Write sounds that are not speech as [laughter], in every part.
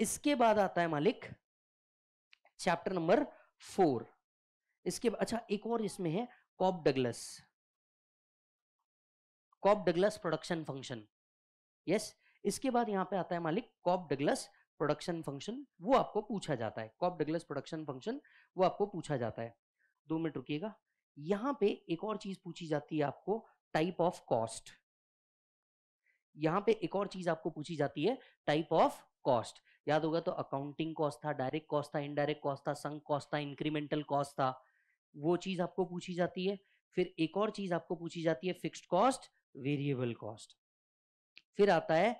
इसके बाद आता है मालिक चैप्टर नंबर फोर इसके अच्छा एक और इसमें है Cobb Douglas Cobb Douglas production function yes इसके बाद यहां पे आता है मालिक कॉप डगलस प्रोडक्शन फंक्शन वो आपको पूछा जाता है कॉप डगलस प्रोडक्शन फंक्शन वो आपको पूछा जाता है दो मिनट रुकिएगा यहां पे एक और चीज पूछी जाती है आपको टाइप ऑफ कॉस्ट यहाँ पे एक और चीज आपको पूछी जाती है टाइप ऑफ कॉस्ट याद होगा तो अकाउंटिंग कॉस्ट था डायरेक्ट कॉस्ट था इनडायरेक्ट कॉस्ट था संक कॉस्ट था इंक्रीमेंटल कॉस्ट था वो चीज आपको पूछी जाती है फिर एक और चीज आपको पूछी जाती है फिक्स्ड कॉस्ट वेरिएबल कॉस्ट फिर आता है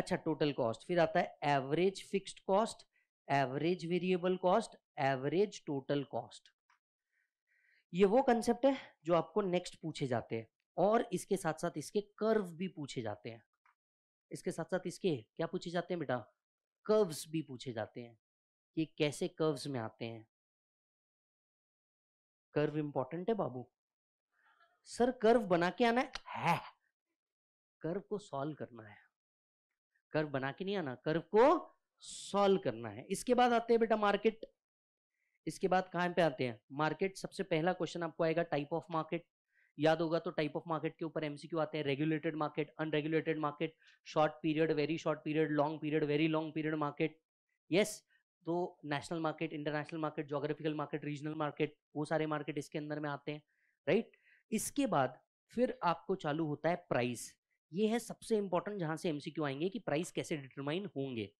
अच्छा टोटल कॉस्ट फिर आता है average fixed cost average variable cost average total cost ये वो कंसेप्ट है जो आपको नेक्स्ट पूछे जाते हैं और इसके साथ साथ इसके कर्व भी पूछे जाते हैं इसके साथ साथ इसके क्या पूछे जाते हैं बेटा कर्व्स भी पूछे जाते हैं कि कैसे कर्व्स में आते हैं कर्व इंपॉर्टेंट है बाबू सर कर्व बना के आना है, है। कर्व को सॉल्व करना है कर्व बना के नहीं आना कर्व को सॉल्व करना है इसके बाद आते हैं बेटा मार्केट इसके बाद कहां पे आते हैं मार्केट सबसे पहला क्वेश्चन आपको आएगा टाइप ऑफ मार्केट याद होगा तो टाइप ऑफ मार्केट के ऊपर एमसीक्यू आते हैं regulated market unregulated market short period very short period long period very long period market yes तो national market international market geographical market regional market वो सारे मार्केट इसके अंदर में आते हैं राइट इसके बाद फिर आपको चालू होता है प्राइस ये है सबसे इंपॉर्टेंट जहां से एमसीक्यू आएंगे कि प्राइस कैसे डिटरमाइन होंगे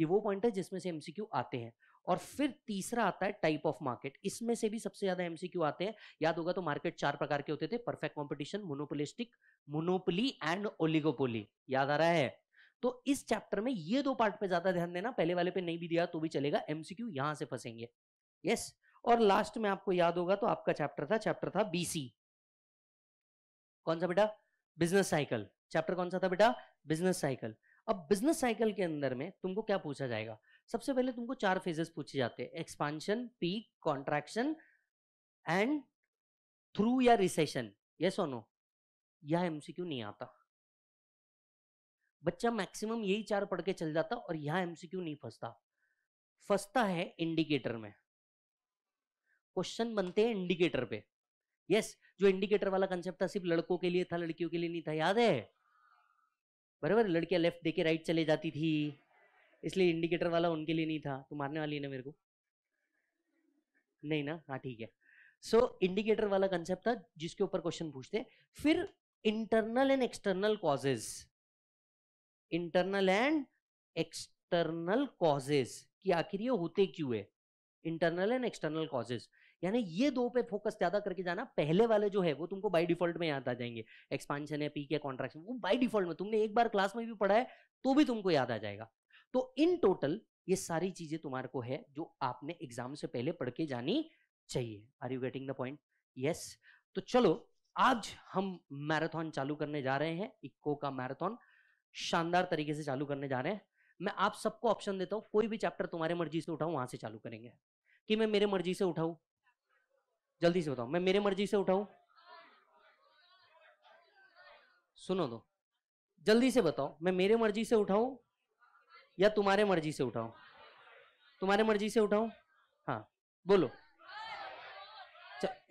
ये वो पॉइंट है जिसमें से एमसीक्यू आते हैं और फिर तीसरा आता है टाइप ऑफ मार्केट इसमें से भी सबसे ज्यादा एमसीक्यू आते हैं याद होगा तो मार्केट चार प्रकार के होते थे perfect competition monopolistic monopoly and oligopoly याद आ रहा है तो इस चैप्टर में ये दो पार्ट पे ज्यादा ध्यान देना पहले वाले पे नहीं भी दिया तो भी चलेगा एमसीक्यू यहां से फंसेंगे यस और लास्ट में आपको याद होगा तो आपका चैप्टर था चैप्टर था बीसी कौन सा बेटा बिजनेस साइकिल चैप्टर कौन सा था बेटा बिजनेस साइकिल अब बिजनेस साइकिल के अंदर में तुमको क्या पूछा जाएगा सबसे पहले तुमको चार फेजेस पूछे जाते हैं expansion peak contraction and trough या रिसेशन ये और नो एमसीक्यू नहीं आता बच्चा मैक्सिमम यही चार पढ़ के चल जाता और यहां एमसीक्यू नहीं फंसता फंसता है इंडिकेटर में क्वेश्चन बनते हैं इंडिकेटर पे यस जो इंडिकेटर वाला कंसेप्ट था सिर्फ लड़कों के लिए था लड़कियों के लिए नहीं था याद है बराबर लड़कियां लेफ्ट देके राइट चले जाती थी इसलिए इंडिकेटर वाला उनके लिए नहीं था तो मारने वाली है ना मेरे को नहीं ना हाँ ठीक है सो so, इंडिकेटर वाला कंसेप्ट था जिसके ऊपर क्वेश्चन पूछते फिर internal and external causes internal and external causes कि आखिर ये होते क्यों है इंटरनल एंड एक्सटर्नल कॉजेज यानी ये दो पे फोकस ज्यादा करके जाना पहले वाले जो है वो तुमको बाई डिफॉल्ट में याद आ जाएंगे एक्सपांशन है पी के कॉन्ट्रैक्शन वो बाई डिफॉल्ट में तुमने एक बार क्लास में भी पढ़ा है तो भी तुमको याद आ जाएगा तो इन टोटल ये सारी चीजें तुम्हारे को है जो आपने एग्जाम से पहले पढ़ के जानी चाहिए are you getting the point yes तो चलो आज हम मैराथन चालू करने जा रहे हैं इक्को का मैराथन शानदार तरीके से चालू करने जा रहे हैं मैं आप सबको ऑप्शन देता हूँ कोई भी चैप्टर तुम्हारे मर्जी से उठाऊ वहां से चालू करेंगे कि मैं मेरे मर्जी से उठाऊ जल्दी से बताओ मैं मेरे मर्जी से उठाऊ सुनो दो तो, जल्दी से बताओ मैं मेरे मर्जी से उठाऊ या तुम्हारे मर्जी से उठाओ तुम्हारे मर्जी से उठाओ हाँ बोलो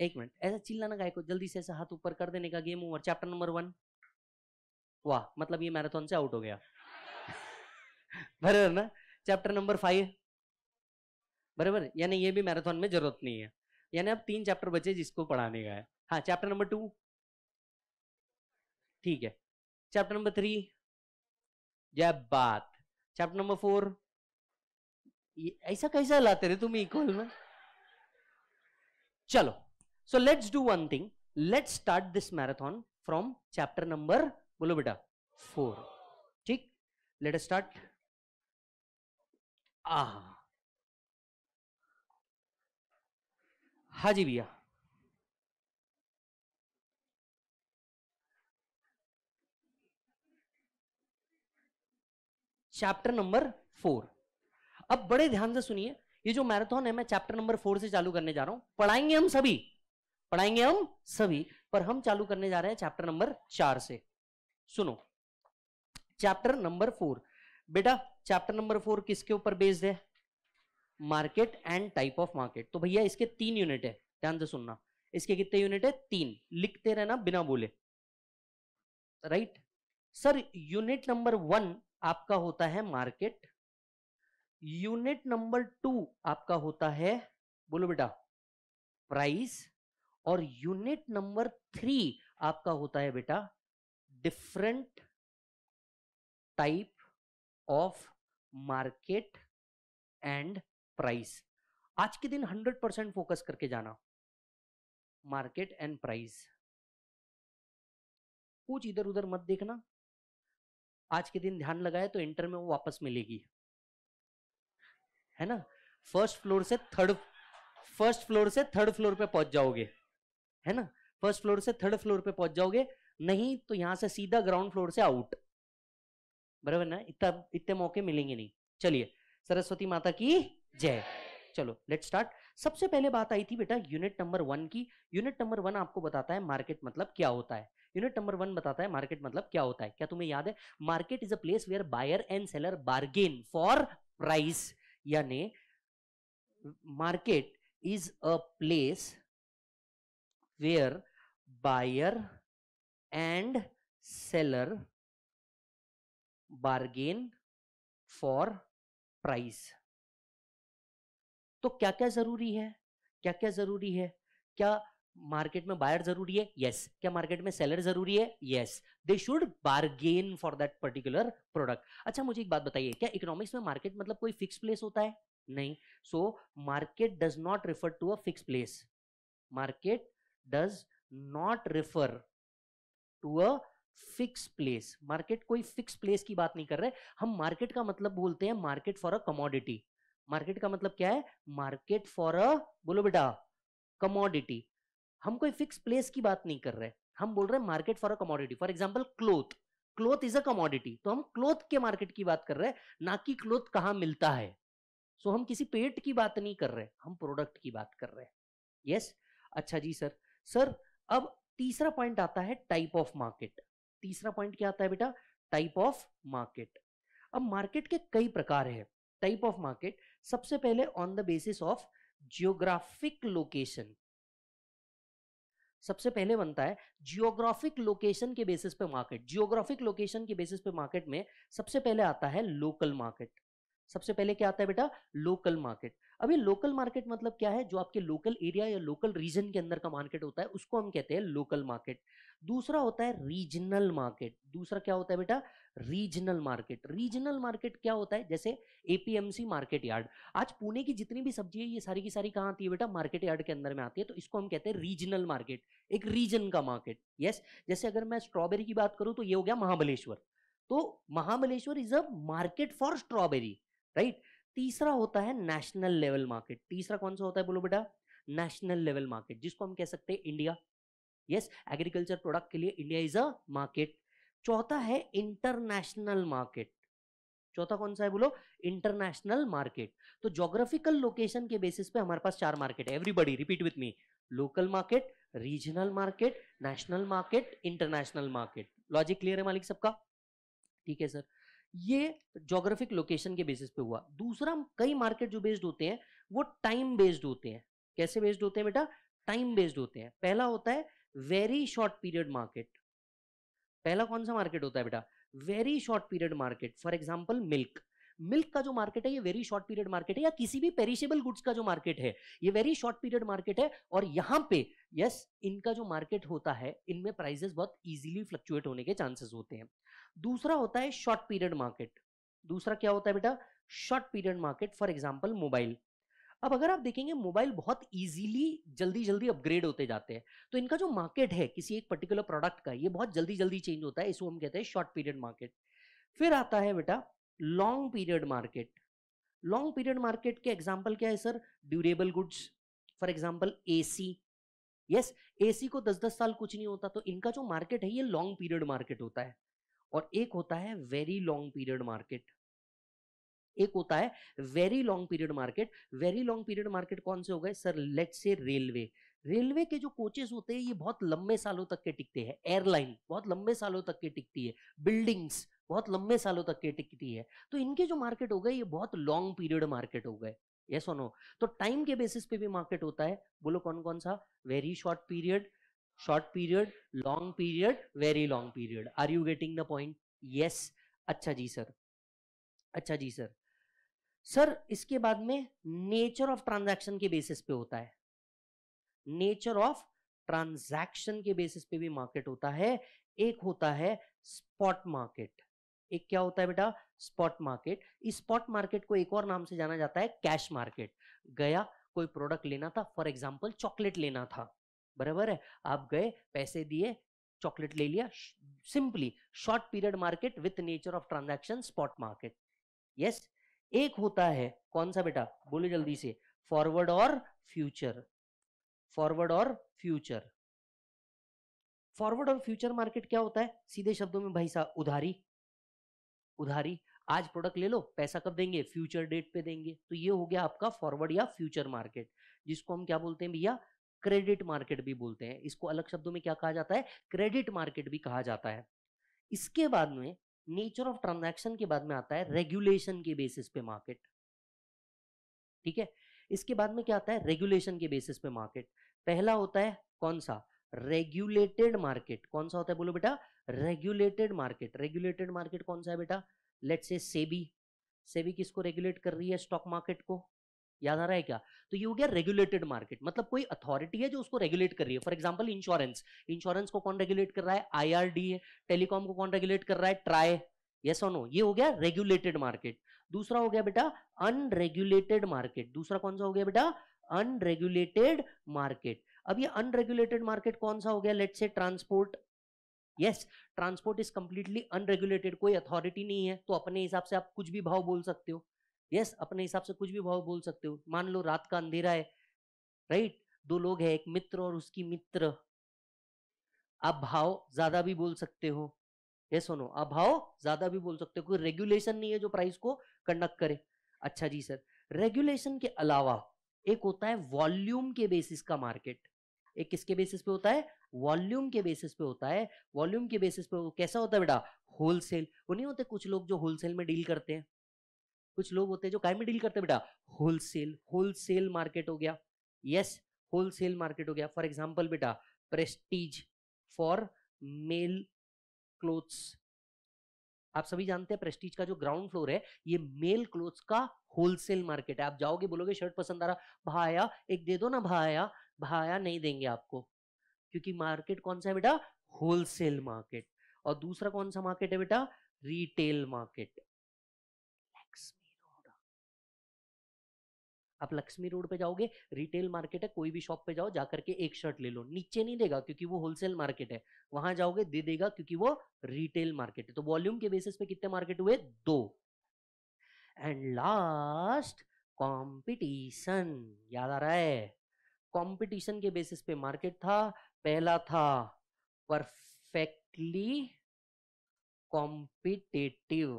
एक मिनट ऐसा चिल्लाना गाय को जल्दी से ऐसा हाथ ऊपर कर देने का game over chapter number one वाह मतलब ये मैराथन से आउट हो गया बराबर ना चैप्टर नंबर फाइव बराबर यानी ये भी मैराथन में जरूरत नहीं है यानी अब तीन चैप्टर बचे जिसको पढ़ाने का है हाँ चैप्टर नंबर टू ठीक है चैप्टर नंबर थ्री जय बात चैप्टर नंबर फोर ऐसा कैसा लाते रहे तुम इक्वल में चलो so let's do one thing let's start this marathon from chapter number बोलो बेटा फोर ठीक लेट स्टार्ट आ हाँ जी भैया चैप्टर नंबर फोर अब बड़े ध्यान से सुनिए ये जो मैराथन है मैं चैप्टर नंबर फोर से चालू करने जा रहा हूं पढ़ाएंगे हम सभी पढ़ाएंगे हम सभी पर हम चालू करने जा रहे हैं चैप्टर नंबर चार से सुनो चैप्टर नंबर फोर बेटा चैप्टर नंबर फोर किसके ऊपर बेस्ड है market and type of market तो भैया इसके तीन यूनिट है ध्यान से सुनना इसके कितने यूनिट है तीन लिखते रहना बिना बोले right sir unit number one आपका होता है मार्केट यूनिट नंबर टू आपका होता है बोलो बेटा प्राइस और यूनिट नंबर थ्री आपका होता है बेटा different type of market and price आज के दिन 100 परसेंट फोकस करके जाना मार्केट एंड प्राइस कुछ इधर उधर मत देखना आज के दिन ध्यान लगाए तो इंटर में वो वापस मिलेगी है ना फर्स्ट फ्लोर से थर्ड फर्स्ट फ्लोर से थर्ड फ्लोर पे पहुंच जाओगे है ना फर्स्ट फ्लोर से थर्ड फ्लोर पे पहुंच जाओगे नहीं तो यहां से सीधा ग्राउंड फ्लोर से आउट बराबर ना इतना इतने मौके मिलेंगे नहीं चलिए सरस्वती माता की जय चलो लेट स्टार्ट सबसे पहले बात आई थी बेटा यूनिट नंबर वन की यूनिट नंबर वन आपको बताता है मार्केट मतलब क्या होता है यूनिट नंबर वन बताता है मार्केट मतलब क्या होता है क्या तुम्हें याद है market is a place where buyer and seller bargain for price यानी market is a place where buyer and seller bargain for price तो क्या क्या जरूरी है क्या क्या जरूरी है क्या मार्केट में बायर जरूरी है यस yes. क्या मार्केट में सेलर जरूरी है yes they should bargain for that particular product अच्छा मुझे एक बात बताइए क्या इकोनॉमिक्स में मार्केट मतलब कोई फिक्स प्लेस होता है नहीं so market does not refer to a fix place market does not refer to a fix place market कोई फिक्स प्लेस की बात नहीं कर रहे हम मार्केट का मतलब बोलते हैं market for a commodity market का मतलब क्या है मार्केट फॉर अ बोलो बेटा कमोडिटी हम कोई फिक्स प्लेस की बात नहीं कर रहे हम बोल रहे हैं market for a commodity for example cloth cloth is a commodity तो हम क्लोथ के मार्केट की बात कर रहे हैं ना कि क्लोथ कहाँ मिलता है सो so, हम किसी पेट की बात नहीं कर रहे हम प्रोडक्ट की बात कर रहे हैं यस yes? अच्छा जी सर सर अब तीसरा पॉइंट आता है टाइप ऑफ मार्केट तीसरा पॉइंट क्या आता है बेटा टाइप ऑफ मार्केट अब मार्केट के कई प्रकार है टाइप ऑफ मार्केट सबसे पहले on the basis of geographic location सबसे पहले बनता है जियोग्राफिक लोकेशन के बेसिस पे मार्केट जियोग्राफिक लोकेशन के बेसिस पे मार्केट में सबसे पहले आता है लोकल मार्केट सबसे पहले क्या आता है बेटा लोकल मार्केट अभी लोकल मार्केट मतलब क्या है जो आपके लोकल एरिया या लोकल रीजन के अंदर का मार्केट होता है उसको हम कहते हैं लोकल मार्केट दूसरा होता है रीजनल मार्केट दूसरा क्या होता है बेटा रीजनल मार्केट रीजनल मार्केट क्या होता है जैसे एपीएमसी मार्केट यार्ड आज पुणे की जितनी भी सब्जी है ये सारी की सारी कहाँ आती है बेटा मार्केट यार्ड के अंदर में आती है तो इसको हम कहते हैं रीजनल मार्केट एक रीजन का मार्केट यस जैसे अगर मैं स्ट्रॉबेरी की बात करूँ तो ये हो गया महाबलेश्वर तो Mahabaleshwar is a market for strawberry right तीसरा होता है नेशनल लेवल मार्केट तीसरा कौन सा होता है बोलो बेटा नेशनल लेवल मार्केट जिसको हम कह सकते हैं इंडिया यस एग्रीकल्चर प्रोडक्ट के लिए इंडिया इज अ मार्केट चौथा है इंटरनेशनल मार्केट चौथा कौन सा है बोलो इंटरनेशनल मार्केट तो जोग्राफिकल लोकेशन के बेसिस पे हमारे पास चार मार्केट है everybody repeat with me local market regional market national market international market logic clear है मालिक सबका ठीक है सर ये जोग्राफिक लोकेशन के बेसिस पे हुआ दूसरा कई मार्केट जो बेस्ड होते हैं वो टाइम बेस्ड होते हैं कैसे बेस्ड होते हैं बेटा टाइम बेस्ड होते हैं पहला होता है वेरी शॉर्ट पीरियड मार्केट पहला कौन सा मार्केट होता है बेटा very short period market for example milk milk का जो मार्केट है ये वेरी शॉर्ट पीरियड मार्केट है या किसी भी पेरिशेबल गुड्स का जो मार्केट है ये वेरी शॉर्ट पीरियड मार्केट है और यहाँ पे यस yes, इनका जो मार्केट होता है इनमें प्राइजेस बहुत ईजिली फ्लक्चुएट होने के चांसेस होते हैं दूसरा होता है शॉर्ट पीरियड मार्केट दूसरा क्या होता है बेटा short period market for example mobile अब अगर आप देखेंगे मोबाइल बहुत इजीली जल्दी जल्दी अपग्रेड होते जाते हैं तो इनका जो मार्केट है किसी एक पर्टिकुलर प्रोडक्ट का ये बहुत जल्दी जल्दी चेंज होता है इसको हम कहते हैं शॉर्ट पीरियड मार्केट फिर आता है बेटा long period market long period market के एग्जाम्पल क्या है sir durable goods for example AC yes AC को दस दस साल कुछ नहीं होता तो इनका जो मार्केट है ये लॉन्ग पीरियड मार्केट होता है और एक होता है वेरी लॉन्ग पीरियड मार्केट एक होता है very long period market very long period market कौन से हो गए sir let's say railway railway के जो कोचेस होते हैं ये बहुत लंबे सालों तक के टिकते हैं एयरलाइन बहुत लंबे सालों तक के टिकती है बिल्डिंग्स बहुत लंबे सालों तक के टिकती है तो इनके जो मार्केट हो गए ये बहुत लॉन्ग पीरियड मार्केट हो गए ये और नो तो टाइम के बेसिस पे भी मार्केट होता है बोलो कौन कौन सा very short period short period long period very long period are you getting the point yes अच्छा जी सर अच्छा जी सर सर इसके बाद में नेचर ऑफ ट्रांजैक्शन के बेसिस पे होता है नेचर ऑफ ट्रांजैक्शन के बेसिस पे भी मार्केट होता है एक होता है स्पॉट मार्केट एक क्या होता है बेटा स्पॉट मार्केट इस स्पॉट मार्केट को एक और नाम से जाना जाता है कैश मार्केट गया कोई प्रोडक्ट लेना था फॉर एग्जाम्पल चॉकलेट लेना था बराबर है आप गए पैसे दिए चॉकलेट ले लिया simply short period market with nature of transaction spot market yes एक होता है कौन सा बेटा बोलो जल्दी से फॉरवर्ड और फ्यूचर फॉरवर्ड और फ्यूचर फॉरवर्ड और फ्यूचर मार्केट क्या होता है सीधे शब्दों में भाई साहब उधारी उधारी आज प्रोडक्ट ले लो पैसा कब देंगे फ्यूचर डेट पे देंगे तो ये हो गया आपका फॉरवर्ड या फ्यूचर मार्केट जिसको हम क्या बोलते हैं भैया क्रेडिट मार्केट भी बोलते हैं इसको अलग शब्दों में क्या कहा जाता है क्रेडिट मार्केट भी कहा जाता है इसके बाद में नेचर ऑफ ट्रांजैक्शन के बाद में आता है रेगुलेशन के बेसिस पे मार्केट ठीक है इसके बाद में क्या आता है रेगुलेशन के बेसिस पे मार्केट पहला होता है कौन सा रेगुलेटेड मार्केट कौन सा होता है बोलो बेटा रेगुलेटेड मार्केट रेगुलेटेड मार्केट कौन सा है बेटा लेट से सेबी सेबी किसको रेगुलेट कर रही है स्टॉक मार्केट को याद आ रहा है क्या तो ये हो गया रेगुलेटेड मार्केट मतलब कोई अथॉरिटी है जो उसको रेगुलेट कर रही है फॉर एग्जाम्पल इंश्योरेंस इंश्योरेंस को कौन रेगुलेट कर रहा है आईआरडीए टेलीकॉम को कौन रेगुलेट कर रहा है ट्राई यस और नो ये हो गया रेगुलेटेड मार्केट दूसरा हो गया बेटा अनरेगुलेटेड मार्केट दूसरा कौन सा हो गया बेटा अनरेगुलेटेड मार्केट अब ये अनरेगुलेटेड मार्केट कौन सा हो गया let's say transport yes transport is completely unregulated कोई अथॉरिटी नहीं है तो अपने हिसाब से आप कुछ भी भाव बोल सकते हो यस yes, अपने हिसाब से कुछ भी भाव बोल सकते हो मान लो रात का अंधेरा है राइट दो लोग हैं एक मित्र और उसकी मित्र आप भाव ज्यादा भी बोल सकते हो यस नो आप भाव ज्यादा भी बोल सकते हो कोई रेगुलेशन नहीं है जो प्राइस को कंडक्ट करे अच्छा जी सर रेगुलेशन के अलावा एक होता है वॉल्यूम के बेसिस का मार्केट एक किसके बेसिस पे होता है वॉल्यूम के बेसिस पे होता है वॉल्यूम के बेसिस पे कैसा होता है बेटा होलसेल वो नहीं होते कुछ लोग जो होलसेल में डील करते हैं कुछ लोग होते हैं जो काय में डील करते हैं बेटा होलसेल होलसेल मार्केट हो गया यस होलसेल मार्केट हो गया फॉर एग्जाम्पल बेटा प्रेस्टीज फॉर मेल क्लोथ्स आप सभी जानते हैं प्रेस्टीज का जो ग्राउंड फ्लोर है ये मेल क्लोथ्स का होलसेल मार्केट है आप जाओगे बोलोगे शर्ट पसंद आ रहा भाया एक दे दो ना भाया भाया नहीं देंगे आपको क्योंकि मार्केट कौन सा है बेटा होलसेल मार्केट और दूसरा कौन सा मार्केट है बेटा रिटेल मार्केट लक्ष्मी रोड आप लक्ष्मी रोड पे जाओगे रिटेल मार्केट है कोई भी शॉप पे जाओ जाकर के एक शर्ट ले लो नीचे नहीं देगा क्योंकि वो होलसेल मार्केट है वहां जाओगे दे देगा क्योंकि वो रिटेल मार्केट है तो वॉल्यूम के बेसिस पे कितने मार्केट हुए दो एंड लास्ट कंपटीशन याद आ रहा है कंपटीशन के बेसिस पे मार्केट था पहला था perfectly competitive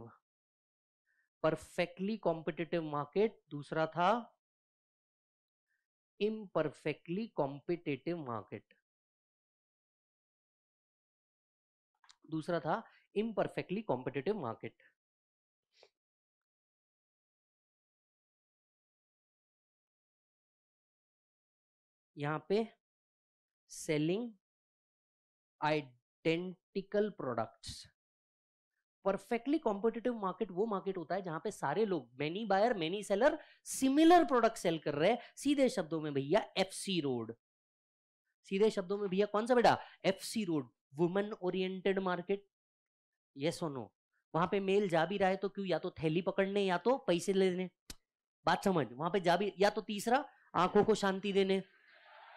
perfectly competitive market दूसरा था इम्परफेक्टली कॉम्पिटेटिव मार्केट दूसरा था इम्परफेक्टली कॉम्पिटेटिव मार्केट यहाँ पे selling identical products perfectly competitive market वो मार्केट होता है जहां पे सारे लोग many buyer many seller similar product sell कर रहे हैं सीधे शब्दों में भैया एफ रोड सीधे शब्दों में भैया कौन सा बेटा F road women oriented market yes और नो वहां पे मेल जा भी रहा है तो क्यों या तो थैली पकड़ने या तो पैसे लेने बात समझ वहां पे जा भी या तो तीसरा आंखों को शांति देने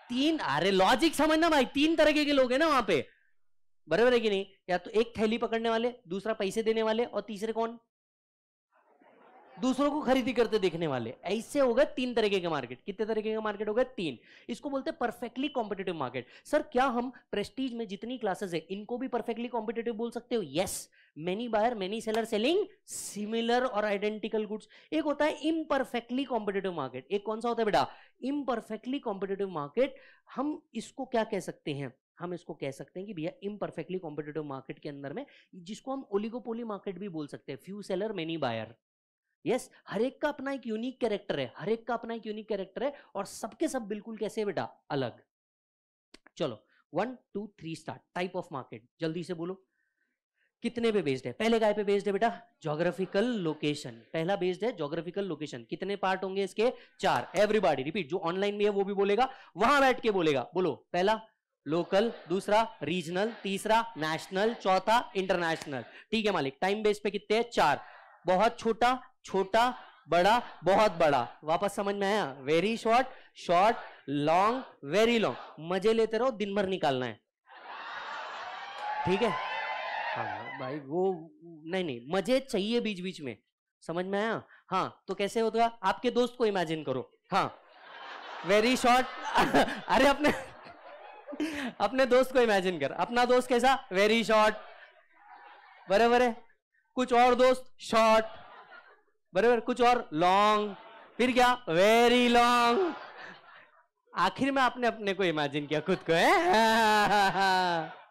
तीन अरे लॉजिक समझना भाई तीन तरह के लोग हैं ना वहां पे बराबर है कि नहीं या तो एक थैली पकड़ने वाले दूसरा पैसे देने वाले और तीसरे कौन दूसरों को खरीदी करते देखने वाले ऐसे हो गए तीन तरीके के मार्केट कितने तरीके का मार्केट हो गए तीन इसको बोलते हैं परफेक्टली कॉम्पिटेटिव मार्केट सर क्या हम प्रेस्टीज में जितनी क्लासेस है इनको भी परफेक्टली कॉम्पिटेटिव बोल सकते हो yes yes. Many buyer many seller selling similar और आइडेंटिकल गुड्स एक होता है इम्परफेक्टली कॉम्पिटेटिव मार्केट एक कौन सा होता है बेटा इम्परफेक्टली कॉम्पिटेटिव मार्केट हम इसको क्या कह सकते हैं हम इसको कह सकते हैं कि भैया इम्परफेक्टली कॉम्पिटेटिव मार्केट के अंदर में जिसको हम ओलिगोपोली मार्केट भी बोल सकते हैं few seller many buyer yes हर एक का अपना एक यूनिक कैरेक्टर है हर एक का अपना एक यूनिक कैरेक्टर है और सबके सब बिल्कुल कैसे बेटा अलग चलो one two three start type of market जल्दी से बोलो कितने पे बेस्ड है पहले गाय पे बेस्ड है बेटा जोग्राफिकल लोकेशन पहला बेस्ड है जोग्राफिकल लोकेशन कितने पार्ट होंगे इसके चार एवरीबॉडी रिपीट जो ऑनलाइन में है वो भी बोलेगा वहां बैठ के बोलेगा बोलो पहला लोकल दूसरा रीजनल तीसरा नेशनल चौथा इंटरनेशनल ठीक है मालिक टाइम बेस पे कितने हैं चार बहुत छोटा छोटा बड़ा बहुत बड़ा वापस समझ में आया very short short long very long मजे लेते रहो दिन भर निकालना है ठीक है हाँ भाई वो नहीं नहीं मजे चाहिए बीच बीच में समझ में आया हाँ तो कैसे होगा आपके दोस्त को इमेजिन करो हाँ वेरी शॉर्ट [laughs] अरे अपने अपने दोस्त को इमेजिन कर अपना दोस्त कैसा वेरी शॉर्ट बराबर है कुछ और दोस्त शॉर्ट बराबर कुछ और लॉन्ग फिर क्या वेरी लॉन्ग आखिर में आपने अपने को इमेजिन किया खुद को है [laughs]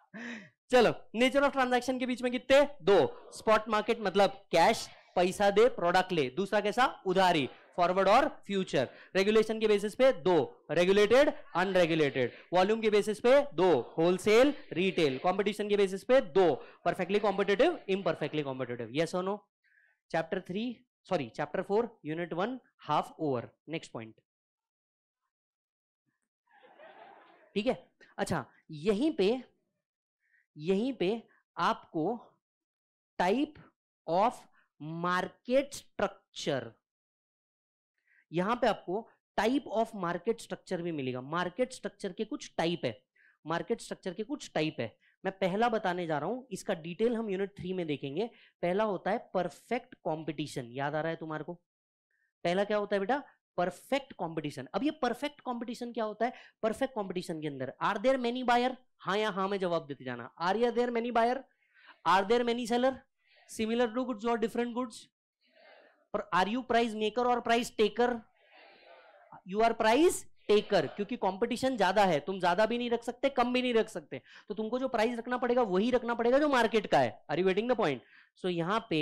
चलो नेचर ऑफ ट्रांजैक्शन के बीच में कितने दो स्पॉट मार्केट मतलब कैश पैसा दे प्रोडक्ट ले दूसरा कैसा उधारी फॉरवर्ड और फ्यूचर रेगुलेशन के बेसिस पे दो रेगुलेटेड अनरेगुलेटेड वॉल्यूम के बेसिस पे दो होलसेल रिटेल कंपटीशन के बेसिस पे दो perfectly competitive imperfectly competitive yes और no chapter three sorry chapter four unit one half over next point ठीक है अच्छा यहीं पे यहीं पे आपको टाइप ऑफ मार्केट स्ट्रक्चर यहां पे आपको टाइप ऑफ मार्केट स्ट्रक्चर भी मिलेगा मार्केट स्ट्रक्चर के कुछ टाइप है मार्केट स्ट्रक्चर के कुछ टाइप है मैं पहला बताने जा रहा हूं इसका डिटेल हम यूनिट थ्री में देखेंगे पहला होता है परफेक्ट कंपटीशन याद आ रहा है तुम्हारे को पहला क्या होता है बेटा परफेक्ट कंपटीशन अब ये परफेक्ट कंपटीशन क्या होता है परफेक्ट कंपटीशन के अंदर आर देर मेनी बायर हाँ या हाँ में जवाब देते जाना आर या there many buyer are there many seller similar to goods और डिफरेंट गुड्स और आर यू प्राइस मेकर और price taker you are price taker क्योंकि कंपटीशन ज्यादा है तुम ज्यादा भी नहीं रख सकते कम भी नहीं रख सकते तो तुमको जो प्राइस रखना पड़ेगा वही रखना पड़ेगा जो मार्केट का है are you waiting the point so यहां पे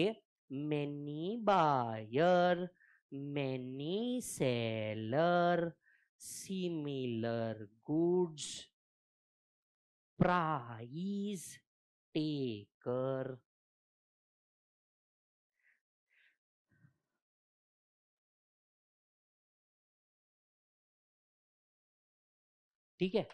many buyer many seller similar goods price taker ठीक है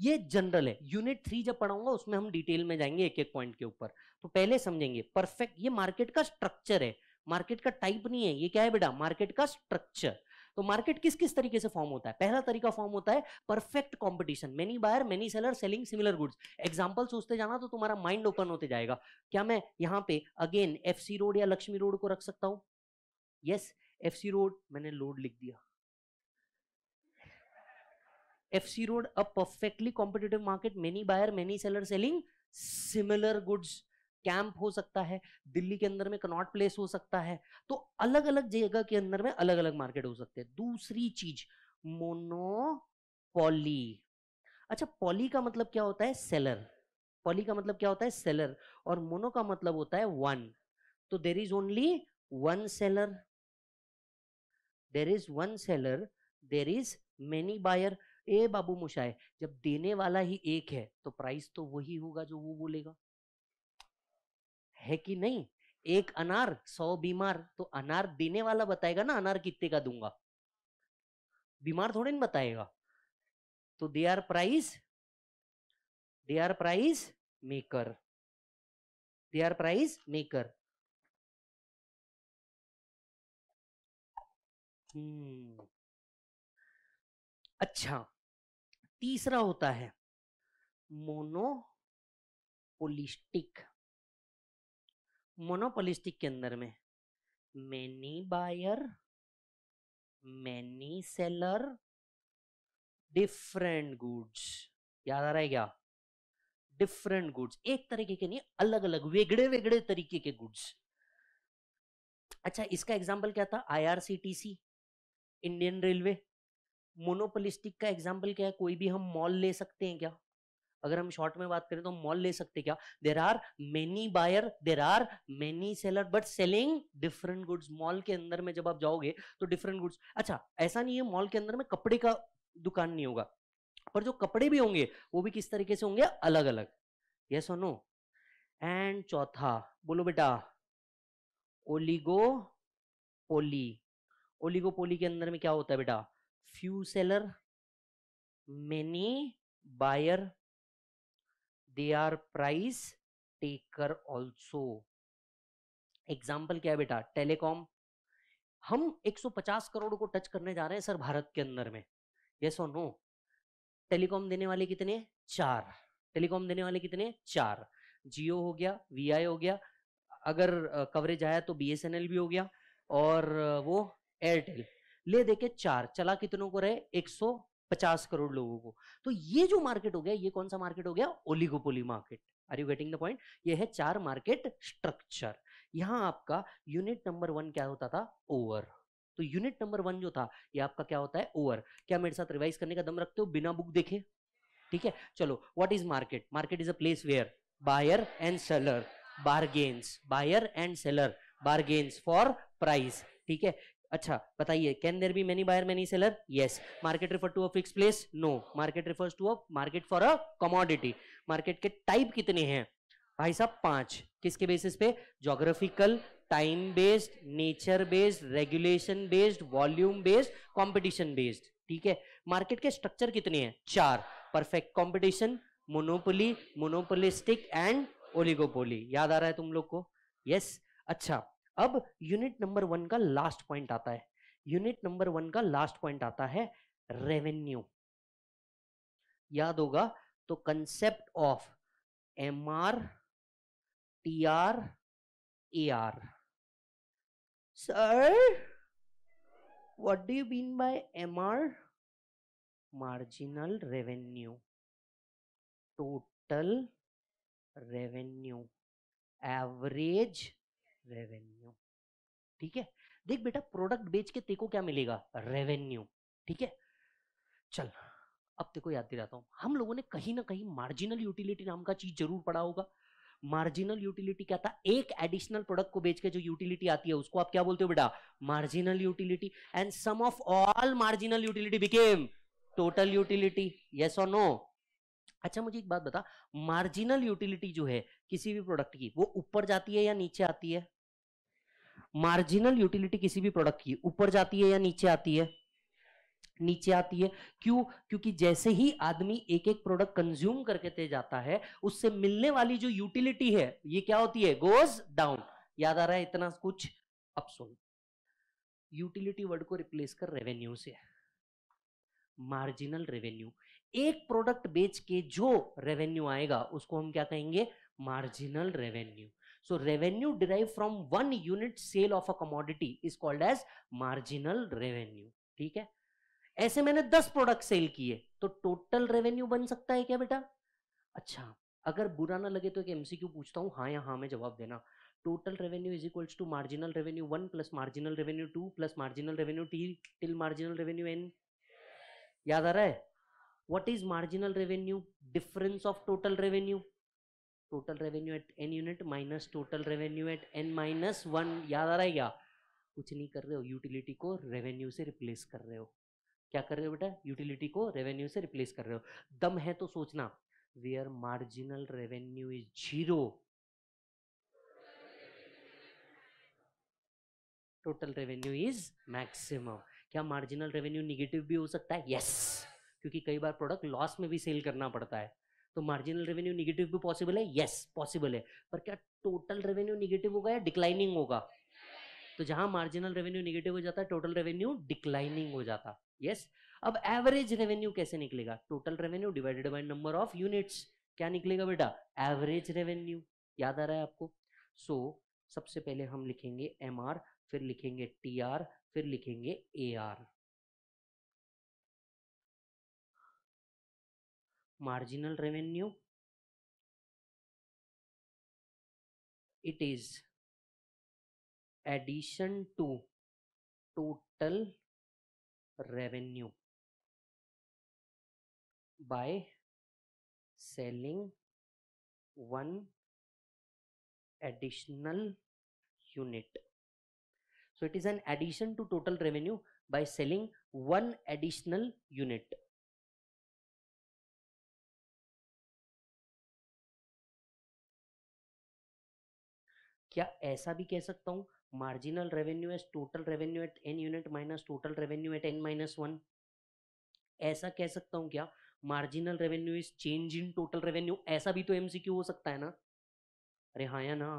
ये जनरल है यूनिट थ्री जब पढ़ाऊंगा उसमें हम डिटेल में जाएंगे एक एक पॉइंट के ऊपर तो पहले समझेंगे परफेक्ट ये मार्केट का स्ट्रक्चर है मार्केट का टाइप नहीं है ये क्या है बेटा मार्केट का स्ट्रक्चर तो मार्केट किस किस तरीके से फॉर्म होता है पहला तरीका फॉर्म होता है perfect competition many buyer many seller selling similar goods example सोचते जाना तो तुम्हारा माइंड ओपन होते जाएगा क्या मैं यहां पे अगेन एफसी रोड या लक्ष्मी रोड को रख सकता हूं यस एफसी रोड मैंने लोड लिख दिया F road a perfectly competitive market many buyer many seller selling similar goods camp हो सकता है दिल्ली के अंदर में कनॉट प्लेस हो सकता है तो अलग अलग जगह के अंदर में अलग अलग मार्केट हो सकते हैं दूसरी चीज मोनोपोली अच्छा पॉली का मतलब क्या होता है सेलर पॉली का मतलब क्या होता है सेलर और मोनो का मतलब होता है वन तो there is only one seller there is one seller there is many buyer ए बाबू मुशाए जब देने वाला ही एक है तो प्राइस तो वही होगा जो वो बोलेगा है कि नहीं एक अनार सौ बीमार तो अनार देने वाला बताएगा ना अनार कितने का दूंगा बीमार थोड़े ना बताएगा तो they are price they are price maker they are price maker hmm अच्छा तीसरा होता है मोनोपोलिस्टिक मोनोपोलिस्टिक के अंदर में many buyer many seller different goods याद आ रहा है क्या डिफरेंट गुड्स एक तरीके के नहीं अलग अलग वेगड़े वेगड़े तरीके के गुड्स अच्छा इसका एग्जाम्पल क्या था आईआरसीटीसी इंडियन रेलवे मोनोपोलिस्टिक का एग्जाम्पल क्या है कोई भी हम मॉल ले सकते हैं क्या अगर हम शॉर्ट में बात करें तो मॉल ले सकते क्या there are many buyer there are many seller but selling different goods mall के अंदर में जब आप जाओगे तो डिफरेंट गुड्स अच्छा ऐसा नहीं है मॉल के अंदर में कपड़े का दुकान नहीं होगा पर जो कपड़े भी होंगे वो भी किस तरीके से होंगे अलग अलग यस और नो एंड चौथा बोलो बेटा ओलिगो पोली ओलिगो पोली के अंदर में क्या होता है बेटा few seller many buyer they are price taker also example क्या है बेटा टेलीकॉम हम 150 करोड़ को टच करने जा रहे हैं सर भारत के अंदर में यस और नो टेलीकॉम देने वाले कितने चार टेलीकॉम देने वाले कितने चार जियो हो गया वी हो गया अगर कवरेज आया तो बी भी हो गया और वो एयरटेल ले देखे चार चला कितनों को रहे पचास करोड़ लोगों को तो ये जो मार्केट हो गया ये कौन सा मार्केट हो गया oligopoly market are you getting the point ये है चार मार्केट स्ट्रक्चर यहाँ आपका यूनिट नंबर वन क्या होता था ओवर तो यूनिट नंबर वन जो था ये आपका क्या होता है ओवर क्या मेरे साथ रिवाइज करने का दम रखते हो बिना बुक देखे ठीक है चलो what is market market is a place where buyer and seller bargains buyer and seller bargains for price ठीक है अच्छा बताइए can there be many buyer many seller yes market refer to a fix place no market refers to a market for a commodity market के type कितने हैं भाई साहब पांच किसके बेसिस पे geographical time based nature based regulation based volume based competition based ठीक है मार्केट के स्ट्रक्चर कितने हैं चार perfect competition monopoly monopolistic and oligopoly याद आ रहा है तुम लोग को यस yes? अच्छा अब यूनिट नंबर वन का लास्ट पॉइंट आता है यूनिट नंबर वन का लास्ट पॉइंट आता है रेवेन्यू याद होगा तो concept of M R T R A R sir do you been by M R marginal revenue total revenue average revenue ठीक है देख बेटा प्रोडक्ट बेच के तेको क्या मिलेगा रेवेन्यू ठीक है चल अब तेको याद दिलाता हूँ हम लोगों ने कहीं ना कहीं मार्जिनल यूटिलिटी नाम का चीज जरूर पढ़ा होगा मार्जिनल यूटिलिटी क्या था एक एडिशनल प्रोडक्ट को बेच के जो यूटिलिटी आती है उसको आप क्या बोलते हो बेटा marginal utility and sum of all marginal utility became total utility yes और नो अच्छा मुझे एक बात बता मार्जिनल यूटिलिटी जो है किसी भी प्रोडक्ट की वो ऊपर जाती है या नीचे आती है मार्जिनल यूटिलिटी किसी भी प्रोडक्ट की ऊपर जाती है या नीचे आती है नीचे आती है क्यों क्योंकि जैसे ही आदमी एक एक प्रोडक्ट कंज्यूम करके ते जाता है उससे मिलने वाली जो यूटिलिटी है ये क्या होती है गोज डाउन याद आ रहा है इतना कुछ अब सुन यूटिलिटी वर्ड को रिप्लेस कर रेवेन्यू से मार्जिनल रेवेन्यू एक प्रोडक्ट बेच के जो रेवेन्यू आएगा उसको हम क्या कहेंगे marginal revenue So revenue derived from one unit sale of a commodity is called as marginal revenue. ठीक है ऐसे मैंने 10 प्रोडक्ट सेल किए तो टोटल रेवेन्यू बन सकता है क्या बेटा अच्छा अगर बुरा ना लगे तो एक एमसीक्यू पूछता हूँ हाँ या हाँ में जवाब देना total revenue is equals to marginal revenue one plus marginal revenue two plus marginal revenue T till marginal revenue N याद आ रहा है what is marginal revenue difference of total revenue total revenue at N unit minus total revenue at N minus one याद आ रहा है क्या कुछ नहीं कर रहे हो यूटिलिटी को रेवेन्यू से रिप्लेस कर रहे हो क्या कर रहे हो बेटा यूटिलिटी को रेवेन्यू से रिप्लेस कर रहे हो दम है तो सोचना where marginal revenue is zero total revenue is maximum क्या मार्जिनल रेवेन्यू निगेटिव भी हो सकता है यस yes! क्योंकि कई बार प्रोडक्ट लॉस में भी सेल करना पड़ता है तो मार्जिनल रेवेन्यू निगेटिव भी पॉसिबल है यस पॉसिबल है पर क्या टोटल रेवेन्यू निगेटिव होगा या डिक्लाइनिंग होगा तो जहां मार्जिनल रेवेन्यू निगेटिव हो जाता है टोटल रेवेन्यू डिक्लाइनिंग हो जाता यस अब एवरेज रेवेन्यू कैसे निकलेगा total revenue divided by number of units क्या निकलेगा बेटा एवरेज रेवेन्यू याद आ रहा है आपको सो so, सबसे पहले हम लिखेंगे एम आर फिर लिखेंगे टी आर फिर लिखेंगे A R marginal revenue it is addition to total revenue by selling one additional unit so it is an addition to total revenue by selling one additional unit क्या ऐसा भी कह सकता हूँ marginal revenue as total revenue at N unit minus total revenue at N minus one ऐसा कह सकता हूँ क्या marginal revenue is change in total revenue ऐसा भी तो एमसीक्यू हो सकता है ना अरे हाँ या ना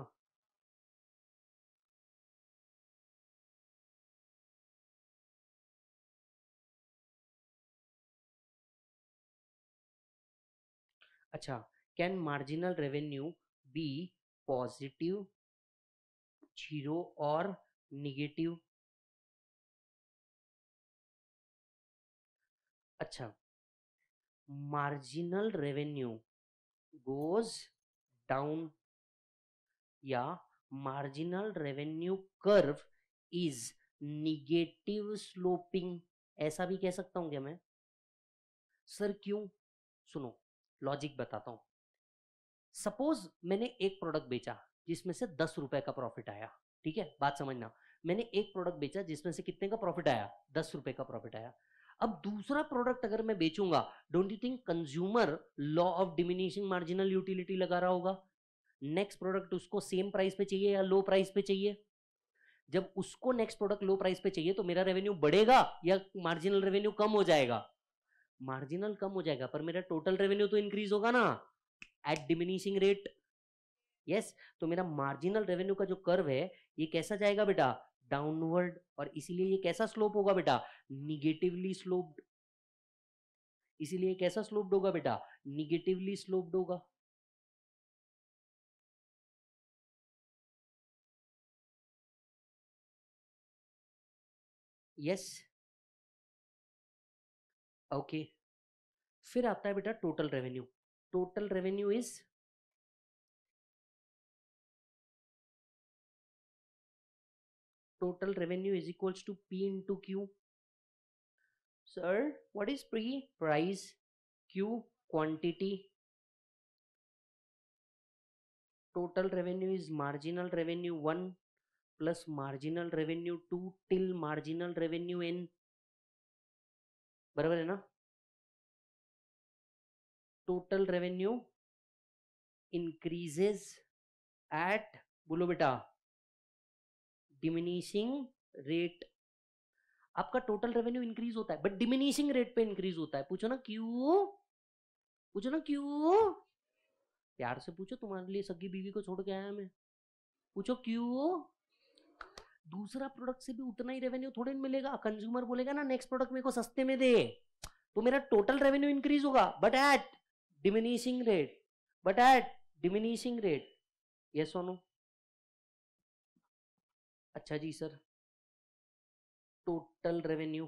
अच्छा can marginal revenue be positive zero और निगेटिव अच्छा मार्जिनल रेवेन्यू गोज डाउन या marginal revenue curve is negative sloping ऐसा भी कह सकता हूं क्या मैं सर क्यों सुनो लॉजिक बताता हूं सपोज मैंने एक प्रोडक्ट बेचा जिसमें से दस रुपए का प्रॉफिट आया ठीक है बात समझना मैंने एक प्रोडक्ट बेचा जिसमें से कितने का प्रॉफिट आया दस रुपए का प्रॉफिट आया अब दूसरा प्रोडक्ट अगर मैं बेचूंगा don't you think consumer law of diminishing marginal utility लगा रहा होगा नेक्स्ट प्रोडक्ट उसको सेम प्राइस पे चाहिए या लो प्राइस पे चाहिए जब उसको नेक्स्ट प्रोडक्ट लो प्राइस पे चाहिए तो मेरा रेवेन्यू बढ़ेगा या मार्जिनल रेवेन्यू कम हो जाएगा मार्जिनल कम हो जाएगा पर मेरा टोटल रेवेन्यू तो इंक्रीज होगा ना एट डिमिनिशिंग रेट यस तो मेरा मार्जिनल रेवेन्यू का जो कर्व है ये कैसा जाएगा बेटा डाउनवर्ड और इसीलिए ये कैसा स्लोप होगा बेटा निगेटिवली स्लोप्ड इसीलिए कैसा स्लोप्ड होगा बेटा निगेटिवली स्लोप्ड होगा यस yes. Okay okay. फिर आता है बेटा total revenue total revenue is total revenue is equals to P into Q. Sir, what is P? Price, Q, quantity. Total revenue is marginal revenue 1 plus marginal revenue 2 till marginal revenue n. बराबर है ना total revenue increases eight बोलो बेटा diminishing rate आपका total revenue increase होता है but diminishing rate पे increase होता है पूछो ना क्यों पूछो ना क्यों प्यार से पूछो तुम्हारे लिए सगी बीवी को छोड़ के आया मैं पूछो क्यों दूसरा प्रोडक्ट से भी उतना ही रेवेन्यू थोड़े मिलेगा कंज्यूमर बोलेगा ना नेक्स्ट प्रोडक्ट मेरे को सस्ते में दे तो मेरा टोटल रेवेन्यू इंक्रीज होगा but at diminishing rate but at diminishing rate yes और नो अच्छा जी sir total revenue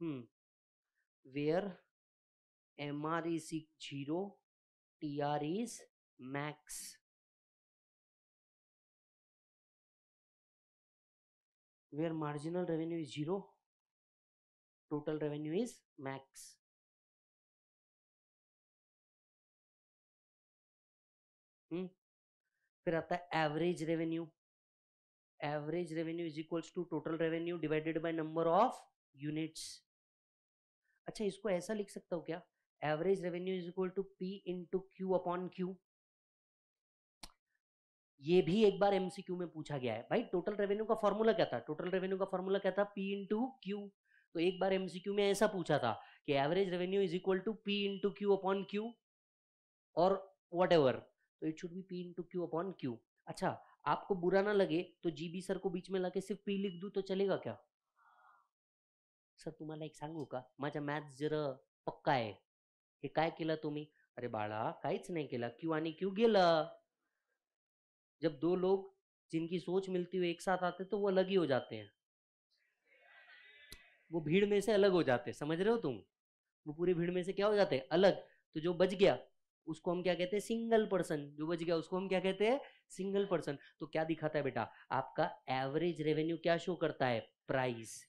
hmm where M R is zero T R is max where marginal revenue is zero total revenue is max फिर आता है average revenue average revenue is equals to total revenue divided by number of units अच्छा इसको ऐसा लिख सकता हूँ क्या average revenue is equal to P into Q upon Q ये भी एक बार एमसीक्यू में पूछा गया है भाई टोटल रेवेन्यू का फॉर्मूला क्या था टोटल रेवेन्यू का फॉर्मूला क्या था पी इंटू क्यू तो एक बार एमसीक्यू में ऐसा पूछा था कि average revenue is equal to P into Q upon Q और वट एवर तो it should be P into Q upon Q अच्छा आपको बुरा ना लगे तो जी बी सर को बीच में लाके सिर्फ पी लिख दू तो चलेगा क्या सर तुम्हारा एक सांगू का माझा मैथ जरा पक्का है हे काय केला तुम्ही अरे बाळा काहीच नाही केला क्यू आणि क्यू गेला जब दो लोग जिनकी सोच मिलती हुई एक साथ आते तो वो अलग ही हो जाते हैं वो भीड़ में से अलग हो जाते समझ रहे हो तुम वो पूरी भीड़ में से क्या हो जाते अलग तो जो बच गया उसको हम क्या कहते हैं सिंगल पर्सन जो बच गया उसको हम क्या कहते हैं सिंगल पर्सन तो क्या दिखाता है बेटा आपका एवरेज रेवेन्यू क्या शो करता है प्राइस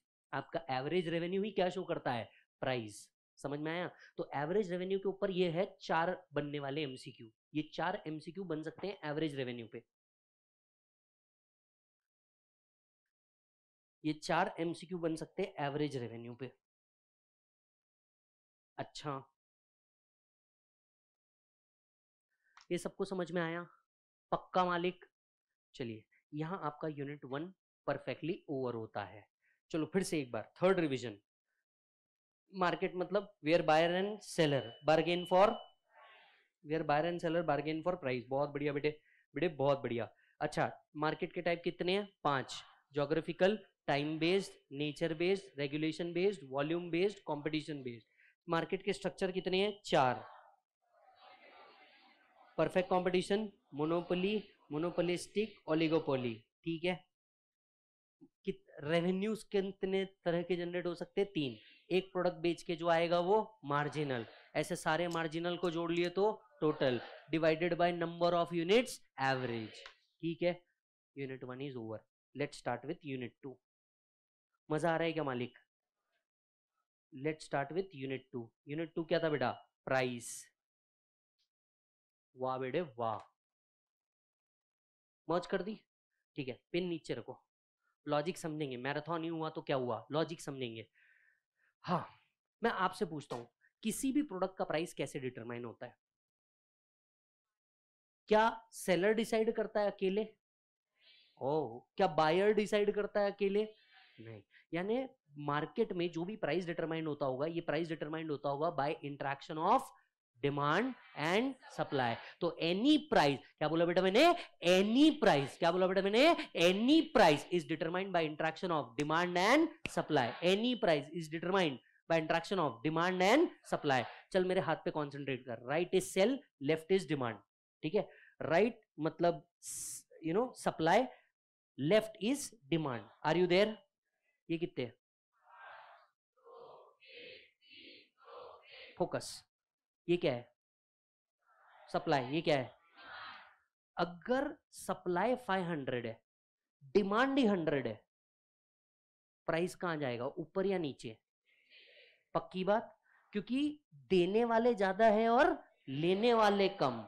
आपका एवरेज रेवेन्यू ही क्या शो करता है प्राइस समझ में आया तो एवरेज रेवेन्यू के ऊपर ये है चार बनने वाले एमसीक्यू ये चार एमसीक्यू बन सकते हैं एवरेज रेवेन्यू पे ये चार एमसीक्यू बन सकते हैं एवरेज रेवेन्यू पे अच्छा ये सबको समझ में आया पक्का मालिक चलिए यहाँ आपका यूनिट वन परफेक्टली ओवर होता है चलो फिर से एक बार थर्ड रिविजन मार्केट मतलब where buyer and seller bargain for where buyer and seller bargain for price बहुत बढ़िया बेटे बेटे बहुत बढ़िया अच्छा मार्केट के टाइप कितने हैं पांच geographical time based nature based regulation based volume based competition based market के स्ट्रक्चर कितने हैं चार perfect competition monopoly monopolistic oligopoly ठीक है कित रेवेन्यूज कितने तरह के जनरेट हो सकते हैं तीन एक प्रोडक्ट बेच के जो आएगा वो मार्जिनल ऐसे सारे मार्जिनल को जोड़ लिए तो total divided by number of units average ठीक है unit one is over let start with unit two मजा आ रहा है क्या मालिक let start with unit two unit two क्या था बेटा प्राइस वाह बेटे वाह मौज कर दी ठीक है पिन नीचे रखो लॉजिक समझेंगे मैराथन ही हुआ तो क्या हुआ लॉजिक समझेंगे हाँ मैं आपसे पूछता हूं किसी भी प्रोडक्ट का प्राइस कैसे डिटरमाइन होता है क्या सेलर डिसाइड करता है अकेले ओ क्या बायर डिसाइड करता है अकेले नहीं यानी मार्केट में जो भी प्राइस डिटरमाइंड होता होगा ये प्राइस डिटरमाइंड होता होगा by interaction of demand and supply तो एनी प्राइस क्या बोला बेटा मैंने एनी प्राइस क्या बोला बेटा मैंने any price is determined by interaction of demand and supply any price is determined by interaction of demand and supply चल मेरे हाथ पे कॉन्सेंट्रेट कर right is sell left is demand ठीक है राइट मतलब you know supply left is demand are you there ये कितने फोकस ये क्या है सप्लाई ये क्या है अगर सप्लाई 500 है डिमांड ही 100 है प्राइस कहां जाएगा ऊपर या नीचे पक्की बात क्योंकि देने वाले ज्यादा है और लेने वाले कम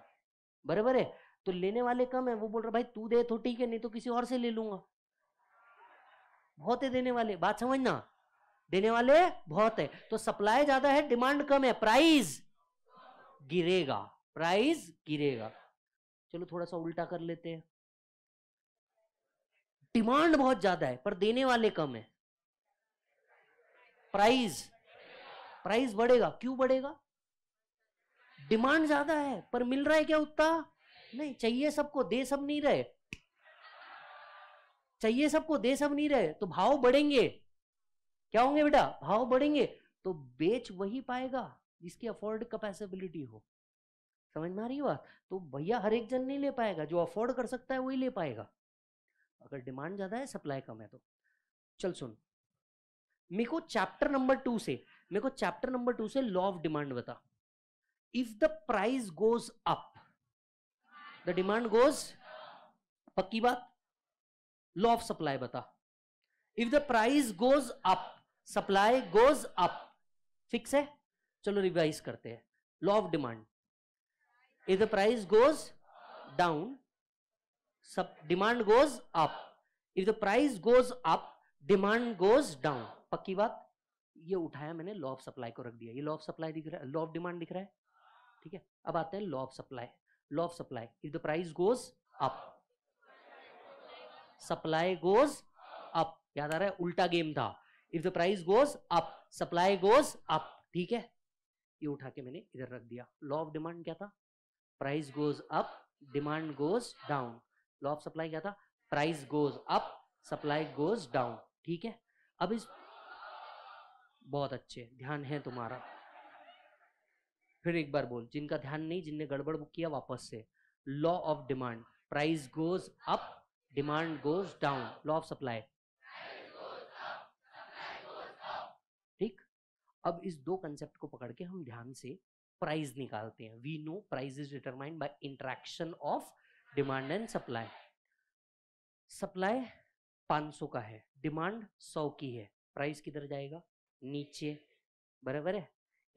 बराबर है तो लेने वाले कम है वो बोल रहा भाई तू दे तो ठीक है नहीं तो किसी और से ले लूंगा बहुत है देने वाले बात समझना देने वाले बहुत है तो सप्लाई ज्यादा है डिमांड कम है प्राइस गिरेगा प्राइस गिरेगा चलो थोड़ा सा उल्टा कर लेते हैं डिमांड बहुत ज्यादा है पर देने वाले कम है प्राइस प्राइस बढ़ेगा क्यों बढ़ेगा डिमांड ज्यादा है पर मिल रहा है क्या उत्ता नहीं चाहिए सबको दे सब नहीं रहे चाहिए सबको दे सब नहीं रहे तो भाव बढ़ेंगे क्या होंगे बेटा भाव बढ़ेंगे तो बेच वही पाएगा जिसकी अफोर्ड कैपेसिबिलिटी हो समझ में आ रही बात तो भैया हर एक जन नहीं ले पाएगा जो अफोर्ड कर सकता है वही ले पाएगा अगर डिमांड ज़्यादा है सप्लाई कम है तो चल सुन मेरे को चैप्टर नंबर टू से मेरे को चैप्टर नंबर टू से लॉ ऑफ डिमांड बता if the price goes up the demand goes पक्की बात लॉ ऑफ सप्लाई बता if the price goes up supply goes up fix है चलो रिवाइज करते हैं law of demand if the price goes down सब demand goes up if the price goes up demand goes down पक्की बात ये उठाया मैंने लॉ ऑफ सप्लाई को रख दिया ये लॉ ऑफ सप्लाई दिख रहा है लॉ ऑफ डिमांड दिख रहा है ठीक है अब आते हैं law of supply law of supply if the price goes up supply goes up याद आ रहा है उल्टा गेम था if the price goes up supply goes up ठीक है ये उठा के मैंने इधर रख दिया लॉ ऑफ डिमांड क्या था price goes up demand goes down law of supply क्या था price goes up supply goes down ठीक है अब इस बहुत अच्छे ध्यान है तुम्हारा फिर एक बार बोल जिनका ध्यान नहीं जिनने गड़बड़ किया वापस से law of demand price goes up demand goes down law of supply अब इस दो कंसेप्ट को पकड़ के हम ध्यान से प्राइस निकालते हैं we know price is determined by interaction of demand and supply supply 500 का है डिमांड 100 की है प्राइस किधर जाएगा नीचे बराबर है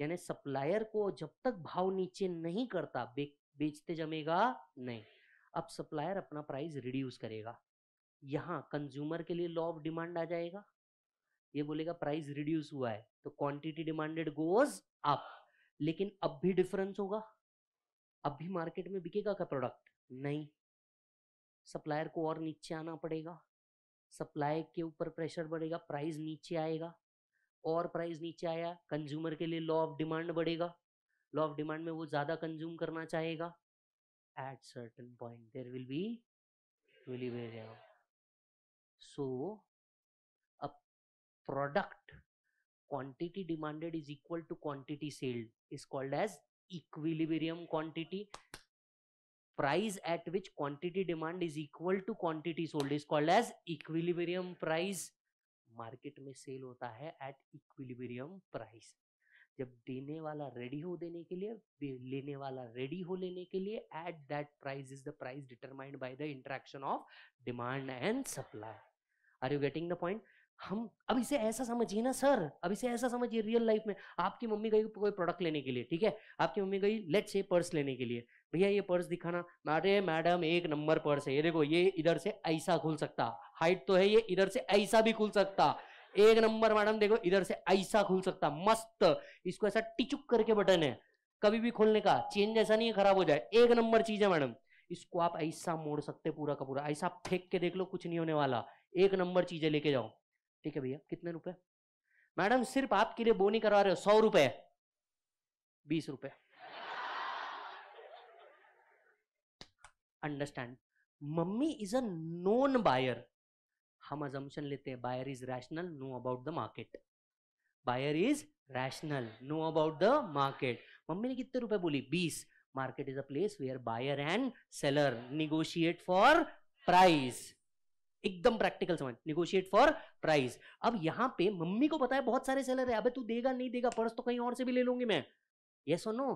यानी सप्लायर को जब तक भाव नीचे नहीं करता बे, बेचते जमेगा नहीं अब सप्लायर अपना प्राइस रिड्यूस करेगा यहाँ कंज्यूमर के लिए लॉ ऑफ डिमांड आ जाएगा ये बोलेगा प्राइस रिड्यूस हुआ है तो क्वांटिटी डिमांडेड गोज अप लेकिन अब भी डिफरेंस होगा अब भी मार्केट में बिकेगा का प्रोडक्ट नहीं सप्लायर को और नीचे आना पड़ेगा सप्लाई के ऊपर प्रेशर बढ़ेगा प्राइस नीचे आएगा और प्राइस नीचे आया कंज्यूमर के लिए लॉ ऑफ डिमांड बढ़ेगा लॉ ऑफ डिमांड में वो ज़्यादा कंज्यूम करना चाहेगा at certain point there will be will so product quantity demanded is equal to quantity sold is called as equilibrium quantity price at which quantity demand is equal to quantity sold is called as equilibrium price market में cell होता है at equilibrium price जब देने वाला ready हो देने के लिए लेने वाला रेडी हो लेने के लिए at that price is the price determined by the interaction of demand and supply are you getting the point हम अब इसे ऐसा समझिए ना सर अब इसे ऐसा समझिए रियल लाइफ में आपकी मम्मी गई कोई प्रोडक्ट लेने के लिए ठीक है आपकी मम्मी गई लेट से पर्स लेने के लिए भैया ये पर्स दिखाना अरे मैडम एक नंबर पर्स है ये देखो ये इधर से ऐसा खुल सकता हाइट तो है ये इधर से ऐसा भी खुल सकता एक नंबर मैडम देखो इधर से ऐसा खुल सकता मस्त इसको ऐसा टिचुक करके बटन है कभी भी खोलने का चेंज जैसा नहीं है खराब हो जाए एक नंबर चीज है मैडम इसको आप ऐसा मोड़ सकते पूरा का पूरा ऐसा फेंक के देख लो कुछ नहीं होने वाला एक नंबर चीजें लेके जाओ ठीक है भैया कितने रुपए मैडम सिर्फ आपके लिए बोनी करवा रहे हो सौ रुपए बीस रुपए understand mummy is a known buyer हम अजम्पन लेते हैं buyer is rational know about the market buyer is rational know about the market mummy ने कितने रुपए बोली बीस market is a place where buyer and seller negotiate for price एकदम practical समझ निगोशिएट फॉर प्राइस अब यहाँ पे मम्मी को पता है बहुत सारे सेलर है अबे तू देगा नहीं देगा पर्स तो कहीं और से भी ले लूंगी मैं ये और नो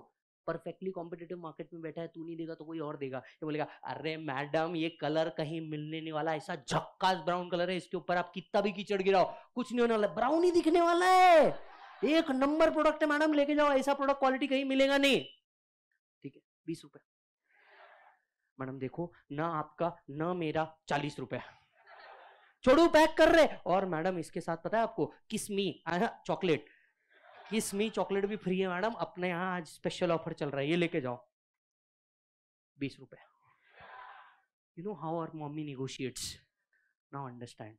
परफेक्टली कॉम्पिटेटिव मार्केट में बैठा है तू नहीं देगा तो कोई और देगा ये बोलेगा अरे मैडम ये कलर कहीं मिलने नहीं वाला ऐसा झक्कास ब्राउन कलर है इसके ऊपर आप कितना भी कीचड़ गिराओ कुछ नहीं होने वाला ब्राउन ही दिखने वाला है एक नंबर प्रोडक्ट है मैडम लेके जाओ ऐसा प्रोडक्ट क्वालिटी कहीं मिलेगा नहीं ठीक है बीस रुपए मैडम देखो ना आपका ना मेरा चालीस रुपया छोड़ू पैक कर रहे और मैडम इसके साथ पता है आपको किसमी चॉकलेट किसमी चॉकलेट भी फ्री है मैडम अपने यहाँ आज स्पेशल ऑफर चल रहा है ये लेके जाओ बीस रुपए you know how are mummy negotiates now understand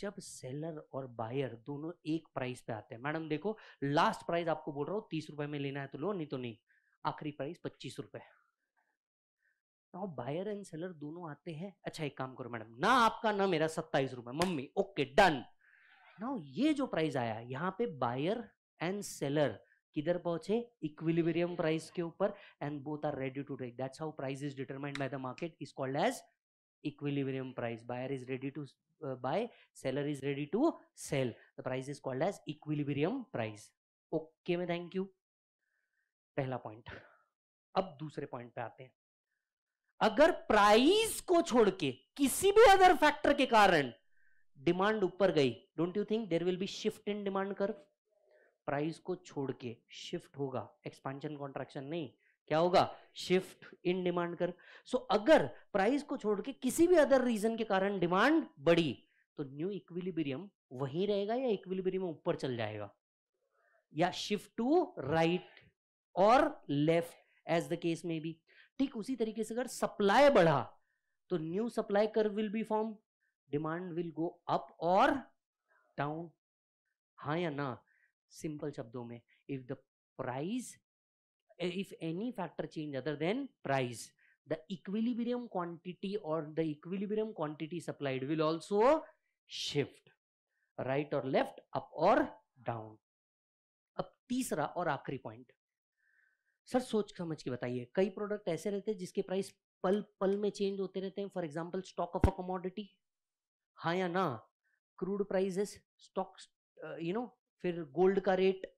जब सेलर और बायर दोनों एक प्राइस पे आते हैं मैडम देखो लास्ट प्राइस आपको बोल रहा हूँ तीस रुपए में लेना है तो लो नहीं तो नहीं आखिरी प्राइस पच्चीस रुपए नाउ बायर एंड सेलर दोनों आते हैं अच्छा एक काम करो मैडम ना आपका ना मेरा सत्ताईस रुपए मम्मी ओके डन नाउ ये जो प्राइस आया यहाँ पे बायर एंड सेलर किधर पहुंचे इक्विलिब्रियम प्राइस के ऊपर and both are ready to take that's how price is determined by the market is called as equilibrium price buyer is ready to buy seller is ready to sell the price is called as as price okay okay में thank you पहला point अब दूसरे point पे आते हैं अगर price को छोड़ के किसी भी अदर फैक्टर के कारण डिमांड ऊपर गई don't you think there will be shift in demand कर प्राइस को छोड़ के शिफ्ट होगा एक्सपांशन कॉन्ट्रैक्शन नहीं क्या होगा शिफ्ट इन डिमांड कर सो so, अगर प्राइस को छोड़ के किसी भी अदर रीजन के कारण डिमांड बढ़ी तो न्यू इक्विलिब्रियम वही रहेगा या इक्विलिब्रियम ऊपर चल जाएगा या शिफ्ट टू राइट और लेफ्ट एज द केस में बी ठीक उसी तरीके से अगर सप्लाई बढ़ा तो new supply curve will be form demand will go up और डाउन हा या ना सिंपल शब्दों में if the price if any factor change other than price the equilibrium quantity और the equilibrium quantity supplied will also shift right और left up और down अब तीसरा और आखिरी पॉइंट सर सोच समझ के बताइए कई प्रोडक्ट ऐसे रहते हैं जिसके प्राइस पल पल में चेंज होते रहते हैं for example stock of a commodity हाँ या ना crude prices stock you know फिर गोल्ड का रेट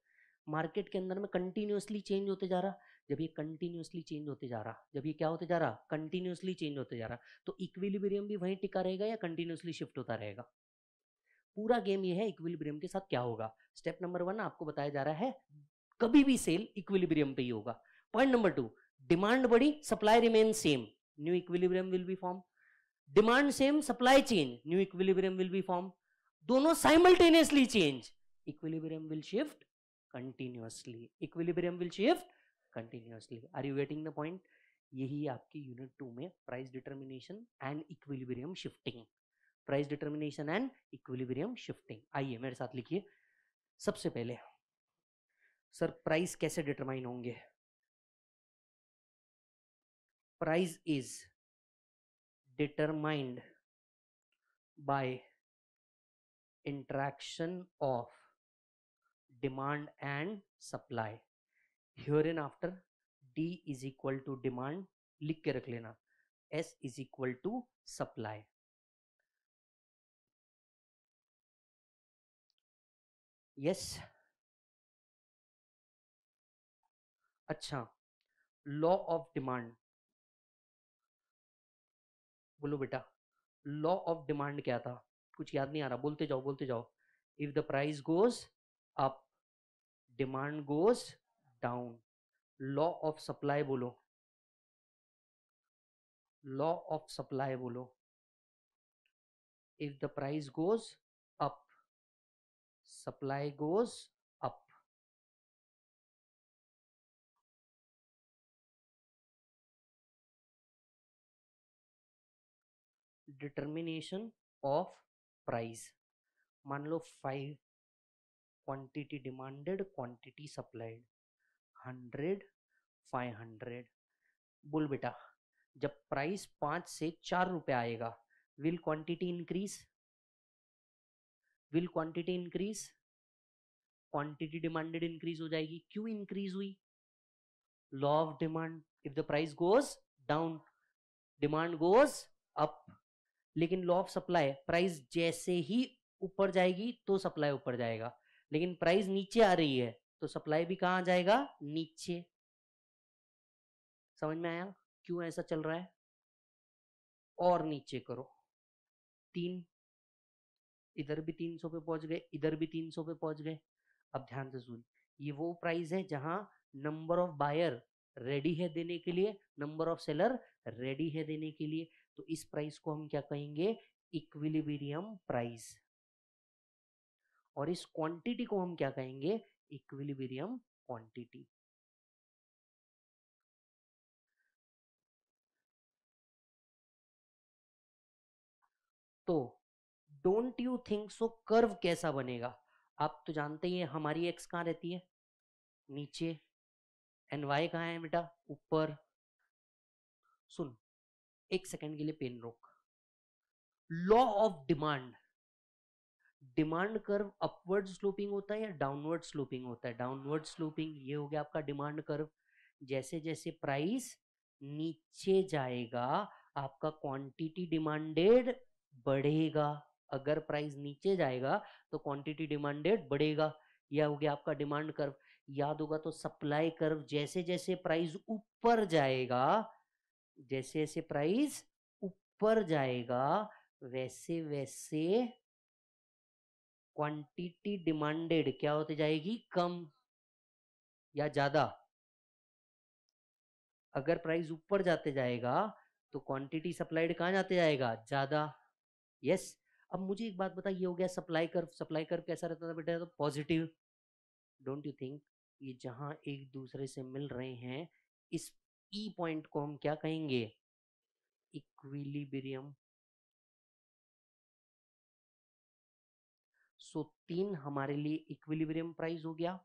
मार्केट के अंदर में कंटिन्यूसली चेंज होते जा रहा जब ये कंटिन्यूसली चेंज होते जा रहा जब ये क्या होते जा रहा कंटिन्यूसली चेंज होते जा रहा तो इक्विलिब्रियम भी वहीं टिका रहेगा या कंटिन्यूसली शिफ्ट होता रहेगा पूरा गेम ये है इक्विलिब्रियम के साथ क्या होगा स्टेप नंबर वन आपको बताया जा रहा है कभी भी सेल इक्विलिब्रियम पे ही होगा पॉइंट नंबर टू डिमांड बढ़ी supply remain same new equilibrium will be form demand same supply change new equilibrium will be form दोनों simultaneously change equilibrium will shift continuously equilibrium will shift continuously are you getting the point यही आपकी unit two में price determination and equilibrium shifting price determination and equilibrium shifting आइए मेरे साथ लिखिए सबसे पहले सर प्राइस कैसे डिटरमाइन होंगे price is determined by interaction of demand and supply here in after D is equal to demand लिख के रख लेना S is equal to supply yes yes. अच्छा लॉ ऑफ डिमांड बोलो बेटा लॉ ऑफ डिमांड क्या था कुछ याद नहीं आ रहा बोलते जाओ बोलते जाओ if the price goes up demand goes down law of supply बोलो लॉ ऑफ सप्लाई बोलो if the price goes up supply goes determination of price मान लो five quantity demanded quantity supplied hundred five hundred बोल बेटा जब price पाँच से चार रुपए आएगा will quantity increase will quantity increase quantity demanded increase हो जाएगी क्यों इंक्रीज हुई law of demand if the price goes down demand goes up लेकिन लॉ ऑफ सप्लाई प्राइस जैसे ही ऊपर जाएगी तो सप्लाई ऊपर जाएगा लेकिन प्राइस नीचे आ रही है तो सप्लाई भी कहां जाएगा नीचे समझ में आया क्यों ऐसा चल रहा है और नीचे करो तीन इधर भी तीन सौ पे पहुंच गए इधर भी तीन सौ पे पहुंच गए अब ध्यान से सुन ये वो प्राइस है जहां नंबर ऑफ बायर रेडी है देने के लिए नंबर ऑफ सेलर रेडी है देने के लिए तो इस प्राइस को हम क्या कहेंगे इक्विलिबीरियम प्राइस और इस क्वांटिटी को हम क्या कहेंगे इक्विलिबीरियम क्वांटिटी तो don't you think so curve कैसा बनेगा आप तो जानते ही हमारी एक्स कहां रहती है नीचे एंड वाई कहाँ है बेटा ऊपर सुन एक सेकंड के लिए पेन रोक law of demand demand curve upward sloping होता है या डाउनवर्ड स्लोपिंग होता है डाउनवर्ड स्लोपिंग ये हो गया आपका डिमांड कर्व जैसे जैसे प्राइस नीचे जाएगा आपका क्वांटिटी डिमांडेड बढ़ेगा अगर प्राइस नीचे जाएगा तो क्वांटिटी डिमांडेड बढ़ेगा यह हो गया आपका डिमांड कर्व याद होगा तो सप्लाई कर्व जैसे जैसे प्राइस ऊपर जाएगा जैसे जैसे प्राइस ऊपर जाएगा वैसे वैसे क्वांटिटी डिमांडेड क्या होती जाएगी कम या ज्यादा अगर प्राइस ऊपर जाते जाएगा तो क्वांटिटी सप्लाइड कहाँ जाते जाएगा ज्यादा यस yes. अब मुझे एक बात बता ये हो गया सप्लाई कर्व सप्लाई कर्व कैसा रहता था बेटा तो पॉजिटिव डोंट यू थिंक ये जहां एक दूसरे से मिल रहे हैं इस ई पॉइंट को हम क्या कहेंगे इक्विलिब्रियम सो तीन हमारे लिए इक्विलिब्रियम प्राइस हो गया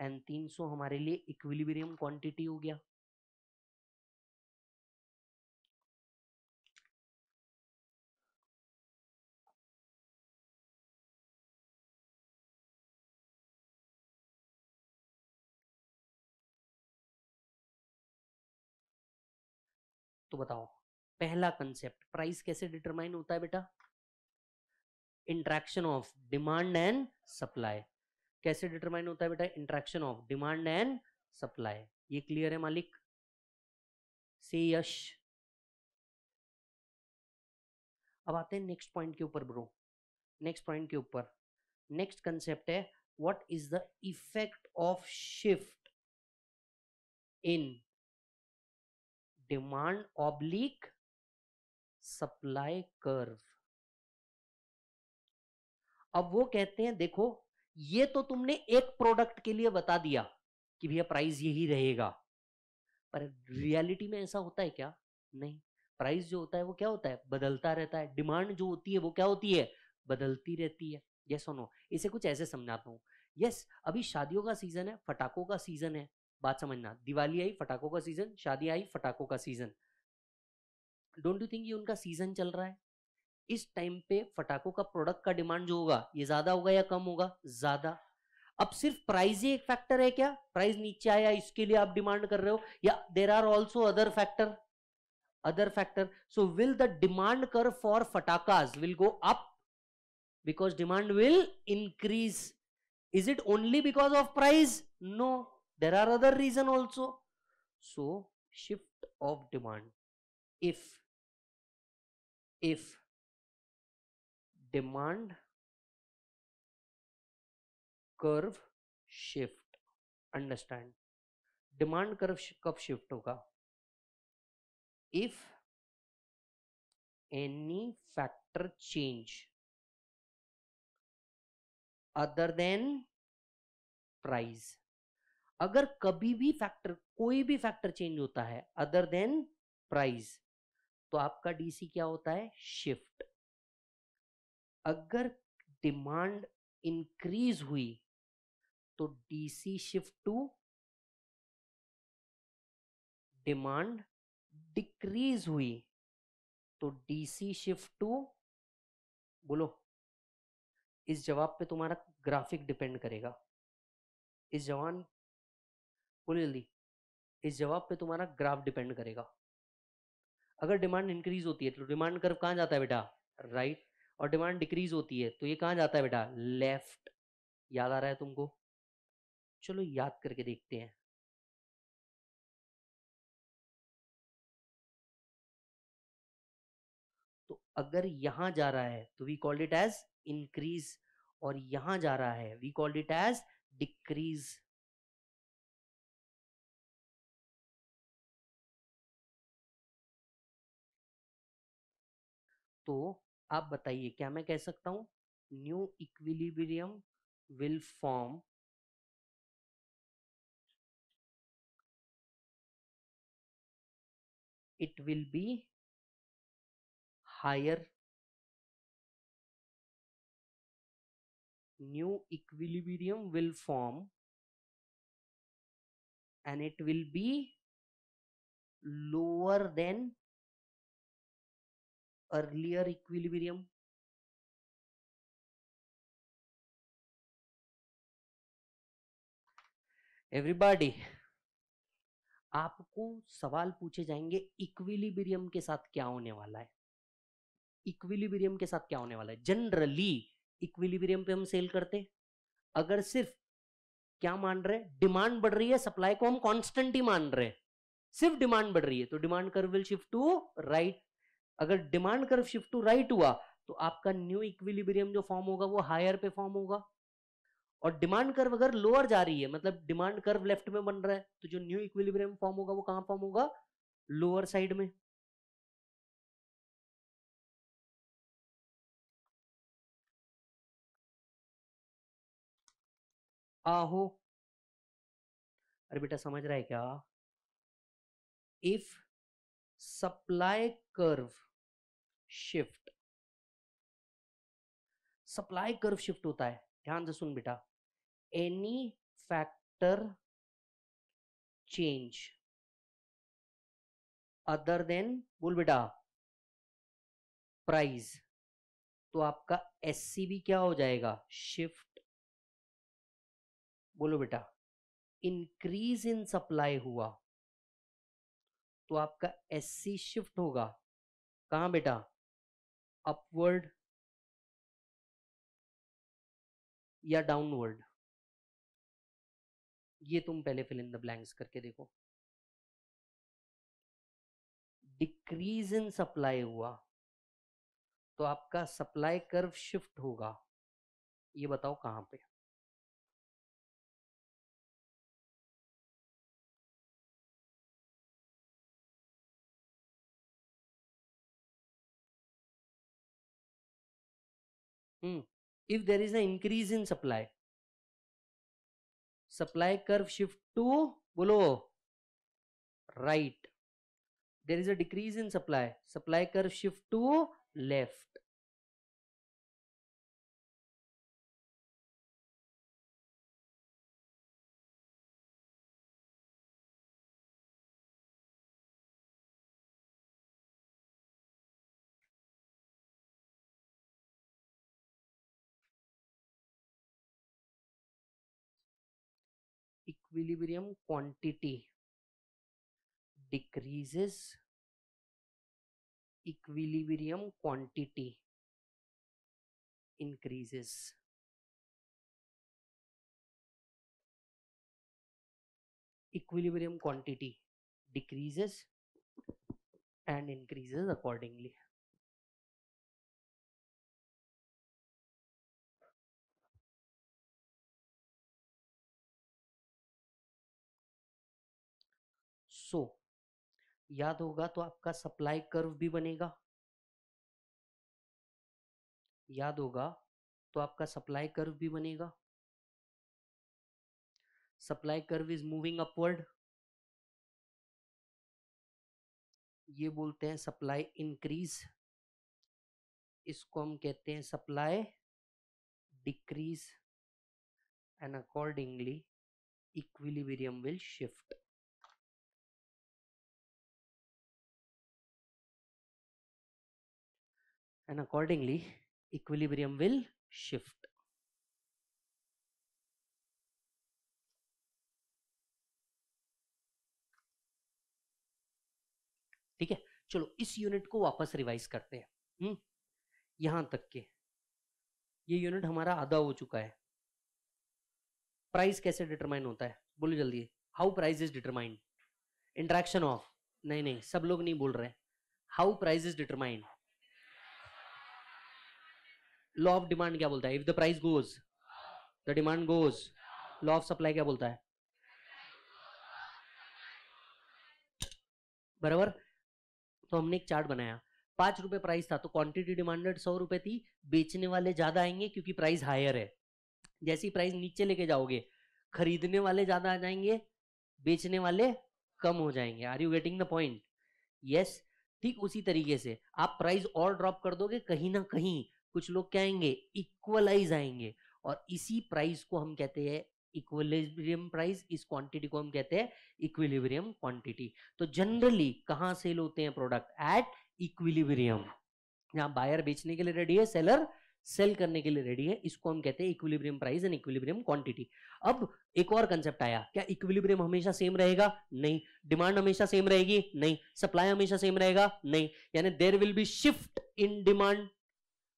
एंड तीन सौ हमारे लिए इक्विलिब्रियम क्वांटिटी हो गया तो बताओ पहला कंसेप्ट प्राइस कैसे डिटरमाइन होता है बेटा interaction of demand and supply कैसे डिटरमाइन होता है बेटा interaction of demand and supply ये क्लियर है मालिक से यश अब आते हैं नेक्स्ट पॉइंट के ऊपर ब्रो नेक्स्ट पॉइंट के ऊपर नेक्स्ट कंसेप्ट है what is the effect of shift in demand oblique supply curve अब वो कहते हैं देखो ये तो तुमने एक प्रोडक्ट के लिए बता दिया कि भैया प्राइस यही रहेगा पर रियलिटी में ऐसा होता है क्या नहीं प्राइस जो होता है वो क्या होता है बदलता रहता है डिमांड जो होती है वो क्या होती है बदलती रहती है यस और no? इसे कुछ ऐसे समझाता हूँ यस अभी शादियों का सीजन है फटाखों का सीजन है बात समझना दिवाली आई फटाखों का सीजन शादी आई फटाखों का सीजन डोंट यू थिंक ये उनका सीजन चल रहा है इस टाइम पे फटाखों का प्रोडक्ट का डिमांड जो होगा ये ज्यादा होगा या कम होगा ज्यादा अब सिर्फ प्राइस ही एक फैक्टर है क्या प्राइस नीचे आया इसके लिए आप डिमांड कर रहे हो या there are also other factor other factor so will the demand curve for फटाकाज will go up because demand will increase is it only because of price no there are other reason also so shift of demand if if demand curve shift understand demand curve कब shift होगा if any factor change other than price अगर कभी भी factor कोई भी factor change होता है other than price तो आपका डीसी क्या होता है शिफ्ट अगर डिमांड इंक्रीज हुई तो DC shift to demand decrease हुई तो डीसी शिफ्ट टू बोलो इस जवाब पे तुम्हारा ग्राफिक डिपेंड करेगा इस जवान जल्दी इस जवाब पे तुम्हारा ग्राफ डिपेंड करेगा अगर डिमांड इंक्रीज होती है तो डिमांड कर्व कहाँ जाता है बेटा राइट right. और डिमांड डिक्रीज होती है तो ये कहाँ जाता है बेटा लेफ्ट याद आ रहा है तुमको चलो याद करके देखते हैं तो अगर यहां जा रहा है तो we called it as increase और यहां जा रहा है we called it as decrease तो आप बताइए क्या मैं कह सकता हूं new equilibrium will form it will be higher new equilibrium will form and it will be lower than earlier equilibrium everybody आपको सवाल पूछे जाएंगे इक्विलिब्रियम के साथ क्या होने वाला है इक्विलिब्रियम के साथ क्या होने वाला है जनरली इक्विलिब्रियम पे हम सेल करते अगर सिर्फ क्या मान रहे डिमांड बढ़ रही है सप्लाई को हम कॉन्स्टेंट ही मान रहे सिर्फ डिमांड बढ़ रही है तो demand curve will shift to right अगर demand curve shift to right हुआ तो आपका न्यू इक्विलिब्रियम जो फॉर्म होगा वो हायर पे फॉर्म होगा और डिमांड कर्व अगर लोअर जा रही है मतलब डिमांड कर्व लेफ्ट में बन रहा है तो जो न्यू इक्विलिब्रियम फॉर्म होगा वो कहां फॉर्म होगा लोअर साइड में आहो अरे बेटा समझ रहा है क्या if supply curve shift supply curve shift होता है ध्यान से सुन बेटा any factor change other than बोल बेटा प्राइस तो आपका एस क्या हो जाएगा शिफ्ट बोलो बेटा इंक्रीज इन सप्लाई हुआ तो आपका एस शिफ्ट होगा कहा बेटा अपवर्ड या डाउनवर्ड ये तुम पहले फिल इन द ब्लैंक्स करके देखो डिक्रीज इन सप्लाई हुआ तो आपका सप्लाई कर्व शिफ्ट होगा ये बताओ कहां पे hmm. if there is an increase in supply supply curve shift to bolo right there is a decrease in supply supply curve shift to left equilibrium quantity decreases equilibrium quantity increases equilibrium quantity decreases and increases accordingly सो याद होगा तो आपका supply curve भी बनेगा याद होगा तो आपका सप्लाई कर्व भी बनेगा supply curve is moving upward ये बोलते हैं सप्लाई इंक्रीज इसको हम कहते हैं supply decrease and accordingly equilibrium will shift and accordingly equilibrium will shift. ठीक है चलो इस यूनिट को वापस रिवाइज करते हैं हम्म यहां तक के ये यूनिट हमारा आधा हो चुका है प्राइस कैसे डिटरमाइन होता है बोलो जल्दी how price is determined interaction of नहीं नहीं सब लोग नहीं बोल रहे how price is determined law of demand क्या बोलता है if the price goes the demand goes law of supply क्या बोलता है बराबर तो हमने एक चार्ट बनाया पांच रुपए प्राइस था तो क्वांटिटी डिमांडेड सौ रुपए थी बेचने वाले ज्यादा आएंगे क्योंकि प्राइस हायर है जैसे ही प्राइस नीचे लेके जाओगे खरीदने वाले ज्यादा आ जाएंगे बेचने वाले कम हो जाएंगे are you getting the point yes ठीक उसी तरीके से आप प्राइस और ड्रॉप कर दोगे कहीं ना कहीं कुछ लोग क्या आएंगे इक्वलाइज आएंगे और इसी प्राइस को हम कहते हैं इक्वलिब्रियम प्राइस इस क्वांटिटी को हम कहते हैं इक्विलिब्रियम क्वांटिटी तो जनरली कहां सेल होते हैं प्रोडक्ट एट इक्विलिब्रियम यहाँ बायर बेचने के लिए रेडी है सेलर सेल करने के लिए रेडी है इसको हम कहते हैं equilibrium price and equilibrium quantity अब एक और कंसेप्ट आया क्या इक्विलिब्रियम हमेशा सेम रहेगा नहीं डिमांड हमेशा सेम रहेगी नहीं सप्लाई हमेशा सेम रहेगा नहीं यानी there will be shift in demand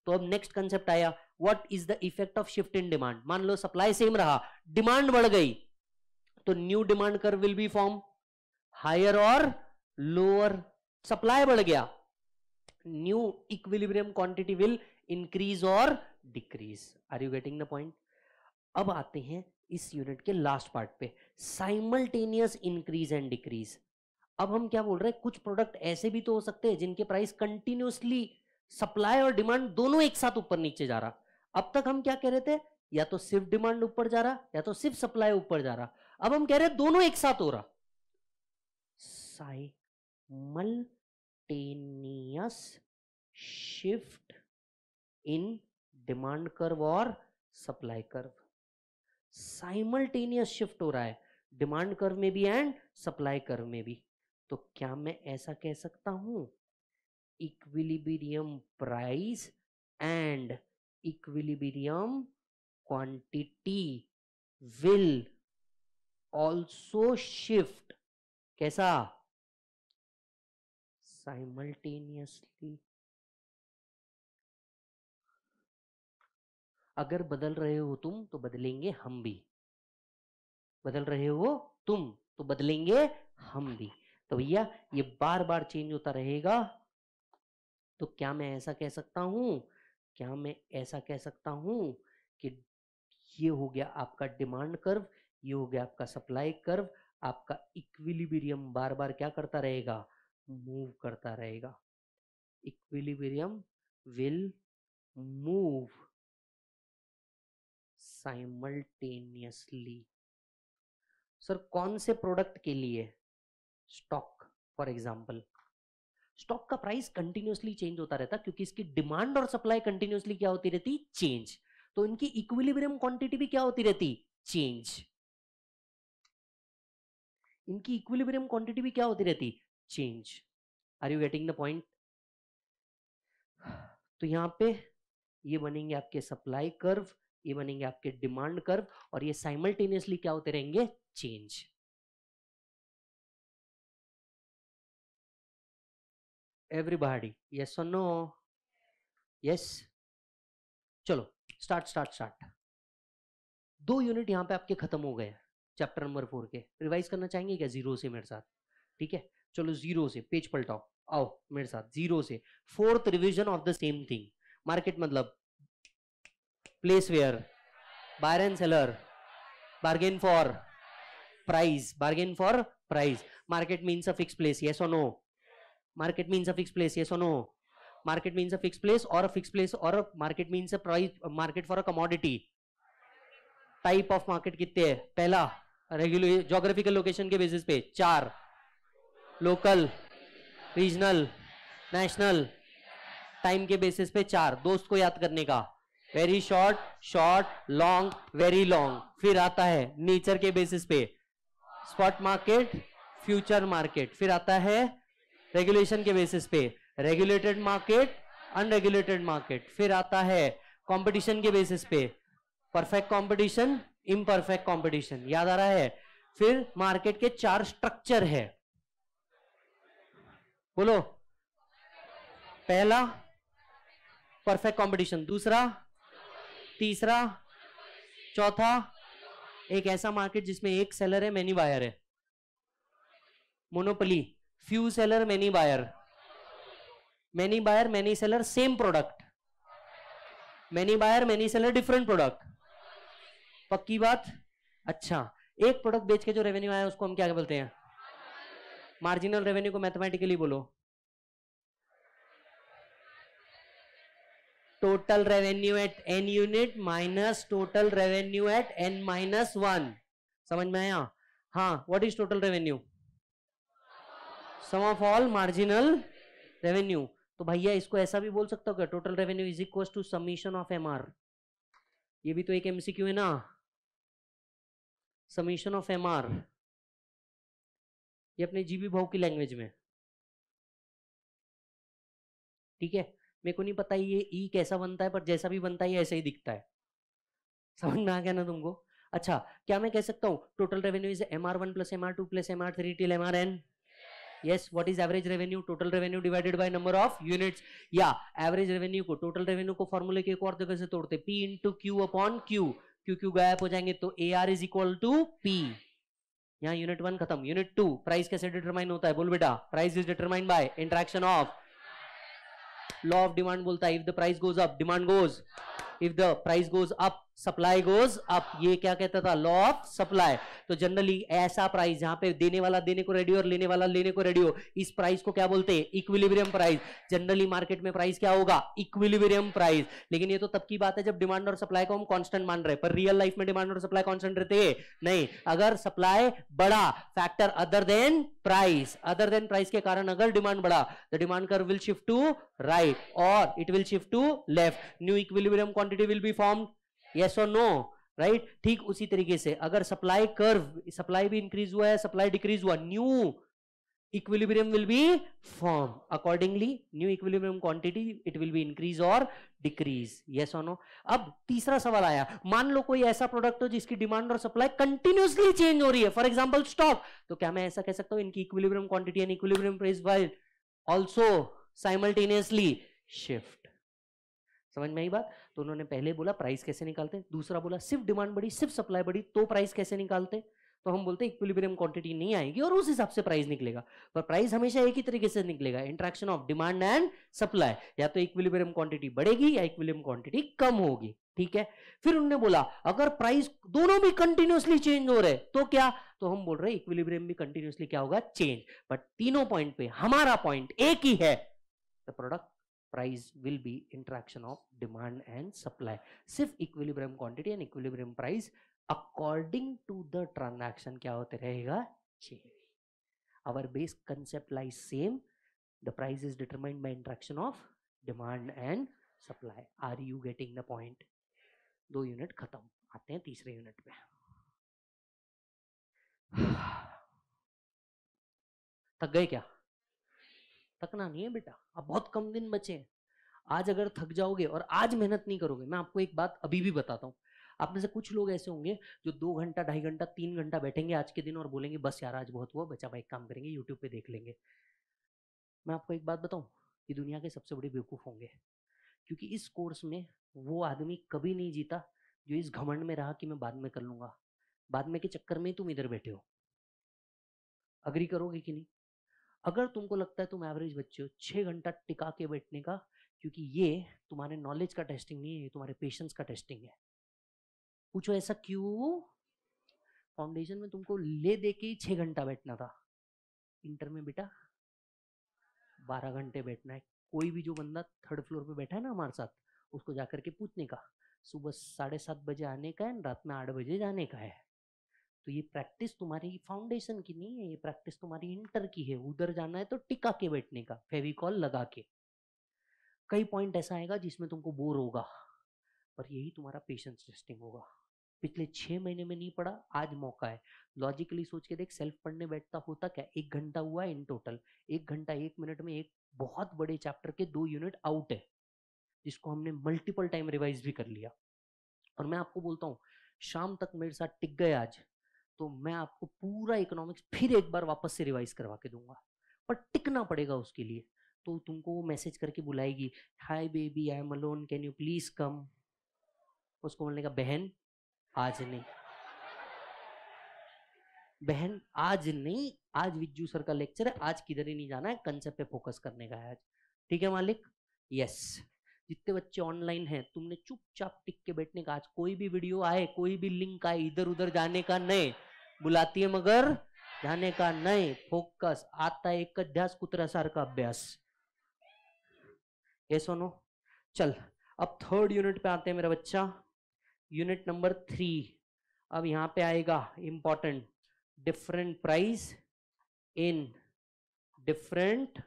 तो अब नेक्स्ट कंसेप्ट आया what is the effect of shift in demand मान लो सप्लाई सेम रहा डिमांड बढ़ गई तो new demand curve will be form higher और लोअर सप्लाई बढ़ गया new equilibrium quantity will increase और decrease are you getting the point अब आते हैं इस यूनिट के लास्ट पार्ट पे साइमल्टेनियस इंक्रीज एंड डिक्रीज अब हम क्या बोल रहे हैं कुछ प्रोडक्ट ऐसे भी तो हो सकते हैं जिनके प्राइस कंटिन्यूसली सप्लाई और डिमांड दोनों एक साथ ऊपर नीचे जा रहा अब तक हम क्या कह रहे थे या तो सिर्फ डिमांड ऊपर जा रहा या तो सिर्फ सप्लाई ऊपर जा रहा अब हम कह रहे दोनों एक साथ हो रहा simultaneous shift in demand curve और सप्लाई कर्व साइमल्टेनियस शिफ्ट हो रहा है डिमांड कर्व में भी एंड सप्लाई कर्व में भी तो क्या मैं ऐसा कह सकता हूं equilibrium price and equilibrium quantity will also shift कैसा साइमल्टेनियसली अगर बदल रहे हो तुम तो बदलेंगे हम भी बदल रहे हो तुम तो बदलेंगे हम भी तो भैया ये बार बार चेंज होता रहेगा तो क्या मैं ऐसा कह सकता हूँ क्या मैं ऐसा कह सकता हूँ कि ये हो गया आपका डिमांड कर्व ये हो गया आपका सप्लाई कर्व आपका इक्विलिबीरियम बार बार क्या करता रहेगा मूव करता रहेगा equilibrium will move simultaneously sir कौन से प्रोडक्ट के लिए स्टॉक फॉर एग्जाम्पल स्टॉक का प्राइस कंटिन्यूसली चेंज होता रहता क्योंकि इसकी डिमांड और सप्लाई कंटिन्यूसली क्या होती रहती चेंज तो इनकी इक्विलिब्रियम क्वांटिटी भी क्या होती रहती चेंज इनकी इक्विलिब्रियम क्वांटिटी भी क्या होती रहती change are you getting the point तो यहां पे ये बनेंगे आपके सप्लाई कर्व ये बनेंगे आपके डिमांड कर्व और ये साइमल्टेनियसली क्या होते रहेंगे change everybody yes or no yes चलो स्टार्ट स्टार्ट स्टार्ट दो यूनिट यहाँ पे आपके खत्म हो गए चैप्टर नंबर फोर के रिवाइज करना चाहेंगे क्या जीरो से मेरे साथ ठीक है चलो जीरो से पेज पलटाओ आओ मेरे साथ जीरो से fourth revision of the same thing market मतलब place where buyer and seller bargain for price bargain for price market means a fix place yes or no market means a fixed place yes or no market means a fixed place or a fixed place or a market means a price a market type of market कितने पहला regular geographical location के basis पे चार local regional national time के basis पे चार दोस्त को याद करने का very short short long very long फिर आता है नेचर के बेसिस पे स्पॉट मार्केट फ्यूचर मार्केट फिर आता है रेगुलेशन के बेसिस पे रेगुलेटेड मार्केट अनरेगुलेटेड मार्केट फिर आता है कंपटीशन के बेसिस पे परफेक्ट कंपटीशन इम्परफेक्ट कंपटीशन याद आ रहा है फिर मार्केट के चार स्ट्रक्चर है बोलो पहला परफेक्ट कंपटीशन दूसरा तीसरा चौथा एक ऐसा मार्केट जिसमें एक सेलर है मैनी बायर है monopoly few seller many buyer many buyer many seller same product many buyer many seller different product पक्की बात अच्छा एक प्रोडक्ट बेच के जो रेवेन्यू आया उसको हम क्या बोलते हैं मार्जिनल रेवेन्यू को मैथमेटिकली बोलो total revenue at N unit minus total revenue at N minus one समझ में आया हाँ what is total revenue sum of all marginal revenue तो भैया इसको ऐसा भी बोल सकता हो total revenue is equal to summation of M R ये भी तो एक एमसीक्यू है ना समीशन ऑफ एम आर ये अपने जीबी भाव की लैंग्वेज में ठीक है मेरे को नहीं पता ये ई e कैसा बनता है पर जैसा भी बनता है ऐसा ही दिखता है समझ में आ गया ना तुमको अच्छा क्या मैं कह सकता हूँ total revenue is M R one plus M R two plus M R three T M R N yes what is average revenue total revenue divided by number of units या average revenue को total revenue को formula के एक और जगह से तोड़ते p into q upon q q q गायब हो जाएंगे तो AR is equal to p यहाँ यूनिट वन खत्म यूनिट टू प्राइस कैसे डिटरमाइन होता है बोल बेटा price is determine by interaction of law of demand बोलता है if the price goes up demand goes if the price goes up supply goes up ये क्या कहता था लॉ ऑफ सप्लाई तो जनरली ऐसा प्राइस जहां पे देने वाला देने को रेडी और लेने वाला लेने को रेडी हो इस प्राइस को क्या बोलते हैं इक्विलिब्रियम प्राइस जनरली मार्केट में प्राइस क्या होगा इक्विलिब्रियम प्राइस लेकिन ये तो तब की बात है जब डिमांड और सप्लाई को हम कांस्टेंट मान रहे पर रियल लाइफ में डिमांड और सप्लाई कांस्टेंट रहते हैं नहीं अगर सप्लाई बड़ा factor other than price other than price के कारण अगर डिमांड बढ़ा तो demand curve will shift to right और it will shift to left new equilibrium कौन quantity will be form yes और नो राइट ठीक उसी तरीके से अगर सप्लाई कर्व सप्लाई भी इंक्रीज हुआ है सप्लाई डिक्रीज हुआ new equilibrium will be form accordingly new equilibrium quantity it will be increase और डिक्रीज यस or no अब तीसरा सवाल आया मान लो कोई ऐसा प्रोडक्ट हो जिसकी डिमांड और सप्लाई कंटिन्यूसली चेंज हो रही है फॉर एग्जाम्पल स्टॉक तो क्या मैं ऐसा कह सकता हूं इनकी equilibrium quantity and equilibrium price will also simultaneously shift समझ में आई बात तो उन्होंने पहले बोला प्राइस कैसे निकालते दूसरा बोला सिर्फ डिमांड बढ़ी सिर्फ सप्लाई बढ़ी तो प्राइस कैसे निकालते तो हम बोलते हैं इक्विलिब्रियम क्वांटिटी नहीं आएगी और उस हिसाब से प्राइस निकलेगा पर प्राइस हमेशा एक ही तरीके से निकलेगा interaction of demand and supply या तो इक्विलिब्रियम क्वांटिटी बढ़ेगी या इक्विलिब्रियम क्वांटिटी कम होगी ठीक है फिर उन्होंने बोला अगर प्राइस दोनों भी कंटिन्यूअसली चेंज हो रहे तो क्या तो हम बोल रहे इक्विलिब्रियम भी कंटिन्यूसली क्या होगा चेंज बट तीनों पॉइंट पे हमारा पॉइंट एक ही है the product price will be interaction of demand and supply सिर्फ equilibrium quantity and equilibrium price according to the transaction क्या होते रहेगा change our base concept lies same the price is determined by interaction of demand and supply are you getting the point दो unit खत्म आते हैं तीसरे unit पे थक गए क्या थकना नहीं है बेटा अब बहुत कम दिन बचे हैं आज अगर थक जाओगे और आज मेहनत नहीं करोगे मैं आपको एक बात अभी भी बताता हूँ आप में से कुछ लोग ऐसे होंगे जो दो घंटा ढाई घंटा तीन घंटा बैठेंगे आज के दिन और बोलेंगे बस यार आज बहुत हुआ बचा भाई काम करेंगे यूट्यूब पे देख लेंगे मैं आपको एक बात बताऊं ये दुनिया के सबसे बड़े बेवकूफ़ होंगे क्योंकि इस कोर्स में वो आदमी कभी नहीं जीता जो इस घमंड में रहा कि मैं बाद में कर लूंगा बाद में के चक्कर में तुम इधर बैठे हो अग्री करोगे कि नहीं अगर तुमको लगता है तुम एवरेज बच्चे हो छः घंटा टिका के बैठने का क्योंकि ये तुम्हारे नॉलेज का टेस्टिंग नहीं है ये तुम्हारे पेशेंस का टेस्टिंग है पूछो ऐसा क्यों फाउंडेशन में तुमको ले दे के ही छः घंटा बैठना था इंटर में बेटा बारह घंटे बैठना है कोई भी जो बंदा थर्ड फ्लोर पे बैठा है ना हमारे साथ उसको जाकर के पूछने का सुबह साढ़े सात बजे आने का है रात में आठ बजे जाने का है तो ये प्रैक्टिस तुम्हारी फाउंडेशन की नहीं है ये प्रैक्टिस तुम्हारी इंटर की है उधर जाना है तो टिका के बैठने का फेविकॉल लगा के कई पॉइंट ऐसा आएगा जिसमें तुमको बोर होगा पर यही तुम्हारा पेशेंस टेस्टिंग होगा पिछले छः महीने में नहीं पढ़ा आज मौका है लॉजिकली सोच के देख सेल्फ पढ़ने बैठता होता क्या एक घंटा हुआ है इन टोटल एक घंटा एक मिनट में एक बहुत बड़े चैप्टर के दो यूनिट आउट है जिसको हमने मल्टीपल टाइम रिवाइज भी कर लिया और मैं आपको बोलता हूँ शाम तक मेरे साथ टिक गए आज तो मैं आपको पूरा इकोनॉमिक्स फिर एक बार वापस से रिवाइज करवा के दूंगा पर टिकना पड़ेगा उसके लिए तो तुमको वो मैसेज करके बुलाएगी hi baby I am alone can you please come उसको बोलने का बहन आज नहीं बहन आज नहीं आज विज्जू सर का लेक्चर है आज किधर ही नहीं जाना है कंसेप्ट पे फोकस करने का है आज ठीक है मालिक यस जितने बच्चे ऑनलाइन हैं तुमने चुपचाप टिक के बैठने का आज कोई भी वीडियो आए कोई भी लिंक आए इधर उधर जाने का नहीं बुलाती है मगर जाने का नहीं फोकस आता कुतरा सार का अभ्यास ये सोनो चल अब थर्ड यूनिट पे आते हैं मेरा बच्चा यूनिट नंबर थ्री अब यहां पे आएगा important different price in different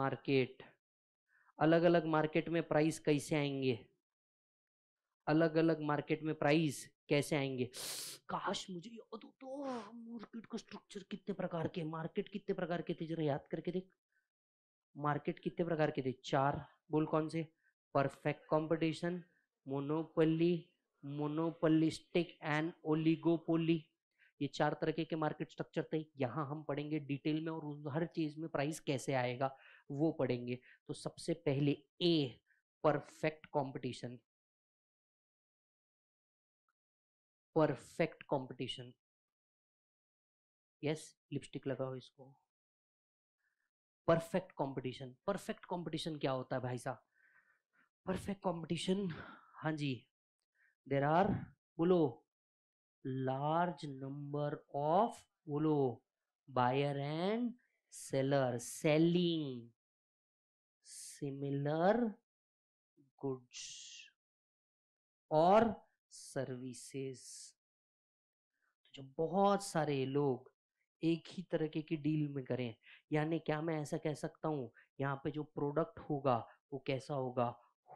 market अलग अलग मार्केट में प्राइस कैसे आएंगे अलग अलग मार्केट में प्राइस कैसे आएंगे काश मुझे याद हो तो मार्केट का स्ट्रक्चर कितने प्रकार के मार्केट कितने प्रकार के थे जरा याद करके देख मार्केट कितने प्रकार के थे चार बोल कौन से perfect competition monopoly monopolistic and oligopoly ये चार तरह के मार्केट स्ट्रक्चर थे यहाँ हम पढ़ेंगे डिटेल में और हर चीज में प्राइस कैसे आएगा वो पढ़ेंगे तो सबसे पहले A perfect competition perfect competition yes lipstick लगाओ इसको परफेक्ट कंपटीशन परफेक्ट कंपटीशन क्या होता है भाई साहब परफेक्ट कंपटीशन हाँ जी देर आर बोलो लार्ज नंबर ऑफ बोलो buyer and seller selling similar goods और सर्विसेज तो जो बहुत सारे लोग एक ही तरीके की डील में करें यानी क्या मैं ऐसा कह सकता हूँ यहाँ पे जो प्रोडक्ट होगा वो कैसा होगा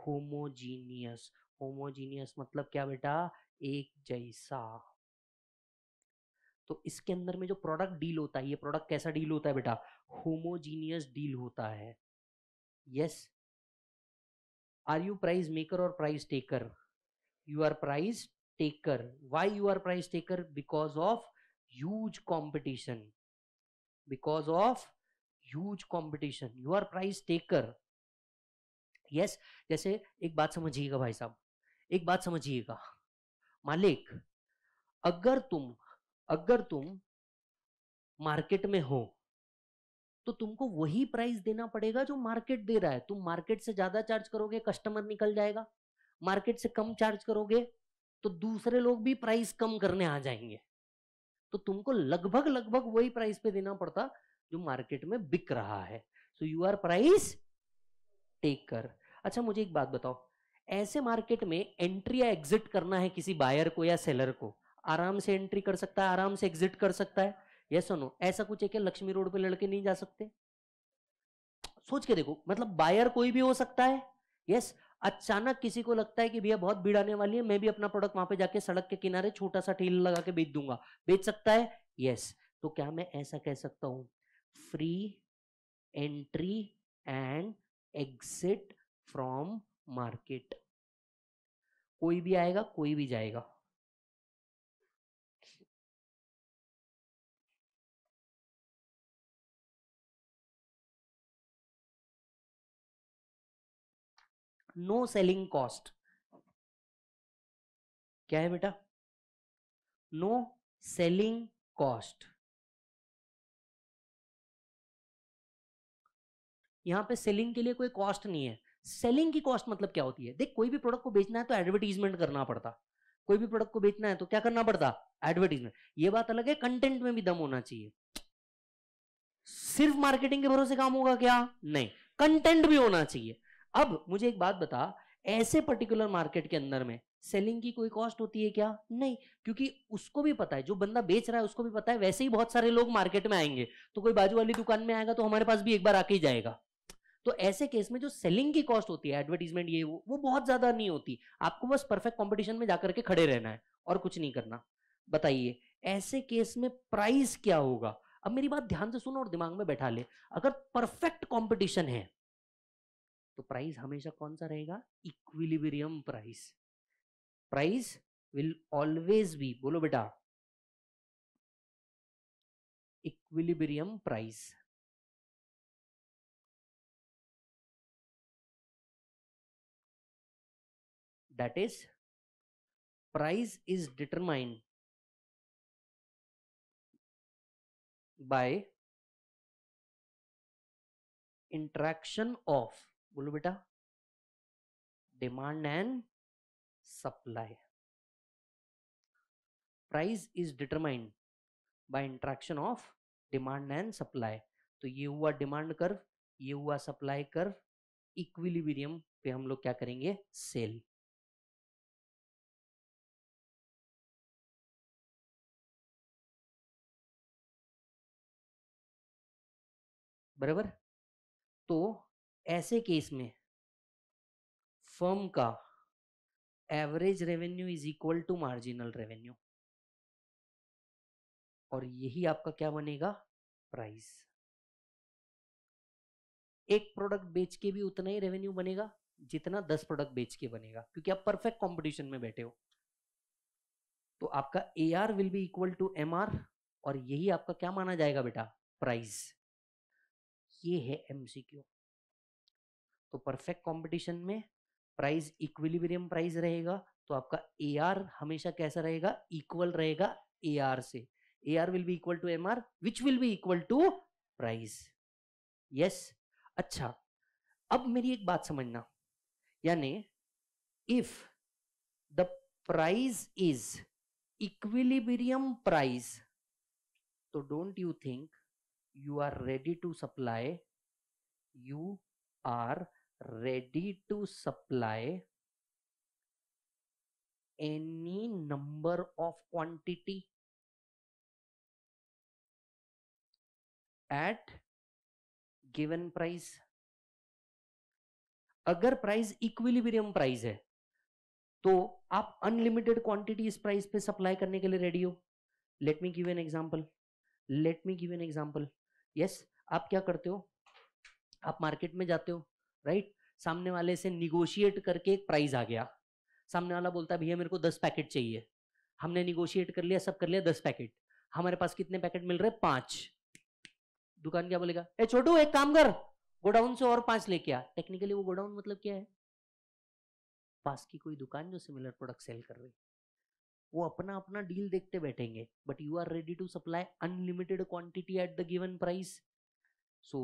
होमोजीनियस होमोजीनियस मतलब क्या बेटा एक जैसा तो इसके अंदर में जो प्रोडक्ट डील होता है ये प्रोडक्ट कैसा डील होता है बेटा होमोजीनियस डील होता है yes are you price maker और price taker you are prize taker why you are prize taker because of huge competition because of huge competition you are prize taker yes जैसे एक बात समझिएगा भाई साहब एक बात समझिएगा मालिक अगर तुम अगर तुम मार्केट में हो तो तुमको वही प्राइस देना पड़ेगा जो मार्केट दे रहा है तुम मार्केट से ज्यादा चार्ज करोगे कस्टमर निकल जाएगा मार्केट से कम चार्ज करोगे तो दूसरे लोग भी प्राइस कम करने आ जाएंगे तो तुमको लगभग लगभग वही प्राइस पे देना पड़ता जो मार्केट में बिक रहा है सो यू आर प्राइस कर अच्छा मुझे एक बात बताओ ऐसे मार्केट में एंट्री या एग्जिट करना है किसी बायर को या सेलर को आराम से एंट्री कर सकता है आराम से एग्जिट कर सकता है ये yes ऐसा कुछ है कि लक्ष्मी रोड पे लड़के नहीं जा सकते सोच के देखो मतलब बायर कोई भी हो सकता है यस yes, अचानक किसी को लगता है कि भैया बहुत भीड़ आने वाली है मैं भी अपना प्रोडक्ट वहां पे जाके सड़क के किनारे छोटा सा ठेल लगा के बेच दूंगा बेच सकता है यस तो क्या मैं ऐसा कह सकता हूं free entry and exit from market कोई भी आएगा कोई भी जाएगा नो सेलिंग कॉस्ट क्या है बेटा नो सेलिंग कॉस्ट यहां पे सेलिंग के लिए कोई कॉस्ट नहीं है सेलिंग की कॉस्ट मतलब क्या होती है देख कोई भी प्रोडक्ट को बेचना है तो एडवर्टीजमेंट करना पड़ता कोई भी प्रोडक्ट को बेचना है तो क्या करना पड़ता एडवर्टीजमेंट ये बात अलग है कंटेंट में भी दम होना चाहिए सिर्फ मार्केटिंग के भरोसे काम होगा क्या नहीं कंटेंट भी होना चाहिए अब मुझे एक बात बता ऐसे पर्टिकुलर मार्केट के अंदर में सेलिंग की कोई कॉस्ट होती है क्या नहीं क्योंकि उसको भी पता है जो बंदा बेच रहा है उसको भी पता है वैसे ही बहुत सारे लोग मार्केट में आएंगे तो कोई बाजू वाली दुकान में आएगा तो हमारे पास भी एक बार आके ही जाएगा तो ऐसे केस में जो सेलिंग की कॉस्ट होती है एडवर्टीजमेंट ये वो वो बहुत ज्यादा नहीं होती आपको बस परफेक्ट कॉम्पिटिशन में जाकर के खड़े रहना है और कुछ नहीं करना बताइए ऐसे केस में प्राइस क्या होगा अब मेरी बात ध्यान से सुनो और दिमाग में बैठा ले अगर परफेक्ट कॉम्पिटिशन है तो प्राइस हमेशा कौन सा रहेगा equilibrium price price will always be बोलो बेटा equilibrium price that is price is determined by interaction of बोलो बेटा demand and supply price is determined by interaction of demand and supply तो ये हुआ डिमांड कर्व ये हुआ सप्लाई कर्व इक्विलिब्रियम पे हम लोग क्या करेंगे सेल बराबर तो ऐसे केस में फर्म का average revenue is equal to marginal revenue और यही आपका क्या बनेगा प्राइस एक प्रोडक्ट बेच के भी उतना ही रेवेन्यू बनेगा जितना दस प्रोडक्ट बेच के बनेगा क्योंकि आप परफेक्ट कंपटीशन में बैठे हो तो आपका A R will be equal to M R और यही आपका क्या माना जाएगा बेटा प्राइस ये है एमसीक्यू तो परफेक्ट कंपटीशन में प्राइस इक्विलिब्रियम प्राइस रहेगा तो आपका ए आर हमेशा कैसा रहेगा इक्वल रहेगा ए आर से A R will be equal to M R which will be equal to price yes अच्छा अब मेरी एक बात समझना यानी if the price is equilibrium price तो don't you think you are ready to supply you are ready to supply any number of quantity at given price अगर price equilibrium price है तो आप अनलिमिटेड क्वांटिटी इस price पे supply करने के लिए रेडी हो let me give an example let me give an example yes आप क्या करते हो आप मार्केट में जाते हो राइट सामने वाले से निगोशिएट करके एक प्राइस आ गया सामने वाला बोलता है भैया मेरे को दस पैकेट चाहिए हमने निगोशिएट कर लिया सब कर लिया दस पैकेट हमारे पास कितने पैकेट मिल रहे पांच दुकान क्या बोलेगा ए छोटू एक काम कर गोडाउन से और पांच लेके आ टेक्निकली वो गोडाउन मतलब क्या है पास की कोई दुकान जो सिमिलर प्रोडक्ट सेल कर रही वो अपना अपना डील देखते बैठेंगे but you are ready to supply unlimited quantity at the given price so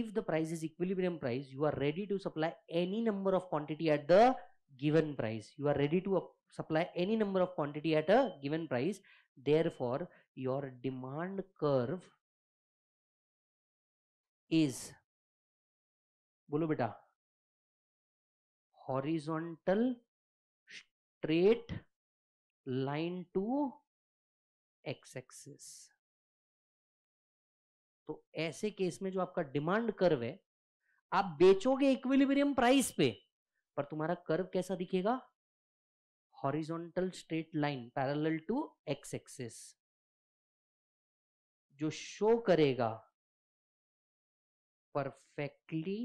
if the price is equilibrium price you are ready to supply any number of quantity at the given price you are ready to supply any number of quantity at a given price therefore your demand curve is bolo beta horizontal straight line to x axis तो ऐसे case में जो आपका demand curve है आप बेचोगे equilibrium price पे पर तुम्हारा कर्व कैसा दिखेगा horizontal straight line parallel to X axis जो शो करेगा परफेक्टली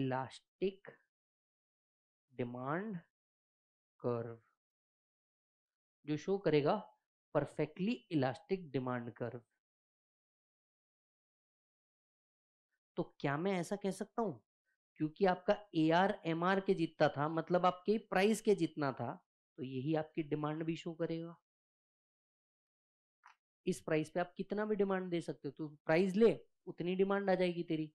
इलास्टिक डिमांड कर्व जो शो करेगा परफेक्टली इलास्टिक डिमांड कर्व तो क्या मैं ऐसा कह सकता हूं क्योंकि आपका ए आर एम आर के जितना था मतलब आपके प्राइस के जितना था तो यही आपकी डिमांड भी शो करेगा इस प्राइस पे आप कितना भी डिमांड दे सकते हो तो प्राइस ले उतनी डिमांड आ जाएगी तेरी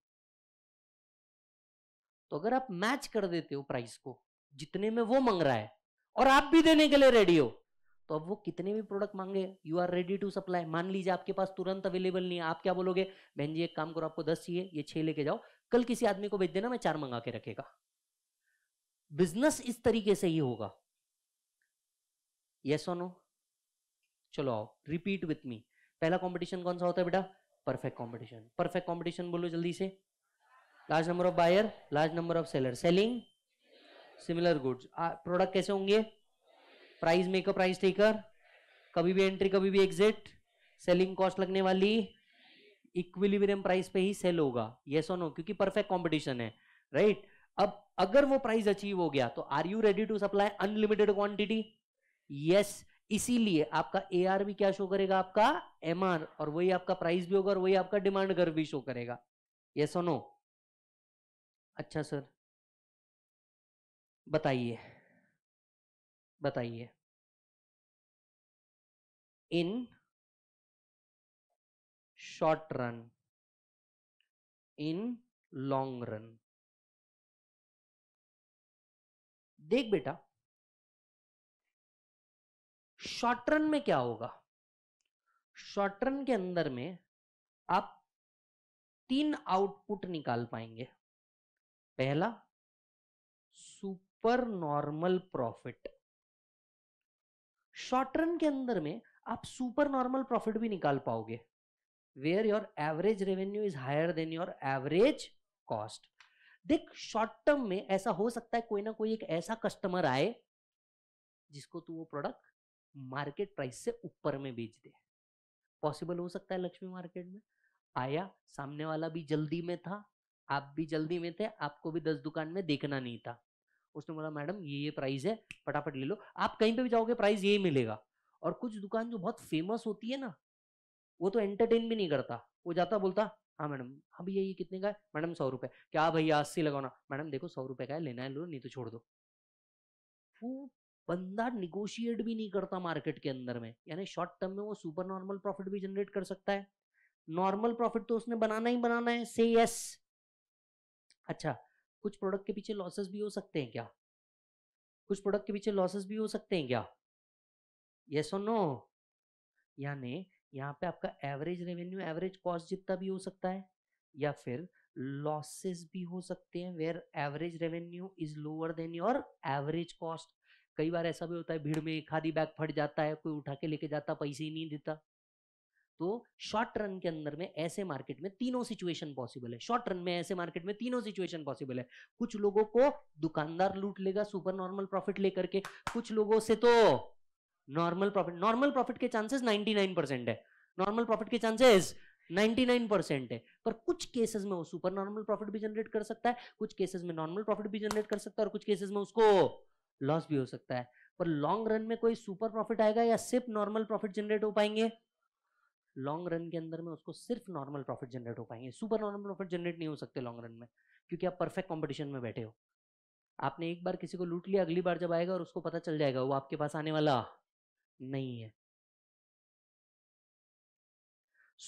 तो अगर आप मैच कर देते हो प्राइस को जितने में वो मंग रहा है और आप भी देने के लिए रेडी हो तो अब वो कितने भी प्रोडक्ट मांगे you are ready to supply मान लीजिए आपके पास तुरंत अवेलेबल नहीं है आप क्या बोलोगे बहन जी एक काम करो आपको दस चाहिए ये छह लेके जाओ कल किसी आदमी को भेज देना मैं चार मंगा के रखेगा बिजनेस इस तरीके से ही होगा यस ऑनो चलो आओ रिपीट विथ मी पहला कॉम्पिटिशन कौन सा होता है बेटा परफेक्ट कॉम्पिटिशन परफेक्ट कॉम्पिटिशन बोलो जल्दी से large number of buyer large number of seller selling similar goods product कैसे होंगे प्राइस मेकर प्राइस टेकर कभी भी एंट्री कभी भी एग्जिट सेलिंग कॉस्ट लगने वाली इक्विलिब्रियम प्राइस पे ही सेल होगा यस और नो क्योंकि परफेक्ट कॉम्पिटिशन है राइट right? अब अगर वो प्राइस अचीव हो गया तो are you ready to supply unlimited quantity yes इसीलिए आपका ए भी क्या शो करेगा आपका एम और वही आपका प्राइस भी होगा और वही आपका डिमांड कर भी शो करेगा यस और नो अच्छा सर बताइए बताइए in short run in long run देख बेटा शॉर्ट रन में क्या होगा शॉर्ट रन के अंदर में आप तीन आउटपुट निकाल पाएंगे पहला super normal profit short run के अंदर में आप सुपर नॉर्मल प्रॉफिट भी निकाल पाओगे where your average revenue is higher than your average cost देख शॉर्ट टर्म में ऐसा हो सकता है कोई ना कोई एक ऐसा कस्टमर आए जिसको तू वो प्रोडक्ट मार्केट प्राइस से ऊपर में बेच दे पॉसिबल हो सकता है लक्ष्मी मार्केट में आया सामने वाला भी जल्दी में था आप भी जल्दी में थे आपको भी दस दुकान में देखना नहीं था उसने बोला मैडम ये ये प्राइस है फटाफट ले लो आप कहीं पे भी जाओगे प्राइस यही मिलेगा और कुछ दुकान जो बहुत फेमस होती है ना वो तो एंटरटेन भी नहीं करता वो जाता बोलता हाँ मैडम हाँ भैया ये कितने का है मैडम सौ रुपये क्या भैया अस्सी लगाना मैडम देखो सौ रुपये का है लेना है लो नहीं तो छोड़ दो वो बंदा निगोशिएट भी नहीं करता मार्केट के अंदर में यानी शॉर्ट टर्म में वो सुपर नॉर्मल प्रॉफिट भी जनरेट कर सकता है नॉर्मल प्रॉफिट तो उसने बनाना ही बनाना है से यस अच्छा कुछ प्रोडक्ट के पीछे लॉसेस भी हो सकते हैं क्या कुछ प्रोडक्ट के पीछे लॉसेस भी हो सकते हैं क्या ये सो नो यानी यहाँ पे आपका एवरेज रेवेन्यू एवरेज कॉस्ट जितना भी हो सकता है या फिर लॉसेस भी हो सकते हैं where average revenue is lower than your average cost कई बार ऐसा भी होता है भीड़ में एक बैग फट जाता है कोई उठा के लेके जाता पैसे ही नहीं देता तो शॉर्ट रन के अंदर में ऐसे मार्केट में तीनों सिचुएशन पॉसिबल है शॉर्ट रन में ऐसे मार्केट में तीनों सिचुएशन पॉसिबल है कुछ लोगों को दुकानदार लूट लेगा सुपर नॉर्मल प्रॉफिट लेकर के कुछ लोगों से तो नॉर्मल प्रॉफिट नॉर्मल प्रॉफिट के चांसेस 99 परसेंट है नॉर्मल प्रॉफिट के चांसेस 99 परसेंट है पर कुछ केसेस में वो सुपर नॉर्मल प्रॉफिट भी जनरेट कर सकता है कुछ केसेस में नॉर्मल प्रॉफिट भी जनरेट कर सकता है और कुछ केसेस में उसको लॉस भी हो सकता है पर लॉन्ग रन में कोई सुपर प्रॉफिट आएगा या सिर्फ नॉर्मल प्रॉफिट जनरेट हो पाएंगे लॉन्ग रन के अंदर में उसको सिर्फ नॉर्मल प्रॉफिट जनरेट हो पाएंगे सुपर नॉर्मल प्रॉफिट जनरेट नहीं हो सकते लॉन्ग रन में क्योंकि आप परफेक्ट कॉम्पिटिशन में बैठे हो आपने एक बार किसी को लूट लिया अगली बार जब आएगा और उसको पता चल जाएगा वो आपके पास आने वाला नहीं है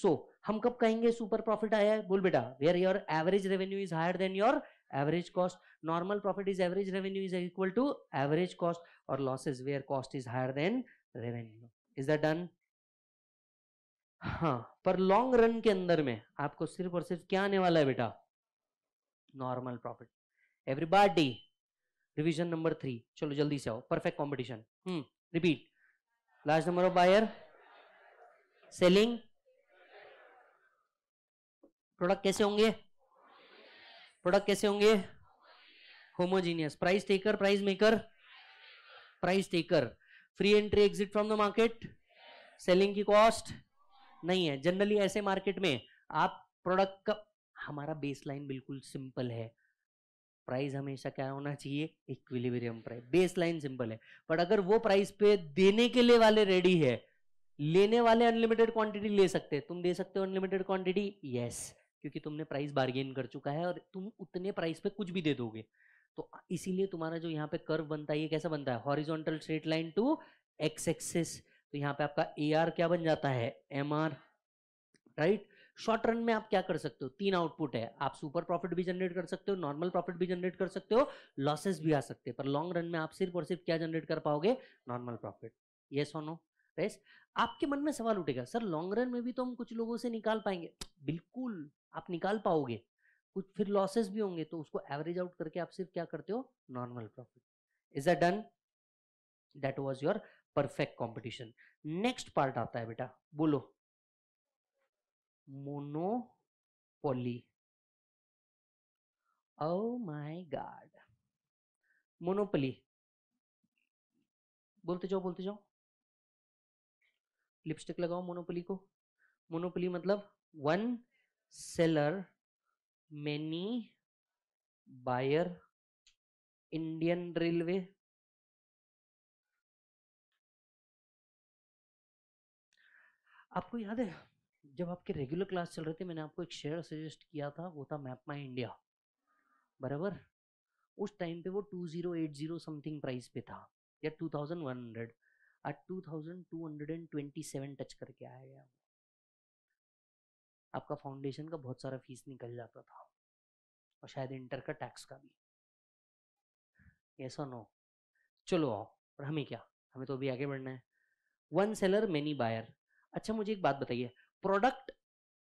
सो so, हम कब कहेंगे सुपर प्रॉफिट आया है बोल बेटा where your average revenue is higher than your average cost normal profit is average revenue is equal to average cost और losses where cost is higher than revenue is that done हाँ पर long run के अंदर में आपको सिर्फ और सिर्फ क्या आने वाला है बेटा normal profit everybody revision number three चलो जल्दी से आओ perfect competition hmm repeat last number of buyer selling product कैसे होंगे प्रोडक्ट कैसे होंगे homogeneous price taker price maker price taker free entry exit from the market selling की cost नहीं है जनरली ऐसे मार्केट में आप प्रोडक्ट का हमारा बेसलाइन बिल्कुल सिंपल है प्राइस हमेशा क्या होना चाहिए इक्विलिब्रियम प्राइस बेसलाइन सिंपल है बट अगर वो प्राइस पे देने के लिए वाले रेडी है लेने वाले अनलिमिटेड क्वांटिटी ले सकते हैं तुम दे सकते हो अनलिमिटेड क्वांटिटी यस क्योंकि तुमने प्राइस बार्गेन कर चुका है और तुम उतने प्राइस पे कुछ भी दे दोगे तो इसीलिए तुम्हारा जो यहाँ पे कर्व बनता है ये कैसा बनता है horizontal straight line to X axis तो यहाँ पे आपका ए आर क्या बन जाता है M R right short run में आप क्या कर सकते हो तीन आउटपुट है आप सुपर प्रॉफिट भी जनरेट कर सकते हो नॉर्मल प्रॉफिट भी जनरेट कर सकते हो लॉसेस भी आ सकते हैं पर लॉन्ग रन में आप सिर्फ और सिर्फ क्या जनरेट कर पाओगे नॉर्मल प्रॉफिट ये सोनो राइट आपके मन में सवाल उठेगा सर लॉन्ग रन में भी तो हम कुछ लोगों से निकाल पाएंगे बिल्कुल आप निकाल पाओगे कुछ फिर लॉसेस भी होंगे तो उसको एवरेज आउट करके आप सिर्फ क्या करते हो normal profit is uh done that was your perfect competition next part आता है बेटा बोलो monopoly oh my God monopoly बोलते जाओ बोलते जाओ लिपस्टिक लगाओ मोनोपली को मोनोपली मतलब one seller many buyer Indian railway आपको याद है जब आपके रेगुलर क्लास चल रहे थे मैंने आपको एक शेयर सजेस्ट किया था वो था मैप माई इंडिया बराबर उस टाइम पे वो 2080 समथिंग प्राइस पे था या 2100 आज 2227 टच करके आया गया आपका फाउंडेशन का बहुत सारा फीस निकल जाता था और शायद इंटर का टैक्स का भी ऐसा नो चलो आओ और हमें क्या हमें तो अभी आगे बढ़ना है वन सेलर मेनी बायर अच्छा मुझे एक बात बताइए प्रोडक्ट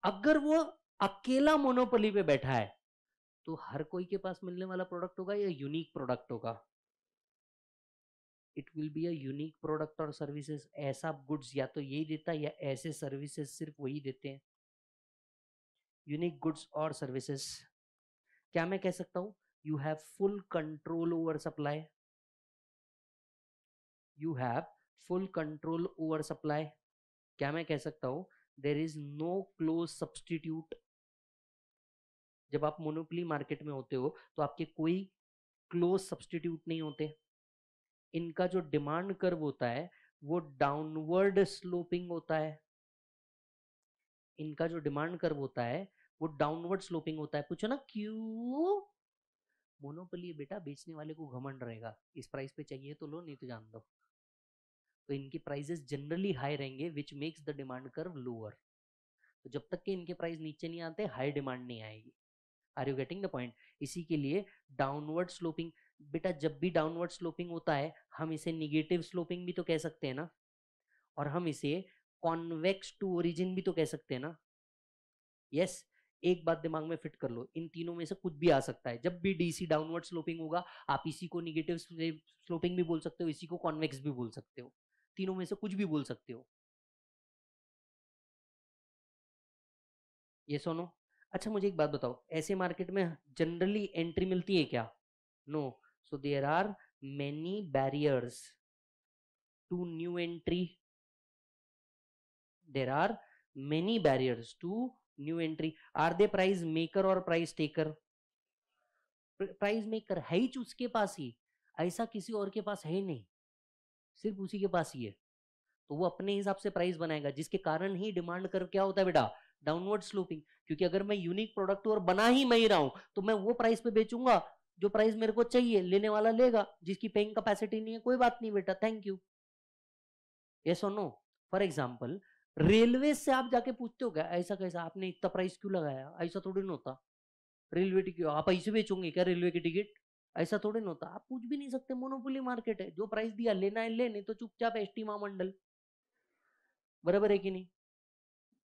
अगर वो अकेला मोनोपोली पे बैठा है तो हर कोई के पास मिलने वाला प्रोडक्ट होगा या यूनिक प्रोडक्ट होगा it will be a unique product और सर्विसेज ऐसा गुड्स या तो यही देता है या ऐसे सर्विसेज सिर्फ वही देते हैं यूनिक गुड्स और सर्विसेज क्या मैं कह सकता हूं you have full control over supply you have full control over supply क्या मैं कह सकता हूँ there is no close substitute जब आप मोनोपली मार्केट में होते हो तो आपके कोई क्लोज सब्सटीट्यूट नहीं होते इनका जो डिमांड कर्व होता है वो डाउनवर्ड स्लोपिंग होता है इनका जो डिमांड कर्व होता है वो डाउनवर्ड स्लोपिंग होता है पूछो ना क्यों मोनोपली बेटा बेचने वाले को घमंड रहेगा इस प्राइस पे चाहिए तो लो नहीं तो जान दो तो इनके प्राइजेस जनरली हाई रहेंगे which makes the demand curve lower तो जब तक के इनके प्राइस नीचे नहीं आते हाई डिमांड नहीं आएगी are you getting the point इसी के लिए डाउनवर्ड स्लोपिंग बेटा जब भी डाउनवर्ड स्लोपिंग होता है हम इसे निगेटिव स्लोपिंग भी तो कह सकते हैं ना और हम इसे कॉन्वेक्स टू ओरिजिन भी तो कह सकते हैं ना यस yes, एक बात दिमाग में फिट कर लो इन तीनों में से कुछ भी आ सकता है जब भी डीसी डाउनवर्ड स्लोपिंग होगा आप इसी को निगेटिव स्लोपिंग भी बोल सकते हो इसी को कॉन्वेक्स भी बोल सकते हो तीनों में से कुछ भी बोल सकते हो ये सोनो अच्छा मुझे एक बात बताओ ऐसे मार्केट में जनरली एंट्री मिलती है क्या no so there are many barriers to new entry there are many barriers to new entry are they price maker और प्राइस टेकर प्राइज मेकर है ही उसके पास ही ऐसा किसी और के पास है नहीं सिर्फ उसी के पास ही है तो वो अपने हिसाब से प्राइस बनाएगा जिसके कारण ही डिमांड कर क्या होता है बेटा डाउनवर्ड स्लोपिंग क्योंकि अगर मैं यूनिक प्रोडक्ट और बना ही मैं ही रहा हूं तो मैं वो प्राइस पे बेचूंगा जो प्राइस मेरे को चाहिए लेने वाला लेगा जिसकी पेइंग कैपेसिटी नहीं है कोई बात नहीं बेटा थैंक यू ये so no for example railway से आप जाके पूछते हो क्या ऐसा कैसा आपने इतना प्राइस क्यों लगाया ऐसा थोड़ी ना होता रेलवे टिकट आप ऐसे बेचोगे क्या रेलवे की टिकट ऐसा थोड़े ना होता आप पूछ भी नहीं सकते मोनोपोली मार्केट है जो प्राइस दिया लेना है ले नहीं तो चुपचाप एस टी महामंडल बराबर है कि नहीं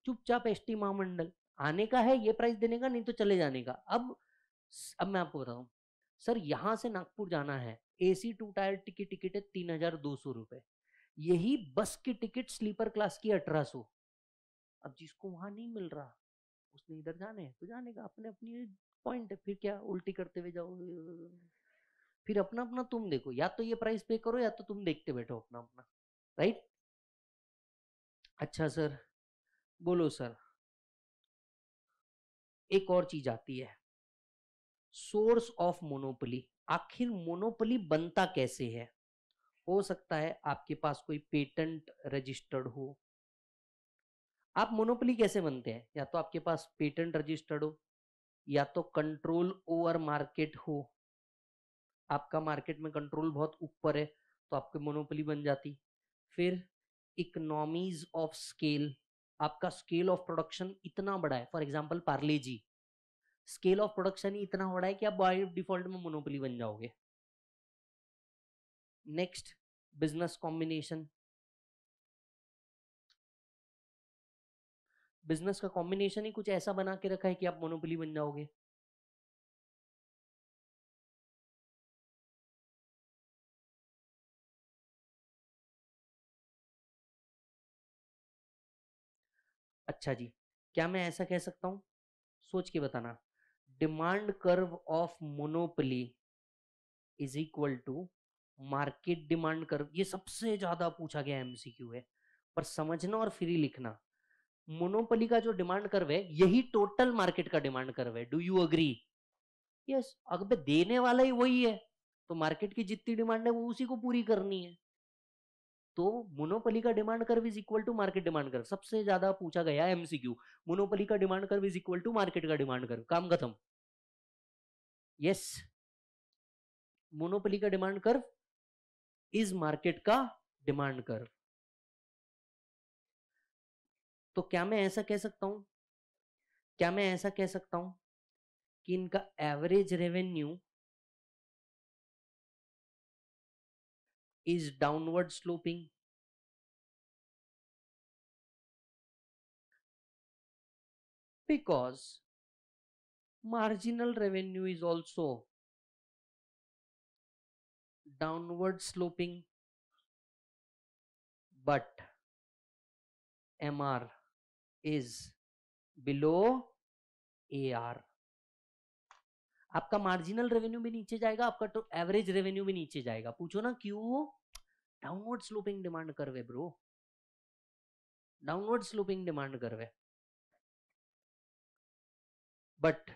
चुपचाप एस टी महामंडल आने का है ये प्राइस देने का नहीं तो चले जाने का अब अब मैं आपको बताऊं सर यहां से नागपुर जाना है एसी टू टायर की टिकट है तीन हजार दो सौ रुपए यही बस की टिकट स्लीपर क्लास की अठारह सौ अब जिसको वहां नहीं मिल रहा उसने इधर जाने तो जाने का अपने अपनी पॉइंट है फिर क्या उल्टी करते हुए जाओ फिर अपना अपना तुम देखो या तो ये प्राइस पे करो या तो तुम देखते बैठो अपना अपना राइट अच्छा सर बोलो सर एक और चीज आती है सोर्स ऑफ मोनोपली आखिर मोनोपली बनता कैसे है हो सकता है आपके पास कोई पेटेंट रजिस्टर्ड हो आप मोनोपली कैसे बनते हैं या तो आपके पास पेटेंट रजिस्टर्ड हो या तो कंट्रोल ओवर मार्केट हो आपका मार्केट में कंट्रोल बहुत ऊपर है तो आपकी मोनोपली बन जाती फिर इकोनॉमीज ऑफ स्केल आपका स्केल ऑफ प्रोडक्शन इतना बड़ा है for example Parle G scale of production ही इतना बड़ा है कि आप बाई डिफॉल्ट में मोनोपली बन जाओगे नेक्स्ट बिजनेस कॉम्बिनेशन बिजनेस का कॉम्बिनेशन ही कुछ ऐसा बना के रखा है कि आप मोनोपली बन जाओगे अच्छा जी क्या मैं ऐसा कह सकता हूं सोच के बताना demand curve of monopoly is equal to market demand curve ये सबसे ज्यादा पूछा गया एमसीक्यू है पर समझना और फ्री लिखना मोनोपली का जो डिमांड कर्व है यही टोटल मार्केट का डिमांड कर्व है डू यू अग्री यस अगर देने वाला ही वही है तो मार्केट की जितनी डिमांड है वो उसी को पूरी करनी है तो मोनोपली का demand curve is equal to market demand curve सबसे ज्यादा पूछा गया एमसीक्यू मोनोपली का demand curve is equal to market का डिमांड कर्व काम खत्म यस मोनोपली का डिमांड कर्व इज मार्केट का डिमांड कर्व तो क्या मैं ऐसा कह सकता हूं क्या मैं ऐसा कह सकता हूं कि इनका average revenue is downward sloping. Because marginal revenue is also downward sloping but MR is below AR आपका मार्जिनल रेवेन्यू भी नीचे जाएगा आपका तो एवरेज रेवेन्यू भी नीचे जाएगा पूछो ना क्यों downward sloping demand curve bro downward sloping demand curve but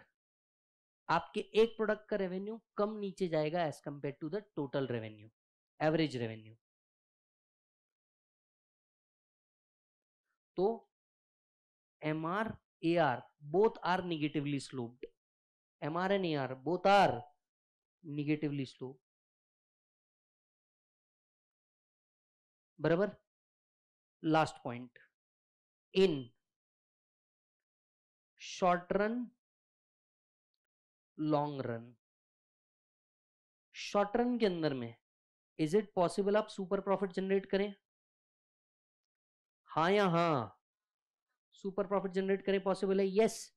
आपके एक प्रोडक्ट का रेवेन्यू कम नीचे जाएगा as compare to the total revenue average revenue तो M R A R both are negatively sloped are both are negatively slow. बराबर last point in short run long run short run के अंदर में is it possible आप super profit generate करें हा या हा सुपर प्रॉफिट जनरेट करें पॉसिबल है यस yes,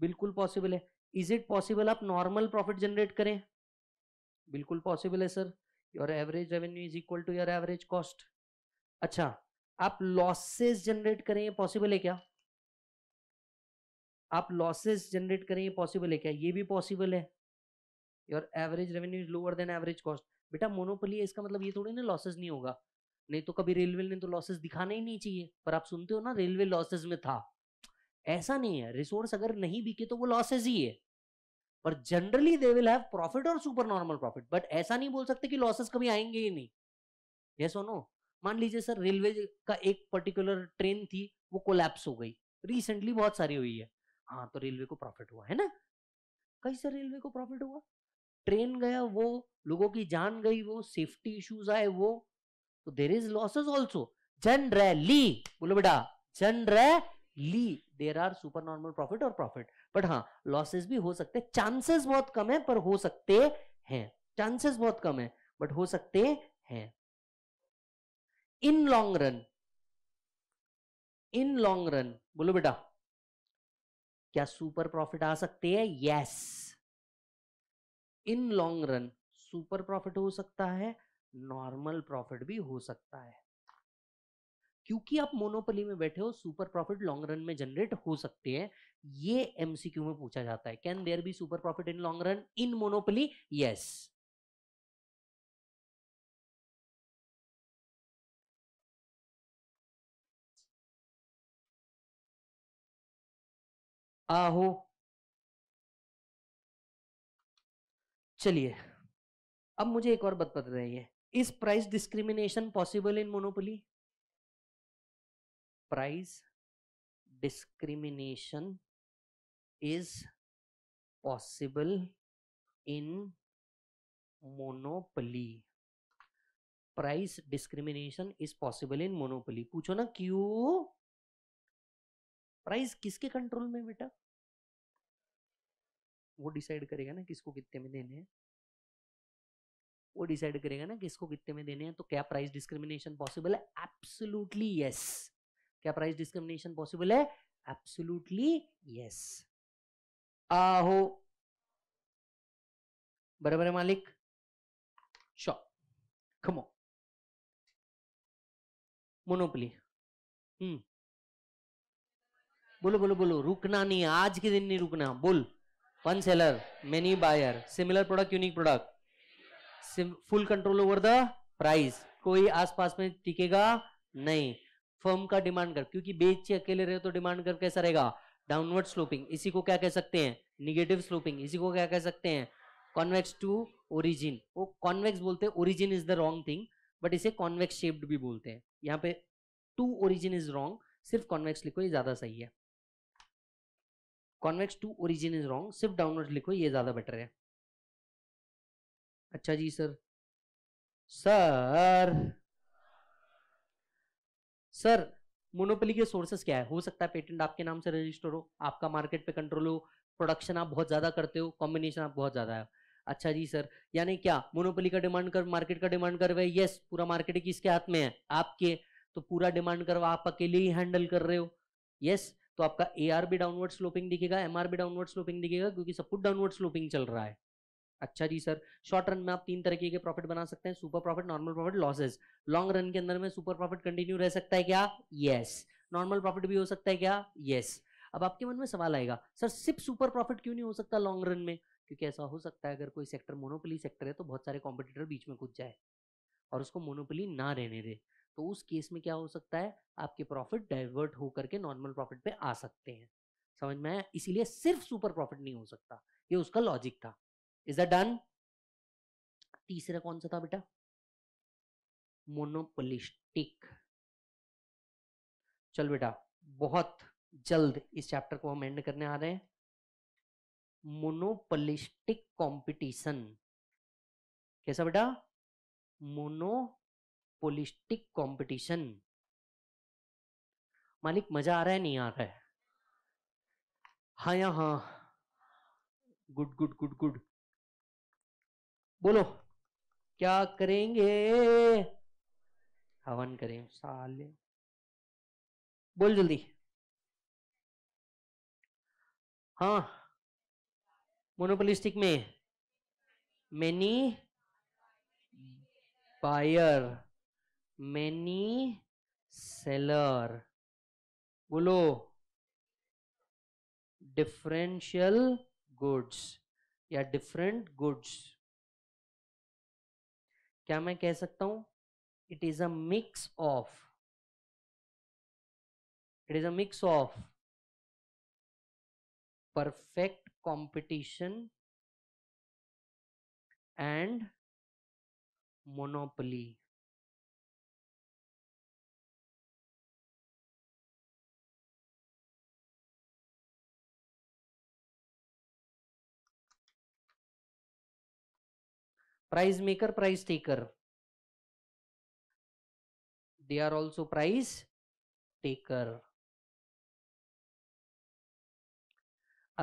बिल्कुल पॉसिबल है इज इट पॉसिबल आप नॉर्मल प्रॉफिट जनरेट करें बिल्कुल पॉसिबल है sir your average revenue is equal to your average cost अच्छा आप लॉसेस जनरेट करें ये पॉसिबल है क्या आप लॉसेस जनरेट करें ये पॉसिबल है क्या ये भी पॉसिबल है your average revenue is lower than average cost बेटा मोनोपोली है इसका मतलब ये थोड़ी ना लॉसेज नहीं होगा नहीं तो कभी रेलवे ने तो लॉसेज दिखाना ही नहीं चाहिए पर आप सुनते हो ना रेलवे लॉसेज में था ऐसा नहीं है रिसोर्स अगर नहीं बिके तो वो लॉसेज ही है पर generally they will have profit और सुपर नॉर्मल प्रॉफिट बट ऐसा नहीं बोल सकते कि लॉसेस कभी आएंगे ही नहीं यस और नो मान लीजिए सर रेलवे का एक पर्टिकुलर ट्रेन थी वो कोलैप्स हो गई रिसेंटली बहुत सारी हुई है हाँ तो रेलवे को प्रॉफिट हुआ है ना कई सर रेलवे को प्रॉफिट हुआ ट्रेन गया वो लोगों की जान गई वो सेफ्टी इश्यूज आए वो तो there is losses also generally बोलो बेटा generally there are super normal profit और प्रॉफिट बट हाँ लॉसेस भी हो सकते हैं चांसेस बहुत कम है पर हो सकते हैं चांसेस बहुत कम है बट हो सकते हैं in long run in long run बोलो बेटा क्या सुपर प्रॉफिट आ सकते हैं yes in long run super profit हो सकता है नॉर्मल प्रॉफिट भी हो सकता है क्योंकि आप मोनोपली में बैठे हो सुपर प्रॉफिट लॉन्ग रन में जनरेट हो सकते हैं ये एमसीक्यू में पूछा जाता है can there be super profit in long run in monopoly yes आहो चलिए अब मुझे एक और बात बता रही is price discrimination possible in monopoly price discrimination is possible in monopoly price discrimination is possible in monopoly पूछो ना क्यों प्राइस किसके कंट्रोल में बेटा वो डिसाइड करेगा ना किसको कितने में देने हैं वो डिसाइड करेगा ना किसको कितने में देने हैं तो क्या प्राइस डिस्क्रिमिनेशन पॉसिबल है एब्सोल्युटली यस क्या प्राइस डिस्क्रिमिनेशन पॉसिबल है एब्सोल्युटली यस आहो बराबर है मालिक शॉ खमो मोनोपली हम्म बोलो बोलो बोलो रुकना नहीं आज के दिन नहीं रुकना बोल one seller many buyer similar product unique product full control over the price कोई आसपास में टिकेगा नहीं फर्म का डिमांड कर क्योंकि बेच अकेले रहे तो डिमांड कर कैसा रहेगा डाउनवर्ड स्लोपिंग इसी को क्या कह सकते हैं निगेटिव स्लोपिंग इसी को क्या कह सकते हैं कॉन्वेक्स टू ओरिजिन वो कॉन्वेक्स बोलते हैं origin is the wrong thing but इसे कॉन्वेक्स शेप्ड भी बोलते हैं यहाँ पे टू ओरिजिन इज रॉन्ग सिर्फ कॉन्वेक्स लिखो ये ज्यादा सही है convex to origin is wrong सिर्फ डाउनवर्ड लिखो ये ज्यादा बेटर है अच्छा जी सर सर सर मोनोपोली के सोर्सेस क्या है हो सकता है पेटेंट आपके नाम से रजिस्टर हो आपका मार्केट पे कंट्रोल हो प्रोडक्शन आप बहुत ज्यादा करते हो कॉम्बिनेशन आप बहुत ज्यादा है अच्छा जी सर यानी क्या मोनोपोली का डिमांड कर मार्केट का डिमांड कर रहे यस पूरा मार्केट किसके हाथ में है आपके तो पूरा डिमांड करवा आप अकेले ही हैंडल कर रहे हो यस तो आपका ए आर भी डाउनवर्ड स्लोपिंग दिखेगा एम आर भी डाउनवर्ड स्लोपिंग दिखेगा क्योंकि सब कुछ डाउनवर्ड स्लोपिंग चल रहा है अच्छा जी सर शॉर्ट रन में आप तीन तरीके के प्रॉफिट बना सकते हैं super profit normal profit losses long run के अंदर में सुपर प्रॉफिट कंटिन्यू रह सकता है क्या यस नॉर्मल प्रॉफिट भी हो सकता है क्या यस अब आपके मन में सवाल आएगा सर सिर्फ सुपर प्रॉफिट क्यों नहीं हो सकता लॉन्ग रन में क्योंकि ऐसा हो सकता है अगर कोई सेक्टर मोनोपली सेक्टर है तो बहुत सारे कॉम्पिटिटर बीच में कूद जाए और उसको मोनोपली ना रहने दे तो उस केस में क्या हो सकता है आपके प्रॉफिट डाइवर्ट होकर के नॉर्मल प्रॉफिट पे आ सकते हैं समझ में आया इसीलिए सिर्फ सुपर प्रॉफिट नहीं हो सकता ये उसका लॉजिक था इज दैट डन तीसरा कौन सा था बेटा मोनोपोलिस्टिक चल बेटा बहुत जल्द इस चैप्टर को हम एंड करने आ रहे हैं मोनोपोलिस्टिक कंपटीशन कैसा बेटा मोनोपोलिस्टिक कंपटीशन मालिक मजा आ रहा है नहीं आ रहा है हाँ या हाँ गुड गुड गुड गुड बोलो क्या करेंगे हवन करें साले बोल जल्दी हाँ मोनोपोलिस्टिक में मैनी बायर मैनी सेलर बोलो डिफरेंशियल गुड्स या डिफरेंट गुड्स क्या मैं कह सकता हूं it is a mix of it is a mix of perfect competition and monopoly price maker price taker they are also price taker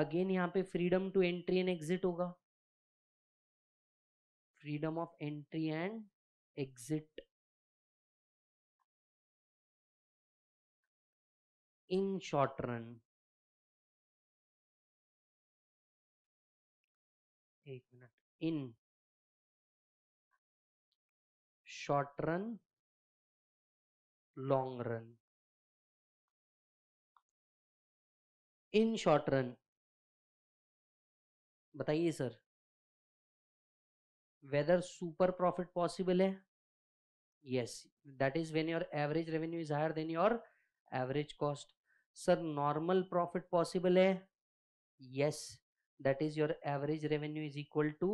again यहां पे freedom to entry and exit होगा freedom of entry and exit in short run एक minute in short run long run in short run बताइए sir whether super profit possible है yes that is when your average revenue is higher than your average cost sir normal profit possible है yes that is your average revenue is equal to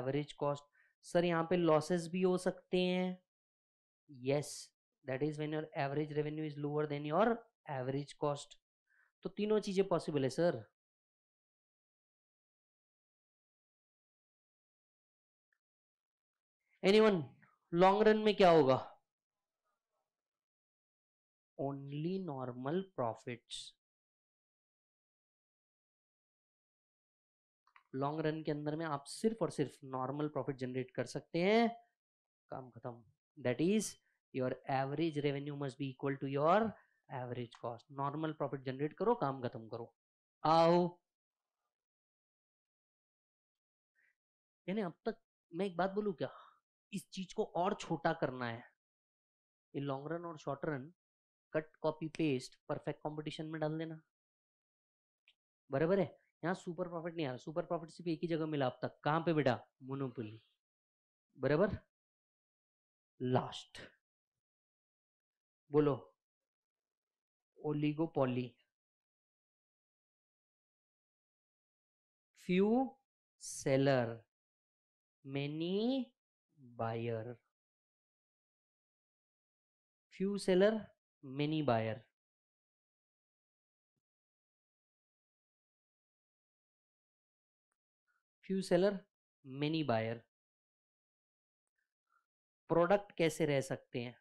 average cost sir यहाँ पे losses भी हो सकते हैं yes that is when your average revenue is lower than your average cost तो तीनों चीजें पॉसिबल है सर एनीवन लॉन्ग रन में क्या होगा only normal profits long run के अंदर में आप सिर्फ और सिर्फ नॉर्मल प्रॉफिट जनरेट कर सकते हैं काम खत्म that is your average revenue must be equal to your average cost normal profit generate करो काम खत्म करो आओ यानी अब तक मैं एक बात बोलू क्या इस चीज को और छोटा करना है ये लॉन्ग रन और short run cut copy paste perfect competition में डाल देना बराबर है यहाँ सुपर प्रॉफिट नहीं आ रहा सुपर प्रॉफिट सिर्फ एक ही जगह मिला अब तक कहाँ पे बेटा मोनोपोली बराबर लास्ट बोलो oligopoly few seller many buyer few seller many buyer few seller many buyer product कैसे रह सकते हैं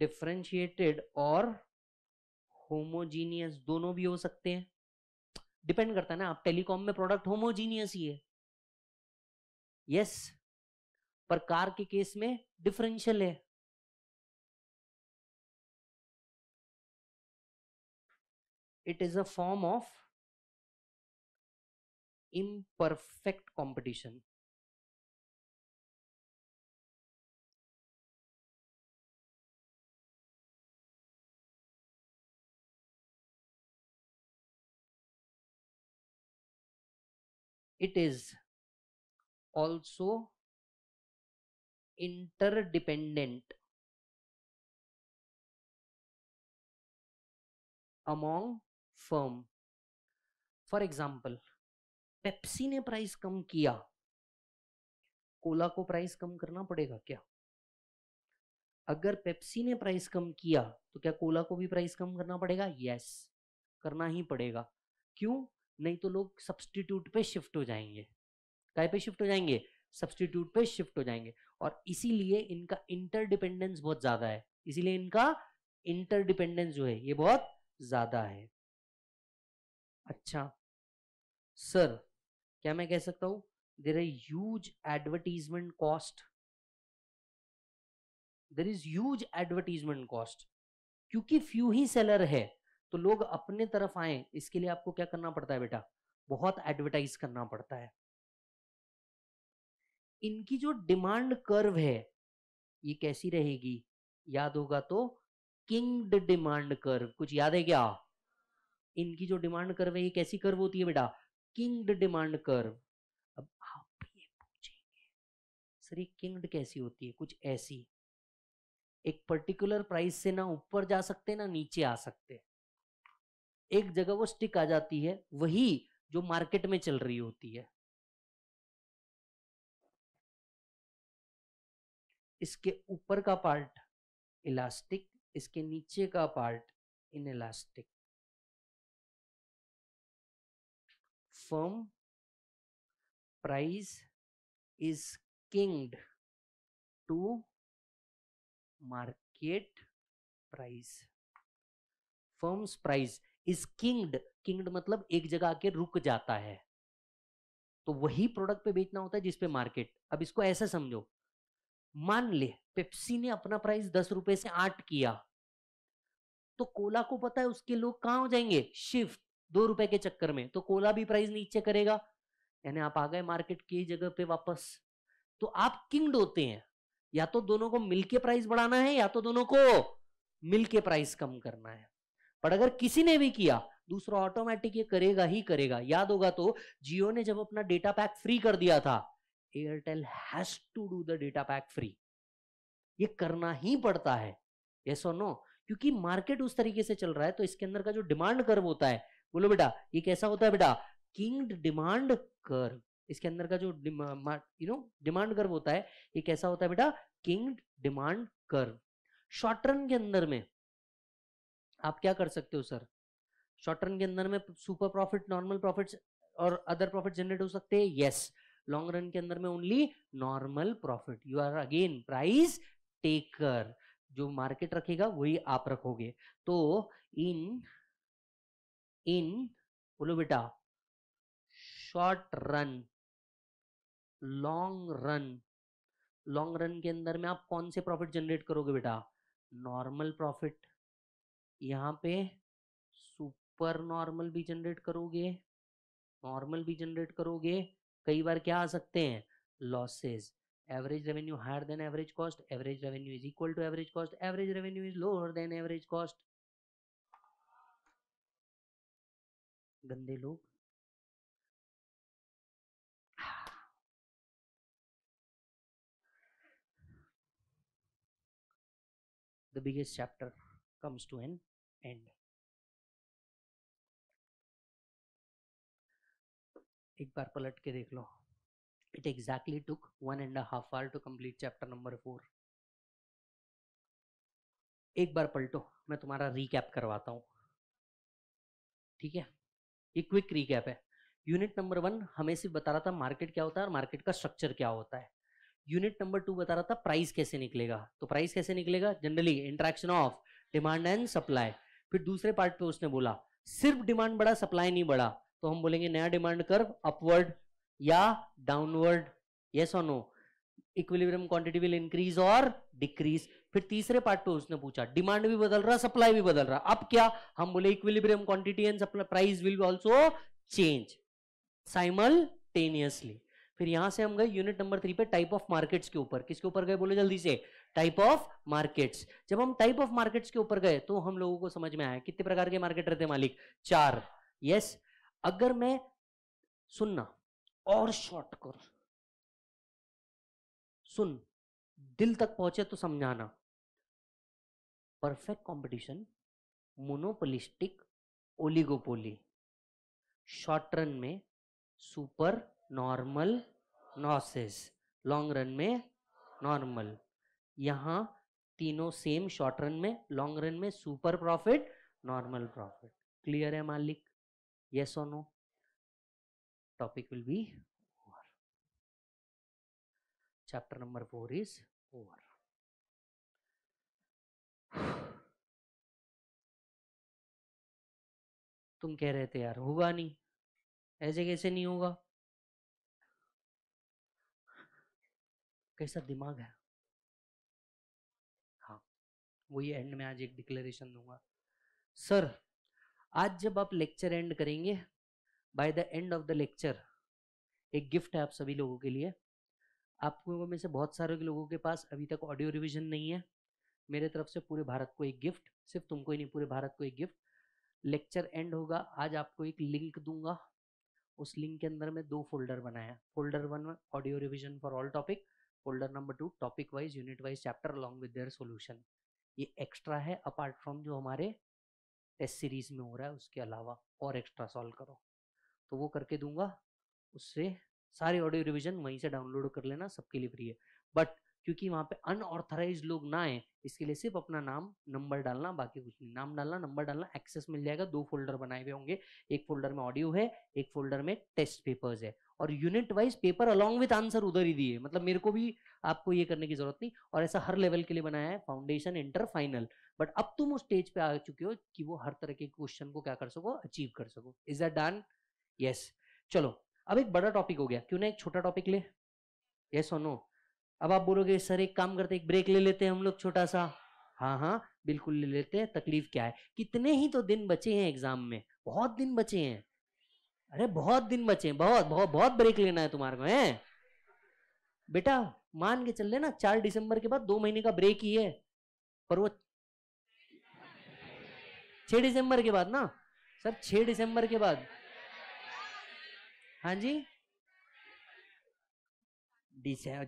डिफ्रेंशिएटेड और होमोजीनियस दोनों भी हो सकते हैं डिपेंड करता है ना आप टेलीकॉम में प्रोडक्ट होमोजीनियस ही है यस पर कार के केस में डिफरेंशियल है it is a form of imperfect competition it is also interdependent among firm for example Pepsi ने प्राइस कम किया कोला को प्राइस कम करना पड़ेगा क्या अगर पेप्सी ने प्राइस कम किया तो क्या कोला को भी प्राइस कम करना पड़ेगा यस करना ही पड़ेगा क्यों नहीं तो लोग सब्सटीट्यूट पे शिफ्ट हो जाएंगे काय पे शिफ्ट हो जाएंगे सब्सटीट्यूट पे शिफ्ट हो जाएंगे और इसीलिए इनका इंटरडिपेंडेंस बहुत ज्यादा है इसीलिए इनका इंटरडिपेंडेंस जो है ये बहुत ज्यादा है अच्छा सर क्या मैं कह सकता हूं there are huge advertisement cost there is huge advertisement cost क्योंकि फ्यू ही सेलर है तो लोग अपने तरफ आए इसके लिए आपको क्या करना पड़ता है बेटा बहुत एडवर्टाइज करना पड़ता है इनकी जो डिमांड कर्व है ये कैसी रहेगी याद होगा तो किंगड डिमांड कर्व कुछ याद है क्या इनकी जो डिमांड कर्व है ये कैसी कर्व होती है बेटा किंगड डिमांड कर अब आप ये पूछेंगे सर ये किंगड कैसी होती है कुछ ऐसी एक पर्टिकुलर प्राइस से ना ऊपर जा सकते ना नीचे आ सकते एक जगह वो स्टिक आ जाती है वही जो मार्केट में चल रही होती है इसके ऊपर का पार्ट इलास्टिक इसके नीचे का part inelastic firm price is kinged to market price firm's price is kinged kinged मतलब एक जगह आके रुक जाता है तो वही प्रोडक्ट पे बेचना होता है जिसपे मार्केट अब इसको ऐसा समझो मान ले पेप्सी ने अपना प्राइस दस रुपए से आठ किया तो कोला को पता है उसके लोग कहा जाएंगे शिफ्ट दो रुपए के चक्कर में तो कोला भी प्राइस नीचे करेगा यानी आप आ गए मार्केट की जगह पे वापस तो आप किंग होते हैं या तो दोनों को मिलके प्राइस बढ़ाना है या तो दोनों को मिलके प्राइस कम करना है पर अगर किसी ने भी किया दूसरा ऑटोमेटिक ये करेगा ही करेगा याद होगा तो जियो ने जब अपना डेटा पैक फ्री कर दिया था Airtel has to do the data pack free ये करना ही पड़ता है यस और नो क्योंकि मार्केट उस तरीके से चल रहा है तो इसके अंदर का जो डिमांड कर्व होता है बोलो बेटा ये कैसा होता है बेटा किंग डिमांड कर इसके अंदर का जो यू नो डिमांड कर्व होता है ये कैसा होता है बेटा kinked demand curve short run के अंदर में आप क्या कर सकते हो सर शॉर्ट रन के अंदर में सुपर प्रॉफिट नॉर्मल प्रॉफिट और अदर प्रॉफिट जनरेट हो सकते हैं यस लॉन्ग रन के अंदर में only normal profit you are again price taker जो मार्केट रखेगा वही आप रखोगे तो इन इन बोलो बेटा short run long run long run के अंदर में आप कौन से प्रॉफिट जनरेट करोगे बेटा नॉर्मल प्रॉफिट यहाँ पे सुपर नॉर्मल भी जनरेट करोगे नॉर्मल भी जनरेट करोगे कई बार क्या आ सकते हैं losses average revenue higher than average cost average revenue is equal to average cost average revenue is lower than average cost गंदे लोग हाँ। the biggest chapter comes to an end एक बार पलट के देख लो it exactly took one and half hour to complete chapter number four एक बार पलटो मैं तुम्हारा रिकैप करवाता हूं ठीक है ये क्विक रिकैप है यूनिट नंबर वन हमें सिर्फ बता रहा था मार्केट क्या होता है और मार्केट का स्ट्रक्चर क्या होता है यूनिट नंबर टू बता रहा था प्राइस कैसे निकलेगा तो प्राइस कैसे निकलेगा generally interaction of demand and supply फिर दूसरे पार्ट पे उसने बोला सिर्फ डिमांड बढ़ा सप्लाई नहीं बढ़ा तो हम बोलेंगे नया डिमांड कर्व अपवर्ड या डाउनवर्ड यस और no equilibrium quantity will increase और डिक्रीज फिर तीसरे पार्ट पे उसने पूछा डिमांड भी बदल रहा सप्लाई भी बदल रहा अब क्या हम बोले equilibrium quantity and supply price will also change simultaneously फिर यहां से हम गए यूनिट नंबर थ्री पे टाइप ऑफ मार्केट्स के ऊपर किसके ऊपर गए बोले जल्दी से टाइप ऑफ मार्केट्स जब हम टाइप ऑफ मार्केट्स के ऊपर गए तो हम लोगों को समझ में आया कितने प्रकार के मार्केट रहते मालिक चार यस yes, अगर मैं सुनना और शॉर्ट करूं सुन दिल तक पहुंचे तो समझाना perfect competition monopolistic oligopoly short run में super normal losses long run में नॉर्मल यहां तीनों सेम शॉर्ट रन में लॉन्ग रन में super profit normal profit clear है मालिक यस और no topic will be chapter number 4 is over तुम कह रहे थे यार होगा नहीं ऐसे कैसे नहीं होगा कैसा दिमाग है हाँ वही एंड में आज एक डिक्लेरेशन दूंगा सर आज जब आप लेक्चर एंड करेंगे by the end of the lecture एक गिफ्ट है आप सभी लोगों के लिए आप में से बहुत सारे लोगों के पास अभी तक ऑडियो रिविजन नहीं है मेरे तरफ से पूरे भारत को एक गिफ्ट सिर्फ तुमको ही नहीं पूरे भारत को एक गिफ्ट लेक्चर एंड होगा आज आपको एक लिंक दूंगा उस लिंक के अंदर मैं दो फोल्डर बनाया फोल्डर वन में audio revision for all topic folder number two topic wise unit wise chapter along with their solution ये एक्स्ट्रा है अपार्ट फ्रॉम जो हमारे टेस्ट सीरीज में हो रहा है उसके अलावा और एक्स्ट्रा सॉल्व करो तो वो करके दूंगा उससे सारे ऑडियो रिविजन वहीं से डाउनलोड कर लेना सबके लिए फ्री है बट क्योंकि वहाँ पे अनऑथराइज लोग ना आए इसके लिए सिर्फ अपना नाम नंबर डालना बाकी कुछ नहीं नाम डालना नंबर डालना एक्सेस मिल जाएगा दो फोल्डर बनाए हुए होंगे एक फोल्डर में ऑडियो है एक फोल्डर में टेस्ट पेपर्स है और unit wise paper along with answer उधर ही दिए मतलब मेरे को भी आपको ये करने की जरूरत नहीं और ऐसा हर लेवल के लिए बनाया है फाउंडेशन इंटर फाइनल बट अब तुम उस स्टेज पे आ चुके हो कि वो हर तरह के क्वेश्चन को क्या कर सको अचीव कर सको इज दैट डन यस चलो अब एक बड़ा टॉपिक हो गया क्यों ना एक छोटा टॉपिक ले ये और अब आप बोलोगे सर एक काम करते एक ब्रेक ले लेते हैं हम लोग छोटा सा हाँ हाँ बिल्कुल ले लेते हैं तकलीफ क्या है कितने ही तो दिन बचे हैं एग्जाम में बहुत दिन बचे हैं अरे बहुत दिन बचे हैं बहुत बहुत बहुत ब्रेक लेना है तुम्हारे को है बेटा मान के चल लेना चार दिसंबर के बाद दो महीने का ब्रेक ही है पर वो छह दिसंबर के बाद ना सर छह दिसंबर के बाद हाँ जी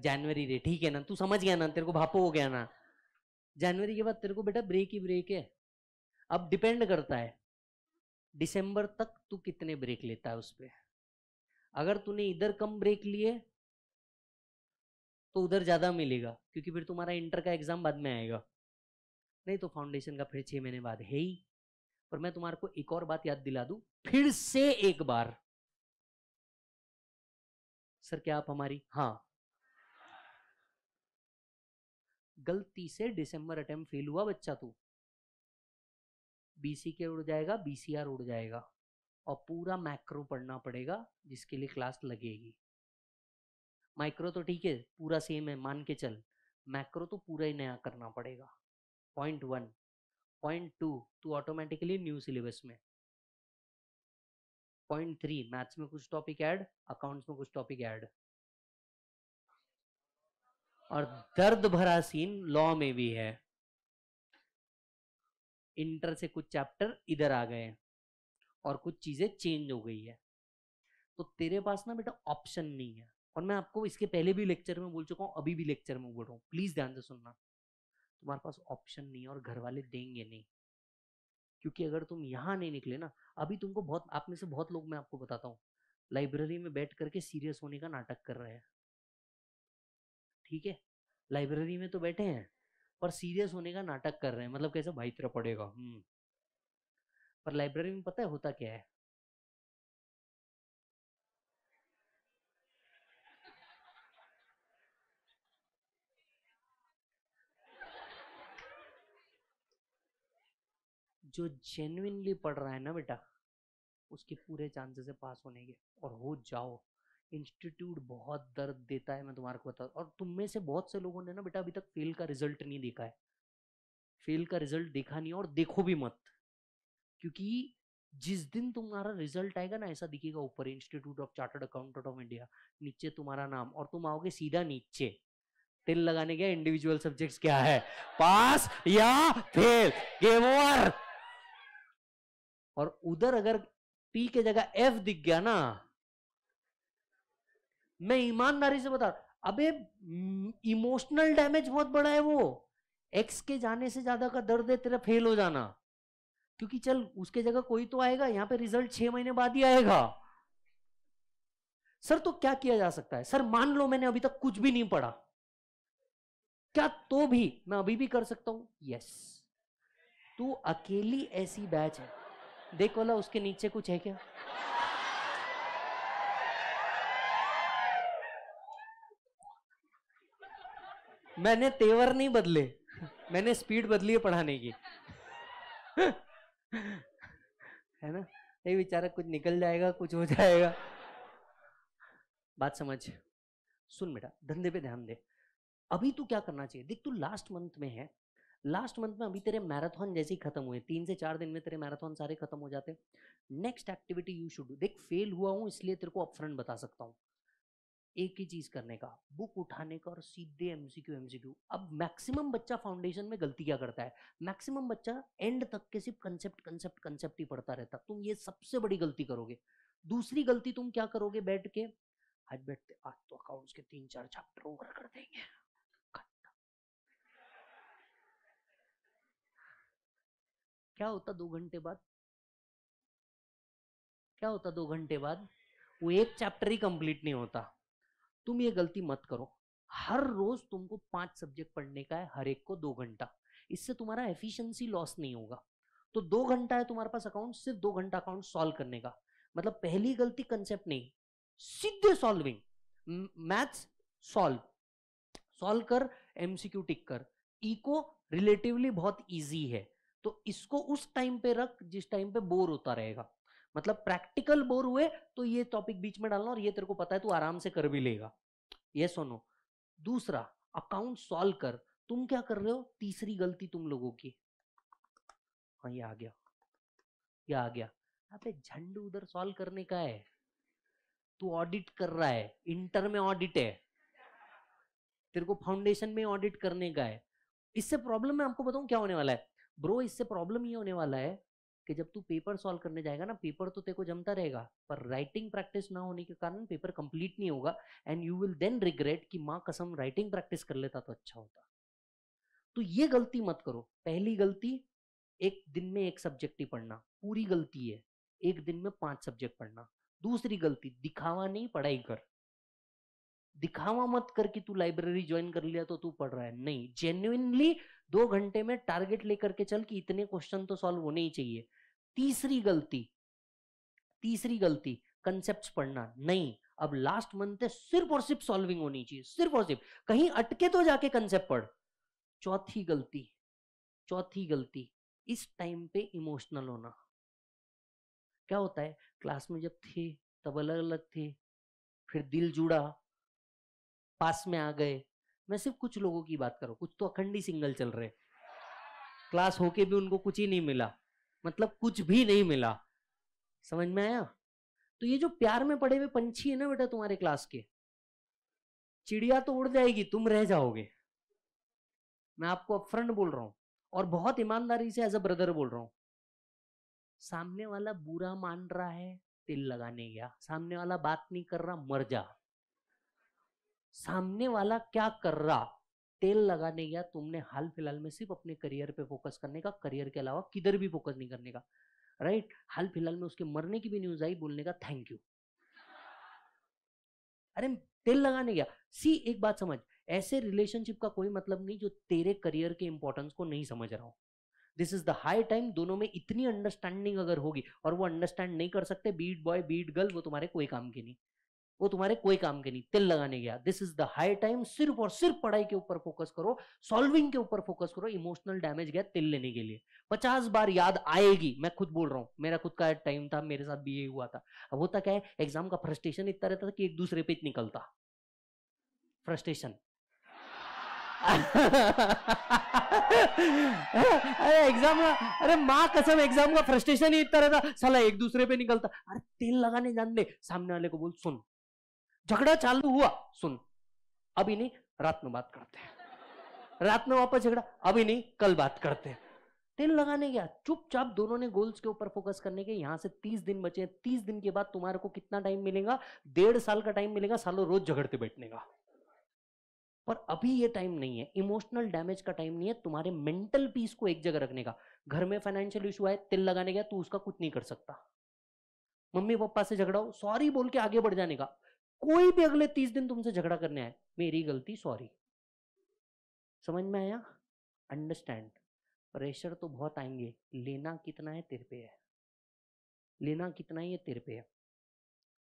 जनवरी रे ठीक है ना तू समझ गया ना तेरे को भापो हो गया ना जनवरी के बाद तेरे को बेटा ब्रेक ही ब्रेक है अब डिपेंड करता है दिसंबर तक तू कितने ब्रेक लेता है उस पर अगर तूने इधर कम ब्रेक लिए तो उधर ज़्यादा मिलेगा क्योंकि फिर तुम्हारा इंटर का एग्ज़ाम बाद में आएगा नहीं तो फाउंडेशन का फिर छह महीने बाद है ही पर मैं तुम्हारे को एक और बात याद दिला दू फिर से एक बार सर क्या आप हमारी हाँ गलती से डिसम्बर अटेम्प फेल हुआ बच्चा तू तो। बीसी के उड़ जाएगा बीसीआर उड़ जाएगा और पूरा मैक्रो पढ़ना पड़ेगा जिसके लिए क्लास लगेगी माइक्रो तो ठीक है पूरा सेम है मान के चल मैक्रो तो पूरा ही नया करना पड़ेगा पॉइंट वन पॉइंट टू तू ऑटोमेटिकली न्यू सिलेबस में पॉइंट थ्री मैथ्स में कुछ टॉपिक ऐड अकाउंट्स में कुछ टॉपिक ऐड और दर्द भरा सीन लॉ में भी है इंटर से कुछ चैप्टर इधर आ गए और कुछ चीजें चेंज हो गई है तो तेरे पास ना बेटा ऑप्शन नहीं है और मैं आपको इसके पहले भी लेक्चर में बोल चुका हूँ अभी भी लेक्चर में बोल रहा हूँ प्लीज ध्यान से सुनना तुम्हारे पास ऑप्शन नहीं है और घर वाले देंगे नहीं क्योंकि अगर तुम यहाँ नहीं निकले ना अभी तुमको बहुत आप में से बहुत लोग मैं आपको बताता हूँ लाइब्रेरी में बैठ करके सीरियस होने का नाटक कर रहे हैं ठीक है लाइब्रेरी में तो बैठे हैं पर सीरियस होने का नाटक कर रहे हैं मतलब कैसे भाई तेरा पड़ेगा हम्म। पर लाइब्रेरी में पता है होता क्या है जो जेन्यनली पढ़ रहा है ना बेटा उसके पूरे चांसेस है पास होने के और हो जाओ इंस्टीट्यूट बहुत दर्द देता है मैं तुम्हारे को बता और तुम में से बहुत से लोगों ने ना बेटा अभी तक फेल का रिजल्ट नहीं देखा है फेल का रिजल्ट देखा नहीं और देखो भी मत क्योंकि जिस दिन तुम्हारा रिजल्ट आएगा ना ऐसा दिखेगा ऊपर Institute of Chartered Accountant of India नीचे तुम्हारा नाम और तुम आओगे सीधा नीचे तिल लगाने के इंडिविजुअल सब्जेक्ट्स क्या है पास या फेल गेम ओवर और उधर अगर पी के जगह एफ दिख गया ना मैं ईमानदारी से बता अबे इमोशनल डैमेज बहुत बड़ा है वो एक्स के जाने से ज्यादा का दर्द है तेरा फेल हो जाना क्योंकि चल उसके जगह कोई तो आएगा यहाँ पे रिजल्ट छह महीने बाद ही आएगा सर तो क्या किया जा सकता है सर मान लो मैंने अभी तक कुछ भी नहीं पढ़ा क्या तो भी मैं अभी भी कर सकता हूं यस तू अकेली ऐसी बैच है देखो ना उसके नीचे कुछ है क्या मैंने तेवर नहीं बदले मैंने स्पीड बदली है पढ़ाने की है ना नहीं बेचारा कुछ निकल जाएगा कुछ हो जाएगा बात समझ सुन बेटा धंधे पे ध्यान दे अभी तू क्या करना चाहिए देख तू लास्ट मंथ में है लास्ट मंथ में अभी तेरे मैराथन जैसे ही खत्म हुए तीन से चार दिन में तेरे मैराथन सारे खत्म हो जाते नेक्स्ट एक्टिविटी यू शुड देख फेल हुआ हूँ इसलिए तेरे को अपफ्रंट बता सकता हूँ एक ही चीज करने का बुक उठाने का और सीधे एमसीक्यू एमसीक्यू अब मैक्सिमम बच्चा फाउंडेशन में गलती क्या करता है मैक्सिमम बच्चा एंड तक के सिर्फ कंसेप्ट कंसेप्ट कंसेप्ट ही पढ़ता रहता तुम ये सबसे बड़ी गलती करोगे दूसरी गलती तुम क्या करोगे बैठ के आज बैठते आज तो अकाउंट्स के तीन चार चैप्टर ओवर कर देंगे क्या होता दो घंटे बाद क्या होता दो घंटे बाद वो एक चैप्टर ही कंप्लीट नहीं होता तुम ये गलती मत करो हर रोज तुमको पांच सब्जेक्ट पढ़ने का है हर एक को दो घंटा इससे तुम्हारा एफिशिएंसी लॉस नहीं होगा तो दो घंटा है तुम्हारे पास अकाउंट सिर्फ दो घंटा अकाउंट सॉल्व करने का मतलब पहली गलती कंसेप्ट नहीं सीधे सॉल्विंग मैथ्स सॉल्व सॉल्व कर एमसीक्यू टिक कर इको e रिलेटिवली बहुत इजी है तो इसको उस टाइम पे रख जिस टाइम पे बोर होता रहेगा मतलब प्रैक्टिकल बोर हुए तो ये टॉपिक बीच में डालना और ये तेरे को पता है तू आराम से कर भी लेगा ये सुनो दूसरा अकाउंट सॉल्व कर तुम क्या कर रहे हो तीसरी गलती तुम लोगों की हाँ ये आ गया ये आ गया अबे झंड उधर सॉल्व करने का है तू ऑडिट कर रहा है इंटर में ऑडिट है तेरे को फाउंडेशन में ऑडिट करने का है इससे प्रॉब्लम मैं आपको बताऊं क्या होने वाला है ब्रो इससे प्रॉब्लम ये होने वाला है कि जब तू पेपर सॉल्व करने जाएगा ना पेपर तो तेरे को जमता रहेगा पर राइटिंग प्रैक्टिस ना होने के कारण पेपर कंप्लीट नहीं होगा and you will then regret कि माँ कसम राइटिंग प्रैक्टिस कर लेता तो अच्छा होता तो ये गलती मत करो पहली गलती एक दिन में एक सब्जेक्ट ही पढ़ना पूरी गलती है एक दिन में पांच सब्जेक्ट पढ़ना दूसरी गलती दिखावा नहीं पढ़ाई कर दिखावा मत कर कि तू लाइब्रेरी ज्वाइन कर लिया तो तू पढ़ रहा है नहीं जेन्युनली दो घंटे में टारगेट लेकर के चल कि इतने क्वेश्चन तो सॉल्व होने ही चाहिए तीसरी गलती तीसरी गलती कंसेप्ट पढ़ना नहीं अब लास्ट मंथ सिर्फ और सिर्फ सॉल्विंग होनी चाहिए सिर्फ और सिर्फ कहीं अटके तो जाके कंसेप्ट पढ़ चौथी गलती चौथी गलती इस टाइम पे इमोशनल होना क्या होता है क्लास में जब थे तब अलग अलग थे फिर दिल जुड़ा पास में आ गए मैं सिर्फ कुछ लोगों की बात करूँ कुछ तो अखंडी सिंगल चल रहे क्लास होके भी उनको कुछ ही नहीं मिला मतलब कुछ भी नहीं मिला समझ में आया तो ये जो प्यार में पड़े हुए पंछी है ना बेटा तुम्हारे क्लास के चिड़िया तो उड़ जाएगी तुम रह जाओगे मैं आपको अपफ्रंट बोल रहा हूँ और बहुत ईमानदारी से एज अ ब्रदर बोल रहा हूँ सामने वाला बुरा मान रहा है तिल लगाने गया सामने वाला बात नहीं कर रहा मर जा सामने वाला क्या कर रहा तेल लगाने या तुमने हाल फिलहाल में सिर्फ अपने करियर पे फोकस करने का करियर के अलावा किधर भी फोकस नहीं करने का राइट हाल फिलहाल में उसके मरने की भी न्यूज आई बोलने का थैंक यू अरे तेल लगाने गया सी एक बात समझ ऐसे रिलेशनशिप का कोई मतलब नहीं जो तेरे करियर के इंपॉर्टेंस को नहीं समझ रहा हूं this is the high time दोनों में इतनी अंडरस्टैंडिंग अगर होगी और वो अंडरस्टैंड नहीं कर सकते बीट बॉय बीट गर्ल वो तुम्हारे कोई काम की नहीं वो तुम्हारे कोई काम के नहीं तिल लगाने गया this is the high time सिर्फ और सिर्फ पढ़ाई के ऊपर फोकस करो सॉल्विंग के ऊपर फोकस करो इमोशनल डैमेज गया तिल लेने के लिए पचास बार याद आएगी मैं खुद बोल रहा हूँ मेरा खुद का टाइम था मेरे साथ भी यही हुआ था अब होता क्या है एग्जाम का फ्रस्ट्रेशन इतना रहता था कि एक दूसरे पे निकलता फ्रस्ट्रेशन अरे एग्जाम का अरे माँ कसम एग्जाम का फ्रस्ट्रेशन ही इतना रहता साला एक दूसरे पे निकलता अरे तेल लगाने दे सामने वाले को बोल सुन झगड़ा चालू हुआ सुन अभी नहीं रात में बात करते हैं रात में वापस झगड़ा अभी नहीं कल बात करते हैं दिन लगाने गया चुपचाप दोनों ने गोल्स के ऊपर फोकस करने के यहां से तीस दिन बचे हैं तीस दिन के बाद तुम्हारे को कितना टाइम मिलेगा डेढ़ साल का टाइम मिलेगा सालों रोज झगड़ते बैठने का पर अभी ये टाइम नहीं है इमोशनल डैमेज का टाइम नहीं है तुम्हारे मेंटल पीस को एक जगह रखने का घर में फाइनेंशियल इशू आए तिल लगाने गया तू उसका कुछ नहीं कर सकता मम्मी पापा से झगड़ा हो सॉरी बोल के आगे बढ़ जाने का कोई भी अगले तीस दिन तुमसे झगड़ा करने आए मेरी गलती सॉरी समझ में आया अंडरस्टैंड प्रेशर तो बहुत आएंगे लेना कितना है तेरे पे है लेना कितना ही है तेरे पे है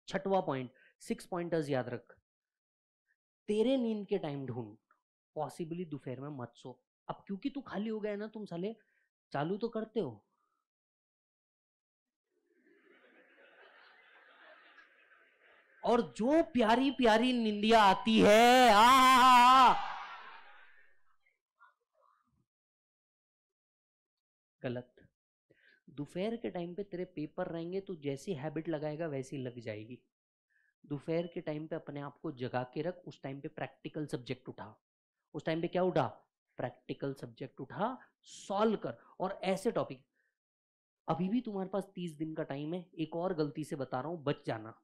छठवा पॉइंट सिक्स पॉइंटर्स याद रख तेरे नींद के टाइम ढूंढ पॉसिबली दोपहर में मत सो अब क्योंकि तू खाली हो गया ना तुम साले चालू तो करते हो और जो प्यारी प्यारी निंदिया आती है आ, आ, आ गलत दोपहर के टाइम पे तेरे पेपर रहेंगे तो जैसी हैबिट लगाएगा वैसी लग जाएगी दोपहर के टाइम पे अपने आप को जगा के रख उस टाइम पे प्रैक्टिकल सब्जेक्ट उठा उस टाइम पे क्या उठा प्रैक्टिकल सब्जेक्ट उठा सॉल्व कर और ऐसे टॉपिक अभी भी तुम्हारे पास तीस दिन का टाइम है एक और गलती से बता रहा हूं बच जाना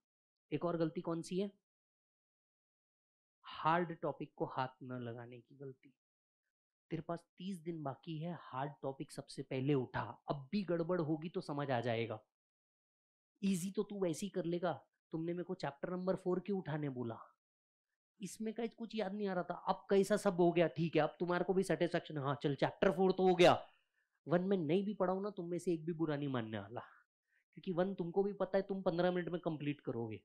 एक और गलती कौन सी है हार्ड टॉपिक को हाथ न लगाने की गलती तेरे पास तीस दिन बाकी है हार्ड टॉपिक सबसे पहले उठा अब भी गड़बड़ होगी तो समझ आ जाएगा इजी तो तू वैसे ही कर लेगा तुमने मेरे को चैप्टर नंबर फोर क्यों उठाने बोला इसमें कहीं कुछ याद नहीं आ रहा था अब कैसा सब हो गया ठीक है अब तुम्हारे को भी सेटिस्फेक्शन हाँ चल चैप्टर फोर तो हो गया वन में नहीं भी पढ़ाऊ ना तुम में से एक भी बुरा नहीं मानने वाला क्योंकि वन तुमको भी पता है तुम पंद्रह मिनट में कंप्लीट करोगे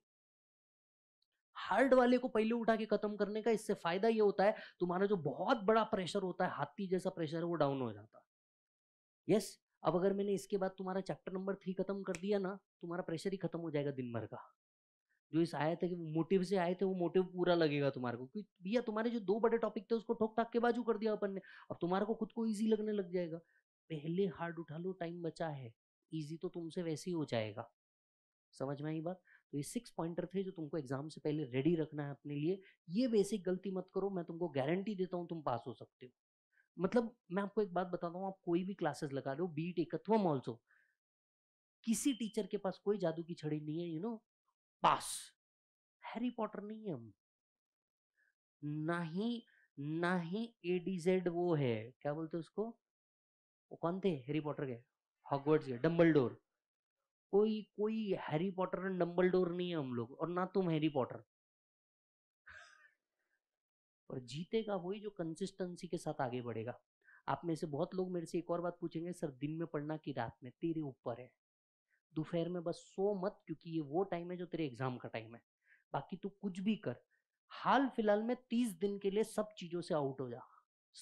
हार्ड वाले को पहले उठा के खत्म करने का इससे फायदा ये होता है तुम्हारा जो बहुत बड़ा प्रेशर होता है हाथी जैसा प्रेशर है वो डाउन हो जाता है यस अब अगर मैंने इसके बाद तुम्हारा चैप्टर नंबर थ्री खत्म कर दिया ना तुम्हारा प्रेशर ही खत्म हो जाएगा दिन भर का जो इस आए थे मोटिव से आए थे वो मोटिव पूरा लगेगा तुम्हारे को क्योंकि भैया तुम्हारे जो दो बड़े टॉपिक थे उसको ठोक ठाक के बाजू कर दिया अपन ने अब तुम्हारे को खुद को ईजी लगने लग जाएगा पहले हार्ड उठा लो टाइम बचा है ईजी तो तुमसे वैसे ही हो जाएगा समझ में आई बात तो ये सिक्स पॉइंटर थे जो तुमको एग्जाम से पहले रेडी रखना है अपने लिए ये बेसिक गलती मत करो मैं तुमको गारंटी देता हूँ तुम पास हो सकते हो मतलब मैं आपको एक बात बताता हूँ आप कोई भी क्लासेस लगा लो बीट एकत्वम ऑल्सो किसी टीचर के पास कोई जादू की छड़ी नहीं है यू नो पास हैरी पॉटर नहीं है हम ना ही ना ही ए डी जेड वो है क्या बोलते उसको वो कौन थे हैरी पॉटर के हॉकवर्ड्स के डम्बल डोर कोई कोई हैरी पॉटर एंड डम्बल नहीं है हम लोग और ना तुम हैरी पॉटर और जीतेगा वही जो कंसिस्टेंसी के साथ आगे बढ़ेगा आप में से बहुत लोग मेरे से एक और बात पूछेंगे सर दिन में पढ़ना कि रात में तेरे ऊपर है दोपहर में बस सो मत क्योंकि ये वो टाइम है जो तेरे एग्जाम का टाइम है बाकी तू कुछ भी कर हाल फिलहाल में तीस दिन के लिए सब चीजों से आउट हो जा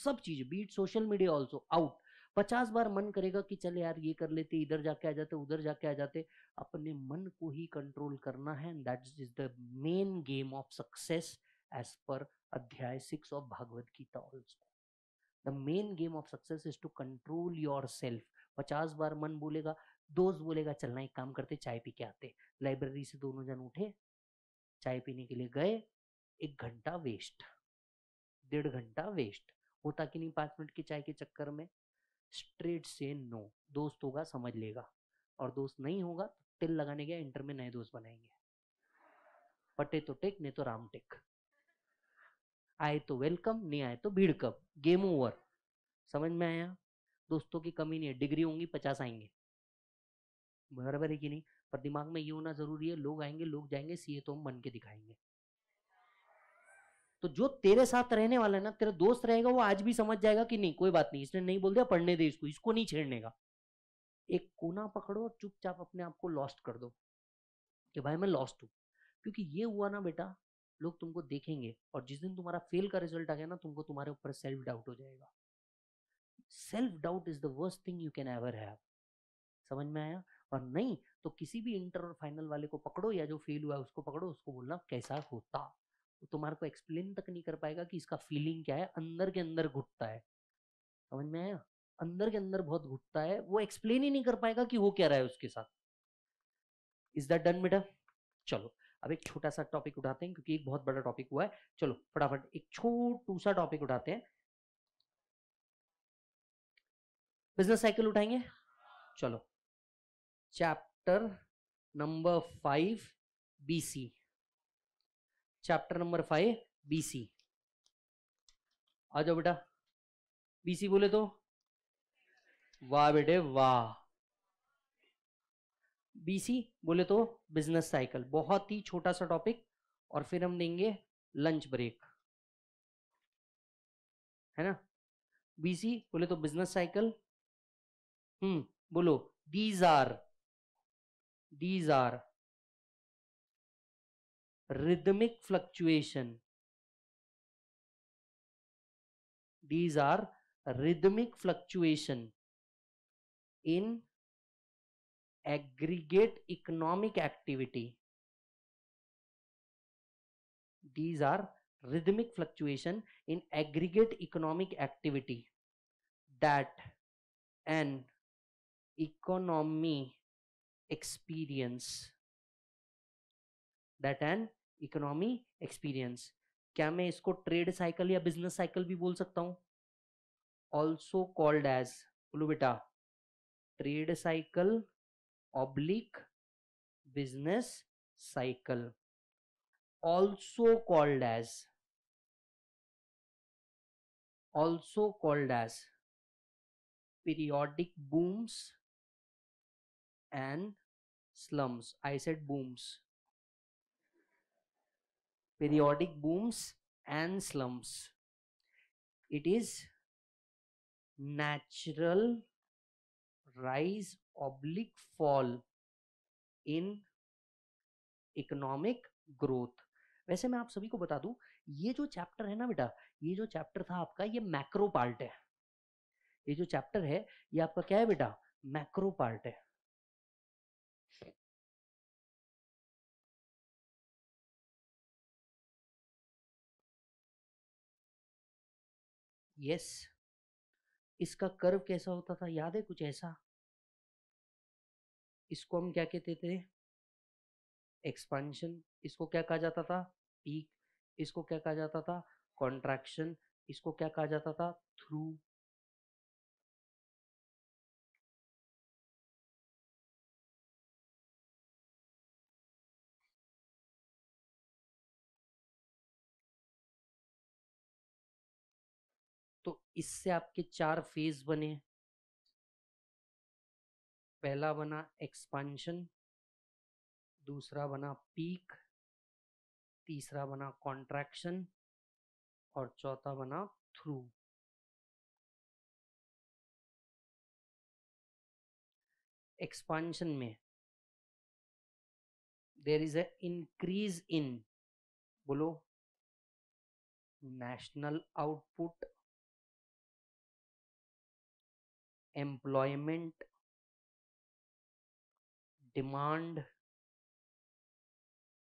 सब चीज be it social media also out पचास बार मन करेगा कि चल यार ये कर लेते इधर जाके आ जाते उधर जाके आ जाते अपने मन को ही कंट्रोल करना है and that is the main game of success as per अध्याय six of Bhagavad Gita also the main game of success is to control yourself पचास बार मन बोलेगा दोस्त बोलेगा चलना एक काम करते चाय पी के आते लाइब्रेरी से दोनों जन उठे चाय पीने के लिए गए एक घंटा वेस्ट डेढ़ घंटा वेस्ट होता कि नहीं पांच मिनट की चाय के चक्कर में स्ट्रेट से नो दोस्त होगा समझ लेगा और दोस्त नहीं होगा तो तिल लगाने गया इंटर में नए दोस्त बनाएंगे पटे तो टेक नहीं तो राम टेक आए तो वेलकम नहीं आए तो भीड़ कब गेम ओवर समझ में आया दोस्तों की कमी नहीं है डिग्री होंगी पचास आएंगे बराबर है कि नहीं पर दिमाग में ये होना जरूरी है लोग आएंगे लोग जाएंगे सीए तो हम बन के दिखाएंगे तो जो तेरे साथ रहने वाला है ना तेरा दोस्त रहेगा वो आज भी समझ जाएगा कि नहीं कोई बात नहीं इसने नहीं बोल दिया पढ़ने दे इसको इसको नहीं छेड़ने का एक कोना पकड़ो और चुपचाप अपने आप को लॉस्ट कर दो कि भाई मैं लॉस्ट हूँ क्योंकि ये हुआ ना बेटा लोग तुमको देखेंगे और जिस दिन तुम्हारा फेल का रिजल्ट आ गया ना तुमको तुम्हारे ऊपर सेल्फ डाउट हो जाएगा self doubt is the worst thing you can ever have समझ में आया और नहीं तो किसी भी इंटर और फाइनल वाले को पकड़ो या जो फेल हुआ है उसको पकड़ो उसको बोलना कैसा होता तुम्हारे को एक्सप्लेन तक नहीं कर पाएगा कि इसका फीलिंग क्या है अंदर के अंदर घुटता है समझ में आया अंदर के अंदर बहुत घुटता है वो एक्सप्लेन ही नहीं कर पाएगा कि वो क्या रहा है उसके साथ इज दैट डन बेटा चलो अब एक छोटा सा टॉपिक उठाते हैं क्योंकि एक बहुत बड़ा टॉपिक हुआ है चलो फटाफट एक छोटू सा टॉपिक उठाते हैं बिजनेस साइकिल उठाएंगे चलो chapter number five BC chapter number five BC आ जाओ बेटा बीसी बोले तो वाह बेटे वाह बीसी बोले तो बिजनेस साइकिल बहुत ही छोटा सा टॉपिक और फिर हम देंगे लंच ब्रेक है ना बीसी बोले तो बिजनेस साइकिल हम्म बोलो these are these are rhythmic fluctuation. These are rhythmic fluctuation in aggregate economic activity. These are rhythmic fluctuation in aggregate economic activity that an economy experience that an economy experience क्या मैं इसको trade cycle या business cycle भी बोल सकता हूँ also called as बोलो बेटा trade cycle oblique business cycle also called as also called as periodic booms and slumps I said booms periodic booms and slumps. It is natural rise oblique fall in economic growth वैसे मैं आप सभी को बता दूं ये जो chapter है ना बेटा ये जो चैप्टर था आपका ये मैक्रो पार्ट है ये जो चैप्टर है ये आपका क्या है बेटा मैक्रो पार्ट है यस इसका कर्व कैसा होता था याद है कुछ ऐसा इसको हम क्या कहते थे एक्सपांशन इसको क्या कहा जाता था पीक इसको क्या कहा जाता था कॉन्ट्रैक्शन इसको क्या कहा जाता था थ्रू इससे आपके चार फेज बने पहला बना एक्सपांशन दूसरा बना पीक तीसरा बना कॉन्ट्रैक्शन और चौथा बना थ्रू एक्सपांशन में देर इज ए इंक्रीज इन बोलो national output employment demand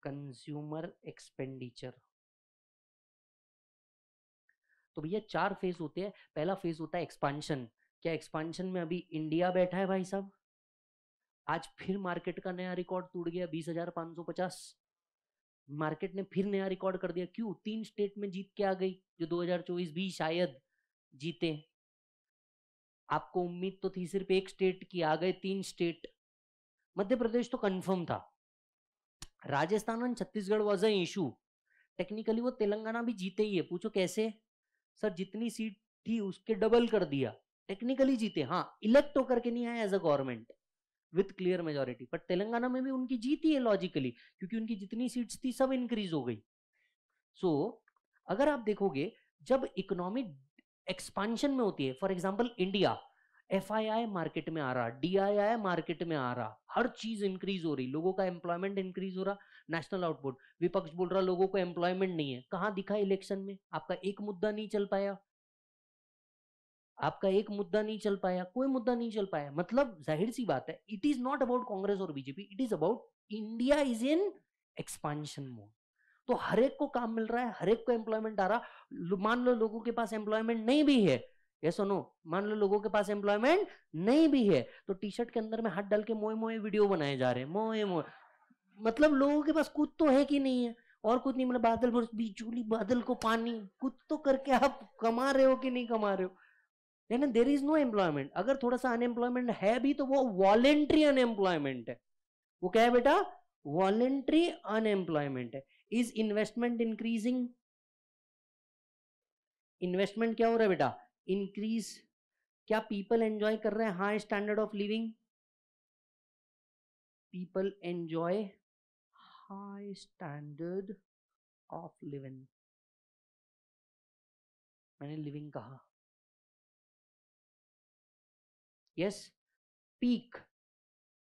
consumer expenditure तो भैया चार फेज होते हैं पहला फेज होता है एक्सपांशन क्या एक्सपांशन में अभी इंडिया बैठा है भाई साहब आज फिर मार्केट का नया रिकॉर्ड टूट गया बीस हजार पांच सौ पचास मार्केट ने फिर नया रिकॉर्ड कर दिया क्यों तीन स्टेट में जीत के आ गई जो दो हजार चौबीस भी शायद जीते आपको उम्मीद तो थी सिर्फ एक स्टेट की आ गए तीन स्टेट मध्य प्रदेश तो कंफर्म था Rajasthan and Chhattisgarh was a issue technically वो तेलंगाना भी जीते ही है पूछो कैसे सर जितनी सीट थी उसके डबल कर दिया टेक्निकली जीते हाँ इलेक्ट होकर के नहीं आए as a government with clear majority but Telangana में भी उनकी जीती है लॉजिकली क्योंकि उनकी जितनी सीट्स थी सब इंक्रीज हो गई सो so, अगर आप देखोगे जब इकोनॉमिक एक्सपांशन में होती है for example India F market में आ रहा डी मार्केट में आ रहा हर चीज इंक्रीज हो रही लोगों का एम्प्लॉयमेंट इंक्रीज हो रहा नेशनल आउटपुट विपक्ष बोल रहा लोगों को एम्प्लॉयमेंट नहीं है कहाँ दिखा इलेक्शन में आपका एक मुद्दा नहीं चल पाया आपका एक मुद्दा नहीं चल पाया कोई मुद्दा नहीं चल पाया मतलब जाहिर सी बात है it is not about Congress और BJP it is about India is in expansion mode तो हर एक को काम मिल रहा है हर एक को एम्प्लॉयमेंट आ रहा मान लो लोगों के पास एम्प्लॉयमेंट नहीं भी है ये सुनो मान लो लोगों के पास एम्प्लॉयमेंट नहीं भी है तो टी शर्ट के अंदर में हाथ डाल के मोए मोए वीडियो बनाए जा रहे हैं मोए मोए मतलब लोगों के पास कुछ तो है कि नहीं है और कुछ नहीं मतलब बादल बरस बिजली बादल को पानी कुछ तो करके आप कमा रहे हो कि नहीं कमा रहे हो यानी देर इज नो एम्प्लॉयमेंट अगर थोड़ा सा अनएम्प्लॉयमेंट है भी तो वो वॉलेंट्री अनएम्प्लॉयमेंट है वो क्या है बेटा वॉलेंट्री अनएम्प्लॉयमेंट है इज इन्वेस्टमेंट इंक्रीजिंग इन्वेस्टमेंट क्या हो रहा है बेटा इंक्रीज क्या पीपल एंजॉय कर रहे हैं high standard of living people enjoy high standard of living मैंने लिविंग कहा यस पीक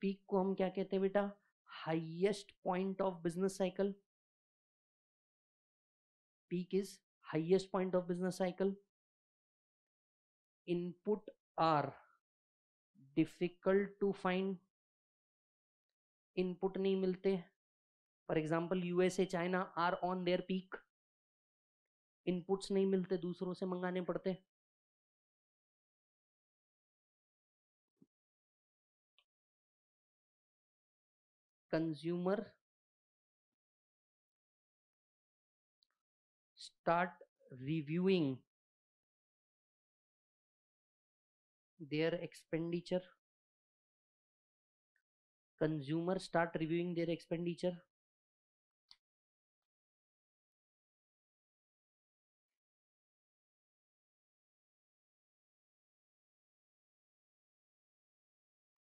पीक को हम क्या कहते हैं बेटा highest point of business cycle peak is highest point of business cycle input are difficult to find input नहीं मिलते for example USA China are on their peak inputs नहीं मिलते दूसरों से मंगाने पड़ते consumer start reviewing their expenditure consumer start reviewing their expenditure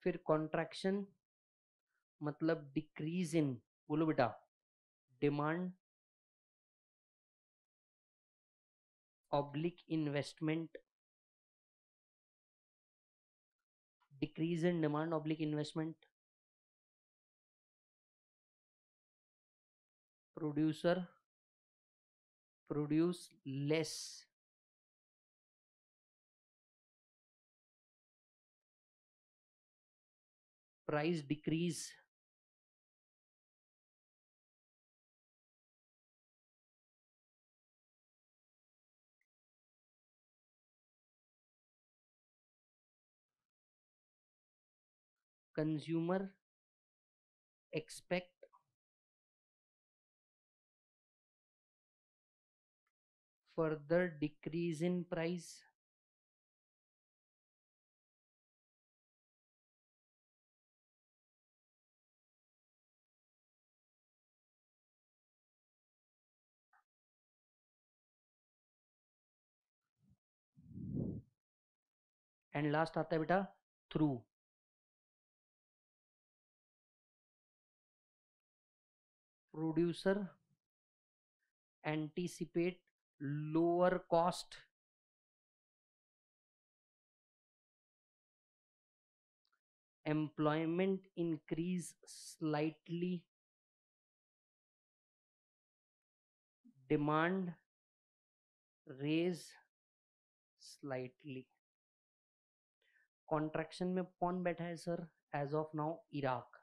फिर contraction मतलब डिक्रीज इन बोलो बेटा demand oblique investment decrease in demand oblique investment producer produce less price decrease consumer expect further decrease in price and last आता है बेटा trough producer anticipate lower cost employment increase slightly demand raise slightly contraction में कौन बैठा है sir as of now Iraq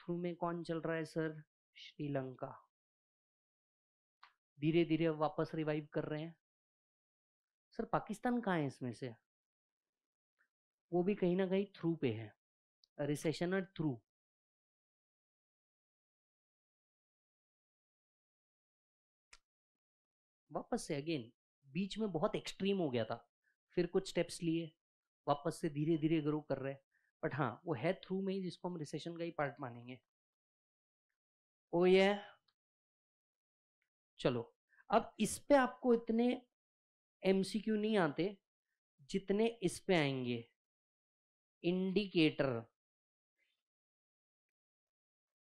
trough में कौन चल रहा है सर श्रीलंका धीरे धीरे वापस रिवाइव कर रहे हैं सर पाकिस्तान कहाँ है इसमें से वो भी कहीं ना कहीं थ्रू पे है रिसेशन और थ्रू वापस से अगेन बीच में बहुत एक्सट्रीम हो गया था फिर कुछ स्टेप्स लिए वापस से धीरे धीरे ग्रो कर रहे हैं बट हाँ वो है थ्रू में ही जिसको हम रिसेशन का ही पार्ट मानेंगे ओ ये चलो अब इस पे आपको इतने एमसीक्यू नहीं आते जितने इस पे आएंगे इंडिकेटर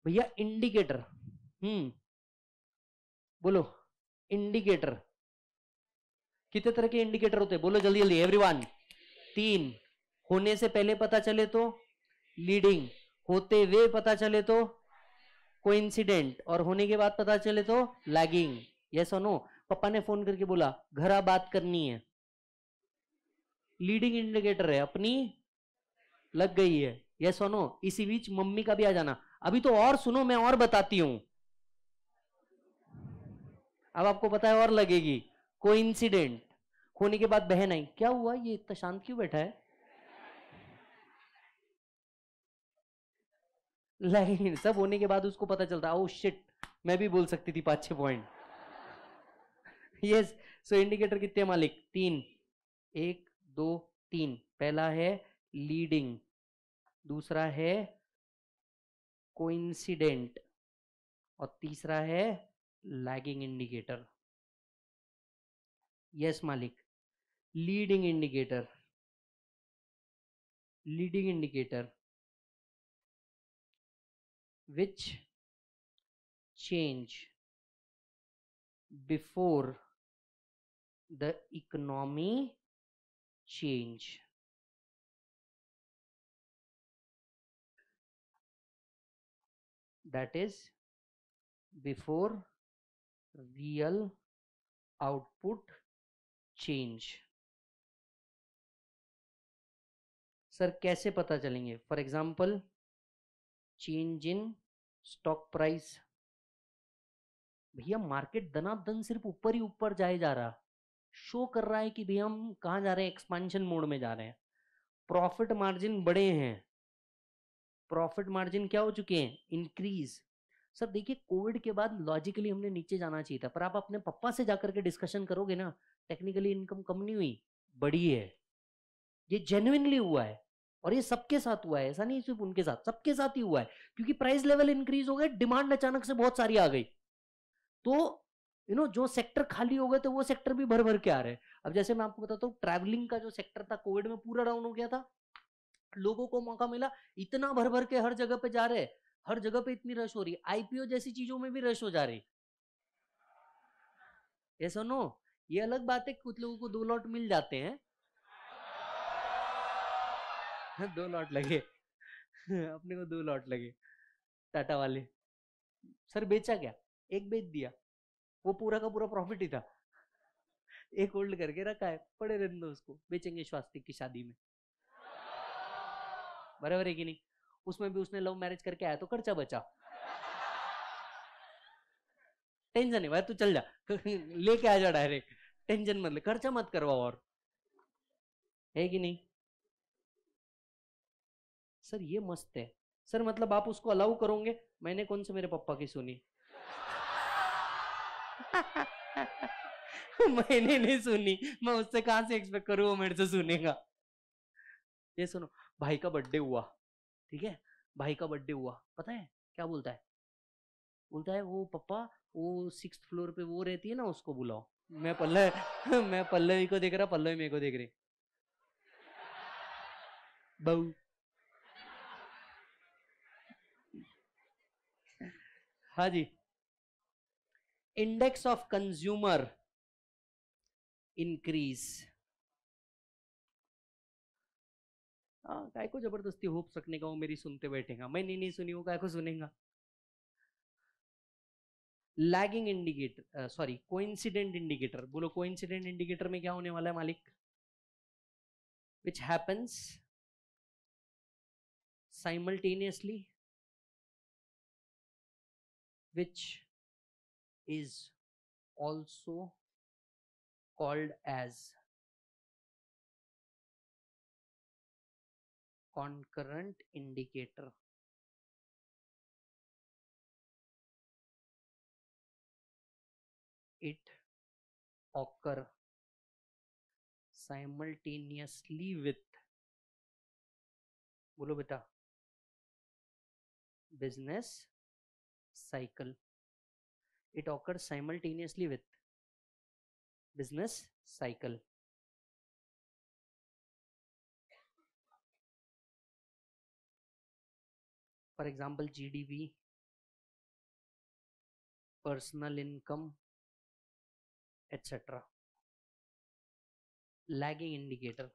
भैया इंडिकेटर हम्म बोलो इंडिकेटर कितने तरह के इंडिकेटर होते हैं बोलो जल्दी जल्दी एवरीवन तीन होने से पहले पता चले तो लीडिंग होते हुए पता चले तो कोइंसिडेंट और होने के बाद पता चले तो लैगिंग यस और नो पापा ने फोन करके बोला घर आ बात करनी है लीडिंग इंडिकेटर है अपनी लग गई है यस और नो इसी बीच मम्मी का भी आ जाना अभी तो और सुनो मैं और बताती हूं अब आपको पता है और लगेगी कोइंसिडेंट होने के बाद बहन आई क्या हुआ ये इतना शांत क्यों बैठा है लाइन सब होने के बाद उसको पता चलता ओ oh, शिट मैं भी बोल सकती थी पाँच छः पॉइंट यस सो इंडिकेटर कितने मालिक तीन एक दो तीन पहला है लीडिंग दूसरा है कोइंसिडेंट और तीसरा है लैगिंग इंडिकेटर यस मालिक leading indicator leading indicator which change before the economy change that is before real output change sir कैसे पता चलेंगे for example change in stock price भैया मार्केट दनादन सिर्फ ऊपर ही ऊपर जाए जा रहा शो कर रहा है कि भैया हम कहाँ जा रहे हैं एक्सपांशन मोड में जा रहे हैं प्रॉफिट मार्जिन बड़े हैं प्रॉफिट मार्जिन क्या हो चुके हैं इंक्रीज सर देखिए कोविड के बाद लॉजिकली हमने नीचे जाना चाहिए था पर आप अपने पप्पा से जाकर के डिस्कशन करोगे ना टेक्निकली इनकम कम नहीं हुई बड़ी है ये जेन्युनली हुआ है और ये सबके साथ हुआ है ऐसा नहीं सिर्फ उनके साथ सबके साथ ही हुआ है क्योंकि प्राइस लेवल इंक्रीज हो गए डिमांड अचानक से बहुत सारी आ गई तो यू नो जो सेक्टर खाली हो गए थे तो वो सेक्टर भी भर भर के आ रहे हैं अब जैसे मैं आपको बताता हूँ ट्रैवलिंग का जो सेक्टर था कोविड में पूरा डाउन हो गया था लोगों को मौका मिला इतना भर भर के हर जगह पे जा रहे हर जगह पे इतनी रश हो रही है आईपीओ जैसी चीजों में भी रश हो जा रही ये सुनो ये अलग बात है कुछ लोगों को दो लॉट मिल जाते हैं [laughs] दो लॉट लगे [laughs] अपने को दो लॉट लगे टाटा वाले सर बेचा क्या एक बेच दिया वो पूरा का पूरा प्रॉफिट ही था [laughs] एक होल्ड करके रखा है पड़े रहने दो उसको बेचेंगे स्वास्तिक की शादी में बराबर है कि नहीं उसमें भी उसने लव मैरिज करके आया तो खर्चा बचा टेंशन नहीं भाई तू चल जा लेके आ जा डायरेक्ट टेंशन मत ले खर्चा मत करवाओ और है कि नहीं सर ये मस्त है सर मतलब आप उसको अलाउ करोगे मैंने कौन से मेरे पप्पा की सुनी [laughs] मैंने नहीं सुनी मैं उससे कहा से एक्सपेक्ट करूँ वो मेरे से सुनेगा ये सुनो भाई का बर्थडे हुआ ठीक है भाई का बर्थडे हुआ पता है क्या बोलता है बोलता है वो पप्पा वो सिक्स फ्लोर पे वो रहती है ना उसको बुलाओ मैं पल्ल [laughs] मैं पल्लवी को देख रहा पल्लवी मेरे को देख रही बहू हाँ जी इंडेक्स ऑफ कंज्यूमर इंक्रीज हाँ काय को जबरदस्ती होप सकने का वो मेरी सुनते बैठेगा मैं नहीं नहीं सुनी हूं काय को सुनेगा lagging indicator sorry coincident indicator बोलो कोइंसिडेंट इंडिकेटर में क्या होने वाला है मालिक which happens simultaneously which is also called as concurrent indicator it occur simultaneously with बोलो बेटा business cycle. It occurs simultaneously with business cycle. For example, GDP, personal income, etc. Lagging indicator,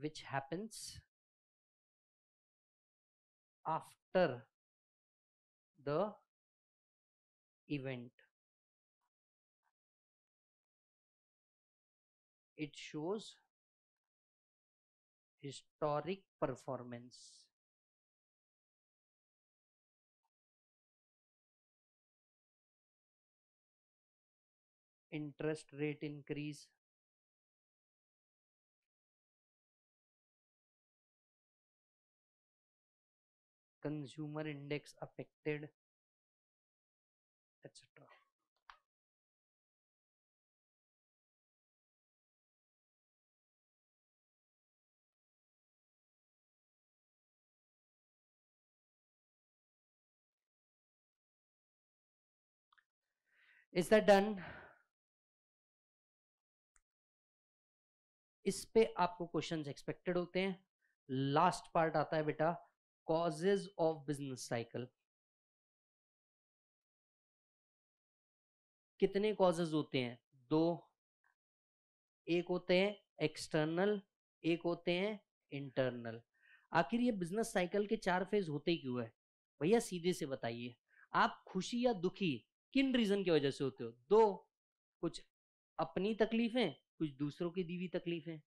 which happens after the event. It shows historic performance. interest rate increase consumer index affected etc is that done इस पे आपको questions expected होते हैं last part आता है बेटा causes of business cycle कितने causes होते हैं दो एक होते हैं एक्सटर्नल एक होते हैं इंटरनल आखिर ये बिजनेस साइकिल के चार फेज होते क्यों है भैया सीधे से बताइए आप खुशी या दुखी किन रीजन की वजह से होते हो दो कुछ अपनी तकलीफें कुछ दूसरों की दीवी तकलीफें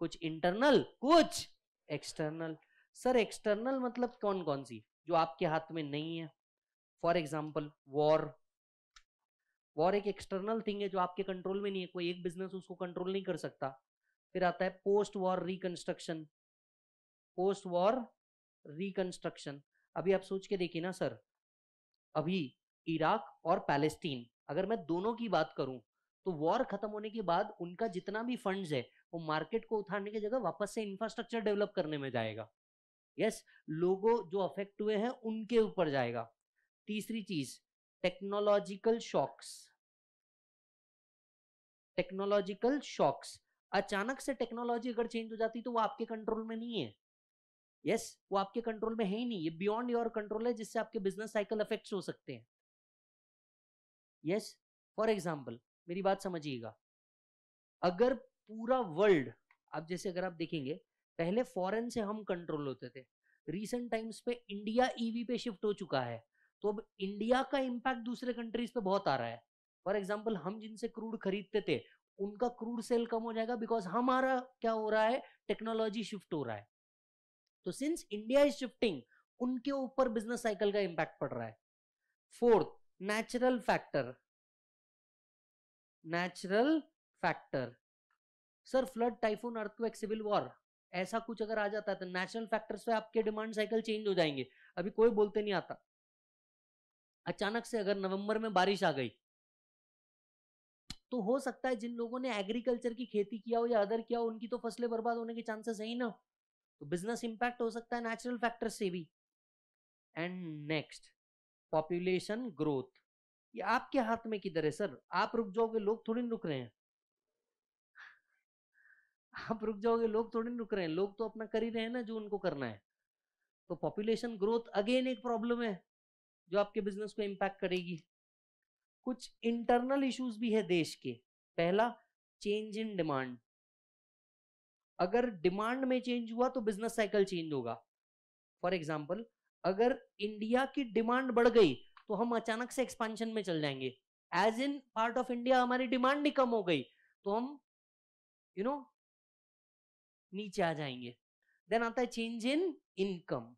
कुछ इंटरनल कुछ एक्सटर्नल सर एक्सटर्नल मतलब कौन कौन सी जो आपके हाथ में नहीं है फॉर एग्जाम्पल वॉर वॉर एक एक्सटर्नल थिंग है जो आपके कंट्रोल में नहीं है कोई एक बिजनेस उसको कंट्रोल नहीं कर सकता फिर आता है post war reconstruction post war reconstruction अभी आप सोच के देखिए ना सर अभी इराक और पैलेस्टीन अगर मैं दोनों की बात करूं तो वॉर खत्म होने के बाद उनका जितना भी फंड्स है वो मार्केट को उठाने की जगह वापस से इंफ्रास्ट्रक्चर डेवलप करने में जाएगा यस लोगों जो अफेक्ट हुए हैं उनके ऊपर जाएगा तीसरी चीज टेक्नोलॉजिकल शॉक्स टेक्नोलॉजिकल शॉक्स अचानक से टेक्नोलॉजी अगर चेंज हो जाती तो वो आपके कंट्रोल में नहीं है यस yes, वो आपके कंट्रोल में है ही नहीं ये बियॉन्ड योर कंट्रोल है जिससे आपके बिजनेस साइकिल अफेक्ट हो सकते हैं यस फॉर एग्जाम्पल मेरी बात समझिएगा अगर पूरा वर्ल्ड आप जैसे अगर आप देखेंगे पहले फॉरेन से हम कंट्रोल होते थे रिसेंट टाइम्स पे इंडिया ईवी पे शिफ्ट हो चुका है तो अब इंडिया का इम्पैक्ट दूसरे कंट्रीज पे बहुत आ रहा है फॉर एग्जाम्पल हम जिनसे क्रूड खरीदते थे उनका क्रूड सेल कम हो जाएगा बिकॉज हमारा क्या हो रहा है टेक्नोलॉजी शिफ्ट हो रहा है तो सिंस इंडिया इज शिफ्टिंग उनके ऊपर बिजनेस साइकिल का इम्पैक्ट पड़ रहा है fourth natural factor natural factor sir flood typhoon earthquake civil war ऐसा कुछ अगर आ जाता है तो नेचुरल फैक्टर पे आपके डिमांड साइकिल चेंज हो जाएंगे अभी कोई बोलते नहीं आता अचानक से अगर नवंबर में बारिश आ गई तो हो सकता है जिन लोगों ने एग्रीकल्चर की खेती किया हो या अदर किया हो उनकी तो फसलें बर्बाद होने के चांसेस है ही ना तो बिजनेस इंपैक्ट हो सकता है नेचुरल फैक्टर्स से भी एंड नेक्स्ट पॉपुलेशन ग्रोथ ये आपके हाथ में किधर है सर आप रुक जाओगे लोग थोड़ी रुक रहे हैं आप रुक जाओगे लोग थोड़ी रुक रहे हैं लोग तो अपना कर ही रहे हैं ना जो उनको करना है तो पॉपुलेशन ग्रोथ अगेन एक प्रॉब्लम है जो आपके बिजनेस को इम्पैक्ट करेगी कुछ इंटरनल इश्यूज भी है देश के पहला चेंज इन डिमांड अगर डिमांड में चेंज हुआ तो बिजनेस साइकिल चेंज होगा फॉर एग्जाम्पल अगर इंडिया की डिमांड बढ़ गई तो हम अचानक से एक्सपांशन में चल जाएंगे as in part of India हमारी डिमांड ही कम हो गई तो हम यू you नो know, नीचे आ जाएंगे देन आता है चेंज इन इनकम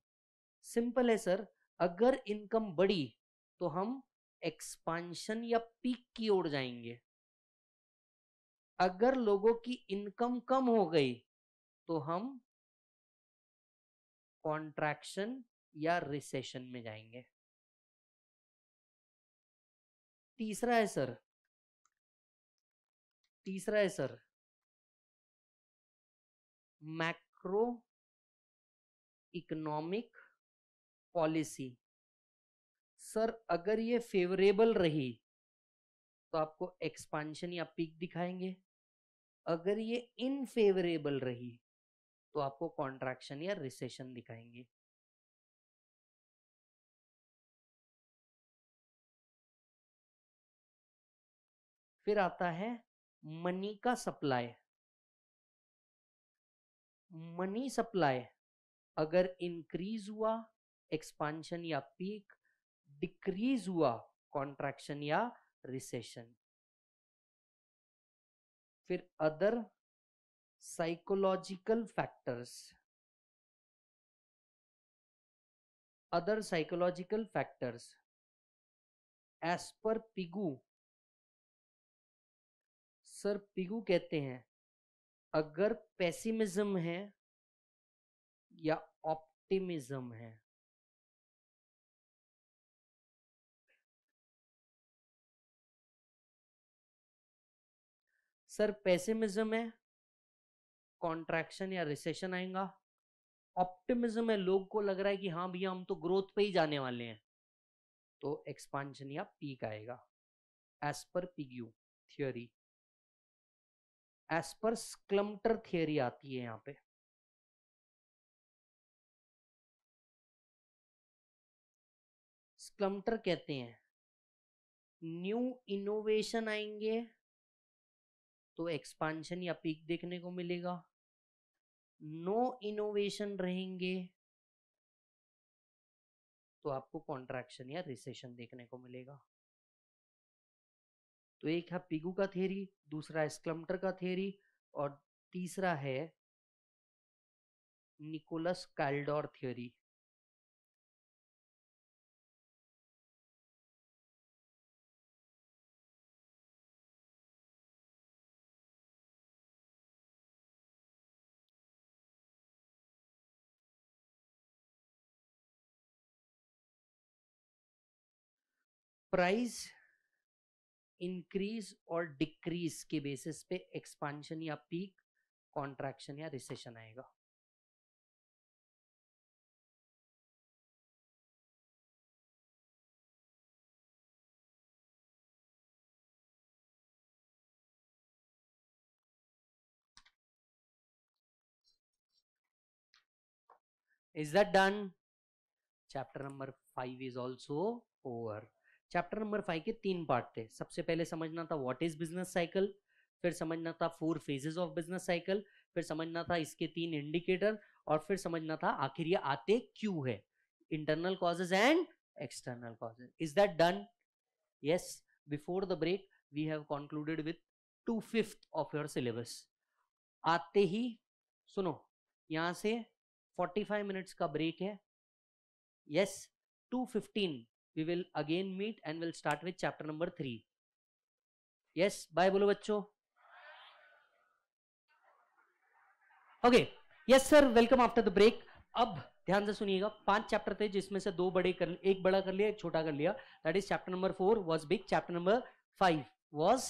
सिंपल है सर अगर इनकम बढ़ी तो हम एक्सपांशन या पीक की ओर जाएंगे अगर लोगों की इनकम कम हो गई तो हम कॉन्ट्रैक्शन या रिसेशन में जाएंगे तीसरा है सर तीसरा है sir macro economic policy sir अगर ये फेवरेबल रही तो आपको एक्सपांशन या पीक दिखाएंगे अगर ये इनफेवरेबल रही तो आपको कॉन्ट्रैक्शन या रिसेशन दिखाएंगे फिर आता है मनी का सप्लाई मनी सप्लाई अगर इंक्रीज हुआ एक्सपांशन या पीक डिक्रीज हुआ कॉन्ट्रैक्शन या रिसेशन फिर other psychological factors other psychological factors as पर पिगू सर पिगू कहते हैं अगर पेसिमिज्म है या ऑप्टिमिज्म है सर पेसिमिज्म है कॉन्ट्रैक्शन या रिसेशन आएगा ऑप्टिमिज्म है लोग को लग रहा है कि हाँ भैया हम तो ग्रोथ पे ही जाने वाले हैं तो एक्सपांशन या पीक आएगा एज पर Pigou theory as per Schumpeter theory आती है यहां पे स्क्लमटर कहते हैं न्यू इनोवेशन आएंगे तो एक्सपांशन या पीक देखने को मिलेगा नो इनोवेशन रहेंगे तो आपको कॉन्ट्रैक्शन या रिसेशन देखने को मिलेगा तो एक है पिगू का थेरी दूसरा स्क्लम्टर का थेरी और तीसरा है Nicholas Kaldor theory price increase और डिक्रीज के बेसिस पे एक्सपांशन या पीक कॉन्ट्रैक्शन या रिसेशन आएगा is that done chapter number five is also over chapter number five के तीन पार्ट थे सबसे पहले समझना था व्हाट इज बिजनेस साइकिल फिर समझना था four phases of business cycle फिर समझना था इसके तीन इंडिकेटर और फिर समझना था आखिर ये आते क्यों है internal causes and external causes is that done yes before the break we have concluded with two fifth of your syllabus आते ही सुनो यहाँ से 45 मिनट्स का ब्रेक है yes yes, fifteen we will again meet and will start with chapter number three yes bye बोलो बच्चों okay yes sir welcome after the break अब ध्यान से सुनिएगा पांच चैप्टर थे जिसमें से दो बड़े कर एक बड़ा कर लिया एक छोटा कर लिया that is chapter number four was big chapter number five was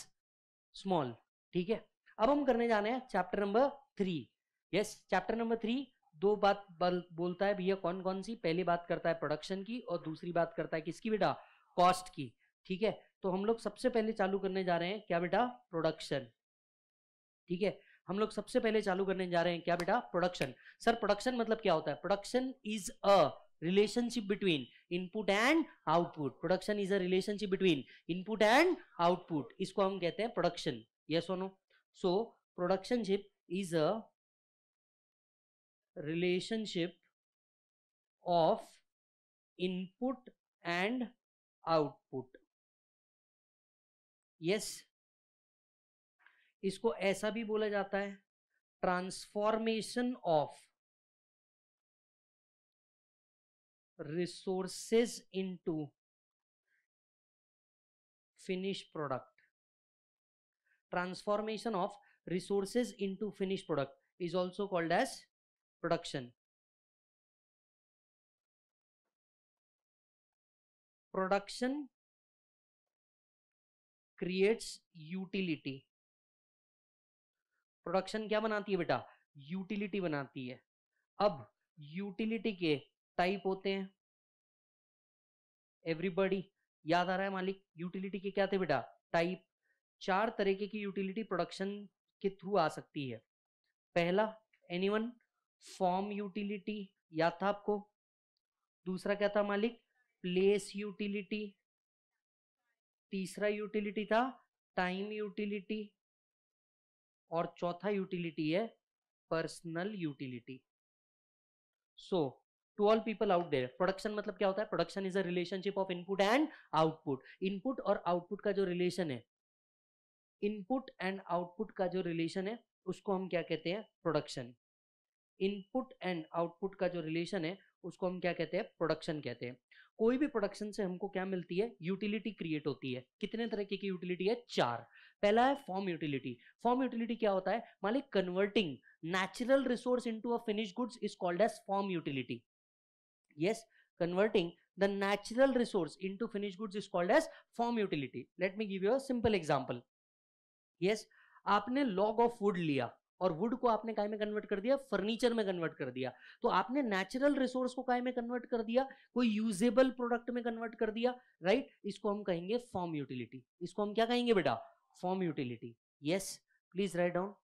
small ठीक है अब हम करने जाने हैं chapter number three yes chapter number three दो बात बोलता है भैया कौन कौन सी पहली बात करता है प्रोडक्शन की और दूसरी बात करता है किसकी बेटा कॉस्ट की ठीक है तो हम लोग सबसे पहले चालू करने जा रहे हैं क्या बेटा प्रोडक्शन ठीक है हम लोग सबसे पहले चालू करने जा रहे हैं क्या बेटा प्रोडक्शन सर प्रोडक्शन मतलब क्या होता है production is a relationship between input and output production is a relationship between input and output इसको हम कहते हैं production yes Sono so production ship is a relationship of input and output yes इसको ऐसा भी बोला जाता है transformation of resources into finish product transformation of resources into finish product is also called as production production creates utility production क्या बनाती है बेटा utility बनाती है अब utility के टाइप होते हैं एवरीबॉडी याद आ रहा है मालिक यूटिलिटी के क्या थे बेटा टाइप चार तरीके की यूटिलिटी प्रोडक्शन के थ्रू आ सकती है पहला एनीवन फॉर्म यूटिलिटी याद था आपको दूसरा क्या था मालिक प्लेस यूटिलिटी तीसरा यूटिलिटी था टाइम यूटिलिटी और चौथा यूटिलिटी है personal utility so to all people out there production मतलब क्या होता है production is a relationship of input and output input और आउटपुट का जो रिलेशन है इनपुट एंड आउटपुट का जो रिलेशन है उसको हम क्या कहते हैं प्रोडक्शन इनपुट एंड आउटपुट का जो रिलेशन है उसको हम क्या कहते हैं प्रोडक्शन कहते हैं कोई भी प्रोडक्शन से हमको क्या मिलती है यूटिलिटी क्रिएट होती है कितने तरीके की यूटिलिटी है चार पहला है फॉर्म यूटिलिटी फॉर्म यूटिलिटी क्या होता है मालिक converting natural resource into a finish goods is called as form utility yes converting the natural resource into finish goods is called as form utility let me give you a simple example yes आपने log of wood लिया और would को आपने काय में convert कर दिया furniture में कन्वर्ट कर दिया तो आपने नेचुरल रिसोर्स को काय में कन्वर्ट कर दिया कोई यूजेबल प्रोडक्ट में कन्वर्ट कर दिया राइट इसको हम कहेंगे फॉर्म यूटिलिटी इसको हम क्या कहेंगे बेटा form utility yes please write down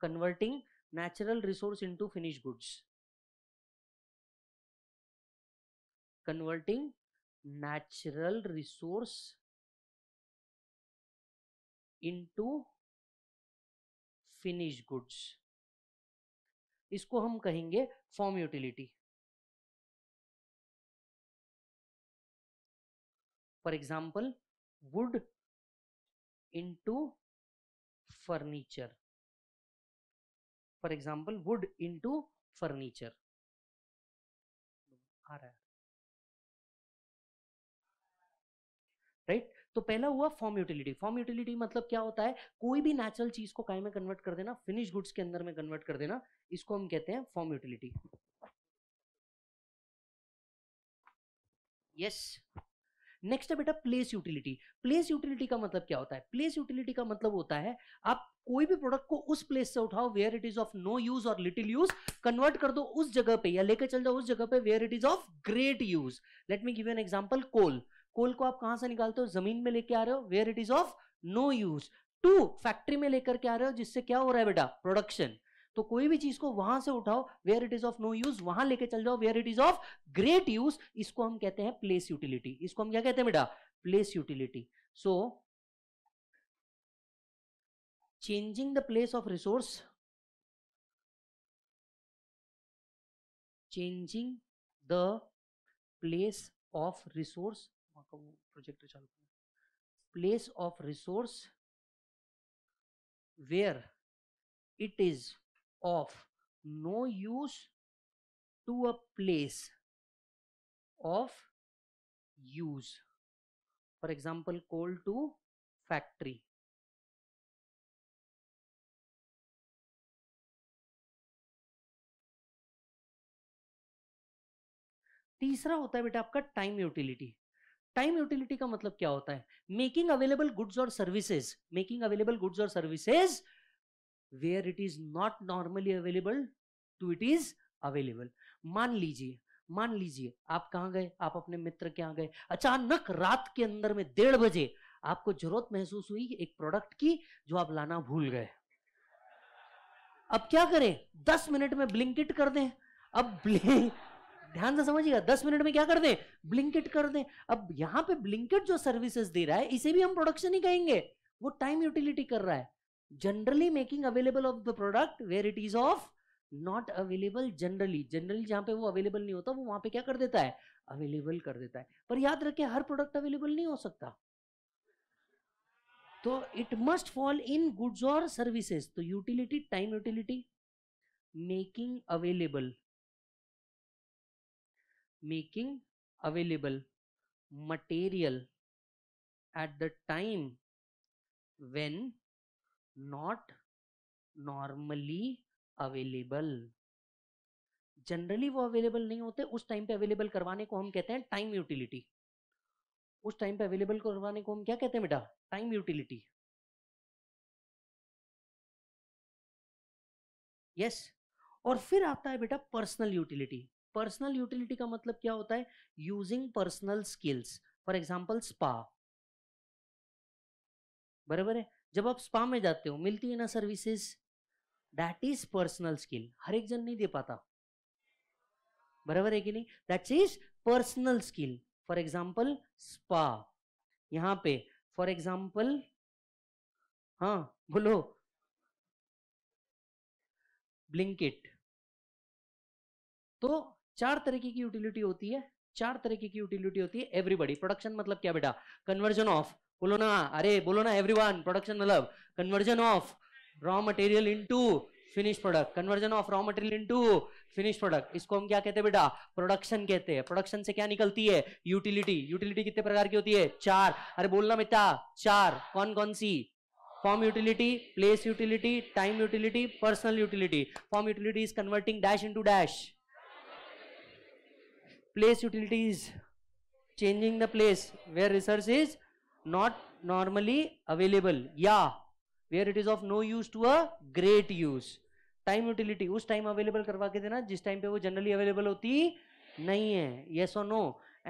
converting natural resource into finish goods converting natural resource into finish goods इसको हम कहेंगे form utility for example wood into furniture for example wood into furniture आ रहा है तो पहला हुआ फॉर्म यूटिलिटी फॉर्म यूटिलिटी मतलब क्या होता है कोई भी नेचुरल चीज को काय में कन्वर्ट कर देना फिनिश गुड्स के अंदर में कन्वर्ट कर देना इसको हम कहते हैं फॉर्म यूटिलिटी यस नेक्स्ट है बेटा प्लेस यूटिलिटी प्लेस यूटिलिटी का मतलब क्या होता है प्लेस यूटिलिटी का मतलब होता है आप कोई भी प्रोडक्ट को उस प्लेस से उठाओ where it is of no use और लिटिल यूज कन्वर्ट कर दो उस जगह पे या लेकर चल जाओ उस जगह पे where it is of great use let me give an example coal coal को आप कहां से निकालते हो जमीन में लेके आ रहे हो where it is of no use to factory में लेकर के आ रहे हो जिससे क्या हो रहा है बेटा प्रोडक्शन तो कोई भी चीज को वहां से उठाओ where it is of no use वहां लेके चल जाओ where it is of great use इसको हम कहते हैं प्लेस यूटिलिटी इसको हम क्या कहते हैं बेटा place utility so changing the place of resource changing the place of resource आपका वो प्रोजेक्टर चालू करना place of resource where it is of no use to a place of use for example coal to factory तीसरा होता है बेटा आपका time utility time utility का मतलब क्या होता है मेकिंग अवेलेबल गुड्स और सर्विसेज मेकिंग अवेलेबल गुड्स और services where it is not normally available to it is available मान लीजिए मान लीजिए आप कहाँ गए आप अपने मित्र के यहाँ गए अचानक रात के अंदर में डेढ़ बजे आपको जरूरत महसूस हुई एक प्रोडक्ट की जो आप लाना भूल गए अब क्या करें दस मिनट में ब्लिंकिट कर दें अब ब्लिंक ध्यान से समझिएगा दस मिनट में क्या कर दें ब्लिंकिट कर दें अब यहाँ पे ब्लिंकिट जो सर्विसेज दे रहा है इसे भी हम प्रोडक्शन ही कहेंगे वो टाइम यूटिलिटी कर रहा है generally making available of the product where it is of not available generally generally जहां पे वो अवेलेबल नहीं होता वो वहां पे क्या कर देता है अवेलेबल कर देता है पर याद रखे हर प्रोडक्ट अवेलेबल नहीं हो सकता तो it must fall in goods और सर्विसेज तो utility time utility making available making available material at the time when not normally available generally वो अवेलेबल नहीं होते उस टाइम पे अवेलेबल करवाने को हम कहते हैं टाइम यूटिलिटी उस टाइम पे अवेलेबल करवाने को हम क्या कहते हैं बेटा टाइम यूटिलिटी यस और फिर आता है बेटा पर्सनल यूटिलिटी पर्सनल यूटिलिटी का मतलब क्या होता है using personal skills for example spa बराबर है जब आप स्पा में जाते हो मिलती है ना services that is personal skill हर एक जन नहीं दे पाता बराबर है कि नहीं that is personal skill for example spa यहां पे फॉर एग्जाम्पल हाँ बोलो ब्लिंकिट तो चार तरीके की यूटिलिटी होती है चार तरीके की यूटिलिटी होती है एवरीबडी प्रोडक्शन मतलब क्या बेटा कन्वर्जन ऑफ बोलो ना अरे बोलो ना एवरीवन प्रोडक्शन मतलब conversion of raw material into finish product conversion of raw material into finish product इसको हम क्या कहते हैं बेटा प्रोडक्शन कहते हैं प्रोडक्शन से क्या निकलती है यूटिलिटी यूटिलिटी कितने प्रकार की होती है चार अरे बोलना बेटा चार कौन कौन सी form utility place utility time utility personal utility form utility is converting dash into dash place utilities changing the place where resource is not normally available yeah where it is of no use to a great use time utility us time available karwa ke dena jis time pe wo generally available hoti nahi hai yes or no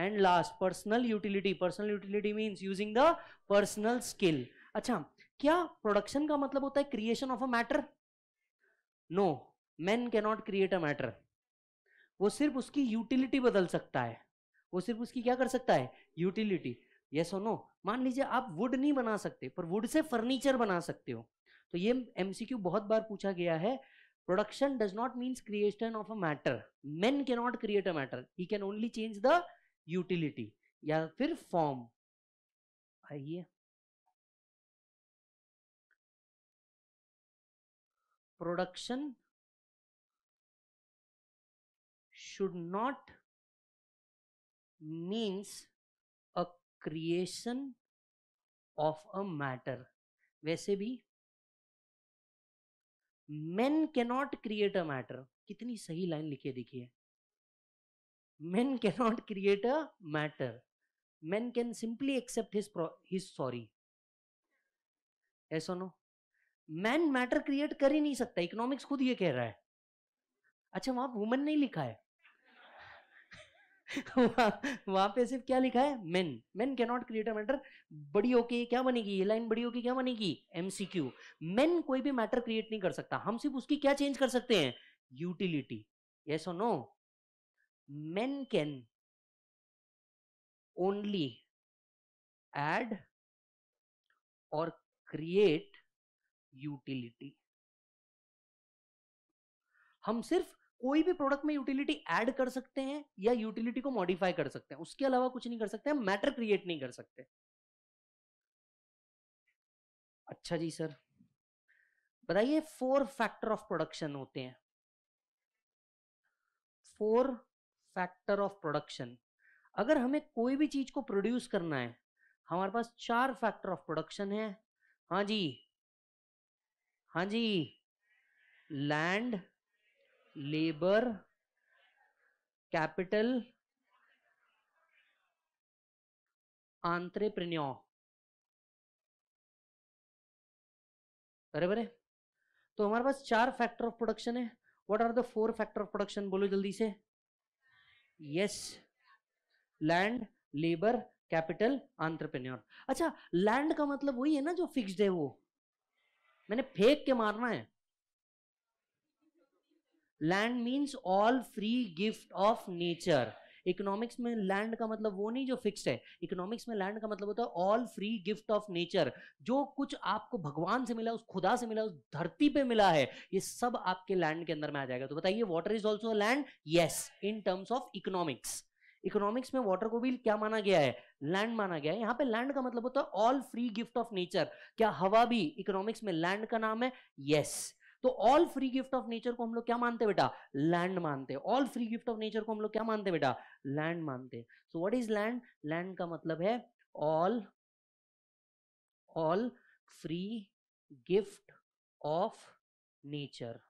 and last personal utility personal utility means using the personal skill acha kya production ka matlab hota hai creation of a matter no men cannot create a matter वो सिर्फ उसकी utility बदल सकता है वो सिर्फ उसकी क्या कर सकता है यूटिलिटी ये सो नो मान लीजिए आप वुड नहीं बना सकते पर वुड से फर्नीचर बना सकते हो तो ये एमसीक्यू बहुत बार पूछा गया है production does not means creation of a matter man के not create a matter he can only change the utility या फिर फॉर्म आइए production should not means a creation of a matter वैसे भी men cannot create a matter कितनी सही line लिखी है देखिए men cannot create a matter men can simply accept his pro, his sorry ऐसा नो मैन मैटर क्रिएट कर ही नहीं सकता इकोनॉमिक्स खुद ये कह रहा है अच्छा वहां वुमेन नहीं लिखा है [laughs] वहां पे सिर्फ क्या लिखा है man man not create a matter बड़ी होके क्या बनेगी ये लाइन बड़ी ओके क्या बनेगी एमसीक्यू मेन कोई भी मैटर क्रिएट नहीं कर सकता हम सिर्फ उसकी क्या चेंज कर सकते हैं यूटिलिटी यस और no man can only add और क्रिएट यूटिलिटी हम सिर्फ कोई भी प्रोडक्ट में यूटिलिटी ऐड कर सकते हैं या यूटिलिटी को मॉडिफाई कर सकते हैं उसके अलावा कुछ नहीं कर सकते हैं मैटर क्रिएट नहीं कर सकते अच्छा जी सर बताइए फोर फैक्टर ऑफ प्रोडक्शन होते हैं फोर फैक्टर ऑफ प्रोडक्शन अगर हमें कोई भी चीज को प्रोड्यूस करना है हमारे पास चार फैक्टर ऑफ प्रोडक्शन है हाँ जी हाँ जी लैंड लेबर कैपिटल आंट्रेप्रेन्योर बराबर है तो हमारे पास चार फैक्टर ऑफ प्रोडक्शन है what are the four factor of production बोलो जल्दी से yes land labour capital entrepreneur अच्छा लैंड का मतलब वही है ना जो फिक्स्ड है वो मैंने फेंक के मारना है land means all free gift of nature economics में लैंड का मतलब वो नहीं जो फिक्स है इकोनॉमिक्स में लैंड का मतलब होता है all free gift of nature जो कुछ आपको भगवान से मिला उस खुदा से मिला उस धरती पे मिला है ये सब आपके लैंड के अंदर में आ जाएगा तो बताइए water is also land yes in terms of economics economics में वाटर को भी क्या माना गया है लैंड माना गया है यहाँ पे लैंड का मतलब होता है all free gift of nature क्या हवा भी इकोनॉमिक्स में लैंड का नाम है यस yes. तो all free gift of nature को हम लोग क्या मानते बेटा लैंड मानते all free gift of nature को हम लोग क्या मानते बेटा लैंड मानते so what is land land का मतलब है all all free gift of nature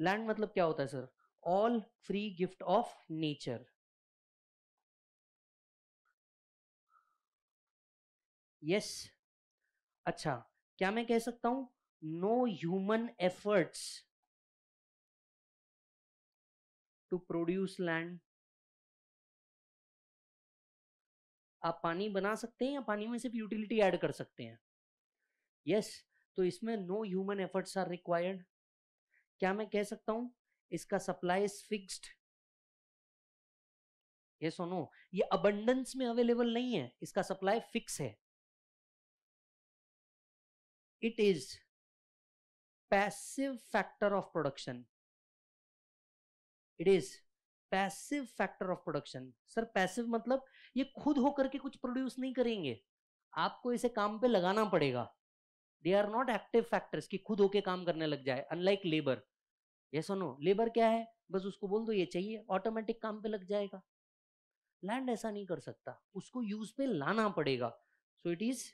land मतलब क्या होता है sir all free gift of nature yes अच्छा क्या मैं कह सकता हूं no human efforts to produce land आप पानी बना सकते हैं या पानी में सिर्फ यूटिलिटी ऐड कर सकते हैं यस yes, तो इसमें no human efforts are required क्या मैं कह सकता हूं इसका सप्लाई इज फिक्स्ड यस और नो ये अबंडेंस में अवेलेबल नहीं है इसका सप्लाई फिक्स है it is passive factor of production it is passive factor of production sir passive मतलब ये खुद होकर के कुछ प्रोड्यूस नहीं करेंगे आपको इसे काम पे लगाना पड़ेगा they are not active factors कि खुद होके काम करने लग जाए अनलाइक लेबर ये सुनो लेबर क्या है बस उसको बोल दो ये चाहिए ऑटोमेटिक काम पे लग जाएगा लैंड ऐसा नहीं कर सकता उसको यूज पे लाना पड़ेगा सो इट इज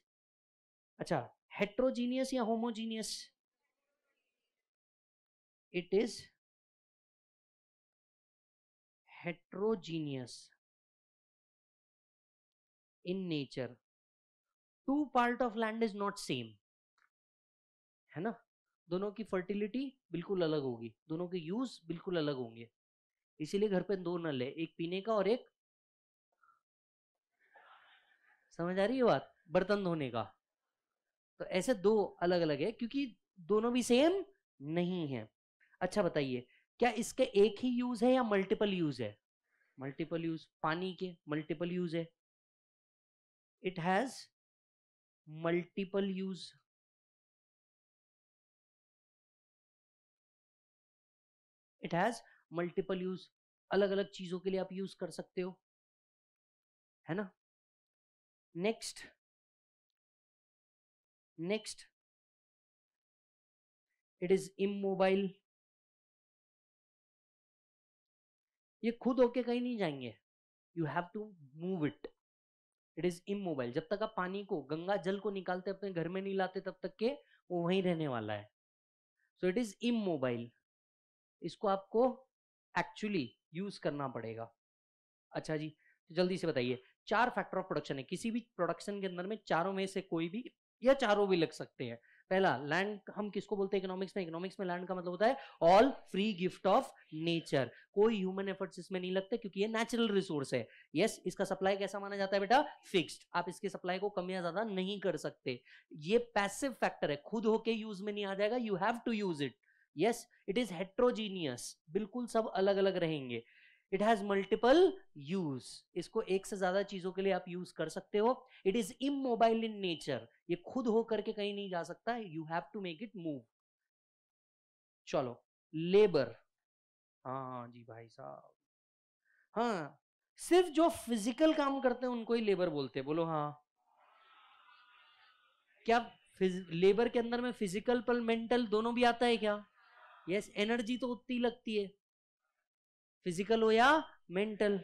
अच्छा हेट्रोजीनियस या homogeneous it is heterogeneous in nature two part of land is not same है ना दोनों की फर्टिलिटी बिल्कुल अलग होगी दोनों के यूज बिल्कुल अलग होंगे इसीलिए घर पे दो नल है एक पीने का और एक समझ आ रही है बात बर्तन धोने का तो ऐसे दो अलग अलग है क्योंकि दोनों भी सेम नहीं है अच्छा बताइए क्या इसके एक ही यूज है या मल्टीपल यूज है मल्टीपल यूज पानी के मल्टीपल यूज है it has multiple use it has multiple use अलग अलग चीजों के लिए आप यूज कर सकते हो है ना next next it is immobile ये खुद होके कहीं नहीं जाएंगे you have to move it it is immobile जब तक आप पानी को गंगा जल को निकालते अपने घर में नहीं लाते तब तक के वो वहीं रहने वाला है सो इट इज इमोबाइल इसको आपको एक्चुअली यूज करना पड़ेगा अच्छा जी तो जल्दी से बताइए चार फैक्टर ऑफ प्रोडक्शन है किसी भी प्रोडक्शन के अंदर में चारों में से कोई भी या चारों भी लग सकते हैं पहला लैंड हम किसको बोलते हैं इकोनॉमिक्स में इकोनॉमिक्स में लैंड का मतलब होता है all free gift of nature कोई ह्यूमन एफर्ट्स इसमें नहीं लगते क्योंकि ये नेचुरल रिसोर्स है यस yes, इसका सप्लाई कैसा माना जाता है बेटा फिक्स्ड आप इसकी सप्लाई को कम या ज्यादा नहीं कर सकते ये पैसिव फैक्टर है खुद होके यूज में नहीं आ जाएगा you have to use it yes it is heterogeneous बिल्कुल सब अलग अलग रहेंगे इट हैज मल्टीपल यूज इसको एक से ज्यादा चीजों के लिए आप यूज कर सकते हो it is immobile in nature ये खुद होकर के कहीं नहीं जा सकता you have to make it move चलो लेबर हाँ जी भाई साहब हाँ सिर्फ जो फिजिकल काम करते हैं उनको ही लेबर बोलते हैं बोलो हाँ क्या लेबर के अंदर में फिजिकल पर मेंटल दोनों भी आता है क्या यस yes, एनर्जी तो उतनी लगती है फिजिकल हो या मेंटल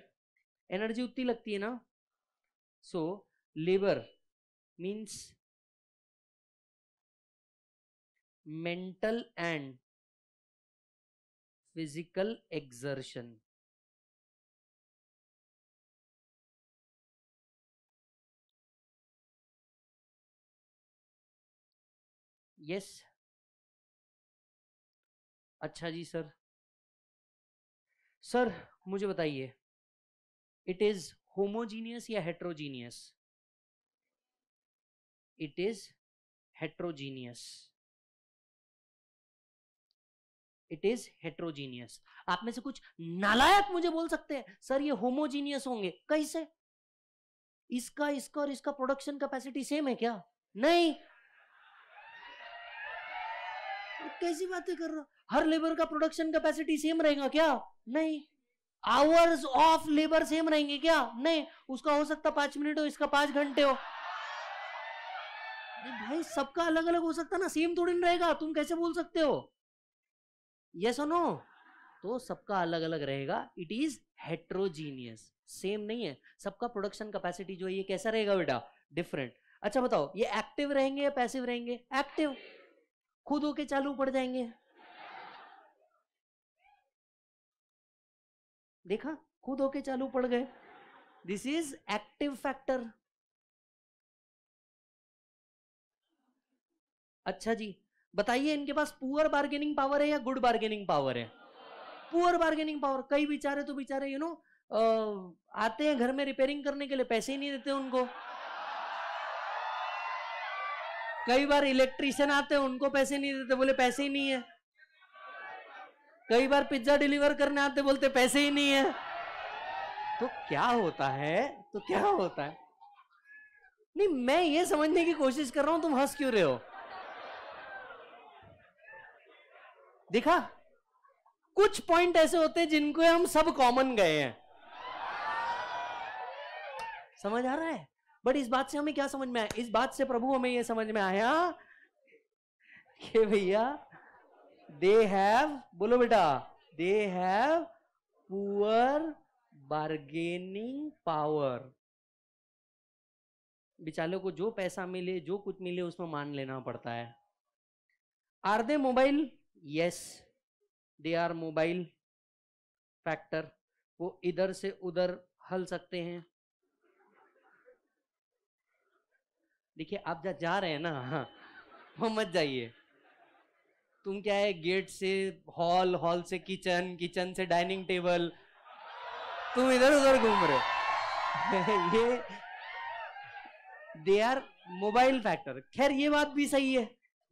एनर्जी उतनी लगती है ना so labour means mental and physical exertion yes yes. अच्छा जी सर सर मुझे बताइए इट इज होमोजीनियस या heterogeneous it is heterogeneous it is heterogeneous आप में से कुछ नालायक मुझे बोल सकते हैं सर ये होमोजीनियस होंगे कैसे इसका इसका और इसका प्रोडक्शन कैपेसिटी सेम है क्या नहीं कैसी बातें कर रहा हर लेबर का प्रोडक्शन कैपेसिटी सेम रहेगा क्या नहीं आवर्स ऑफ लेबर सेम रहेंगे क्या नहीं उसका हो सकता पांच मिनट हो इसका पांच घंटे हो नहीं भाई सबका अलग अलग हो सकता ना सेम थोड़ी ना रहेगा तुम कैसे बोल सकते हो यस सुनो नो तो सबका अलग अलग रहेगा इट इज हेट्रोजीनियस सेम नहीं है सबका प्रोडक्शन कैपेसिटी जो है ये कैसा रहेगा बेटा डिफरेंट अच्छा बताओ ये एक्टिव रहेंगे या पैसिव रहेंगे एक्टिव खुद होके चालू पड़ जाएंगे देखा खुद होके चालू पड़ गए दिस इज एक्टिव फैक्टर अच्छा जी बताइए इनके पास पुअर बार्गेनिंग पावर है या गुड बार्गेनिंग पावर है पुअर बार्गेनिंग पावर कई बिचारे तो बिचारे यू नो आते हैं घर में रिपेयरिंग करने के लिए पैसे ही नहीं देते उनको कई बार इलेक्ट्रिशियन आते हैं उनको पैसे नहीं देते बोले पैसे ही नहीं है कई बार पिज्जा डिलीवर करने आते बोलते पैसे ही नहीं है तो क्या होता है तो क्या होता है नहीं मैं ये समझने की कोशिश कर रहा हूं तुम हंस क्यों रहे हो देखा कुछ पॉइंट ऐसे होते हैं जिनको हम सब कॉमन गए हैं समझ आ रहा है बट इस बात से हमें क्या समझ में आया इस बात से प्रभु हमें यह समझ में आया कि भैया दे हैव बोलो बेटा they have poor bargaining power बिचारे को जो पैसा मिले जो कुछ मिले उसमें मान लेना पड़ता है are they mobile yes they are mobile factor वो इधर से उधर हल सकते हैं देखिए आप जहाँ जा रहे हैं ना हाँ, वो मत जाइए तुम क्या है गेट से हॉल हॉल से किचन किचन से डाइनिंग टेबल तुम इधर उधर घूम रहे हो [laughs] ये दे आर मोबाइल फैक्टर खैर ये बात भी सही है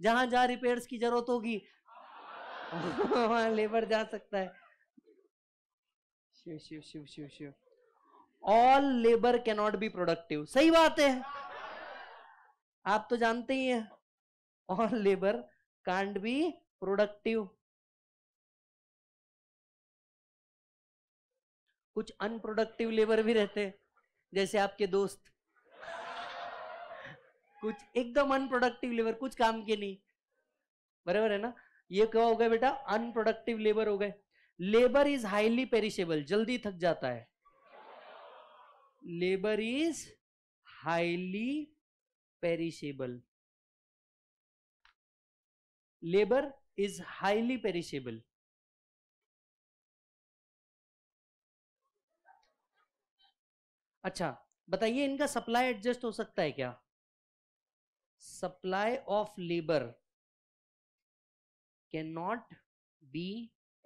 जहां जहां रिपेयर्स की जरूरत होगी वहां लेबर जा सकता है Shiv Shiv Shiv Shiv Shiv all labour cannot be productive सही बात है आप तो जानते ही हैं all labour can't be productive कुछ अनप्रोडक्टिव लेबर भी रहते हैं जैसे आपके दोस्त कुछ एकदम अनप्रोडक्टिव लेबर कुछ काम के नहीं बराबर है ना ये क्या हो गया बेटा अनप्रोडक्टिव लेबर हो गए लेबर इज हाईली पेरिशेबल जल्दी थक जाता है labour is highly perishable labour is highly perishable अच्छा बताइए इनका सप्लाई एडजस्ट हो सकता है क्या supply of labour can not be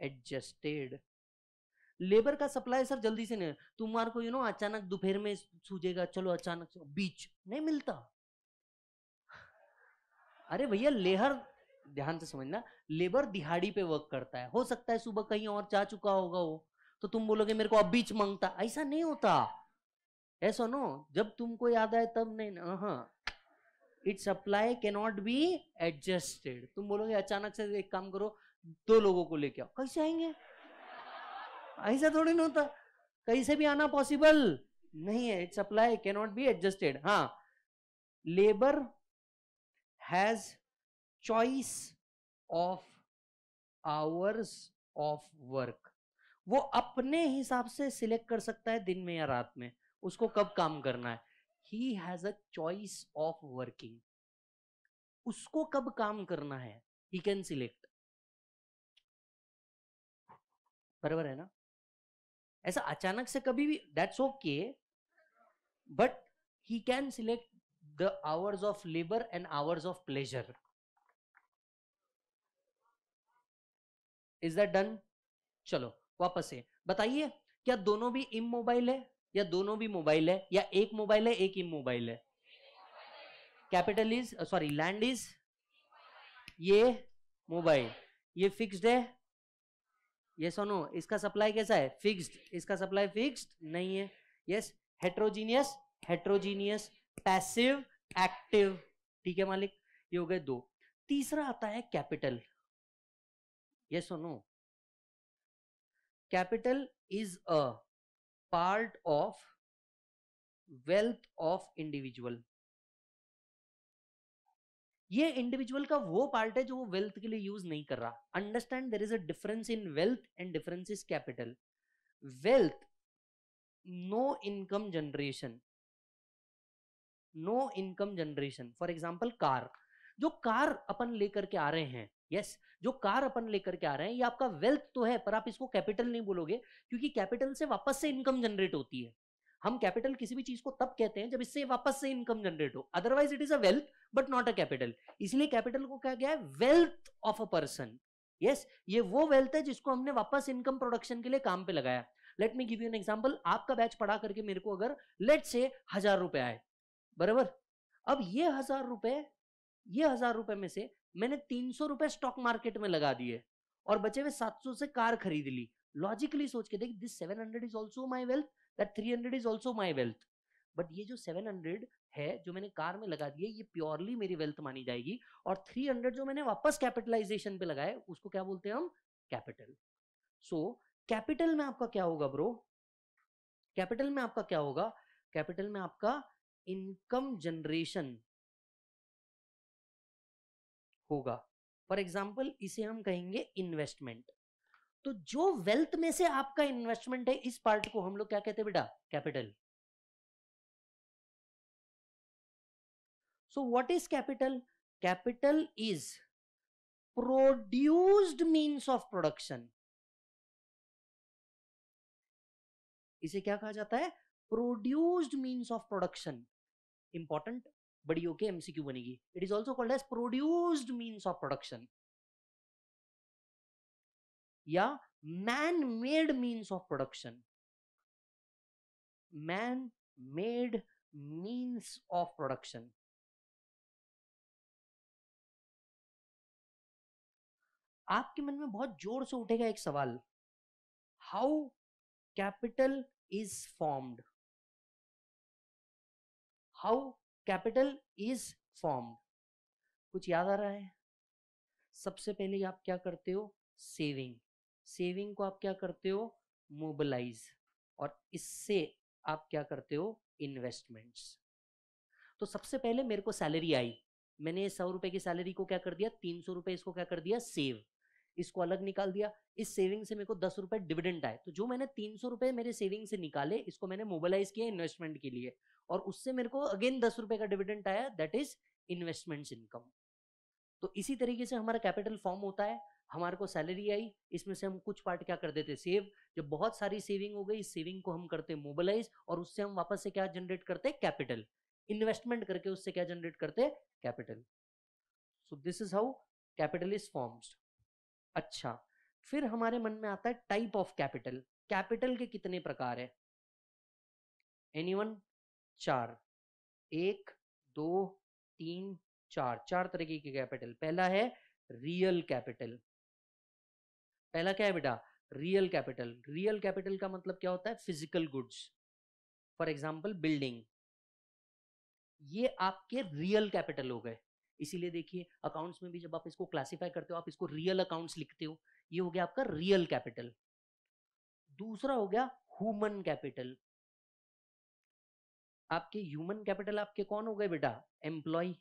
adjusted labour का सप्लाई सर जल्दी से नहीं तुम्हारे को यू नो अचानक दोपहर में सूझेगा चलो अचानक बीच नहीं मिलता अरे भैया लेहर ध्यान से समझना लेबर दिहाड़ी पे वर्क करता है हो सकता है सुबह कहीं और जा चुका होगा वो तो तुम बोलोगे मेरे को अब बीच मांगता ऐसा नहीं होता ऐसा नो जब तुमको याद आए तब नहीं हाँ its supply not be adjusted तुम बोलोगे अचानक से एक काम करो दो लोगों को लेके आओ कैसे आएंगे ऐसा थोड़ी ना होता कहीं से भी आना पॉसिबल नहीं है its supply not be adjusted हाँ labour has choice of hours of work वो अपने हिसाब से सिलेक्ट कर सकता है दिन में या रात में उसको कब काम करना है he has a choice of working उसको कब काम करना है ही कैन सिलेक्ट बराबर है ना ऐसा अचानक से कभी भी that's okay but he can select the hours of labor and hours of pleasure. Is that done चलो वापस से बताइए क्या दोनों भी इम मोबाइल है या दोनों भी मोबाइल है या एक मोबाइल है एक इम मोबाइल है capital is sorry land is ये मोबाइल ये फिक्स्ड है ये सोनो इसका सप्लाई कैसा है फिक्स्ड इसका सप्लाई फिक्स्ड नहीं है yes heterogeneous heterogeneous passive active ठीक है मालिक ये हो गए दो तीसरा आता है कैपिटल ये सुनो capital is a part of wealth of individual ये इंडिविजुअल का वो पार्ट है जो वो वेल्थ के लिए यूज नहीं कर रहा understand there is a difference in wealth and difference is capital wealth no income generation no income generation for example car जो कार अपन लेकर के आ रहे हैं यस yes, जो कार अपन लेकर के आ रहे हैं ये आपका वेल्थ तो है पर आप इसको कैपिटल नहीं बोलोगे क्योंकि कैपिटल से वापस से इनकम जनरेट होती है हम कैपिटल किसी भी चीज को तब कहते हैं जब इससे वापस से इनकम जनरेट हो otherwise it is a wealth but not a capital इसलिए कैपिटल को क्या गया है wealth of a person yes ये वो वेल्थ है जिसको हमने वापस इनकम प्रोडक्शन के लिए काम पे लगाया let me give you an example आपका बैच पढ़ा करके मेरे को अगर लेट से हजार रुपए आए बराबर अब ये हजार रुपए ये हजार रुपए में से मैंने तीन सौ रुपए स्टॉक मार्केट में लगा दिए और बचे हुए सात सौ से कार खरीद ली लॉजिकली सोच के देख this seven hundred is also my wealth that three hundred is also my wealth but ये जो सेवन हंड्रेड है जो मैंने कार में लगा दी ये प्योरली मेरी वेल्थ मानी जाएगी और थ्री हंड्रेड जो मैंने वापस कैपिटलाइजेशन पे लगाए उसको क्या बोलते हैं हम कैपिटल सो कैपिटल में आपका क्या होगा ब्रो कैपिटल में आपका क्या होगा कैपिटल में आपका इनकम जनरेशन होगा फॉर एग्जाम्पल इसे हम कहेंगे इन्वेस्टमेंट तो जो वेल्थ में से आपका इन्वेस्टमेंट है इस पार्ट को हम लोग क्या कहते हैं बेटा capital so what is capital capital is produced means of production इसे क्या कहा जाता है produced means of production important बड़ी होके एमसीक्यू बनेगी it is also called as produced means of production या man made means of production man made means of production आपके मन में बहुत जोर से उठेगा एक सवाल how capital is formed how capital is formed कुछ याद आ रहा है सबसे पहले आप क्या करते हो सेविंग सेविंग को आप क्या करते हो मोबिलाइज और इससे आप क्या करते हो इन्वेस्टमेंट्स तो सबसे पहले मेरे को सैलरी आई मैंने सौ रुपए की सैलरी को क्या कर दिया तीन सौ रुपए इसको क्या कर दिया सेव इसको अलग निकाल दिया इस सेविंग से मेरे को दस रुपए डिविडेंड आए तो जो मैंने तीन सौ रुपए मेरे सेविंग से निकाले इसको मैंने मोबालाइज किया इन्वेस्टमेंट के लिए और उससे मेरे को अगेन दस रुपए का डिविडेंड आया दैट इज इन्वेस्टमेंट इनकम तो इसी तरीके से हमारा कैपिटल फॉर्म होता है हमारे को सैलरी आई इसमें से हम कुछ पार्ट क्या कर देते सेव जब बहुत सारी सेविंग हो गई इस सेविंग को हम करते मोबिलाइज और उससे हम वापस से क्या जनरेट करते कैपिटल इन्वेस्टमेंट करके उससे क्या जनरेट करते capital so this is how capital is formed अच्छा फिर हमारे मन में आता है टाइप ऑफ कैपिटल कैपिटल के कितने प्रकार है एनीवन चार एक दो तीन चार चार तरीके के कैपिटल पहला है रियल कैपिटल पहला क्या है बेटा रियल कैपिटल रियल कैपिटल का मतलब क्या होता है physical goods for example building ये आपके रियल कैपिटल हो गए इसीलिए देखिए अकाउंट्स में भी जब आप इसको क्लासिफाई करते हो आप इसको रियल अकाउंट्स लिखते हो ये हो गया आपका रियल कैपिटल दूसरा हो गया ह्यूमन कैपिटल आपके ह्यूमन कैपिटल आपके कौन हो गए बेटा एम्प्लॉय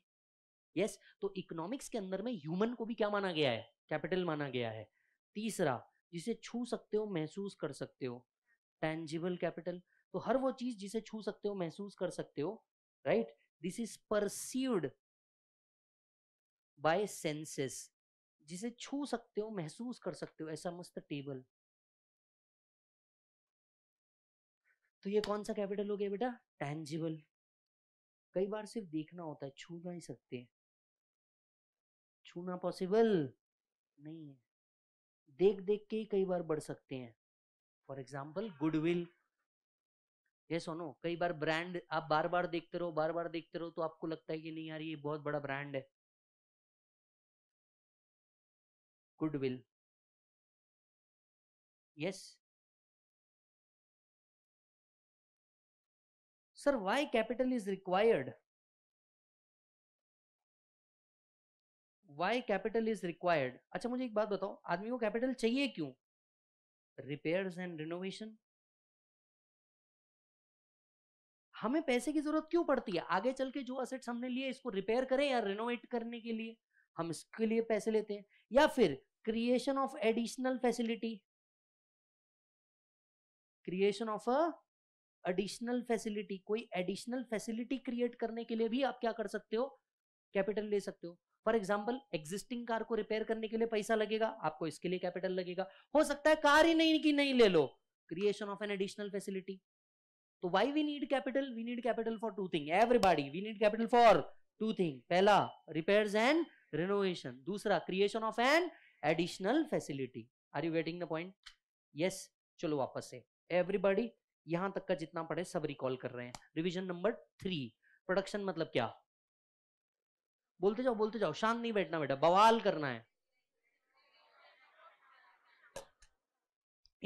यस तो इकोनॉमिक्स के अंदर में ह्यूमन को भी क्या माना गया है कैपिटल माना गया है तीसरा जिसे छू सकते हो महसूस कर सकते हो टेंजिबल कैपिटल तो हर वो चीज जिसे छू सकते हो महसूस कर सकते हो right this is perceived by senses जिसे छू सकते हो महसूस कर सकते हो ऐसा मस्त टेबल तो ये कौन सा कैपिटल हो गया बेटा टैंजिबल कई बार सिर्फ देखना होता है छू नहीं सकते छूना पॉसिबल नहीं है देख देख के ही कई बार बढ़ सकते हैं फॉर एग्जाम्पल गुडविल ये सुनो कई बार ब्रांड आप बार बार देखते रहो बार बार देखते रहो तो आपको लगता है कि नहीं यार ये बहुत बड़ा ब्रांड है goodwill yes sir why capital is required why capital is required अच्छा मुझे एक बात बताओ आदमी को कैपिटल चाहिए क्यों Repairs एंड रिनोवेशन हमें पैसे की जरूरत क्यों पड़ती है आगे चल के जो असेट्स हमने लिए इसको रिपेयर करें या रिनोवेट करने के लिए हम इसके लिए पैसे लेते हैं या फिर creation of additional facility creation of a additional facility कोई additional facility create करने के लिए भी आप क्या कर सकते हो capital ले सकते हो फॉर एग्जाम्पल एग्जिस्टिंग कार को रिपेयर करने के लिए पैसा लगेगा आपको इसके लिए कैपिटल लगेगा हो सकता है कार ही नहीं की नहीं ले लो creation of an additional facility तो why we need capital we need capital for two thing everybody we need capital for two thing पहला रिपेयर्स एंड रिनोवेशन दूसरा creation of an additional facility are you getting the point yes चलो वापस से everybody यहां तक का जितना पढ़े सब रिकॉल कर रहे हैं रिवीजन नंबर थ्री प्रोडक्शन मतलब क्या बोलते जाओ बोलते जाओ शांत नहीं बैठना बेटा बवाल करना है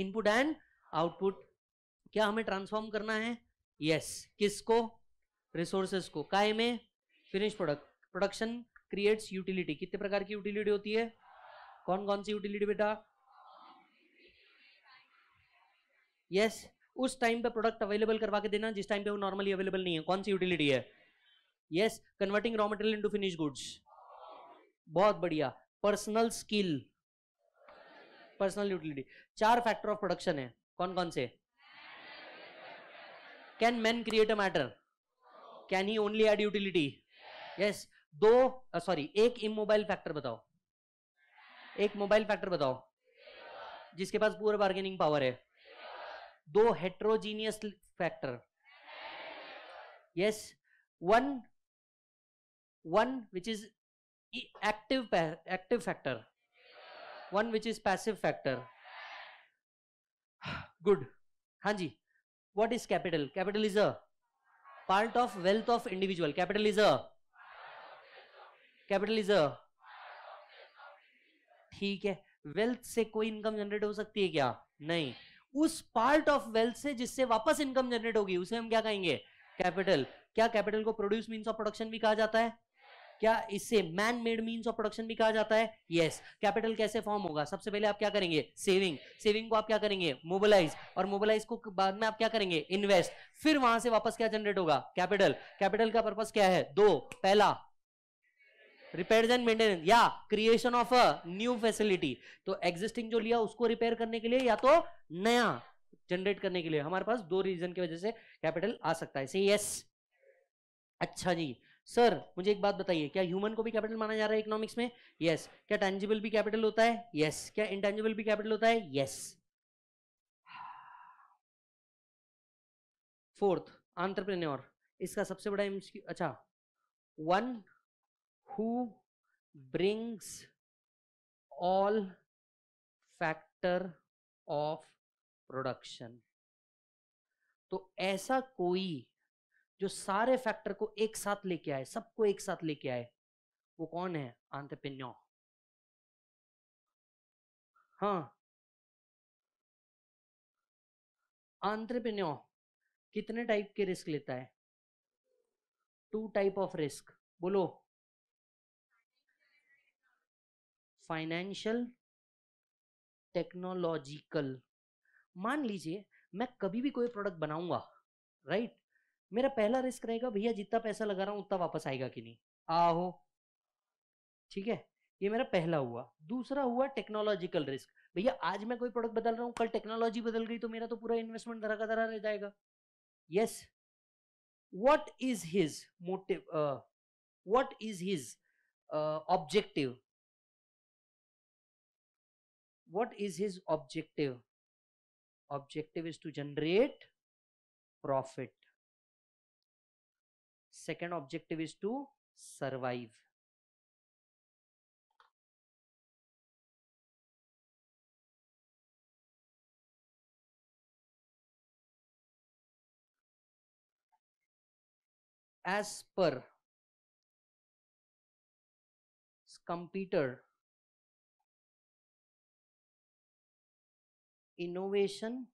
इनपुट एंड आउटपुट क्या हमें ट्रांसफॉर्म करना है यस yes. किसको रिसोर्सेस को काय में finish product production creates utility कितने प्रकार की यूटिलिटी होती है कौन कौन सी यूटिलिटी बेटा यस yes, उस टाइम पे प्रोडक्ट अवेलेबल करवा के देना जिस टाइम पे वो नॉर्मली अवेलेबल नहीं है कौन सी यूटिलिटी है yes converting raw material into finish goods बहुत बढ़िया पर्सनल स्किल पर्सनल यूटिलिटी चार फैक्टर ऑफ प्रोडक्शन है कौन कौन से can man create a matter can he only add utility yes दो सॉरी एक इमोबाइल फैक्टर बताओ एक मोबाइल फैक्टर बताओ जिसके पास पूरा बार्गेनिंग पावर है दो heterogeneous factor yes one one which is active active factor one which is passive factor good हाँ जी what is capital capital is a part of wealth of individual capital is a capital is a ठीक है wealth से कोई income generate हो सकती है क्या नहीं उस पार्ट ऑफ वेल्थ से जिससे वापस इनकम जनरेट होगी उसे हम क्या कहेंगे कैपिटल क्या कैपिटल को प्रोड्यूस मीन ऑफ प्रोडक्शन भी कहा जाता है क्या इससे man made mean of production भी कहा जाता है यस yes. कैपिटल कैसे फॉर्म होगा सबसे पहले आप क्या करेंगे सेविंग सेविंग को आप क्या करेंगे मोबिलाइज और मोबिलाइज को बाद में आप क्या करेंगे इन्वेस्ट फिर वहां से वापस क्या जनरेट होगा कैपिटल कैपिटल का पर्पज क्या है दो पहला रिपेयर एंड मेंटेनेंस या creation of a new facility तो एग्जिस्टिंग जो लिया उसको रिपेयर करने के लिए या तो नया जनरेट करने के लिए हमारे पास दो रीजन की वजह से कैपिटल आ सकता है से यस अच्छा जी सर मुझे एक बात बताइए क्या ह्यूमन को भी कैपिटल माना जा रहा है इकोनॉमिक्स में यस yes. क्या टेंजिबल भी कैपिटल होता है यस yes. क्या इंटेंजिबल भी कैपिटल होता है यस yes. फोर्थ आंट्रप्रेन्योर इसका सबसे बड़ा अच्छा one who brings all factor of production तो ऐसा कोई जो सारे फैक्टर को एक साथ लेके आए सबको एक साथ लेके आए वो कौन है आंतरप्रेन्योर हाँ आंट्रप्रेन्योर कितने टाइप के रिस्क लेता है टू टाइप ऑफ रिस्क बोलो फाइनेंशियल टेक्नोलॉजिकल मान लीजिए मैं कभी भी कोई प्रोडक्ट बनाऊंगा राइट right? मेरा पहला रिस्क रहेगा भैया जितना पैसा लगा रहा हूं उतना वापस आएगा कि नहीं आहो ठीक है ये मेरा पहला हुआ दूसरा हुआ टेक्नोलॉजिकल रिस्क भैया आज मैं कोई प्रोडक्ट बदल रहा हूं कल टेक्नोलॉजी बदल गई तो मेरा तो पूरा इन्वेस्टमेंट धरा का धरा रह जाएगा yes what is his motive what is his objective what is his objective objective is to generate profit second objective is to survive as per computer innovation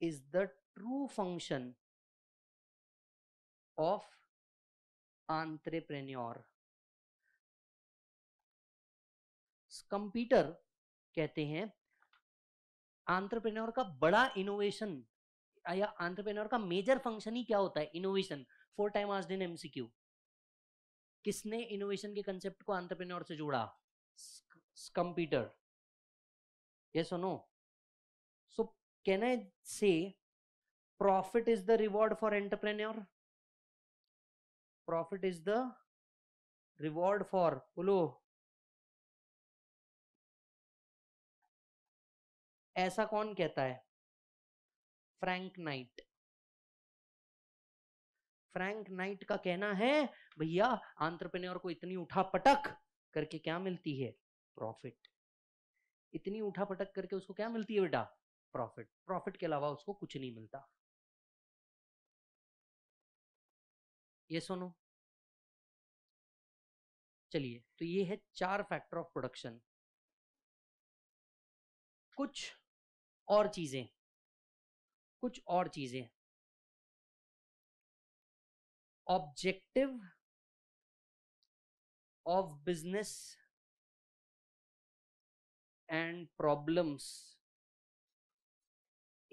is the true function of entrepreneur computer कहते हैं entrepreneur का बड़ा innovation या entrepreneur का major function ही क्या होता है innovation four time आज दिन एमसीक्यू किसने इनोवेशन के कंसेप्ट को आंट्रप्रेन्योर से जोड़ा computer yes or no so can i say profit is the reward for entrepreneur profit is the reward for bolo aisa kon kehta hai frank Knight Frank Knight का कहना है भैया entrepreneur को इतनी उठा पटक करके क्या मिलती है प्रॉफिट इतनी उठा पटक करके उसको क्या मिलती है बेटा प्रॉफिट प्रॉफिट के अलावा उसको कुछ नहीं मिलता ये सोनो चलिए तो ये है चार फैक्टर ऑफ प्रोडक्शन कुछ और चीजें कुछ और चीजें objective of business and problems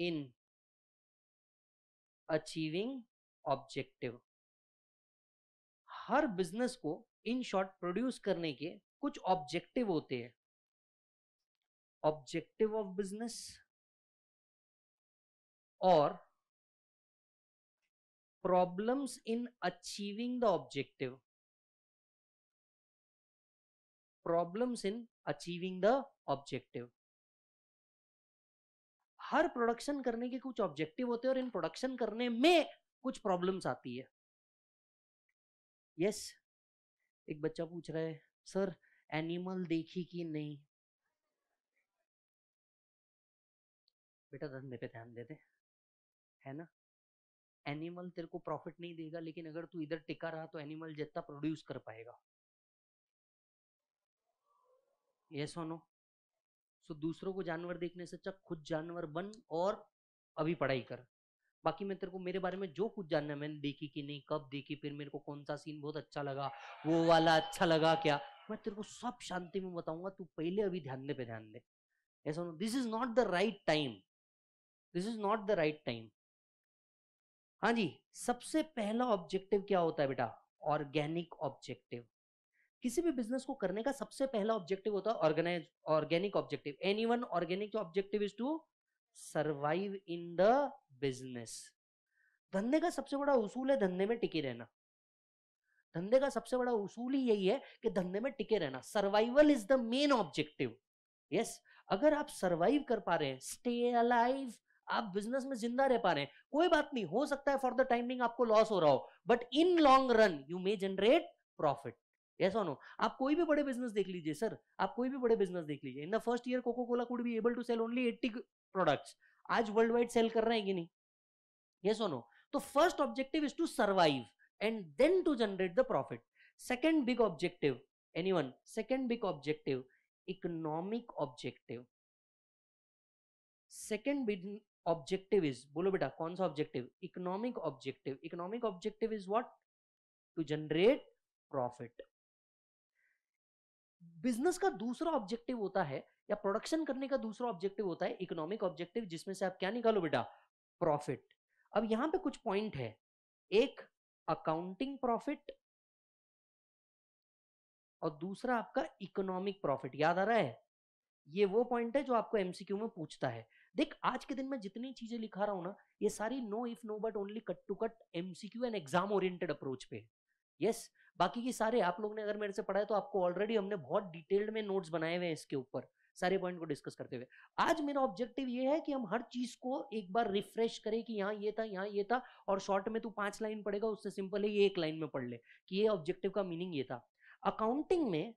in achieving objective her business को इन शॉर्ट प्रोड्यूस करने के कुछ ऑब्जेक्टिव होते हैं ऑब्जेक्टिव ऑफ बिजनेस और problems in achieving the objective problems in achieving the objective her production करने के कुछ ऑब्जेक्टिव होते हैं और इन प्रोडक्शन करने में कुछ प्रॉब्लम्स आती है यस yes, एक बच्चा पूछ रहा है सर एनिमल देखी कि नहीं बेटा धंधे पे ध्यान दे दे है ना एनिमल तेरे को प्रॉफिट नहीं देगा लेकिन अगर तू इधर टिका रहा तो एनिमल जितना प्रोड्यूस कर पाएगा ये सोनो सो दूसरों को जानवर देखने से अच्छा खुद जानवर बन और अभी पढ़ाई कर बाकी मैं तेरे को मेरे बारे में जो कुछ जानना है मैंने देखी कि नहीं कब देखी फिर मेरे को कौन सा सीन बहुत अच्छा लगा वो वाला अच्छा लगा क्या मैं तेरे को सब शांति में बताऊंगा तू पहले अभी ध्यान दे पे ध्यान दे ऐसा this is not the right time this is not the right time हाँ जी सबसे पहला ऑब्जेक्टिव क्या होता है बेटा ऑर्गेनिक ऑब्जेक्टिव किसी भी बिजनेस को करने का सबसे पहला ऑब्जेक्टिव होता है organise organic objective any one organic objective is to survive in the business धंधे का सबसे बड़ा उसूल है धंधे में टिके रहना धंधे का सबसे बड़ा उसूल ही यही है कि धंधे में टिके रहना survival is the main objective yes अगर आप सर्वाइव कर पा रहे हैं स्टे अलाइव आप बिजनेस में जिंदा रह पा रहे हैं कोई बात नहीं हो सकता है फॉर द टाइमिंग आपको लॉस हो रहा हो but in long run you may generate profit yes or आप कोई भी बड़े बिजनेस देख लीजिए सर आप कोई भी बड़े बिजनेस देख लीजिए in the first year coca cola could be able to sell only eighty products आज वर्ल्ड वाइड सेल कर रहे हैं कि नहीं ये or तो first objective is to survive and then to generate the profit second big objective any one second big objective economic objective second big objective is बोलो बेटा कौन सा objective economic objective economic objective is what to generate profit business का दूसरा objective होता है या production करने का दूसरा ऑब्जेक्टिव होता है इकोनॉमिक ऑब्जेक्टिव जिसमें से आप क्या निकालो बेटा प्रॉफिट अब यहां पे कुछ पॉइंट है एक अकाउंटिंग प्रॉफिट और दूसरा आपका इकोनॉमिक प्रॉफिट याद आ रहा है ये वो पॉइंट है जो आपको एमसीक्यू में पूछता है देख आज के दिन में जितनी चीजें लिखा रहा हूं ना ये सारी no if no but only cut to cut MCQ and exam oriented approach पे यस yes, बाकी के सारे आप लोग ने अगर मेरे से पढ़ा है तो आपको ऑलरेडी हमने बहुत डिटेल्ड में नोट्स बनाए हुए हैं इसके ऊपर सारे पॉइंट को डिस्कस करते हुए आज मेरा ऑब्जेक्टिव ये है कि हम हर चीज को एक बार रिफ्रेश करें कि यहाँ ये था यहाँ ये था और शॉर्ट में तू पांच लाइन पढ़ेगा उससे सिंपल है ये एक लाइन में पढ़ ले कि ये ऑब्जेक्टिव का मीनिंग ये था अकाउंटिंग में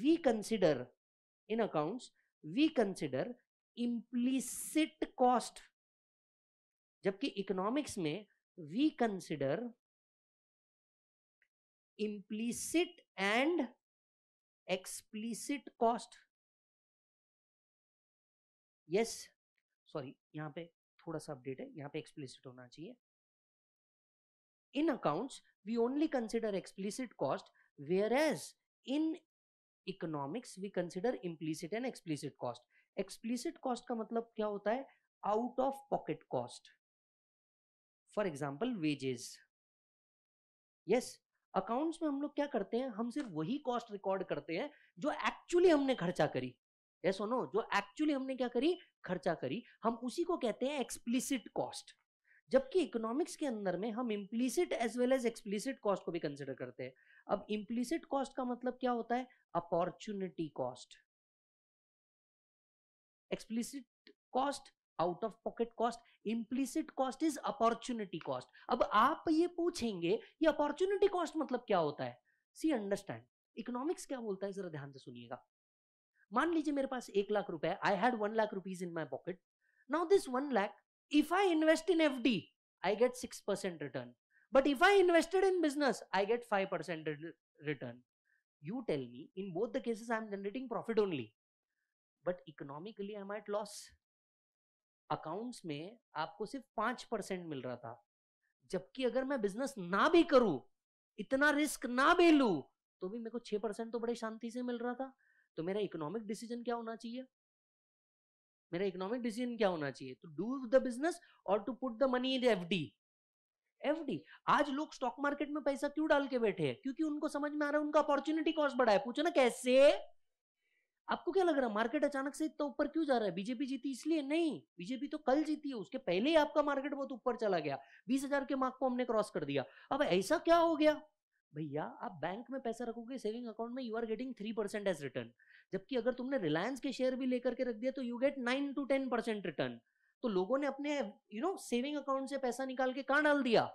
we consider in accounts we consider implicit cost जबकि इकोनॉमिक्स में we consider implicit and explicit cost yes sorry यहां पे थोड़ा सा अपडेट है यहां पे एक्सप्लीसिट होना चाहिए in accounts we only consider explicit cost whereas in economics we consider implicit and explicit cost explicit cost का मतलब क्या होता है out of pocket cost for example wages yes accounts में हम लोग क्या करते हैं हम सिर्फ वही कॉस्ट रिकॉर्ड करते हैं जो एक्चुअली हमने खर्चा करी यस सुनो नो जो एक्चुअली हमने क्या करी खर्चा करी हम उसी को कहते हैं एक्सप्लिसिट कॉस्ट जबकि इकोनॉमिक्स के अंदर में हम implicit as well as explicit cost को भी कंसिडर करते हैं अब इम्प्लीसिट कॉस्ट का मतलब क्या होता है opportunity cost explicit cost out of pocket cost implicit cost is opportunity cost अब आप ये पूछेंगे ये अपॉर्चुनिटी कॉस्ट मतलब क्या होता है सी अंडरस्टैंड इकोनॉमिक्स क्या बोलता है जरा ध्यान से सुनिएगा मान लीजिए मेरे पास एक लाख रुपए I had one lakh rupees in my pocket now this one lakh if I invest in F D I get six percent return but if I invested in business I get five percent return you tell me in both the cases I am generating profit only but economically I might loss accounts में आपको सिर्फ पांच percent मिल रहा था जबकि अगर मैं business ना भी करूं इतना रिस्क ना भी लू तो भी मेरे को छह परसेंट तो बड़े शांति से मिल रहा था तो मेरा इकोनॉमिक डिसीजन क्या होना चाहिए मेरा इकोनॉमिक डिसीजन क्या होना चाहिए टू तो डू द बिजनेस और to put the money in F D FD आज लोग स्टॉक मार्केट में पैसा क्यों डाल के बैठे हैं क्योंकि उनको समझ में आ रहा है उनका अपॉर्चुनिटी कॉस्ट बढ़ा है पूछो ना कैसे आपको क्या लग रहा है मार्केट अचानक से इतना ऊपर क्यों जा रहा है बीजेपी जीती इसलिए नहीं बीजेपी तो कल जीती है उसके पहले ही आपका मार्केट बहुत ऊपर चला गया बीस हजार के मार्क को हमने क्रॉस कर दिया अब ऐसा क्या हो गया भैया आप बैंक में पैसा रखोगे सेविंग अकाउंट में you are getting three percent as return जबकि अगर तुमने रिलायंस के शेयर भी लेकर के रख दिया तो you get nine to ten percent return तो लोगों ने अपने यू नो सेविंग अकाउंट से पैसा निकाल के कहाँ डाल दिया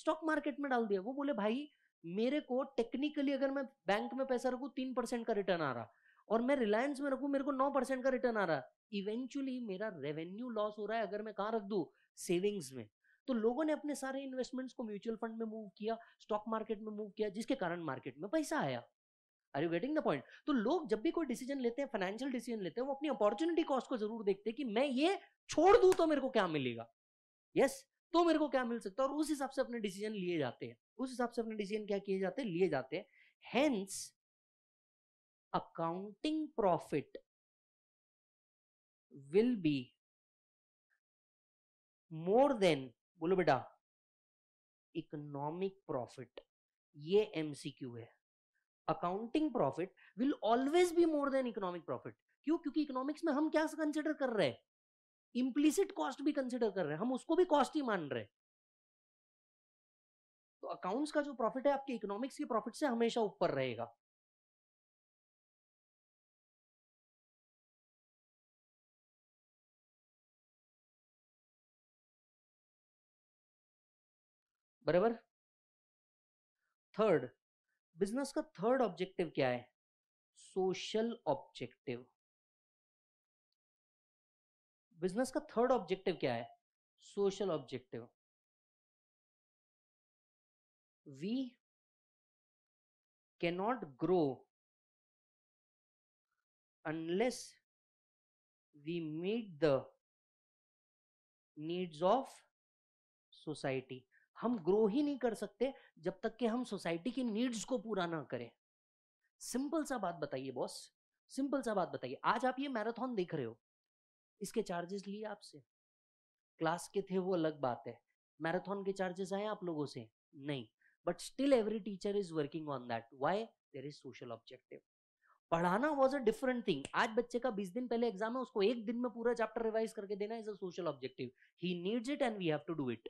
स्टॉक मार्केट में डाल दिया वो बोले भाई मेरे को टेक्निकली अगर मैं बैंक में पैसा रखू तीन परसेंट का रिटर्न आ रहा और मैं रिलायंस में रखू मेरे को नौ परसेंट का रिटर्न आ रहा है इवेंचुअली मेरा रेवेन्यू लॉस हो रहा है अगर मैं कहाँ रख दू सेविंग्स में तो लोगों ने अपने सारे इन्वेस्टमेंट्स को म्यूचुअल फंड में मूव किया स्टॉक मार्केट में मूव किया जिसके कारण मार्केट में पैसा आया are you getting the point तो लोग जब भी कोई डिसीजन लेते हैं फाइनेंशियल डिसीजन लेते हैं वो अपनी अपॉर्चुनिटी कॉस्ट को जरूर देखते हैं कि मैं ये छोड़ दू तो मेरे को क्या मिलेगा यस yes, तो मेरे को क्या मिल सकता है और उस हिसाब से अपने डिसीजन लिए जाते हैं उस हिसाब से अपने डिसीजन क्या किए जाते हैं लिए जाते हैं hence accounting profit will be more than बोलो बेटा इकोनॉमिक प्रॉफिट ये एमसीक्यू है accounting profit will always be more than economic profit क्यों क्योंकि इकोनॉमिक्स में हम क्या कंसिडर कर रहे हैं इम्प्लीसिट कॉस्ट भी कंसिडर कर रहे हैं हम उसको भी कॉस्ट ही मान रहे हैं तो अकाउंट्स का जो प्रॉफिट है आपके इकोनॉमिक्स के प्रॉफिट से हमेशा ऊपर रहेगा बराबर थर्ड बिजनेस का थर्ड ऑब्जेक्टिव क्या है सोशल ऑब्जेक्टिव बिजनेस का थर्ड ऑब्जेक्टिव क्या है social objective we not grow unless we meet the needs of society हम ग्रो ही नहीं कर सकते जब तक कि हम सोसाइटी की नीड्स को पूरा ना करें सिंपल सा बात बताइए बॉस सिंपल सा बात बताइए आज आप ये मैराथन देख रहे हो इसके चार्जेस लिए आपसे क्लास के थे वो अलग बात है मैराथन के चार्जेस आए आप लोगों से नहीं but still every teacher is working on that why there is social objective पढ़ाना वॉज अ डिफरेंट थिंग आज बच्चे का बीस दिन पहले एग्जाम है उसको एक दिन में पूरा चैप्टर रिवाइज करके देना is a social objective he needs it and we have to do it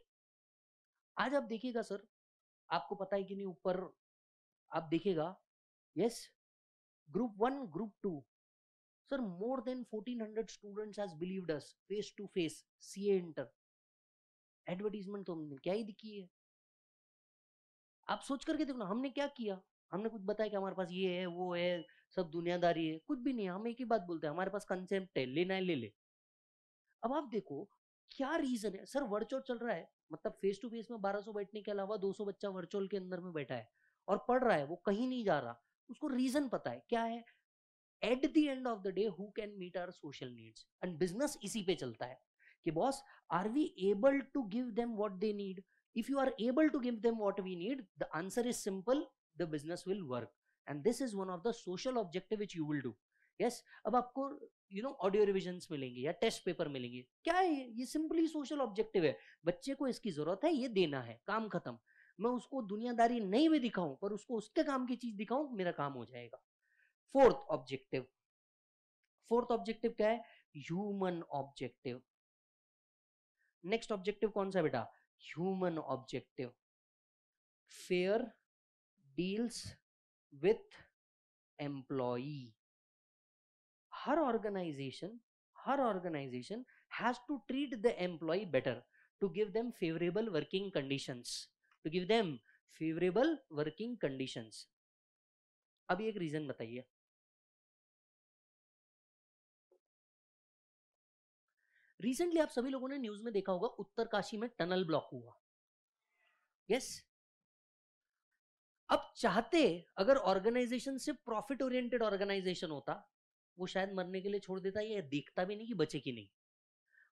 आज आप देखिएगा सर आपको पता है कि नहीं ऊपर आप देखिएगा yes group one group two sir more than 1400 students has believed us face to face see inter advertisement तो हमने क्या ही दिखी है आप सोच करके देखो ना हमने क्या किया हमने कुछ बताया कि हमारे पास ये है वो है सब दुनियादारी है कुछ भी नहीं हम एक ही बात बोलते हैं हमारे पास कंसेप्ट है लेना है ले ले अब आप देखो क्या रीजन है सर वर्चुअल चल रहा है मतलब फेस टू फेस में 1200 बैठने के अलावा 200 बच्चा वर्चुअल के अंदर में बैठा है और पढ़ रहा है वो कहीं नहीं जा रहा उसको रीजन पता है क्या है at the end of the day who can meet our social needs and business इसी पे चलता है कि boss are we able to give them what they need if you are able to give them what we need the answer is simple the business will work and this is one of the social objective which you will do yes अब आपको you know audio revision मिलेंगे या test paper मिलेंगे क्या है ये simply social objective है बच्चे को इसकी जरूरत है ये देना है काम खत्म मैं उसको दुनियादारी नहीं भी दिखाऊं पर उसको उसके काम की चीज दिखाऊं मेरा काम हो जाएगा फोर्थ ऑब्जेक्टिव फोर्थ ऑब्जेक्टिव क्या है ह्यूमन ऑब्जेक्टिव नेक्स्ट ऑब्जेक्टिव कौन सा बेटा human objective fair deals with employee her organisation her organisation has to treat the employee better to give them favourable working conditions to give them favourable working conditions अभी एक reason बताइए recently आप सभी लोगों ने न्यूज में देखा होगा उत्तरकाशी में टनल ब्लॉक हुआ यस yes? अब चाहते अगर ऑर्गेनाइजेशन से प्रॉफिट ओरिएंटेड ऑर्गेनाइजेशन होता वो शायद मरने के लिए छोड़ देता या देखता भी नहीं कि बचे कि नहीं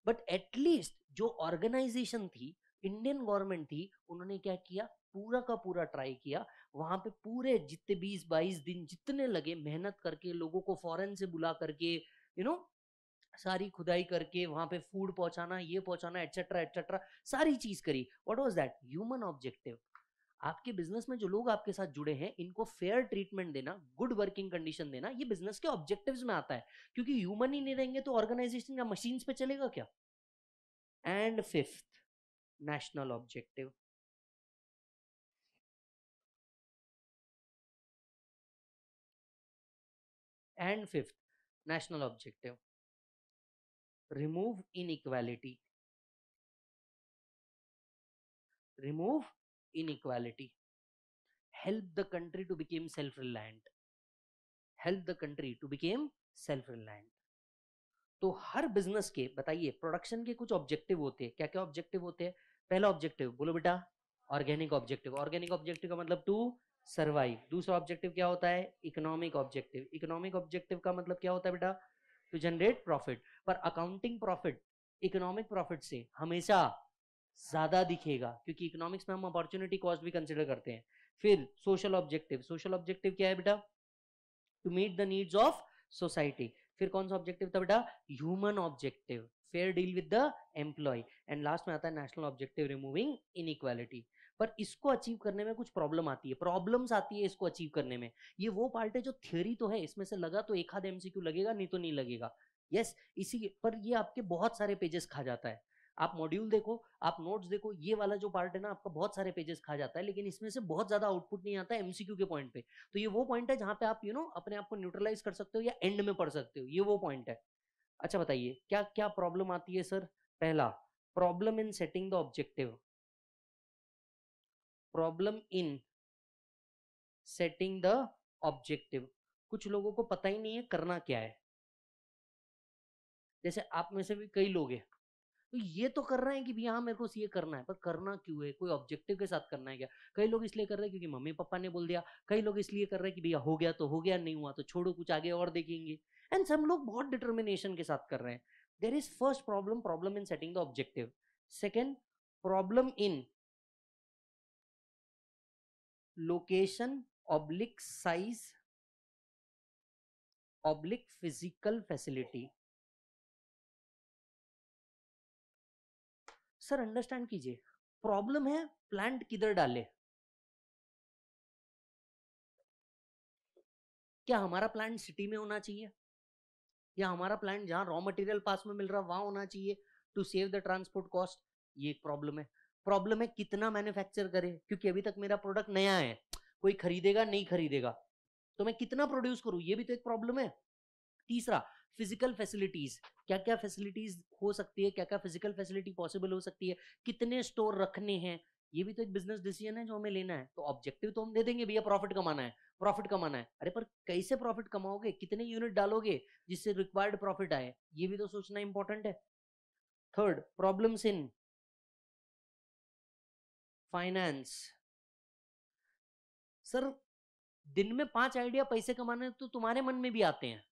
बट एटलीस्ट जो ऑर्गेनाइजेशन थी इंडियन गवर्नमेंट थी उन्होंने क्या किया पूरा का पूरा ट्राई किया वहां पे पूरे जितने बीस बाईस दिन जितने लगे मेहनत करके लोगों को फॉरेन से बुला करके यू नो सारी खुदाई करके वहां पे फूड पहुंचाना ये पहुंचाना एटसेट्रा एटसेट्रा सारी चीज करी what was that human objective आपके बिजनेस में जो लोग आपके साथ जुड़े हैं इनको फेयर ट्रीटमेंट देना गुड वर्किंग कंडीशन देना ये बिजनेस के ऑब्जेक्टिव्स में आता है क्योंकि ह्यूमन ही नहीं रहेंगे तो ऑर्गेनाइजेशन या मशीन्स पे चलेगा क्या and fifth national objective and fifth national objective in inequality remove inequality help the country to become self-reliant help the country to become self-reliant तो हर बिजनेस के बताइए प्रोडक्शन के कुछ ऑब्जेक्टिव होते हैं क्या क्या ऑब्जेक्टिव होते हैं पहला ऑब्जेक्टिव बोलो बेटा ऑर्गेनिक ऑब्जेक्टिव ऑर्गेनिक ऑब्जेक्टिव का मतलब टू सर्वाइव दूसरा ऑब्जेक्टिव क्या होता है इकोनॉमिक ऑब्जेक्टिव इकोनॉमिक ऑब्जेक्टिव का मतलब क्या होता है बेटा टू जनरेट प्रॉफिट पर अकाउंटिंग प्रॉफिट इकोनॉमिक प्रॉफिट से हमेशा ज्यादा दिखेगा क्योंकि इकोनॉमिक्स में हम अपॉर्चुनिटी कॉस्ट भी कंसिडर करते हैं फिर सोशल ऑब्जेक्टिव सोशल ऑब्जेक्टिव क्या है बेटा to meet the needs of society फिर कौन सा ऑब्जेक्टिव था बेटा human objective fair deal with the employee and last में आता है नेशनल ऑब्जेक्टिव रिमूविंग इनइक्वालिटी पर इसको अचीव करने में कुछ प्रॉब्लम आती है प्रॉब्लम्स आती है इसको अचीव करने में ये वो पार्ट है जो थ्योरी तो है इसमें से लगा तो एक आध एमसीक्यू लगेगा नहीं तो नहीं लगेगा यस yes, इसी पर ये आपके बहुत सारे पेजेस खा जाता है आप मॉड्यूल देखो आप नोट्स देखो ये वाला जो पार्ट है ना आपका बहुत सारे पेजेस खा जाता है लेकिन इसमें से बहुत ज्यादा आउटपुट नहीं आता है एमसीक्यू के पॉइंट पे तो ये वो पॉइंट है जहां पे आप यू नो अपने आप को न्यूट्रलाइज कर सकते हो या एंड में पढ़ सकते हो ये वो पॉइंट है अच्छा बताइए क्या क्या प्रॉब्लम आती है सर पहला problem in setting the objective problem in setting the objective कुछ लोगों को पता ही नहीं है करना क्या है जैसे आप में से भी कई लोग हैं तो ये तो कर रहे हैं कि भैया हाँ मेरे को ये करना है पर करना क्यों है कोई ऑब्जेक्टिव के साथ करना है क्या कई लोग इसलिए कर रहे हैं क्योंकि मम्मी पापा ने बोल दिया कई लोग इसलिए कर रहे हैं कि भैया हो गया तो हो गया नहीं हुआ तो छोड़ो कुछ आगे और देखेंगे एंड सब लोग बहुत डिटर्मिनेशन के साथ कर रहे हैं there is first problem problem in setting the objective second problem in location oblique size oblique physical facility sir understand कीजिए प्रॉब्लम है प्लांट किधर डाले क्या हमारा प्लांट सिटी में होना चाहिए या हमारा प्लांट जहां रॉ मटेरियल पास में मिल रहा वहां होना चाहिए to save the transport cost ये एक प्रॉब्लम है प्रॉब्लम है कितना मैन्युफैक्चर करें क्योंकि अभी तक मेरा प्रोडक्ट नया है कोई खरीदेगा नहीं खरीदेगा तो मैं कितना प्रोड्यूस करूं ये भी तो एक प्रॉब्लम है तीसरा फिजिकल फैसिलिटीज क्या क्या फैसिलिटीज हो सकती है क्या क्या फिजिकल फैसिलिटी पॉसिबल हो सकती है कितने स्टोर रखने हैं ये भी तो एक बिजनेस डिसीजन है जो हमें लेना है तो ऑब्जेक्टिव तो हम दे देंगे भैया प्रॉफिट कमाना है प्रॉफिट कमाना है अरे पर कैसे प्रॉफिट कमाओगे कितने यूनिट डालोगे जिससे रिक्वायर्ड प्रॉफिट आए ये भी तो सोचना इंपॉर्टेंट है third problems in finance sir दिन में पांच आइडिया पैसे कमाने तो तुम्हारे मन में भी आते हैं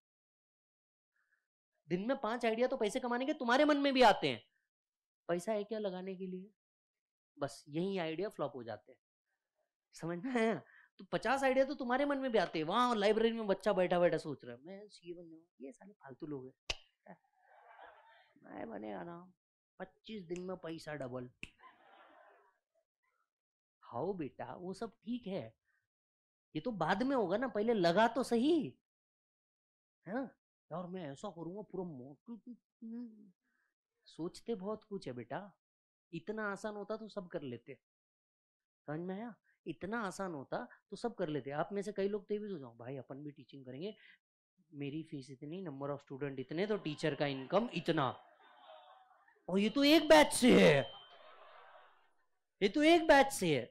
दिन में पांच आइडिया तो पैसे कमाने के तुम्हारे मन में भी आते हैं पैसा है क्या लगाने के लिए बस यही आइडिया फ्लॉप हो जाते हैं समझ में आया तो पचास आइडिया तो तुम्हारे मन में भी आते हैं वहां लाइब्रेरी में बच्चा बैठा बैठा सोच रहा है मैं ये बन ये सारे फालतू लोग है मैं बनेगा ना पच्चीस दिन में पैसा डबल हाउ बेटा वो सब ठीक है ये तो बाद में होगा ना पहले लगा तो सही है हाँ? ना और मैं ऐसा करूँगा पूरा मौत हम्म। सोचते बहुत कुछ है बेटा इतना आसान होता तो सब कर लेते समझ में आया इतना आसान होता तो सब कर लेते आप में से कई लोग तो ये भी सोचा भाई अपन भी टीचिंग करेंगे मेरी फीस इतनी नंबर ऑफ स्टूडेंट इतने तो टीचर का इनकम इतना और ये तो एक बैच से है ये तो एक बैच से है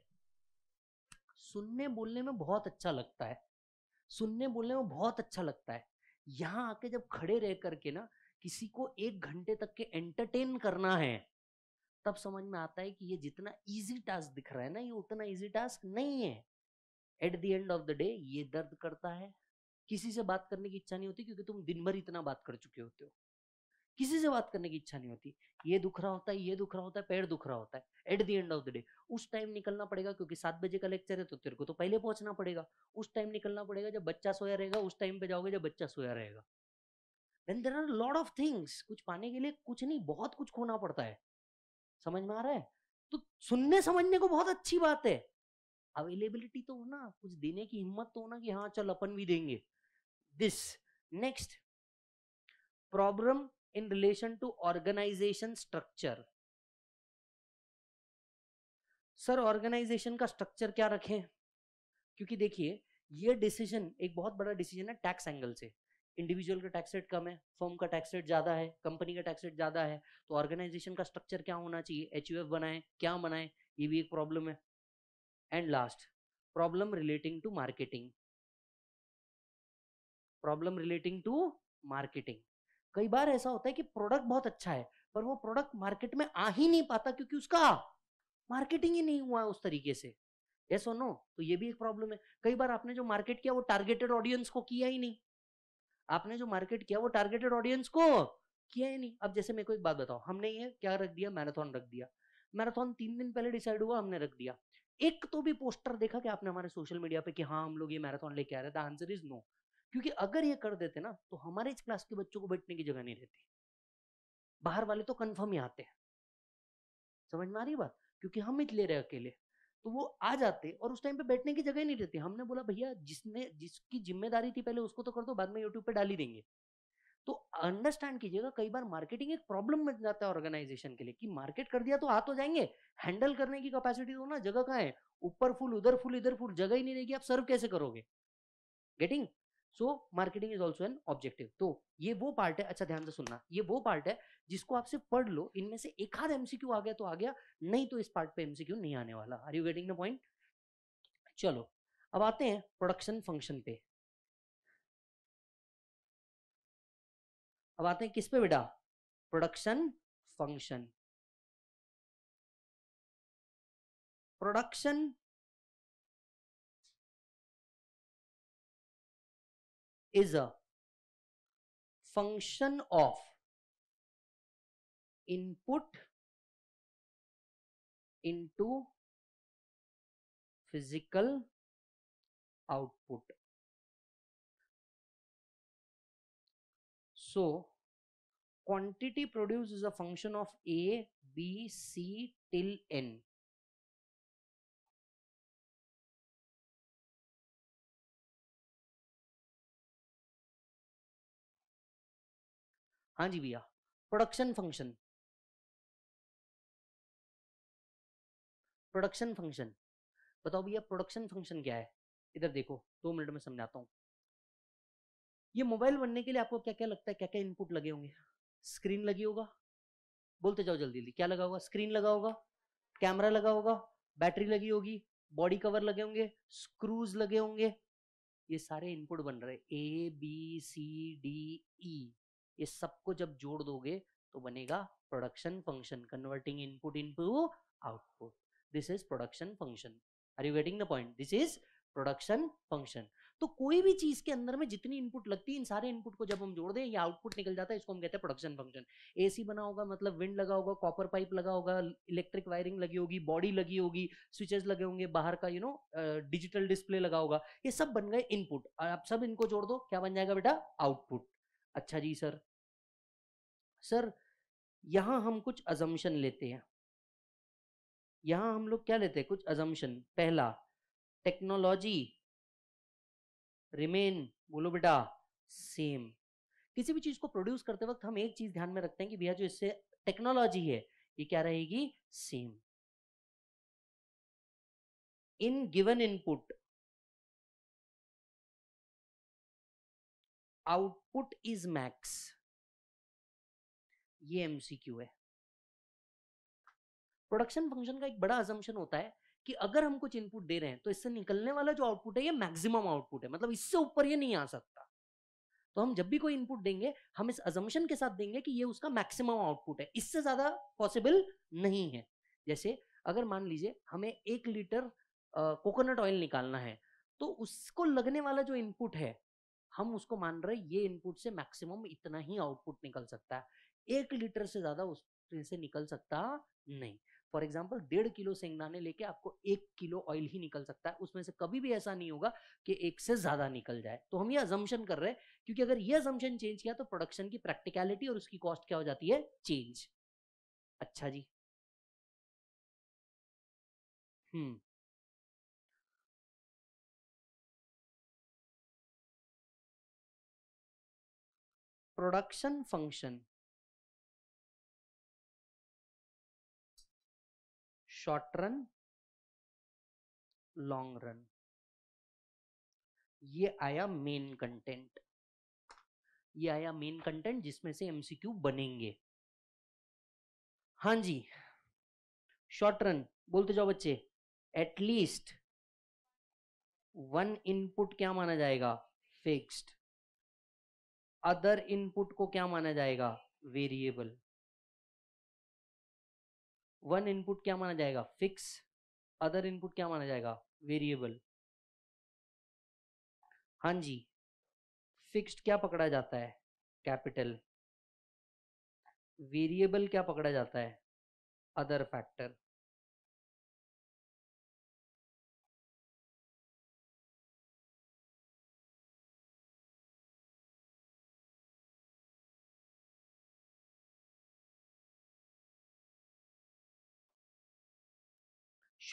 सुनने बोलने में बहुत अच्छा लगता है सुनने बोलने में बहुत अच्छा लगता है यहाँ आके जब खड़े रह करके ना किसी को एक घंटे तक के एंटरटेन करना है तब समझ में आता है कि ये जितना इजी टास्क दिख रहा है ना ये उतना इजी टास्क नहीं है at the end of the day ये दर्द करता है किसी से बात करने की इच्छा नहीं होती क्योंकि तुम दिन भर इतना बात कर चुके होते हो किसी से बात करने की इच्छा नहीं होती ये दुख रहा होता है ये दुख रहा होता है पेड़ दुख रहा होता है at the end of the day उस टाइम निकलना पड़ेगा क्योंकि सात बजे का लेक्चर है तो तेरे को तो पहले पहुंचना पड़ेगा उस टाइम निकलना पड़ेगा जब बच्चा सोया रहेगा उस टाइम पे जाओगे जब बच्चा सोया रहेगा then there are lot of things कुछ पाने के लिए कुछ नहीं बहुत कुछ खोना पड़ता है समझ में आ रहा है तो सुनने समझने को बहुत अच्छी बात है अवेलेबिलिटी तो होना कुछ देने की हिम्मत तो होना कि हाँ चल अपन भी देंगे this next problem in relation to organization structure sir organisation का स्ट्रक्चर क्या रखें क्योंकि देखिए ये डिसीजन एक बहुत बड़ा डिसीजन है टैक्स एंगल से इंडिविजुअल का टैक्स रेट कम है फर्म का टैक्स रेट ज़्यादा है कंपनी का टैक्स रेट ज़्यादा है तो ऑर्गेनाइजेशन का स्ट्रक्चर क्या होना चाहिए एच बनाए क्या बनाए ये भी एक प्रॉब्लम है and last problem relating to marketing problem relating to marketing कई बार ऐसा होता है कि प्रोडक्ट बहुत अच्छा है पर वो प्रोडक्ट मार्केट में आ ही नहीं पाता क्योंकि उसका मार्केटिंग ही नहीं हुआ है उस तरीके से ये और नो तो ये भी एक प्रॉब्लम है कई बार आपने जो मार्केट किया वो टारगेटेड ऑडियंस को किया ही नहीं आपने जो मार्केट किया वो टारगेटेड ऑडियंस को किया ही नहीं अब जैसे मेरे को एक बात बताओ हमने ये क्या रख दिया मैराथन रख दिया मैराथन तीन दिन पहले डिसाइड हुआ हमने रख दिया एक तो भी पोस्टर देखा कि आपने हमारे सोशल मीडिया पे कि हाँ हम लोग ये मैराथन लेके आ रहे हैं द आंसर इज नो क्योंकि अगर ये कर देते ना तो हमारे इस क्लास के बच्चों को बैठने की जगह नहीं रहती बाहर वाले तो कन्फर्म ही आते हैं समझ में आ रही बात क्योंकि हम ही ले रहे अकेले तो वो आ जाते और उस टाइम पे बैठने की जगह ही नहीं रहती हमने बोला भैया जिसने जिसकी जिम्मेदारी थी पहले उसको तो कर दो बाद में यूट्यूब पे डाल ही देंगे तो अंडरस्टैंड कीजिएगा कई बार मार्केटिंग एक प्रॉब्लम बन जाता है ऑर्गेनाइजेशन के लिए कि मार्केट कर दिया तो आ तो जाएंगे हैंडल करने की कैपेसिटी तो ना जगह कहाँ है ऊपर फुल उधर फुल इधर फुल जगह ही नहीं रहेगी आप सर्व कैसे करोगे getting so marketing is also an objective तो ये वो पार्ट है अच्छा ध्यान से सुनना ये वो पार्ट है जिसको आपसे पढ़ लो इनमें से एक आध एमसीक्यू आ गया तो आ गया नहीं तो इस पार्ट पे एमसीक्यू नहीं आने वाला are you getting the point चलो अब आते हैं प्रोडक्शन फंक्शन पे अब आते हैं किस पे बेटा production function production is a function of input into physical output so quantity produced is a function of a b c till n हाँ जी भैया प्रोडक्शन फंक्शन प्रोडक्शन फंक्शन बताओ भैया प्रोडक्शन फंक्शन क्या है इधर देखो दो मिनट में समझाता हूँ ये मोबाइल बनने के लिए आपको क्या क्या लगता है क्या क्या इनपुट लगे होंगे स्क्रीन लगी होगा बोलते जाओ जल्दी जल्दी क्या लगा होगा स्क्रीन लगा होगा कैमरा लगा होगा बैटरी लगी होगी बॉडी कवर लगे होंगे स्क्रूज लगे होंगे ये सारे इनपुट बन रहे A B C D E ये सबको जब जोड़ दोगे तो बनेगा production function converting input into output this is production function are you getting the point this is production function तो कोई भी चीज के अंदर में जितनी इनपुट लगती है इन सारे इनपुट को जब हम जोड़ दें ये आउटपुट निकल जाता है इसको हम कहते हैं प्रोडक्शन फंक्शन एसी बना होगा मतलब विंड लगा होगा कॉपर पाइप लगा होगा इलेक्ट्रिक वायरिंग लगी होगी बॉडी लगी होगी स्विचेस लगे होंगे बाहर का यू नो डिजिटल डिस्प्ले लगा होगा ये सब बन गए इनपुट आप सब इनको जोड़ दो क्या बन जाएगा बेटा आउटपुट अच्छा जी सर सर यहाँ हम कुछ अजम्पन लेते हैं यहाँ हम लोग क्या लेते हैं कुछ अजम्पन पहला टेक्नोलॉजी रिमेन बोलो बेटा सेम किसी भी चीज को प्रोड्यूस करते वक्त हम एक चीज ध्यान में रखते हैं कि भैया जो इससे टेक्नोलॉजी है ये क्या रहेगी same in given input output is max ये एमसीक्यू है प्रोडक्शन फंक्शन का एक बड़ा अजम्पन होता है कि अगर हम कुछ इनपुट दे रहे हैं तो इससे निकलने वाला जो आउटपुट है ये मैक्सिमम आउटपुट है मतलब इससे ऊपर ये नहीं आ सकता तो हम जब भी कोई इनपुट देंगे हम इस अजम्पशन के साथ देंगे कि ये उसका मैक्सिमम आउटपुट है इससे ज्यादा पॉसिबल नहीं है जैसे अगर मान लीजिए हमें एक लीटर कोकोनट ऑयल निकालना है तो उसको लगने वाला जो इनपुट है हम उसको मान रहे ये इनपुट से मैक्सिमम इतना ही आउटपुट निकल सकता है एक लीटर से ज्यादा उस से निकल सकता नहीं फॉर एग्जाम्पल डेढ़ किलो सेंगदाने लेके आपको एक किलो ऑयल ही निकल सकता है उसमें से कभी भी ऐसा नहीं होगा कि एक से ज्यादा निकल जाए तो हम ये अजम्पन कर रहे हैं क्योंकि अगर ये अजम्पन चेंज किया तो प्रोडक्शन की प्रैक्टिकलिटी और उसकी कॉस्ट क्या हो जाती है चेंज अच्छा जी हम्म production function short run long run ये आया मेन कंटेंट ये आया मेन कंटेंट जिसमें से एमसीक्यू बनेंगे हां जी शॉर्ट रन बोलते जाओ बच्चे एटलीस्ट वन इनपुट क्या माना जाएगा फिक्स्ड अदर इनपुट को क्या माना जाएगा वेरिएबल वन इनपुट क्या माना जाएगा फिक्स अदर इनपुट क्या माना जाएगा वेरिएबल हाँ जी फिक्स्ड क्या पकड़ा जाता है कैपिटल वेरिएबल क्या पकड़ा जाता है अदर फैक्टर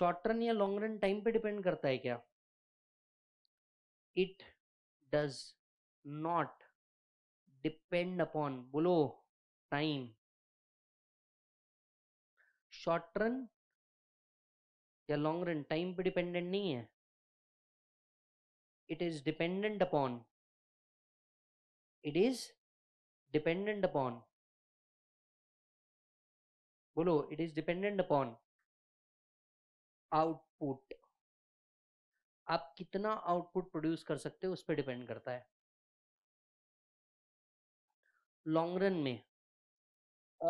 शॉर्ट रन या लॉन्ग रन टाइम पे डिपेंड करता है क्या it does not depend upon बोलो टाइम शॉर्ट रन या लॉन्ग रन टाइम पे डिपेंडेंट नहीं है it is dependent upon it is dependent upon बोलो it is dependent upon output आप कितना आउटपुट प्रोड्यूस कर सकते हो उस पर डिपेंड करता है लॉन्ग रन में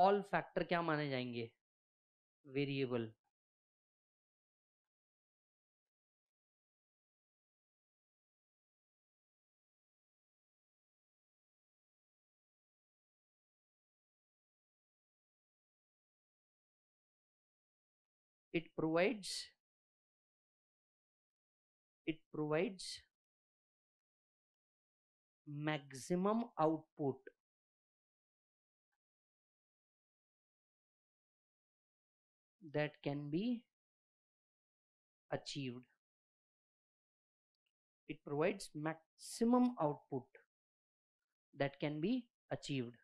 ऑल फैक्टर क्या माने जाएंगे variable it provides it provides maximum output that can be achieved it provides maximum output that can be achieved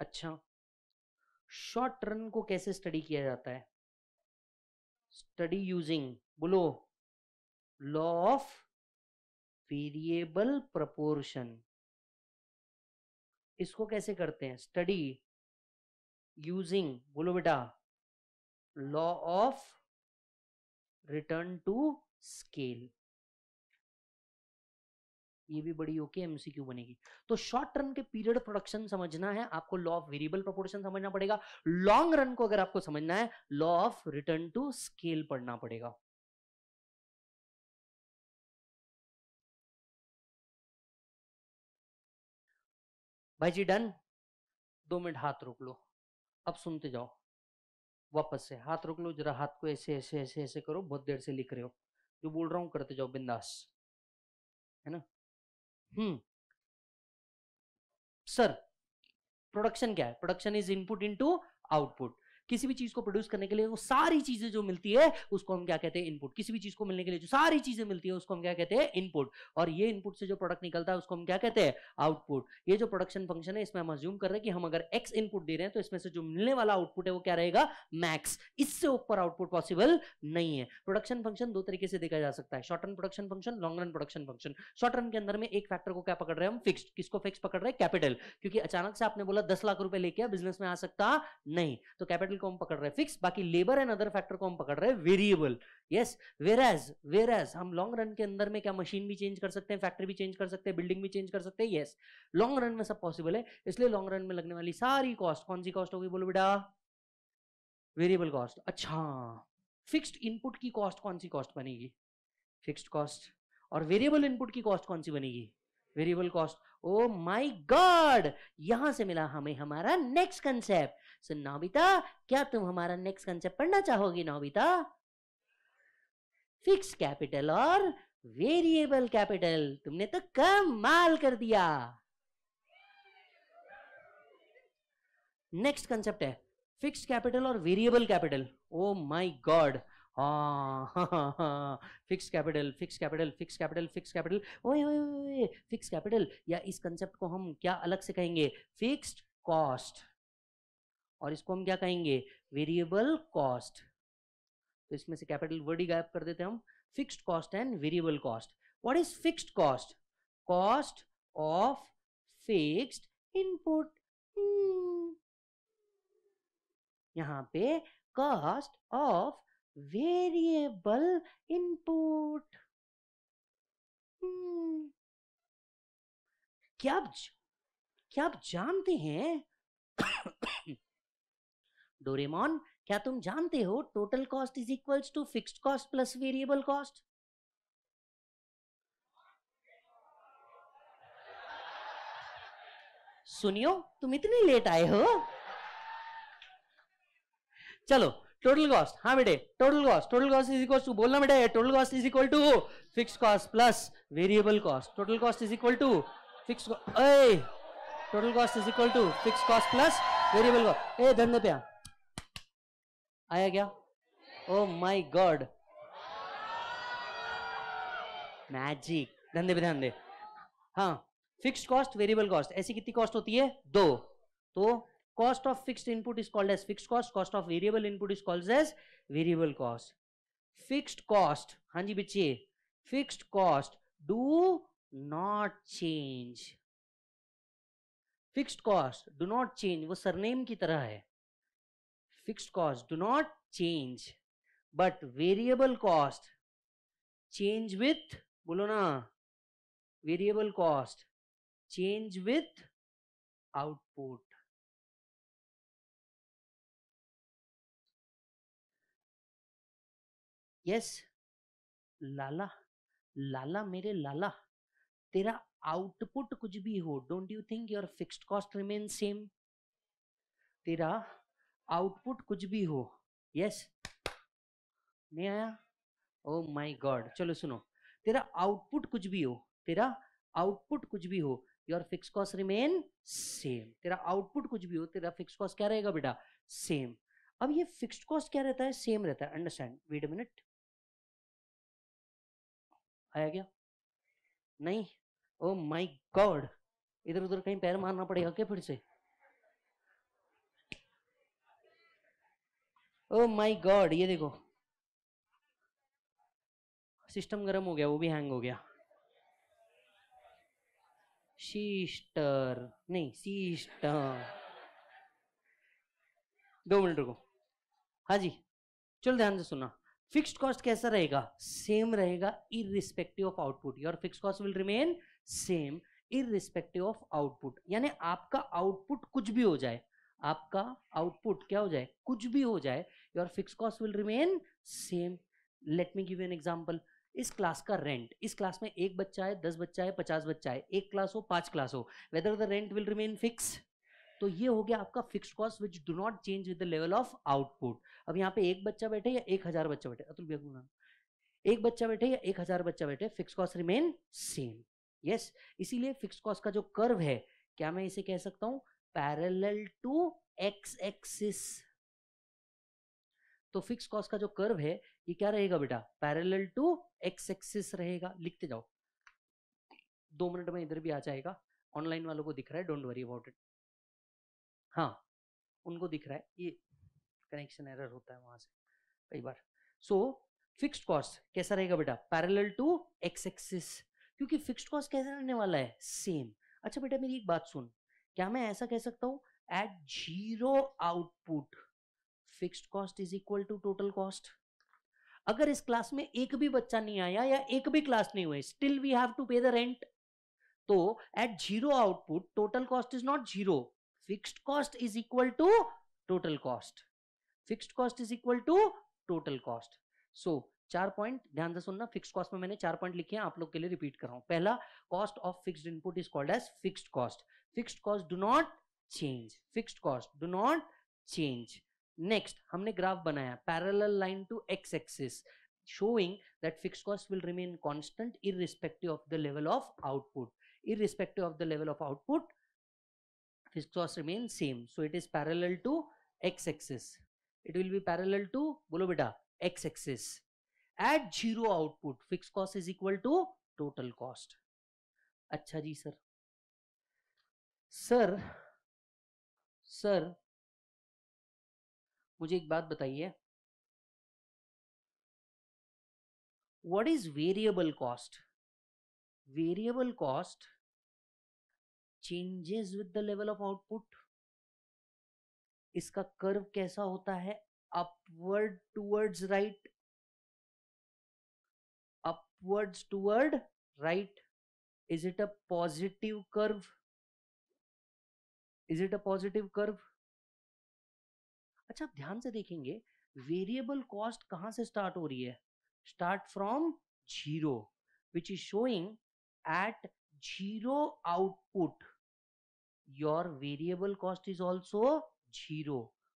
अच्छा शॉर्ट रन को कैसे स्टडी किया जाता है स्टडी यूजिंग बोलो लॉ ऑफ वेरिएबल प्रपोर्शन इसको कैसे करते हैं स्टडी यूजिंग बोलो बेटा law of return to scale ये भी बड़ी ओके होके एमसीक्यू बनेगी तो शॉर्ट टर्म के पीरियड प्रोडक्शन समझना है आपको लॉ ऑफ वेरिएबल प्रोपोर्शन समझना पड़ेगा लॉन्ग रन को अगर आपको समझना है law of return to scale पढ़ना पड़ेगा भाई जी डन दो मिनट हाथ रोक लो अब सुनते जाओ वापस से हाथ रोक लो जरा हाथ को ऐसे ऐसे ऐसे ऐसे करो बहुत देर से लिख रहे हो जो बोल रहा हूँ करते जाओ बिंदास है ना हम्म सर प्रोडक्शन क्या है production is input into output किसी भी चीज को प्रोड्यूस करने के लिए वो सारी चीजें जो मिलती है उसको हम क्या कहते हैं इनपुट किसी भी चीज को मिलने के लिए जो सारी चीजें मिलती है उसको हम क्या कहते हैं इनपुट और ये इनपुट से जो प्रोडक्ट निकलता है उसको हम क्या कहते हैं आउटपुट ये जो प्रोडक्शन फंक्शन है इसमें हम अज्यूम कर रहे हैं कि हम अगर एक्स इनपुट दे रहे हैं तो इसमें से जो मिलने वाला आउटपुट है वो क्या रहेगा मैक्स इससे ऊपर आउटपुट पॉसिबल नहीं है प्रोडक्शन फंक्शन दो तरीके से देखा जा सकता है short run production function long run production function short run के अंदर में एक फैक्टर को क्या पकड़ रहे हैं हम फिक्स किसको फिक्स पकड़ रहे हैं कैपिटल क्योंकि अचानक से आपने बोला दस लाख रुपए लेके बिजनेस में आ सकता नहीं तो कैपिटल आर्टिकल को हम पकड़ रहे हैं फिक्स बाकी लेबर एंड अदर फैक्टर को हम पकड़ रहे हैं variable yes whereas whereas हम लॉन्ग रन के अंदर में क्या मशीन भी चेंज कर सकते हैं फैक्ट्री भी चेंज कर सकते हैं बिल्डिंग भी चेंज कर सकते हैं यस लॉन्ग रन में सब पॉसिबल है इसलिए लॉन्ग रन में लगने वाली सारी कॉस्ट कौन सी कॉस्ट होगी बोलो बेटा वेरिएबल कॉस्ट अच्छा फिक्स्ड इनपुट की कॉस्ट कौन सी कॉस्ट बनेगी फिक्स्ड कॉस्ट और वेरिएबल इनपुट की कॉस्ट कौन सी बनेगी variable cost oh my god यहां से मिला हमें हमारा नेक्स्ट कंसेप्ट सुन नोबिता क्या तुम हमारा नेक्स्ट कंसेप्ट पढ़ना चाहोगी नोबिता फिक्स कैपिटल और वेरिएबल कैपिटल तुमने तो कमाल कर दिया नेक्स्ट कंसेप्ट है फिक्स कैपिटल और variable capital oh my god fix capital fix capital fix capital fix capital ओए फिक्स कैपिटल या इस कंसेप्ट को हम क्या अलग से कहेंगे फिक्स्ड कॉस्ट और इसको हम क्या कहेंगे वेरिएबल कॉस्ट तो इसमें से कैपिटल वर्ड ही गायब कर देते हैं हम fixed cost and variable cost what is fixed cost cost of fixed input यहां पे कॉस्ट ऑफ वेरिएबल इनपुट क्या आप क्या आप जानते हैं डोरेमोन क्या तुम जानते हो total cost is equals to fixed cost plus variable cost सुनियो तुम इतने लेट आए हो चलो टोटल कॉस्ट हाँ बेटे total cost total cost is equal to बोलना बेटे total cost is equal to fix cost plus variable cost total cost is equal to fix total cost is equal to fix cost plus variable cost ए धन पे आया क्या ओ my God magic धंधे पे धंधे हाँ फिक्स्ड कॉस्ट वेरिएबल कॉस्ट ऐसी कितनी कॉस्ट होती है दो तो cost of fixed input is called as fixed cost cost of variable input is called as variable cost fixed cost हाँ जी बच्चे fixed cost do not change fixed cost do not change वो surname की तरह है fixed cost do not change but variable cost change with bolo na variable cost change with output yes लाला लाला मेरे लाला तेरा आउटपुट कुछ भी हो don't you think your fixed cost remain same तेरा आउटपुट कुछ भी हो यस नहीं आया ओ माय गॉड चलो सुनो तेरा आउटपुट कुछ भी हो तेरा आउटपुट कुछ भी हो your fix cost remain same तेरा आउटपुट कुछ भी हो तेरा फिक्स कॉस्ट क्या रहेगा बेटा सेम अब ये फिक्स कॉस्ट क्या रहता है सेम रहता है अंडरस्टैंड वेट मिनट आया क्या नहीं ओ oh माई गॉड इधर उधर कहीं पैर मारना पड़ेगा क्या फिर से ओ माय गॉड ये देखो सिस्टम गर्म हो गया वो भी हैंग हो गया सिस्टर नहीं सिस्टम दो मिनट रुको हाँ जी चलो ध्यान से सुना फिक्स्ड कॉस्ट कैसा रहेगा सेम रहेगा irrespective of output your fixed cost will remain same irrespective of output यानी आपका आउटपुट कुछ भी हो जाए आपका आउटपुट क्या हो जाए कुछ भी हो जाए your fix cost will remain same let me give an example इस क्लास का रेंट इस क्लास में एक बच्चा है दस बच्चा है पचास बच्चा है एक क्लास हो पांच क्लास हो whether the rent will remain fix तो ये हो गया आपका fix cost which do not change with the level of output अब यहाँ पे एक बच्चा बैठे या एक हजार बच्चा बैठे अतुल भैया एक बच्चा बैठे या एक हजार बच्चा बैठे fix cost remain same yes इसीलिए फिक्स कॉस्ट का जो कर्व है क्या मैं इसे कह सकता हूँ पैरेलल टू एक्स एक्सिस तो फिक्स कॉस्ट का जो कर्व है ये क्या रहेगा बेटा पैरेलल टू एक्स एक्सिस रहेगा लिखते जाओ दो मिनट में इधर भी आ जाएगा ऑनलाइन वालों को दिख रहा है डोंट वरी अबाउट इट हाँ उनको दिख रहा है ये कनेक्शन एरर होता है वहां से कई बार सो फिक्स्ड कॉस्ट कैसा रहेगा बेटा पैरेलल टू एक्स एक्सिस क्योंकि फिक्स्ड कॉस्ट कैसा रहने वाला है सेम अच्छा बेटा मेरी एक बात सुन क्या मैं ऐसा कह सकता हूं at zero output fixed cost is equal to total cost अगर इस क्लास में एक भी बच्चा नहीं आया या एक भी क्लास नहीं हुए still we have to pay the rent तो at zero output total cost is not zero fixed cost is equal to total cost fixed cost is equal to total cost so चार point ध्यान से सुनना fix cost में मैंने चार point लिखे हैं आप लोग के लिए रिपीट कर रहा हूं पहला cost of fixed input is called as fixed cost fixed cost do not change fixed cost do not change next हमने ग्राफ बनाया parallel line to X axis showing that fixed cost will remain constant irrespective of the level of output irrespective of the level of output fixed cost remains same so it is parallel to x axis it will be parallel to bolo beta x axis at zero output fix cost is equal to total cost अच्छा जी sir sir sir मुझे एक बात बताइए what is variable cost variable cost changes with the level of output इसका curve कैसा होता है upward towards right upwards toward right is it a positive curve is it a positive curve अच्छा आप ध्यान से देखेंगे वेरिएबल कॉस्ट कहां से स्टार्ट हो रही है start from zero which is showing at zero output your variable cost is also zero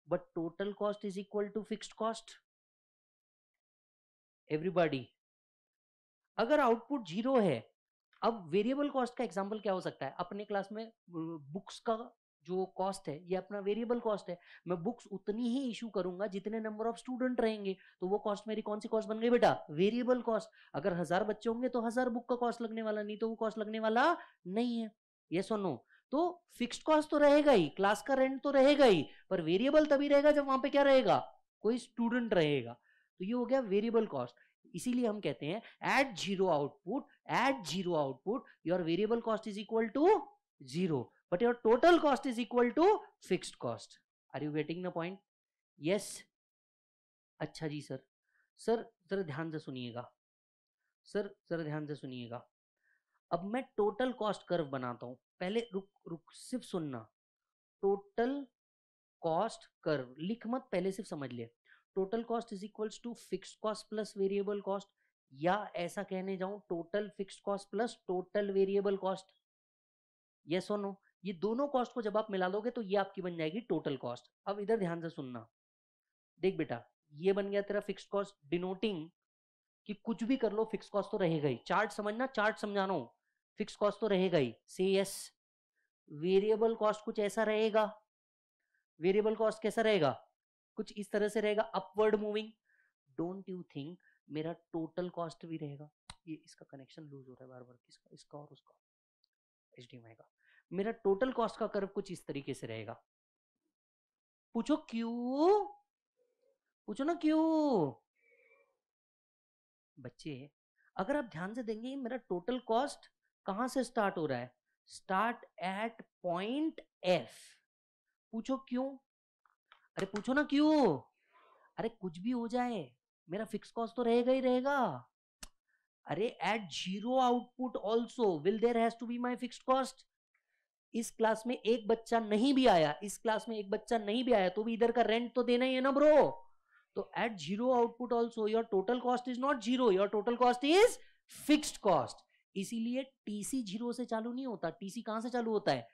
but total cost is equal to fixed cost everybody अगर आउटपुट जीरो है अब वेरिएबल कॉस्ट का example क्या हो सकता है अपने क्लास में बुक्स का जो कॉस्ट है ये अपना वेरिएबल कॉस्ट है मैं बुक्स उतनी ही इशू करूंगा जितने नंबर ऑफ स्टूडेंट रहेंगे तो वो कॉस्ट मेरी कौन सी कॉस्ट बन गई बेटा वेरिएबल कॉस्ट अगर हजार बच्चे होंगे तो हजार बुक का कॉस्ट लगने वाला नहीं तो वो कॉस्ट लगने वाला नहीं है ये yes नो तो फिक्स्ड कॉस्ट तो रहेगा ही क्लास का रेंट तो रहेगा ही पर वेरिएबल तभी रहेगा जब वहां पे क्या रहेगा कोई स्टूडेंट रहेगा तो ये हो गया वेरिएबल कॉस्ट इसीलिए हम कहते हैं at zero output at zero output your variable cost is equal to zero but your total cost is equal to fixed cost are you getting the point yes अच्छा जी सर सर सर ध्यान से सुनिएगा sir sir ध्यान से सुनिएगा अब मैं टोटल कॉस्ट कर्व बनाता हूँ पहले रुक रुक सिर्फ सुनना टोटल कॉस्ट कर्व लिख मत पहले सिर्फ समझ लिया total cost is equals to fix cost plus variable cost या ऐसा कहने जाऊं total fix cost plus total variable cost yes और नो ये दोनों कॉस्ट को जब आप मिला दोगे तो ये आपकी बन जाएगी टोटल कॉस्ट अब इधर ध्यान से सुनना देख बेटा ये बन गया तेरा फिक्स कॉस्ट डिनोटिंग कि कुछ भी कर लो फिक्स कॉस्ट तो रहेगा ही चार्ट समझना चार्ट समझाना फिक्स कॉस्ट तो रहेगा ही से यस वेरिएबल कॉस्ट कुछ ऐसा रहेगा वेरिएबल कॉस्ट कैसा रहेगा कुछ इस तरह से रहेगा upward moving don't you think मेरा टोटल कॉस्ट भी रहेगा ये इसका कनेक्शन लूज हो रहा है बार बार किसका इसका और उसका एच का मेरा टोटल कॉस्ट का कर्व कुछ इस तरीके से रहेगा पूछो क्यू पूछो ना क्यू बच्चे अगर आप ध्यान से देंगे मेरा टोटल कॉस्ट कहां से स्टार्ट हो रहा है स्टार्ट एट पॉइंट एफ पूछो क्यों अरे पूछो ना क्यों अरे कुछ भी हो जाए मेरा फिक्स कॉस्ट तो रहेगा ही रहेगा अरे at zero output also will there has to be my fix cost इस क्लास में एक बच्चा नहीं भी आया इस क्लास में एक बच्चा नहीं भी आया तो भी इधर का रेंट तो देना ही है ना ब्रो तो at zero output also your total cost is not zero your total cost is fixed cost इसीलिए टीसी जीरो से चालू नहीं होता टीसी कहां से चालू होता है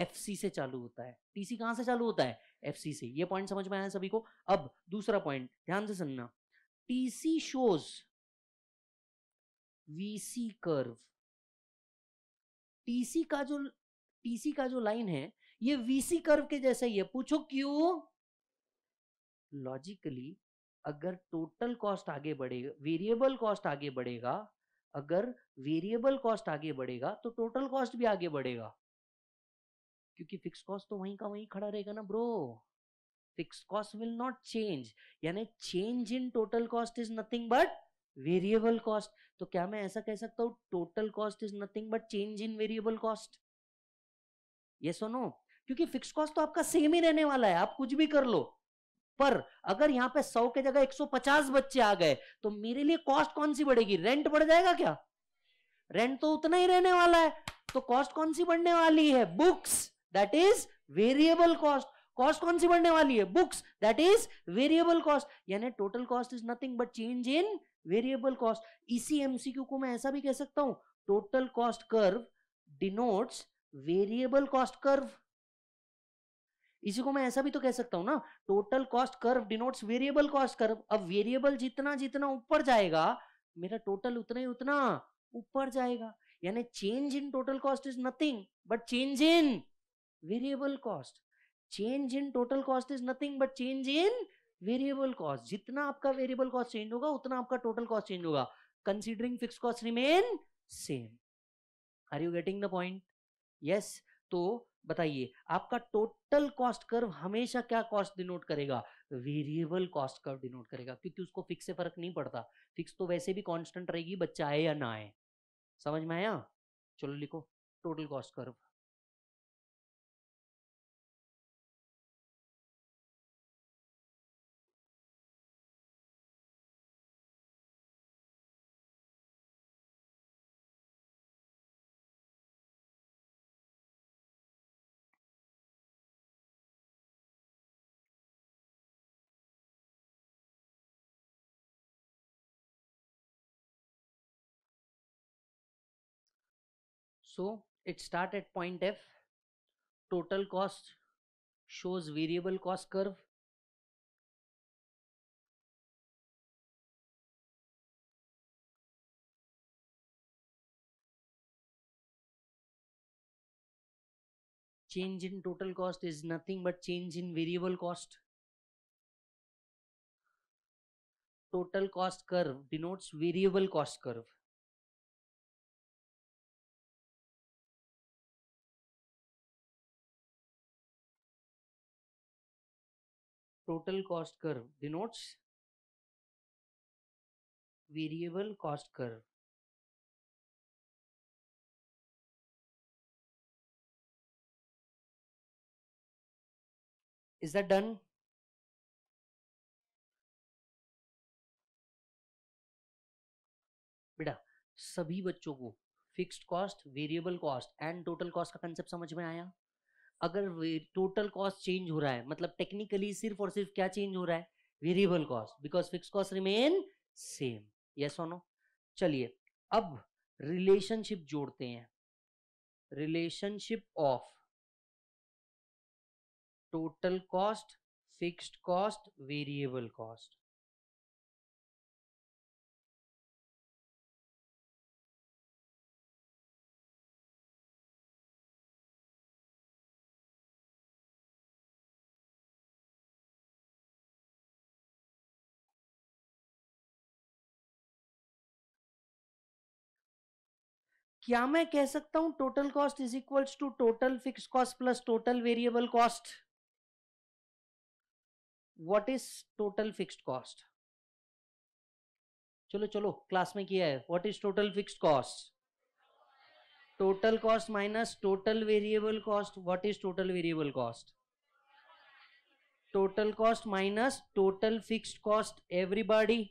एफ से चालू होता है टीसी कहां से चालू होता है एफ से ये पॉइंट समझ में आया सभी को अब दूसरा पॉइंट ध्यान से सुनना TC shows VC curve TC का जो टीसी का जो लाइन है ये वीसी कर्व के जैसा ही है पूछो क्यों लॉजिकली अगर टोटल कॉस्ट आगे बढ़ेगा वेरिएबल कॉस्ट आगे बढ़ेगा अगर वेरिएबल कॉस्ट आगे बढ़ेगा तो टोटल कॉस्ट भी आगे बढ़ेगा क्योंकि फिक्स कॉस्ट तो वहीं का वहीं खड़ा रहेगा ना bro fix cost will not change यानी change in total cost is nothing but variable cost तो क्या मैं ऐसा कह सकता हूं total cost is nothing but change in variable cost ये सुनो क्योंकि फिक्स कॉस्ट तो आपका सेम ही रहने वाला है आप कुछ भी कर लो पर अगर यहाँ पे सौ के जगह 150 बच्चे आ गए तो मेरे लिए कॉस्ट कौन सी बढ़ेगी रेंट बढ़ जाएगा क्या रेंट तो उतना ही रहने वाला है तो कॉस्ट कौन सी बढ़ने वाली है books that is variable cost cost कौन सी बढ़ने वाली है books that is variable cost यानी total cost is nothing but change in variable cost इसी एमसीक्यू को मैं ऐसा भी कह सकता हूं total cost curve denotes variable cost curve इसी को मैं ऐसा भी तो कह सकता हूं ना total cost curve denotes variable cost curve अब वेरिएबल जितना जितना ऊपर जाएगा मेरा टोटल उतना ही उतना ऊपर जाएगा यानी change in total cost is nothing but change in variable cost change in total cost is nothing but change in variable cost जितना आपका वेरिएबल कॉस्ट चेंज होगा उतना आपका टोटल कॉस्ट चेंज होगा considering fix cost remain same are you getting the point yes तो बताइए आपका total cost curve हमेशा क्या कॉस्ट डिनोट करेगा वेरिएबल कॉस्ट कर्व डिनोट करेगा क्योंकि उसको फिक्स से फर्क नहीं पड़ता फिक्स तो वैसे भी कांस्टेंट रहेगी बच्चा आए या ना आए समझ में आया चलो लिखो total cost curve so it start at point f total cost shows variable cost curve change in total cost is nothing but change in variable cost total cost curve denotes variable cost curve total cost curve denotes variable cost curve. Is that done? बेटा सभी बच्चों को fixed cost variable cost and total cost का concept समझ में आया अगर total cost change हो रहा है मतलब टेक्निकली सिर्फ और सिर्फ क्या चेंज हो रहा है variable cost because fix cost remain same yes or no चलिए अब रिलेशनशिप जोड़ते हैं relationship of total cost fixed cost variable cost क्या मैं कह सकता हूं total cost is equal to total fix cost plus total variable cost what is total fixed cost चलो चलो क्लास में किया है what is total fixed cost total cost minus total variable cost what is total variable cost total cost minus total fixed cost everybody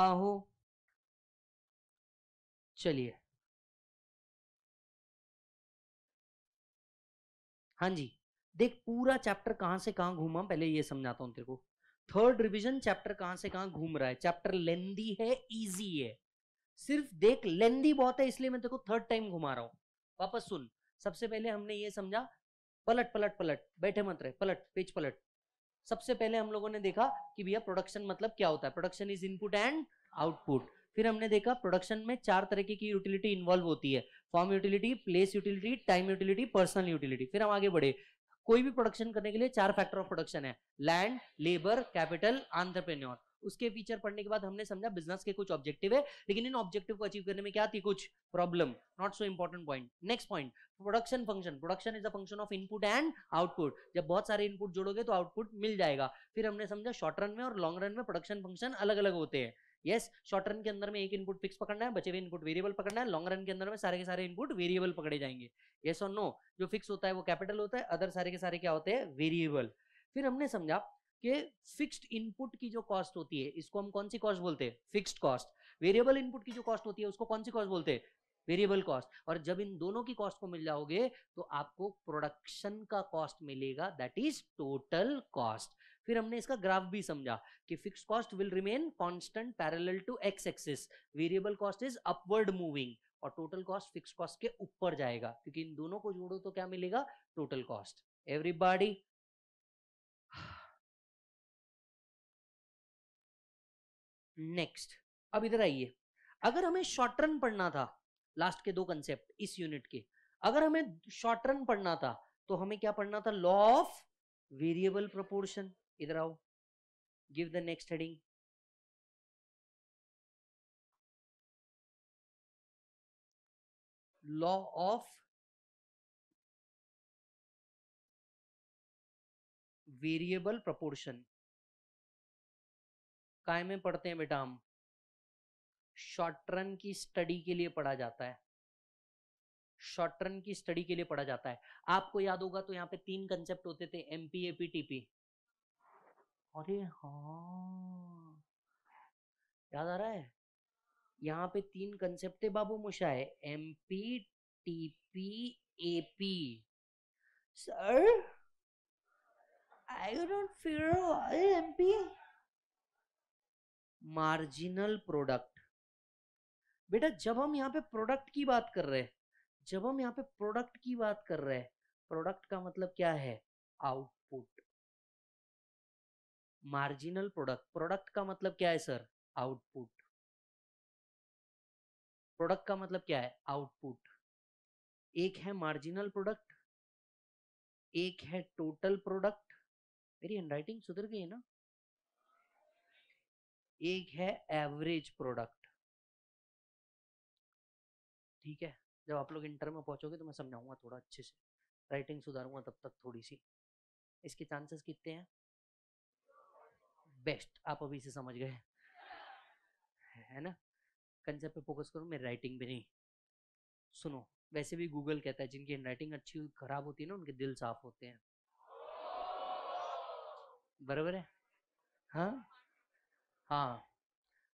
आहो चलिए हाँ जी देख पूरा चैप्टर कहां से कहां घूमा पहले ये समझाता हूं तेरे को थर्ड रिवीजन चैप्टर कहां से कहां घूम रहा है चैप्टर लेंदी है इजी है सिर्फ देख लेंदी बहुत है इसलिए मैं तेरे को थर्ड टाइम घुमा रहा हूं वापस सुन सबसे पहले हमने ये समझा पलट पलट पलट बैठे मत रहे पलट पेज पलट सबसे पहले हम लोगों ने देखा कि भैया प्रोडक्शन मतलब क्या होता है production is input and output फिर हमने देखा प्रोडक्शन में चार तरीके की यूटिलिटी इन्वॉल्व होती है form utility place utility time utility personal utility फिर हम आगे बढ़े कोई भी प्रोडक्शन करने के लिए चार फैक्टर ऑफ प्रोडक्शन है लैंड लेबर कैपिटल आंट्रप्रेन्योर उसके फीचर पढ़ने के बाद हमने समझा बिजनेस के कुछ ऑब्जेक्टिव है लेकिन इन ऑब्जेक्टिव को अचीव करने में क्या थी कुछ problem not so important point next point production function production is a function of input and output जब बहुत सारे इनपुट जोड़ोगे तो आउटपुट मिल जाएगा फिर हमने समझा शॉर्ट रन में और लॉन्ग रन में प्रोडक्शन फंक्शन अलग अलग होते हैं यस शॉर्ट रन के अंदर में एक इनपुट फिक्स पकड़ना है बचे हुए इनपुट वेरिएबल पकड़ना है लॉन्ग रन के अंदर में सारे के सारे इनपुट वेरिएबल पकड़े जाएंगे यस और नो जो फिक्स होता है वो कैपिटल होता है अदर सारे के सारे क्या होते हैं वेरिएबल फिर हमने समझा के फिक्स्ड इनपुट की जो कॉस्ट होती है इसको हम कौन सी कॉस्ट बोलते हैं फिक्स्ड कॉस्ट वेरिएबल इनपुट की जो कॉस्ट होती है उसको कौन सी कॉस्ट बोलते हैं वेरिएबल कॉस्ट और जब इन दोनों की कॉस्ट को मिल जाओगे तो आपको प्रोडक्शन का कॉस्ट मिलेगा दैट इज टोटल कॉस्ट फिर हमने इसका ग्राफ भी समझा कि fix cost will remain constant parallel to X axis variable cost is upward moving और टोटल कॉस्ट फिक्स कॉस्ट के ऊपर जाएगा क्योंकि इन दोनों को जोड़ो तो क्या मिलेगा टोटल कॉस्ट एवरीबॉडी नेक्स्ट अब इधर आइए अगर हमें शॉर्ट रन पढ़ना था लास्ट के दो कंसेप्ट इस यूनिट के अगर हमें शॉर्ट रन पढ़ना था तो हमें क्या पढ़ना था लॉ ऑफ वेरिएबल प्रोपोर्शन इधर आओ give the next heading law of variable proportion काय में पढ़ते हैं बेटा हम शॉर्ट रन की स्टडी के लिए पढ़ा जाता है शॉर्ट रन की स्टडी के लिए पढ़ा जाता है आपको याद होगा तो यहाँ पे तीन कंसेप्ट होते थे एमपी एपी टीपी अरे हाँ याद आ रहा है यहाँ पे तीन कंसेप्ट थे बाबू मुशाए MP TP AP sir I don't feel MP marginal product बेटा जब हम यहाँ पे प्रोडक्ट की बात कर रहे हैं जब हम यहाँ पे प्रोडक्ट की बात कर रहे हैं प्रोडक्ट का मतलब क्या है आउटपुट मार्जिनल प्रोडक्ट प्रोडक्ट का मतलब क्या है सर आउटपुट प्रोडक्ट का मतलब क्या है आउटपुट एक है मार्जिनल प्रोडक्ट एक है टोटल प्रोडक्ट मेरी हैंडराइटिंग सुधर गई है ना एक है एवरेज प्रोडक्ट ठीक है जब आप लोग इंटर में पहुंचोगे तो मैं समझाऊंगा थोड़ा अच्छे से राइटिंग सुधारूंगा तब तक थोड़ी सी इसके चांसेस कितने हैं बेस्ट आप अभी से समझ गए है ना कंसेप्ट पे फोकस करो मेरी राइटिंग भी नहीं सुनो वैसे भी गूगल कहता है जिनकी राइटिंग अच्छी खराब होती है ना उनके दिल साफ होते हैं बराबर है हाँ हाँ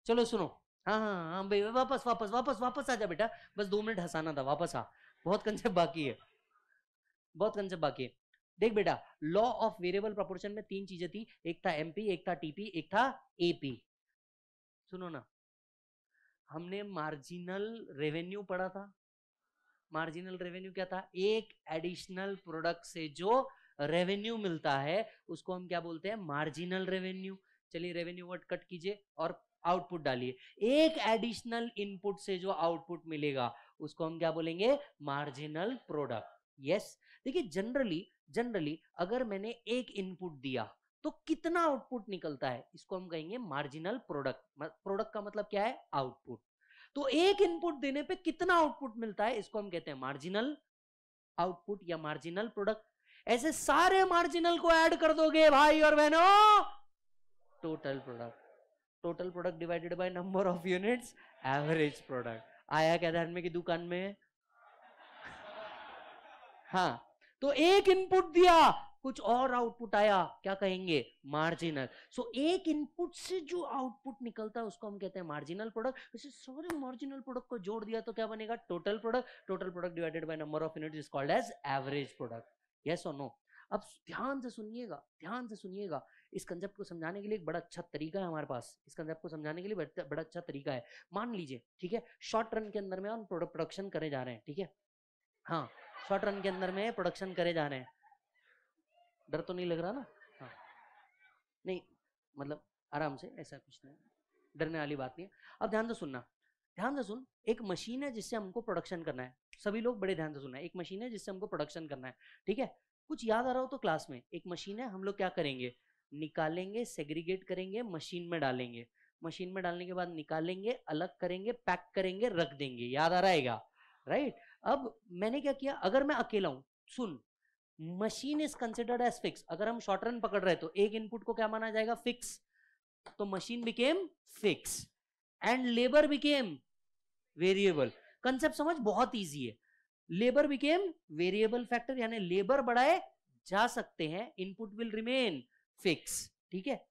चलो सुनो हाँ हाँ हाँ भाई वापस वापस वापस वापस आ जा बेटा बस दो मिनट हंसाना था वापस आ बहुत कंसेप्ट बाकी है बहुत कंसेप्ट बाकी है देख बेटा लॉ ऑफ वेरिएबल प्रोपोर्शन में तीन चीजें थी एक था एमपी एक था टीपी एक था एपी सुनो ना हमने मार्जिनल रेवेन्यू पढ़ा था मार्जिनल रेवेन्यू क्या था एक एडिशनल प्रोडक्ट से जो रेवेन्यू मिलता है उसको हम क्या बोलते हैं मार्जिनल रेवेन्यू चलिए रेवेन्यू वर्ड कट कीजिए और आउटपुट डालिए एक एडिशनल इनपुट से जो आउटपुट मिलेगा उसको हम क्या बोलेंगे मार्जिनल प्रोडक्ट यस देखिए जनरली जनरली अगर मैंने एक इनपुट दिया तो कितना आउटपुट निकलता है इसको हम कहेंगे मार्जिनल प्रोडक्ट प्रोडक्ट का मतलब क्या है आउटपुट तो एक इनपुट देने पे कितना आउटपुट मिलता है इसको हम कहते हैं मार्जिनल आउटपुट या मार्जिनल प्रोडक्ट ऐसे सारे मार्जिनल को ऐड कर दोगे भाई और बहनों total product total product divided by number of units average product आया क्या ध्यान में दुकान में हाँ तो एक इनपुट दिया कुछ और आउटपुट आया क्या कहेंगे मार्जिनल सो so, एक इनपुट से जो आउटपुट निकलता है उसको हम कहते हैं मार्जिनल प्रोडक्ट वैसे सारे मार्जिनल प्रोडक्ट को जोड़ दिया तो क्या बनेगा total product total product divided by number of unit is called as average product yes और नो अब ध्यान से सुनिएगा ध्यान से सुनिएगा इस कंसेप्ट को समझाने के लिए एक बड़ा अच्छा तरीका है हमारे पास इस कंसेप्ट को समझाने के लिए बड़ा, अच्छा तरीका है मान लीजिए ठीक है शॉर्ट रन के अंदर में हम प्रोडक्शन करे जा रहे हैं ठीक है हाँ शॉर्ट रन के अंदर में प्रोडक्शन करे जा रहे हैं डर तो नहीं लग रहा ना हाँ नहीं मतलब आराम से ऐसा कुछ नहीं डरने वाली बात नहीं है अब ध्यान से सुनना ध्यान से सुन एक मशीन है जिससे हमको प्रोडक्शन करना है सभी लोग बड़े ध्यान से सुनना है एक मशीन है जिससे हमको प्रोडक्शन करना है ठीक है कुछ याद आ रहा हो तो क्लास में एक मशीन है हम लोग क्या करेंगे निकालेंगे सेग्रीगेट करेंगे मशीन में डालेंगे मशीन में डालने के बाद निकालेंगे अलग करेंगे पैक करेंगे रख देंगे याद आ रहा राइट अब मैंने क्या किया अगर मैं अकेला हूं सुन machine is considered as fix अगर हम शॉर्ट रन पकड़ रहे तो एक इनपुट को क्या माना जाएगा फिक्स तो machine became fix and labour became variable concept समझ बहुत इजी है लेबर बिकेम वेरिएबल फैक्टर यानी लेबर बढ़ाए जा सकते हैं इनपुट विल रिमेन फिक्स ठीक है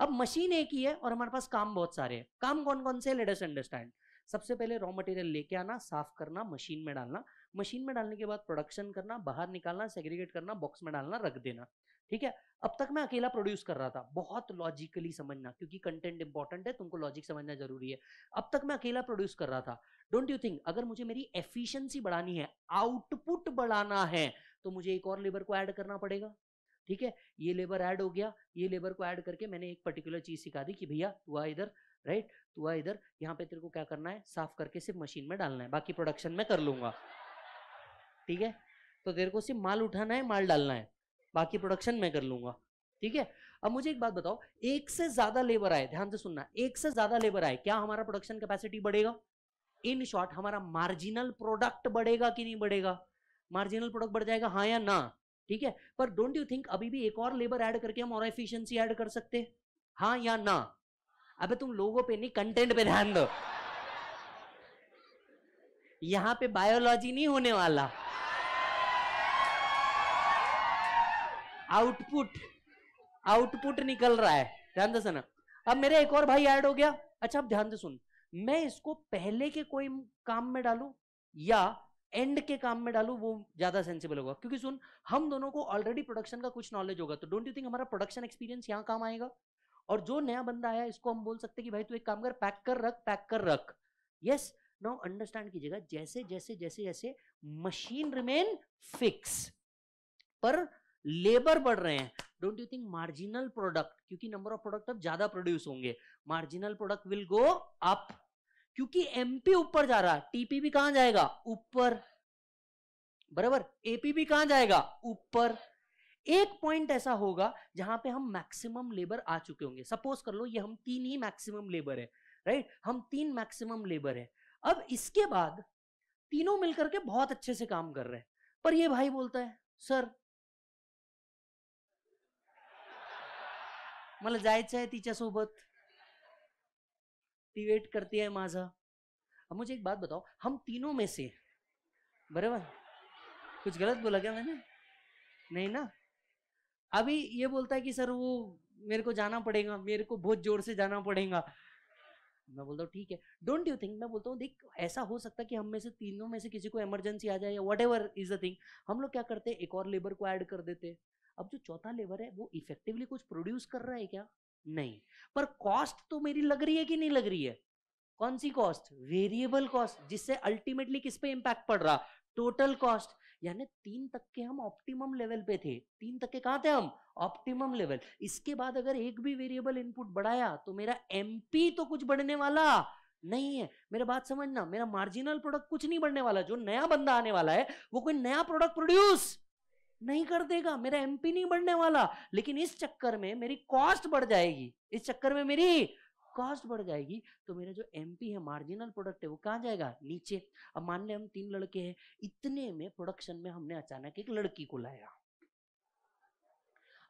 अब मशीन एक ही है और हमारे पास काम बहुत सारे हैं काम कौन कौन से लेट अस अंडरस्टैंड सबसे पहले रॉ मटेरियल लेके आना साफ करना मशीन में डालना मशीन में डालने के बाद प्रोडक्शन करना बाहर निकालना सेग्रीगेट करना बॉक्स में डालना रख देना ठीक है अब तक मैं अकेला प्रोड्यूस कर रहा था बहुत लॉजिकली समझना क्योंकि कंटेंट इंपॉर्टेंट है तुमको लॉजिक समझना जरूरी है अब तक मैं अकेला प्रोड्यूस कर रहा था डोंट यू थिंक अगर मुझे मेरी एफिशिएंसी बढ़ानी है आउटपुट बढ़ाना है तो मुझे एक और लेबर को ऐड करना पड़ेगा ठीक है ये लेबर ऐड हो गया ये लेबर को ऐड करके मैंने एक पर्टिकुलर चीज़ सिखा दी कि भैया तू आ इधर राइट तू आ इधर यहाँ पे तेरे को क्या करना है साफ करके सिर्फ मशीन में डालना है बाकी प्रोडक्शन में कर लूंगा ठीक है तो तेरे को सिर्फ माल उठाना है माल डालना है बाकी प्रोडक्शन मैं कर लूंगा ठीक है अब मुझे एक बात बताओ एक से ज्यादा लेबर आए ध्यान से सुनना एक से ज्यादा लेबर आए क्या हमारा प्रोडक्शन कैपेसिटी बढ़ेगा इन शॉर्ट हमारा मार्जिनल प्रोडक्ट बढ़ेगा कि नहीं बढ़ेगा मार्जिनल प्रोडक्ट बढ़ जाएगा हाँ या ना ठीक है पर डोंट यू थिंक अभी भी एक और लेबर ऐड करके हम और एफिशिएंसी ऐड कर सकते हाँ या ना अबे तुम लोगों पे नहीं कंटेंट पे ध्यान दो यहां पे बायोलॉजी नहीं होने वाला आउटपुट आउटपुट निकल रहा है ध्यान दो ना अब मेरे एक और भाई ऐड हो गया अच्छा अब ध्यान से सुन मैं इसको पहले के कोई काम में डालू या एंड के काम में डालू वो ज्यादा सेंसिबल होगा क्योंकि सुन हम दोनों को ऑलरेडी प्रोडक्शन का कुछ नॉलेज होगा तो डोंट यू थिंक हमारा प्रोडक्शन एक्सपीरियंस यहाँ काम आएगा और जो नया बंदा आया इसको हम बोल सकते कि भाई तू एक काम कर पैक कर रख पैक कर रख यस नाउ अंडरस्टैंड कीजिएगा जैसे जैसे जैसे जैसे मशीन रिमेन फिक्स पर लेबर बढ़ रहे हैं don't you think marginal product क्योंकि नंबर ऑफ प्रोडक्ट अब ज्यादा प्रोड्यूस होंगे marginal product will go up क्योंकि एमपी ऊपर जा रहा है टीपी भी कहां जाएगा ऊपर बराबर एपी भी कहां जाएगा ऊपर एक पॉइंट ऐसा होगा जहां पे हम मैक्सिमम लेबर आ चुके होंगे सपोज कर लो ये हम तीन ही मैक्सिमम लेबर है राइट हम तीन मैक्सिमम लेबर है अब इसके बाद तीनों मिलकर के बहुत अच्छे से काम कर रहे हैं पर ये भाई बोलता है सर मतलब जाए चाहे तीचा सोबत एक्टिवेट करती है माजा अब मुझे एक बात बताओ हम तीनों में से बराबर कुछ गलत बोला क्या मैंने नहीं ना अभी ये बोलता है कि सर वो मेरे को जाना पड़ेगा मेरे को बहुत जोर से जाना पड़ेगा मैं बोलता हूँ ठीक है डोंट यू थिंक मैं बोलता हूँ देख ऐसा हो सकता है कि हम में से तीनों में से किसी को इमरजेंसी आ जाए या whatever is the thing हम लोग क्या करते हैं एक और लेबर को ऐड कर देते हैं अब जो चौथा लेबर है वो इफेक्टिवली कुछ प्रोड्यूस कर रहा है क्या नहीं पर कॉस्ट तो मेरी लग रही है कि नहीं लग रही है कौन सी कॉस्ट वेरिएबल कॉस्ट जिससे अल्टीमेटली किस पे इंपैक्ट पड़ रहा टोटल कॉस्ट यानी तीन तक के हम ऑप्टिमम लेवल पे थे तीन तक के कहा थे हम ऑप्टिमम लेवल इसके बाद अगर एक भी वेरिएबल इनपुट बढ़ाया तो मेरा एमपी तो कुछ बढ़ने वाला नहीं है मेरा बात समझना मेरा मार्जिनल प्रोडक्ट कुछ नहीं बढ़ने वाला जो नया बंदा आने वाला है वो कोई नया प्रोडक्ट प्रोड्यूस नहीं कर देगा मेरा एमपी नहीं बढ़ने वाला लेकिन इस चक्कर में मेरी कॉस्ट बढ़ जाएगी इस चक्कर में मेरी कॉस्ट बढ़ जाएगी तो मेरा जो एमपी है मार्जिनल प्रोडक्ट है वो कहाँ जाएगा नीचे अब मान लें हम तीन लड़के हैं इतने में प्रोडक्शन में हमने अचानक एक लड़की को लाया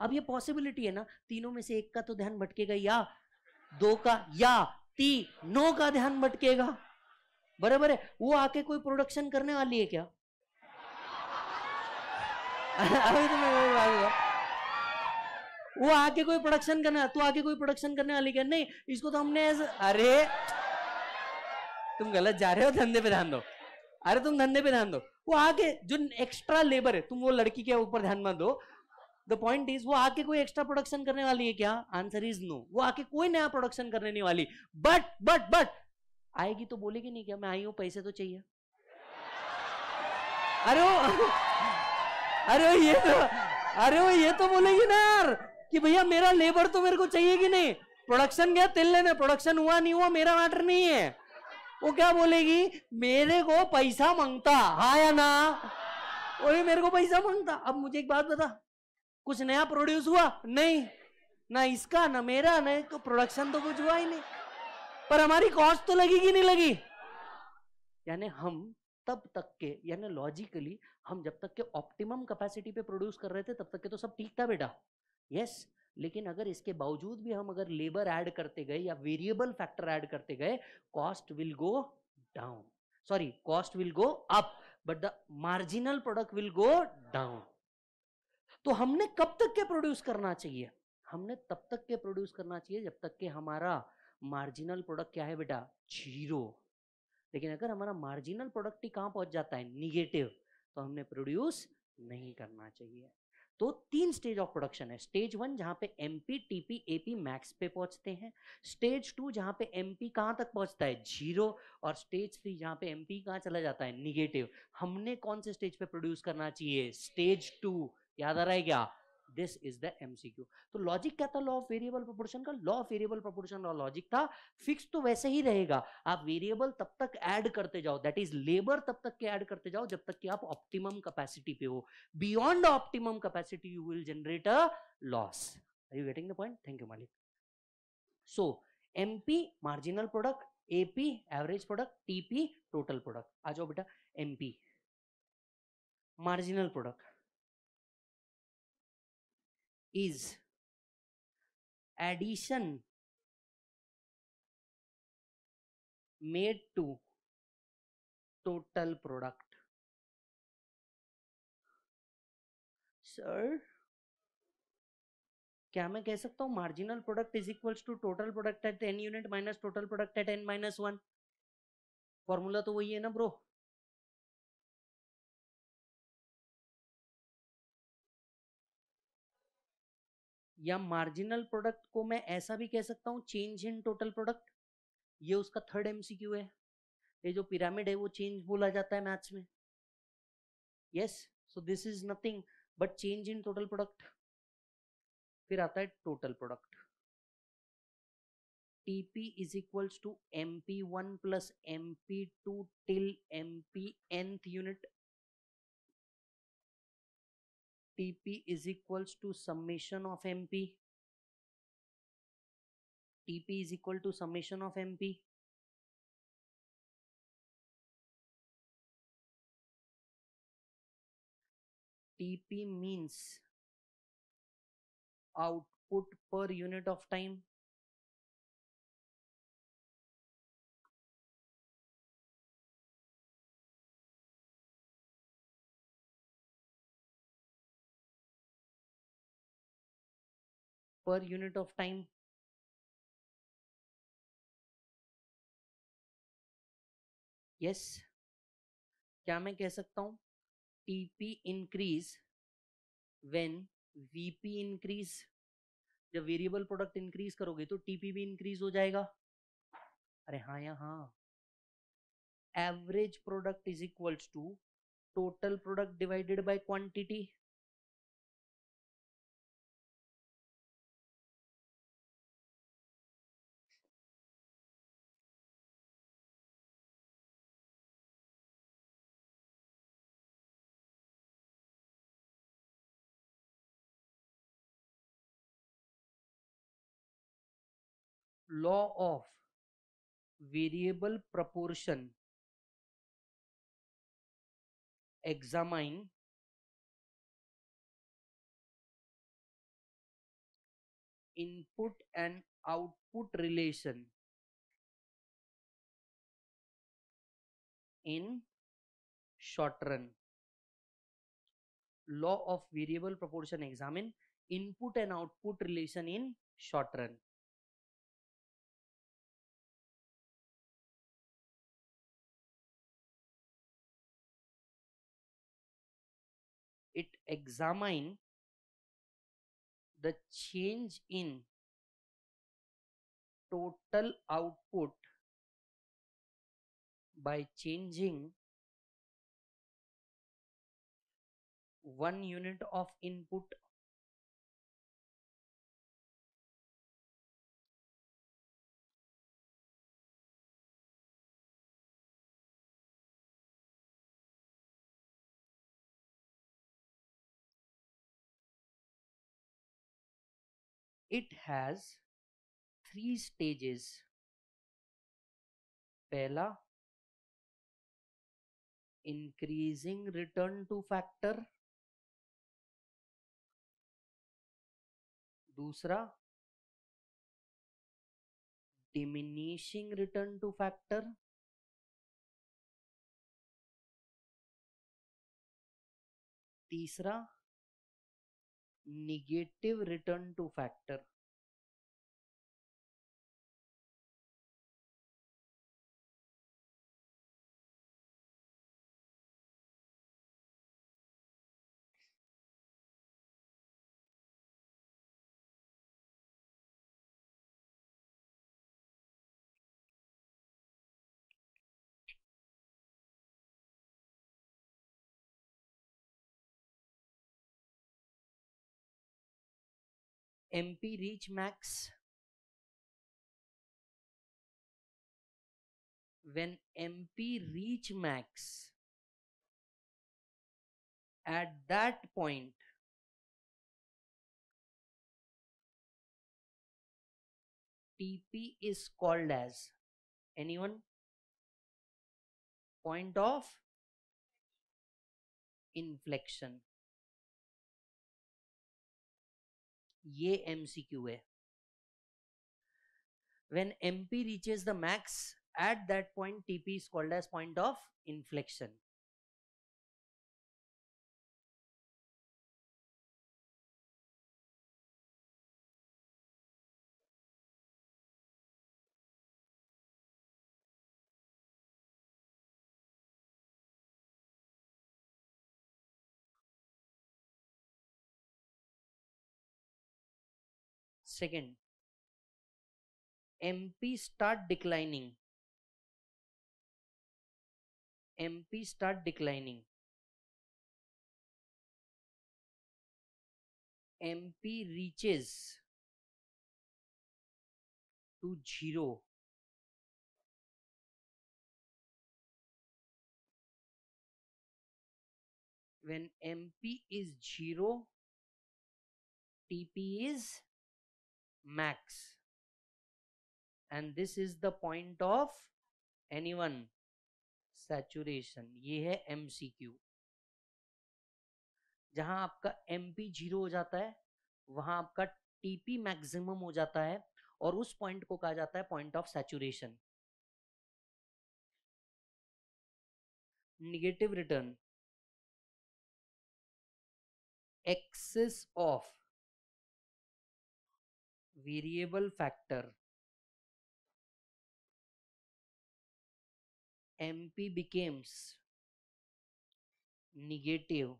अब ये पॉसिबिलिटी है ना तीनों में से एक का तो ध्यान भटकेगा या दो का या तीनों का ध्यान भटकेगा बराबर है वो आके कोई प्रोडक्शन करने वाली है क्या अभी तो मैं वही भागूंगा वो आके कोई प्रोडक्शन करने तू आके कोई प्रोडक्शन करने वाली क्या नहीं इसको तो हमने अरे तुम गलत जा रहे हो धंधे पे ध्यान दो अरे तुम धंधे पे ध्यान दो वो आके जो एक्स्ट्रा लेबर है तुम वो लड़की के ऊपर ध्यान मत दो द पॉइंट इज वो आके कोई एक्स्ट्रा प्रोडक्शन करने वाली है क्या आंसर इज नो वो आके कोई नया प्रोडक्शन करने नहीं वाली बट बट बट आएगी तो बोलेगी नहीं क्या मैं आई हूं पैसे तो चाहिए अरे अरे ये तो अरे वो ये तो बोलेगी ना यार कि भैया मेरा लेबर तो मेरे को चाहिए कि नहीं प्रोडक्शन गया तेल लेने प्रोडक्शन हुआ नहीं हुआ मेरा मैटर नहीं है वो क्या बोलेगी मेरे को पैसा मांगता हा या ना और ये मेरे को पैसा मांगता अब मुझे एक बात बता कुछ नया प्रोड्यूस हुआ नहीं ना इसका ना मेरा ना तो प्रोडक्शन तो कुछ हुआ ही नहीं पर हमारी कॉस्ट तो लगी कि नहीं लगी यानी हम तब तक के यानी लॉजिकली हम जब तक के ऑप्टिमम कैपेसिटी पे प्रोड्यूस कर रहे थे तब तक के तो सब ठीक था बेटा यस yes, लेकिन अगर इसके बावजूद भी हम अगर लेबर ऐड करते गए या वेरिएबल फैक्टर ऐड करते गए cost will go down sorry cost will go up but the marginal product will go down तो हमने कब तक के प्रोड्यूस करना चाहिए हमने तब तक के प्रोड्यूस करना चाहिए जब तक के हमारा मार्जिनल प्रोडक्ट क्या है बेटा जीरो लेकिन अगर हमारा मार्जिनल प्रोडक्ट ही कहाँ पहुंच जाता है निगेटिव तो हमने प्रोड्यूस नहीं करना चाहिए तो तीन स्टेज ऑफ प्रोडक्शन है स्टेज वन जहाँ पे M P T P A P max पे पहुंचते हैं स्टेज टू जहाँ पे एम पी कहाँ तक पहुंचता है जीरो और स्टेज थ्री जहाँ पे एम पी कहाँ चला जाता है निगेटिव हमने कौन से स्टेज पे प्रोड्यूस करना चाहिए स्टेज टू याद आ रहा है क्या दिस इज द एमसीक्यू तो लॉजिक क्या था लॉ ऑफ वेरिएबल प्रोपोर्शन का लॉ ऑफ वेरिएबल प्रोपोर्शन और लॉजिक था फिक्स तो वैसे ही रहेगा आप वेरिएबल तब तक ऐड करते जाओ दैट इज लेबर तब तक के ऐड करते जाओ जब तक कि आप ऑप्टिमम कैपेसिटी पे हो beyond optimum capacity you will generate a loss are you getting the point thank you मालिक so MP marginal product AP average product TP total product आ जाओ बेटा MP marginal product is addition made to total product sir क्या मैं कह सकता हूँ marginal product is equals to total product at N unit minus total product at N minus one formula तो वही है ना ब्रो या मार्जिनल प्रोडक्ट को मैं ऐसा भी कह सकता हूँ चेंज इन टोटल प्रोडक्ट ये उसका थर्ड एमसीक्यू है ये जो पिरामिड है वो चेंज बोला जाता है मैथ्स में yes so this is nothing but change in total product फिर आता है total product TP is equals to M P one plus M P two till M P unit TP is equals to summation of MP. TP is equal to summation of MP. TP means output per unit of time per unit of time yes yes. क्या मैं कह सकता हूं TP increase when VP increase जब variable product increase करोगे तो TP भी increase हो जाएगा अरे हाँ या हाँ average product is equals to total product divided by quantity law of variable proportion examine input and output relation in short run law of variable proportion examine input and output relation in short run examine the change in total output by changing one unit of input it has three stages पहला increasing return to factor दूसरा diminishing return to factor तीसरा negative return to factor MP reach max when MP reach max at that point TP is called as anyone point of inflection ये MCQ है when mp reaches the max at that point tp is called as point of inflection second mp start declining mp start declining mp reaches to zero when mp is zero tp is max and this is the point of anyone saturation ये है MCQ जहां आपका M P zero हो जाता है वहां आपका TP maximum हो जाता है और उस पॉइंट को कहा जाता है point of saturation negative return excess of variable factor MP becomes negative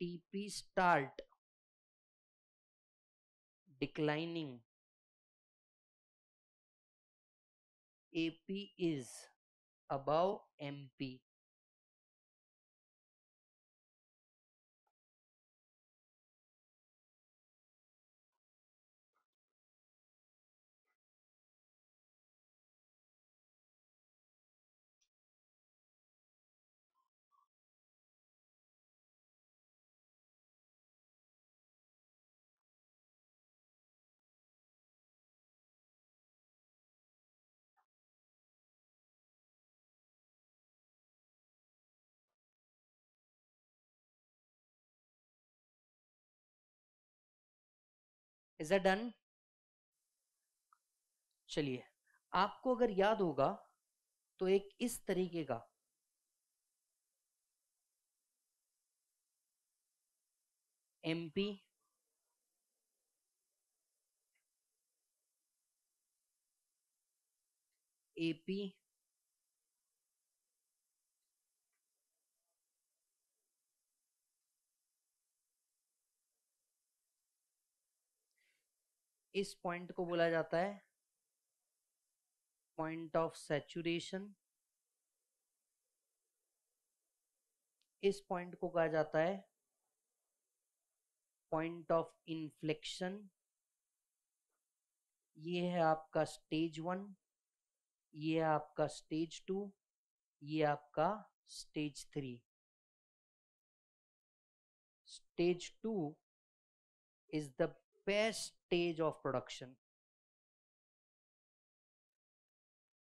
TP start declining AP is above MP is a done चलिए आपको अगर याद होगा तो एक इस तरीके का एमपी एपी इस पॉइंट को बोला जाता है पॉइंट ऑफ सेचुरेशन इस पॉइंट को कहा जाता है पॉइंट ऑफ इन्फ्लेक्शन ये है आपका स्टेज वन ये है आपका स्टेज टू ये आपका stage three stage two is the best stage of production.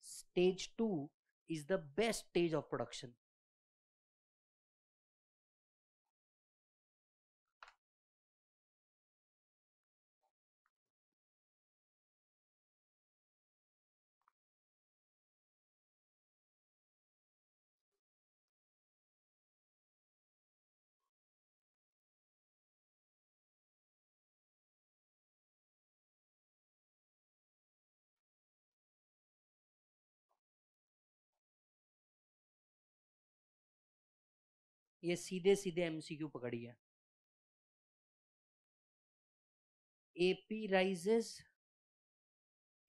Stage 2 is the best stage of production. ये सीधे सीधे एमसीक्यू पकड़ी है AP rises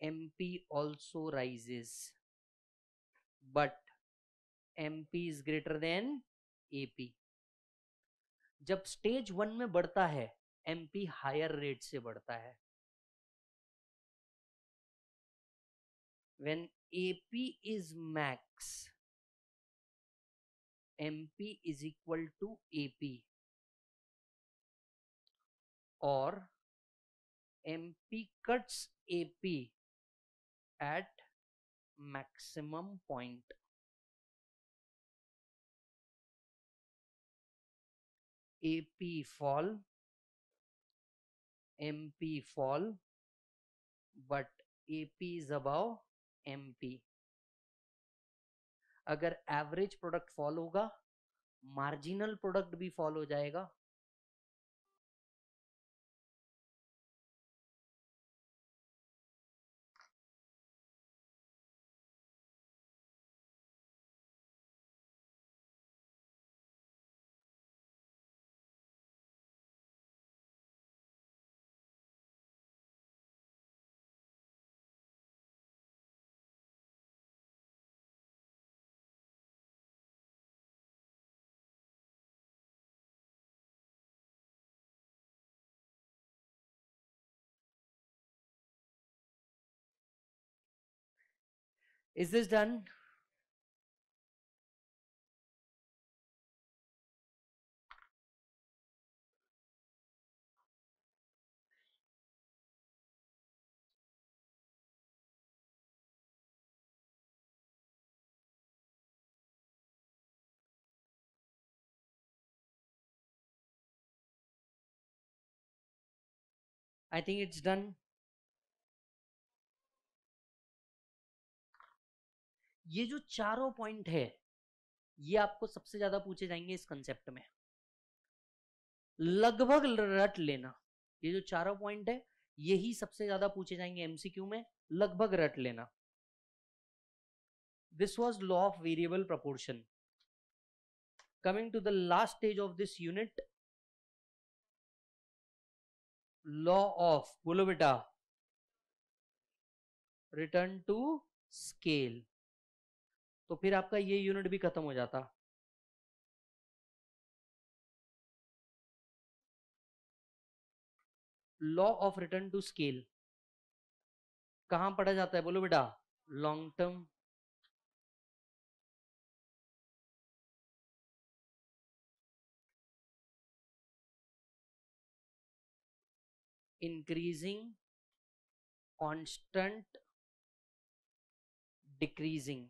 MP also rises but MP is greater than AP जब stage one में बढ़ता है MP higher rate से बढ़ता है when AP is max MP is equal to AP or MP cuts AP at maximum point. AP fall, MP fall, but AP is above MP. अगर average product fall होगा marginal product भी fall हो जाएगा Is this done? I think it's done. ये जो चारों point है ये आपको सबसे ज्यादा पूछे जाएंगे इस कंसेप्ट में लगभग रट लेना ये जो चारों पॉइंट है यही सबसे ज्यादा पूछे जाएंगे एमसीक्यू में लगभग रट लेना this was law of variable proportion coming to the last stage of this unit law of बोलो बेटा रिटर्न टू स्केल तो फिर आपका ये यूनिट भी खत्म हो जाता law of return to scale कहां पढ़ा जाता है बोलो बेटा long term increasing constant decreasing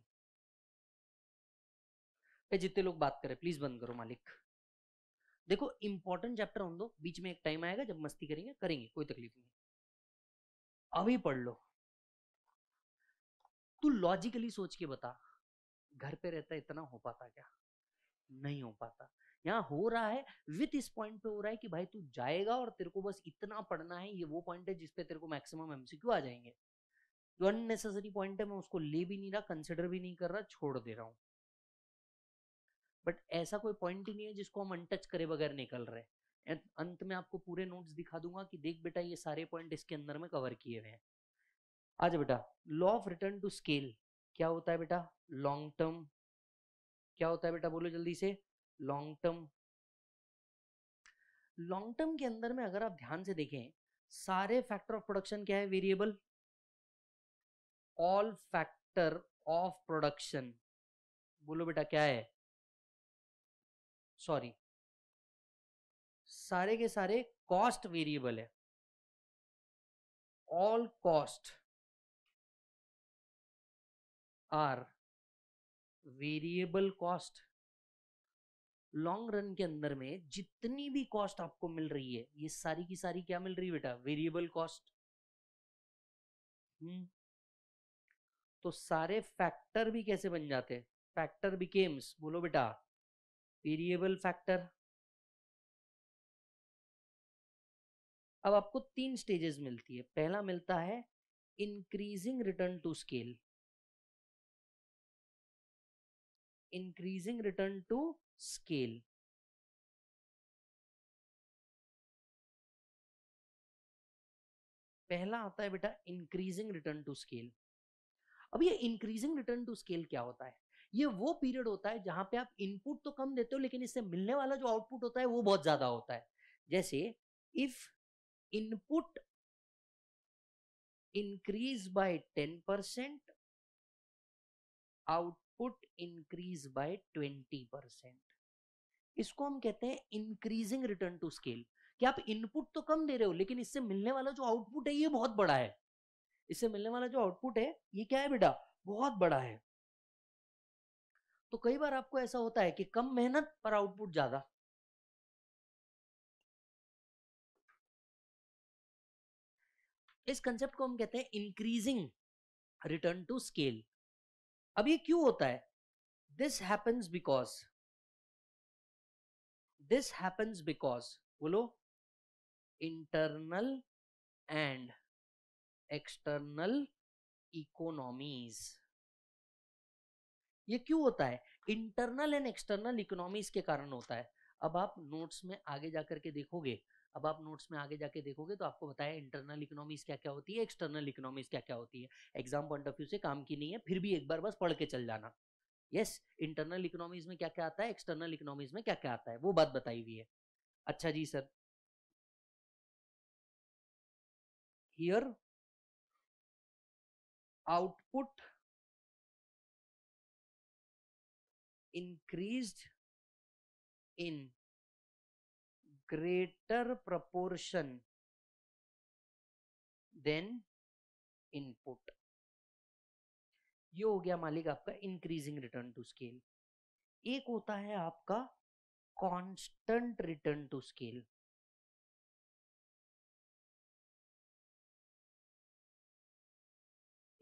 पे जितने लोग बात करें प्लीज बंद करो मालिक देखो इंपॉर्टेंट चैप्टर हम दो बीच में एक टाइम आएगा जब मस्ती करेंगे करेंगे कोई तकलीफ नहीं अभी पढ़ लो तू लॉजिकली सोच के बता घर पे रहता इतना हो पाता क्या नहीं हो पाता यहाँ हो रहा है विथ इस पॉइंट पे हो रहा है कि भाई तू जाएगा और तेरे को बस इतना पढ़ना है ये वो पॉइंट है जिसपे तेरे को मैक्सिमम एमसीक्यू आ जाएंगे जो अननेसेसरी पॉइंट है मैं उसको ले भी नहीं रहा कंसिडर भी नहीं कर रहा छोड़ दे रहा हूँ बट ऐसा कोई पॉइंट ही नहीं है जिसको हम अनटच करे बगैर निकल रहे हैं अंत में आपको पूरे नोट्स दिखा दूंगा कि देख बेटा ये सारे पॉइंट इसके अंदर में कवर किए हुए हैं आज बेटा law of return to scale क्या होता है बेटा लॉन्ग टर्म क्या होता है बेटा बोलो जल्दी से लॉन्ग टर्म लॉन्ग टर्म के अंदर में अगर आप ध्यान से देखें सारे फैक्टर ऑफ प्रोडक्शन क्या है variable all factor of production बोलो बेटा क्या है सॉरी सारे के सारे कॉस्ट वेरिएबल है all cost are variable cost long run के अंदर में जितनी भी कॉस्ट आपको मिल रही है ये सारी की सारी क्या मिल रही है बेटा वेरिएबल कॉस्ट हम्म। तो सारे फैक्टर भी कैसे बन जाते हैं फैक्टर बिकेम्स बोलो बेटा वेरिएबल फैक्टर अब आपको तीन स्टेजेस मिलती है पहला मिलता है increasing return to scale increasing return to scale पहला आता है बेटा इंक्रीजिंग रिटर्न टू स्केल अब ये इंक्रीजिंग रिटर्न टू स्केल क्या होता है ये वो पीरियड होता है जहां पे आप इनपुट तो कम देते हो लेकिन इससे मिलने वाला जो आउटपुट होता है वो बहुत ज्यादा होता है जैसे if input increase by ten percent output increase by twenty percent इसको हम कहते हैं इंक्रीजिंग रिटर्न टू स्केल कि आप इनपुट तो कम दे रहे हो लेकिन इससे मिलने वाला जो आउटपुट है ये बहुत बड़ा है इससे मिलने वाला जो आउटपुट है ये क्या है बेटा बहुत बड़ा है तो कई बार आपको ऐसा होता है कि कम मेहनत पर आउटपुट ज्यादा इस कंसेप्ट को हम कहते हैं इंक्रीजिंग रिटर्न टू स्केल अब ये क्यों होता है this happens because this happens because बोलो इंटरनल एंड एक्सटर्नल इकोनॉमीज़ ये क्यों होता है इंटरनल एंड एक्सटर्नल इकोनॉमीज के कारण होता है अब आप नोट्स में आगे जा करके देखोगे अब आप नोट्स में आगे जाके देखोगे तो आपको बताया इंटरनल इकोनॉमीज क्या क्या होती है एक्सटर्नल इकोनॉमीज क्या क्या होती है एग्जाम पॉइंट ऑफ व्यू से काम की नहीं है फिर भी एक बार बस पढ़ के चल जाना यस इंटरनल इकोनॉमीज में क्या क्या आता है एक्सटर्नल इकोनॉमीज में क्या क्या आता है वो बात बताई हुई है अच्छा जी sir here output increased in greater proportion than input. ये हो गया मालिक आपका इंक्रीजिंग रिटर्न टू स्केल एक होता है आपका कांस्टेंट रिटर्न टू स्केल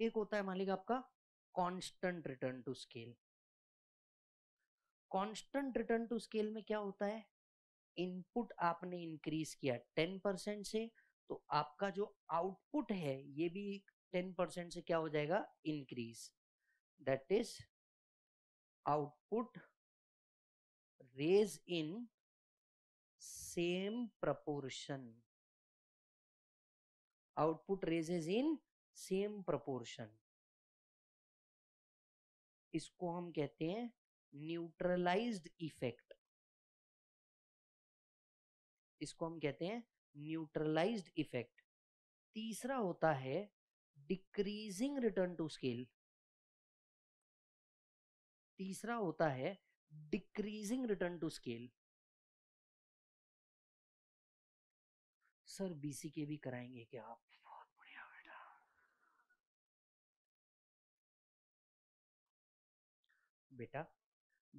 एक होता है मालिक आपका constant return to scale constant return to scale में क्या होता है इनपुट आपने इंक्रीज किया टेन परसेंट से तो आपका जो आउटपुट है ये भी टेन परसेंट से क्या हो जाएगा increase that is output raise in same proportion output raises in same proportion इसको हम कहते हैं न्यूट्रलाइज्ड इफेक्ट इसको हम कहते हैं न्यूट्रलाइज्ड इफेक्ट तीसरा होता है डिक्रीजिंग रिटर्न टू स्केल तीसरा होता है decreasing return to scale sir BC के भी कराएंगे क्या आप बहुत बढ़िया बेटा बेटा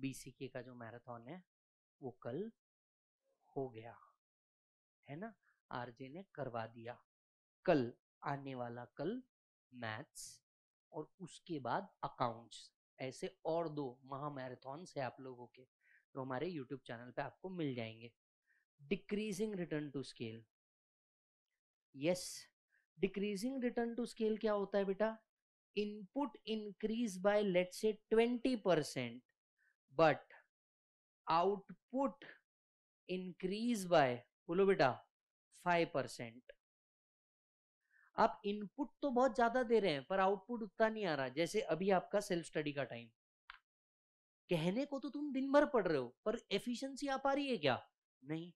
बीसीके का जो मैराथन है वो कल हो गया है ना आरजे ने करवा दिया कल आने वाला कल मैथ्स और उसके बाद अकाउंट्स ऐसे और दो महा मैराथन से आप लोगों के तो हमारे यूट्यूब चैनल पे आपको मिल जाएंगे decreasing return to scale yes decreasing return to scale क्या होता है बेटा input increase by let's say twenty percent but output increase by बोलो बेटा फाइव परसेंट आप इनपुट तो बहुत ज्यादा दे रहे हैं पर आउटपुट उतना नहीं आ रहा जैसे अभी आपका सेल्फ स्टडी का टाइम कहने को तो तुम दिन भर पढ़ रहे हो पर एफिशिएंसी आ पा रही है क्या नहीं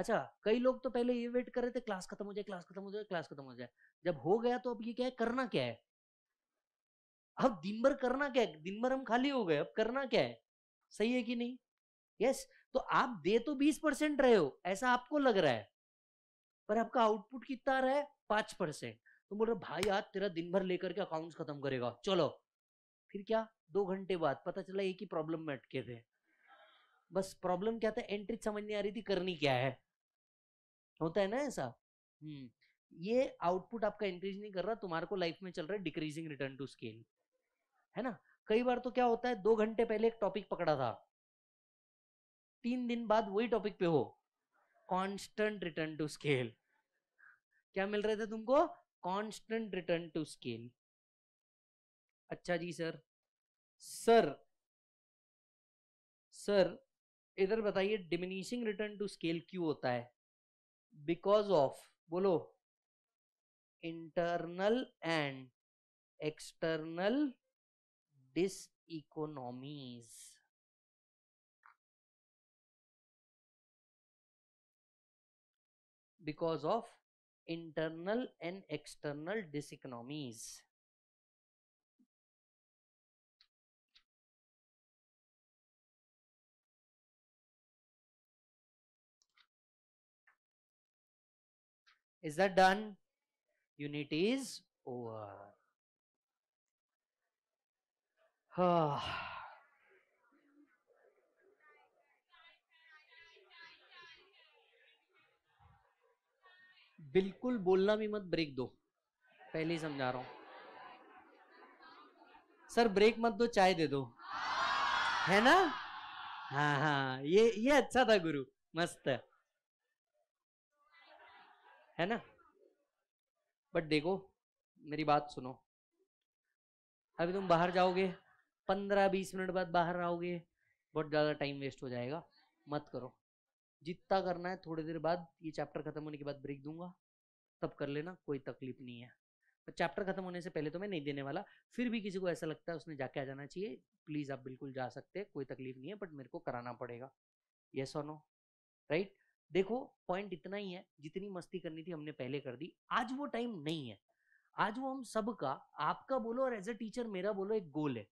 अच्छा कई लोग तो पहले ये वेट कर रहे थे क्लास खत्म हो जाए क्लास खत्म हो जाए क्लास खत्म हो जाए जब हो गया तो अब ये क्या है करना क्या है अब दिन भर करना क्या है दिन भर हम खाली हो गए अब करना क्या है सही है कि नहीं यस yes, तो आप दे तो बीस परसेंट रहे हो ऐसा आपको लग रहा है पर आपका आउटपुट कितना रहा है पांच परसेंट तो बोल रहे भाई आज तेरा दिन भर लेकर के अकाउंट्स खत्म करेगा चलो फिर क्या दो घंटे बाद पता चला एक ही प्रॉब्लम में अटके थे बस प्रॉब्लम क्या था एंट्री समझ नहीं आ रही थी करनी क्या है होता है ना ऐसा हम्म ये आउटपुट आपका इंक्रीज नहीं कर रहा तुम्हारे को लाइफ में चल रहा है डिक्रीजिंग रिटर्न टू स्केल है ना कई बार तो क्या होता है दो घंटे पहले एक टॉपिक पकड़ा था तीन दिन बाद वही टॉपिक पे हो कॉन्स्टेंट रिटर्न टू स्केल क्या मिल रहे थे तुमको कॉन्स्टेंट रिटर्न टू स्केल अच्छा जी सर सर सर इधर बताइए डिमिनिशिंग रिटर्न टू स्केल क्यों होता है बिकॉज ऑफ बोलो internal and external diseconomies because of internal and external diseconomies. Is that done? Unit is over. [sighs] बिल्कुल बोलना भी मत ब्रेक दो पहले ही समझा रहा हूं सर ब्रेक मत दो चाय दे दो है ना हाँ हाँ ये ये अच्छा था गुरु मस्त है है ना बट देखो मेरी बात सुनो अभी तुम बाहर जाओगे पंद्रह बीस मिनट बाद बाहर आओगे बहुत ज़्यादा टाइम वेस्ट हो जाएगा मत करो जितना करना है थोड़ी देर बाद ये चैप्टर खत्म होने के बाद ब्रेक दूंगा तब कर लेना कोई तकलीफ नहीं है चैप्टर खत्म होने से पहले तो मैं नहीं देने वाला फिर भी किसी को ऐसा लगता है उसने जाके आ जाना चाहिए प्लीज़ आप बिल्कुल जा सकते हैं कोई तकलीफ नहीं है बट मेरे को कराना पड़ेगा येस और नो राइट देखो पॉइंट इतना ही है जितनी मस्ती करनी थी हमने पहले कर दी आज वो टाइम नहीं है आज वो हम सबका आपका बोलो और एज अ टीचर मेरा बोलो एक गोल है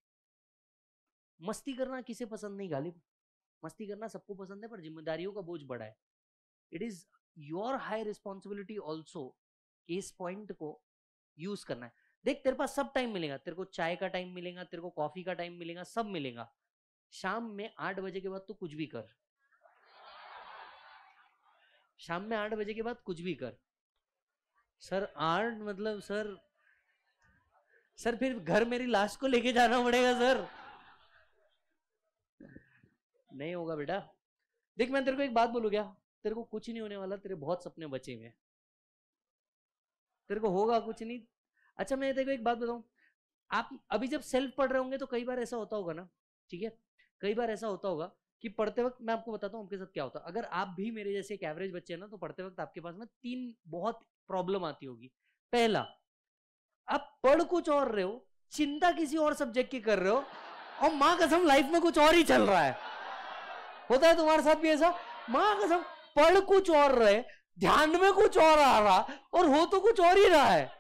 मस्ती करना किसे पसंद नहीं गालिब मस्ती करना सबको पसंद है पर जिम्मेदारियों का बोझ बड़ा है it is your high responsibility also इस पॉइंट को यूज करना है देख तेरे पास सब टाइम मिलेगा तेरे को चाय का टाइम मिलेगा तेरे को कॉफी का टाइम मिलेगा सब मिलेगा शाम में आठ बजे के बाद तू कुछ भी कर शाम में आठ बजे के बाद कुछ भी कर सर आठ मतलब सर सर फिर घर मेरी लाश को लेके जाना पड़ेगा सर नहीं होगा बेटा देख मैं तेरे को एक बात बोलू क्या तेरे को कुछ नहीं होने वाला तेरे बहुत सपने बचे हुए तेरे को होगा कुछ नहीं अच्छा मैं तेरे को एक बात बताऊं आप अभी जब सेल्फ पढ़ रहे होंगे तो कई बार ऐसा होता होगा ना ठीक है कई बार ऐसा होता होगा कि पढ़ते वक्त मैं आपको बताता हूँ आपके साथ क्या होता है अगर आप भी मेरे जैसे एक एवरेज बच्चे हैं ना तो पढ़ते वक्त आपके पास ना तीन बहुत प्रॉब्लम आती होगी पहला आप पढ़ कुछ और रहे हो चिंता किसी और सब्जेक्ट की कर रहे हो और माँ कसम लाइफ में कुछ और ही चल रहा है होता है तुम्हारे साथ भी ऐसा माँ कसम पढ़ कुछ और रहे ध्यान में कुछ और आ रहा और हो तो कुछ और ही रहा है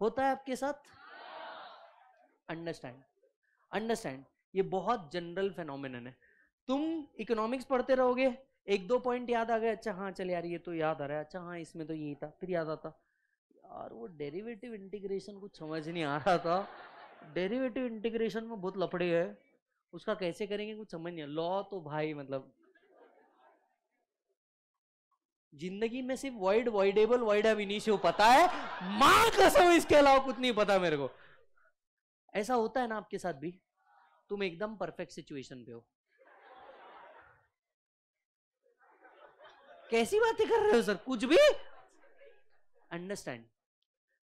होता है आपके साथ अंडरस्टैंड अंडरस्टैंड ये बहुत जनरल फेनोमिन है तुम इकोनॉमिक्स पढ़ते रहोगे एक दो पॉइंट याद आ गए अच्छा हाँ चल यार ये तो याद आ रहा है अच्छा हाँ इसमें तो यही था फिर याद आता यार वो डेरिवेटिव इंटीग्रेशन कुछ समझ नहीं आ रहा था डेरिवेटिव इंटीग्रेशन में बहुत लपड़े है उसका कैसे करेंगे कुछ समझ नहीं लॉ तो भाई मतलब जिंदगी में सिर्फ void voidable void ab initio पता है मां कसम इसके अलावा कुछ नहीं पता मेरे को ऐसा होता है ना आपके साथ भी तुम एकदम परफेक्ट सिचुएशन पे हो कैसी बातें कर रहे हो सर कुछ भी अंडरस्टैंड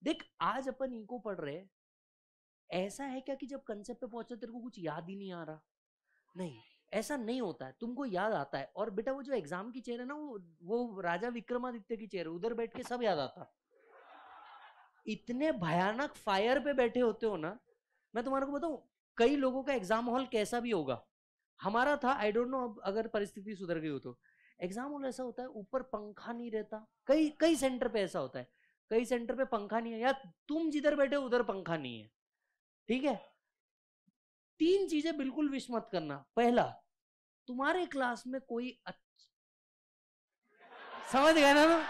देख आज अपन इनको पढ़ रहे हैं ऐसा है क्या कि जब कंसेप्ट पे पहुंचते तेरे को कुछ याद ही नहीं आ रहा नहीं ऐसा नहीं होता है तुमको याद आता है और बेटा वो जो एग्जाम की चेयर है ना वो वो राजा विक्रमादित्य की चेयर उधर बैठ के सब याद आता इतने भयानक फायर पे बैठे होते हो ना मैं तुम्हारे को बताऊं कई लोगों का एग्जाम हॉल कैसा भी होगा हमारा था आई डोंट नो अब अगर परिस्थिति सुधर गई हो तो एग्जाम हॉल ऐसा होता है ऊपर पंखा नहीं रहता कई कई सेंटर पे ऐसा होता है कई सेंटर पे पंखा नहीं है यार तुम जिधर बैठे हो उधर पंखा नहीं है ठीक है तीन चीजें बिल्कुल विश मत करना पहला तुम्हारे क्लास में कोई अच्छ... समझ गया ना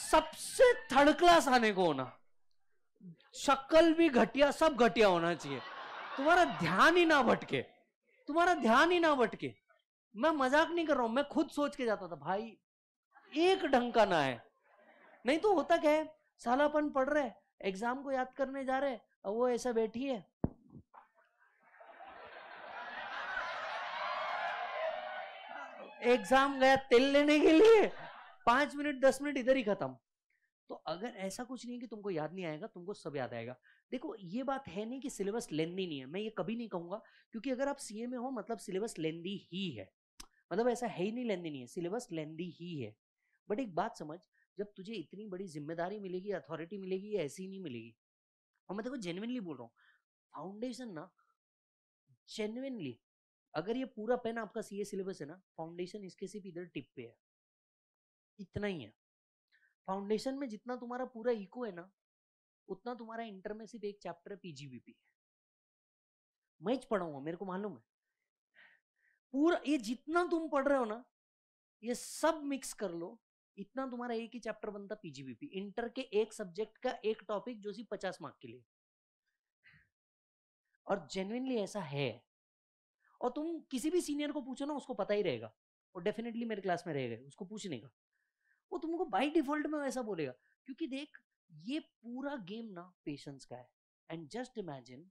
सबसे थर्ड क्लास आने को होना शक्ल भी घटिया सब घटिया होना चाहिए तुम्हारा ध्यान ही ना भटके तुम्हारा ध्यान ही ना भटके मैं मजाक नहीं कर रहा हूं मैं खुद सोच के जाता था भाई एक ढंग का ना है नहीं तो होता क्या है सालापन पढ़ रहे एग्जाम को याद करने जा रहे और वो ऐसा बैठी है एग्जाम गया तेल लेने के लिए पांच मिनट दस मिनट इधर ही खत्म तो अगर ऐसा कुछ नहीं है कि तुमको याद नहीं आएगा तुमको सब याद आएगा देखो ये बात है नहीं कि सिलेबस लेंदी नहीं है मैं ये कभी नहीं कहूंगा क्योंकि अगर आप सीए में हो मतलब सिलेबस लेंदी ही है मतलब ऐसा है ही नहीं लेंदी नहीं है सिलेबस लेंदी ही है बट एक बात समझ जब तुझे इतनी बड़ी जिम्मेदारी मिलेगी अथॉरिटी मिलेगी ऐसी नहीं मिलेगी और मैं देखो जेनुनली बोल रहा हूँ फाउंडेशन ना जेनुनली अगर ये पूरा पेन आपका सी सिलेबस है ना फाउंडेशन इसके सिर्फ इधर टिप पे है इतना ही है फाउंडेशन में जितना तुम्हारा पूरा इको है ना उतना तुम्हारा इंटर में सिर्फ एक चैप्टर है पीजीबीपी है मैं पढ़ाऊंगा मेरे को मालूम है पूरा ये जितना तुम पढ़ रहे हो ना ये सब मिक्स कर लो इतना तुम्हारा एक ही चैप्टर बनता पीजीबीपी इंटर के एक सब्जेक्ट का एक टॉपिक जो सी पचास मार्क के लिए और जेन्यनली ऐसा है और तुम किसी भी सीनियर को पूछो ना उसको पता ही रहेगा वो डेफिनेटली मेरे क्लास में रहेगा उसको पूछने का वो तुमको बाय डिफॉल्ट में वैसा बोलेगा क्योंकि देख ये पूरा गेम ना पेशेंस का है and just imagine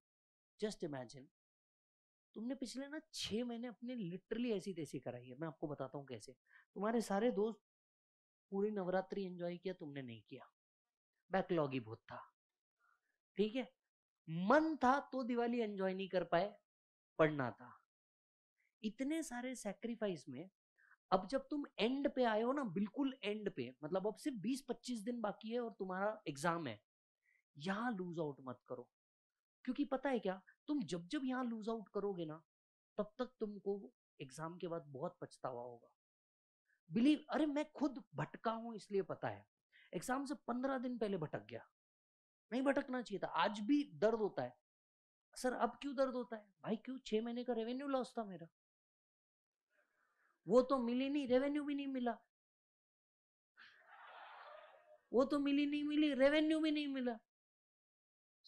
just imagine तुमने पिछले ना छः महीने अपने लिटरली ऐसी तैसी कराई है मैं आपको बताता हूँ कैसे तुम्हारे सारे दोस्त पूरी नवरात्रि एंजॉय किया तुमने नहीं किया बैकलॉग ही बहुत था ठीक है मन था तो दिवाली एंजॉय नहीं कर पाए पढ़ना था इतने सारे सेक्रीफाइस में अब जब तुम एंड पे आए हो ना बिल्कुल एंड पे मतलब अब सिर्फ बीस पच्चीस दिन बाकी है और तुम्हारा एग्जाम है यहाँ लूज आउट मत करो क्योंकि पता है क्या तुम जब जब यहाँ लूज आउट करोगे ना तब तक तुमको एग्जाम के बाद बहुत पछतावा होगा बिलीव अरे मैं खुद भटका हूं इसलिए पता है एग्जाम से पंद्रह दिन पहले भटक गया नहीं भटकना चाहिए था आज भी दर्द होता है सर अब क्यों दर्द होता है भाई क्यों छह महीने का रेवेन्यू लॉस था मेरा वो तो मिली नहीं रेवेन्यू भी नहीं मिला वो तो मिली नहीं मिली रेवेन्यू भी नहीं मिला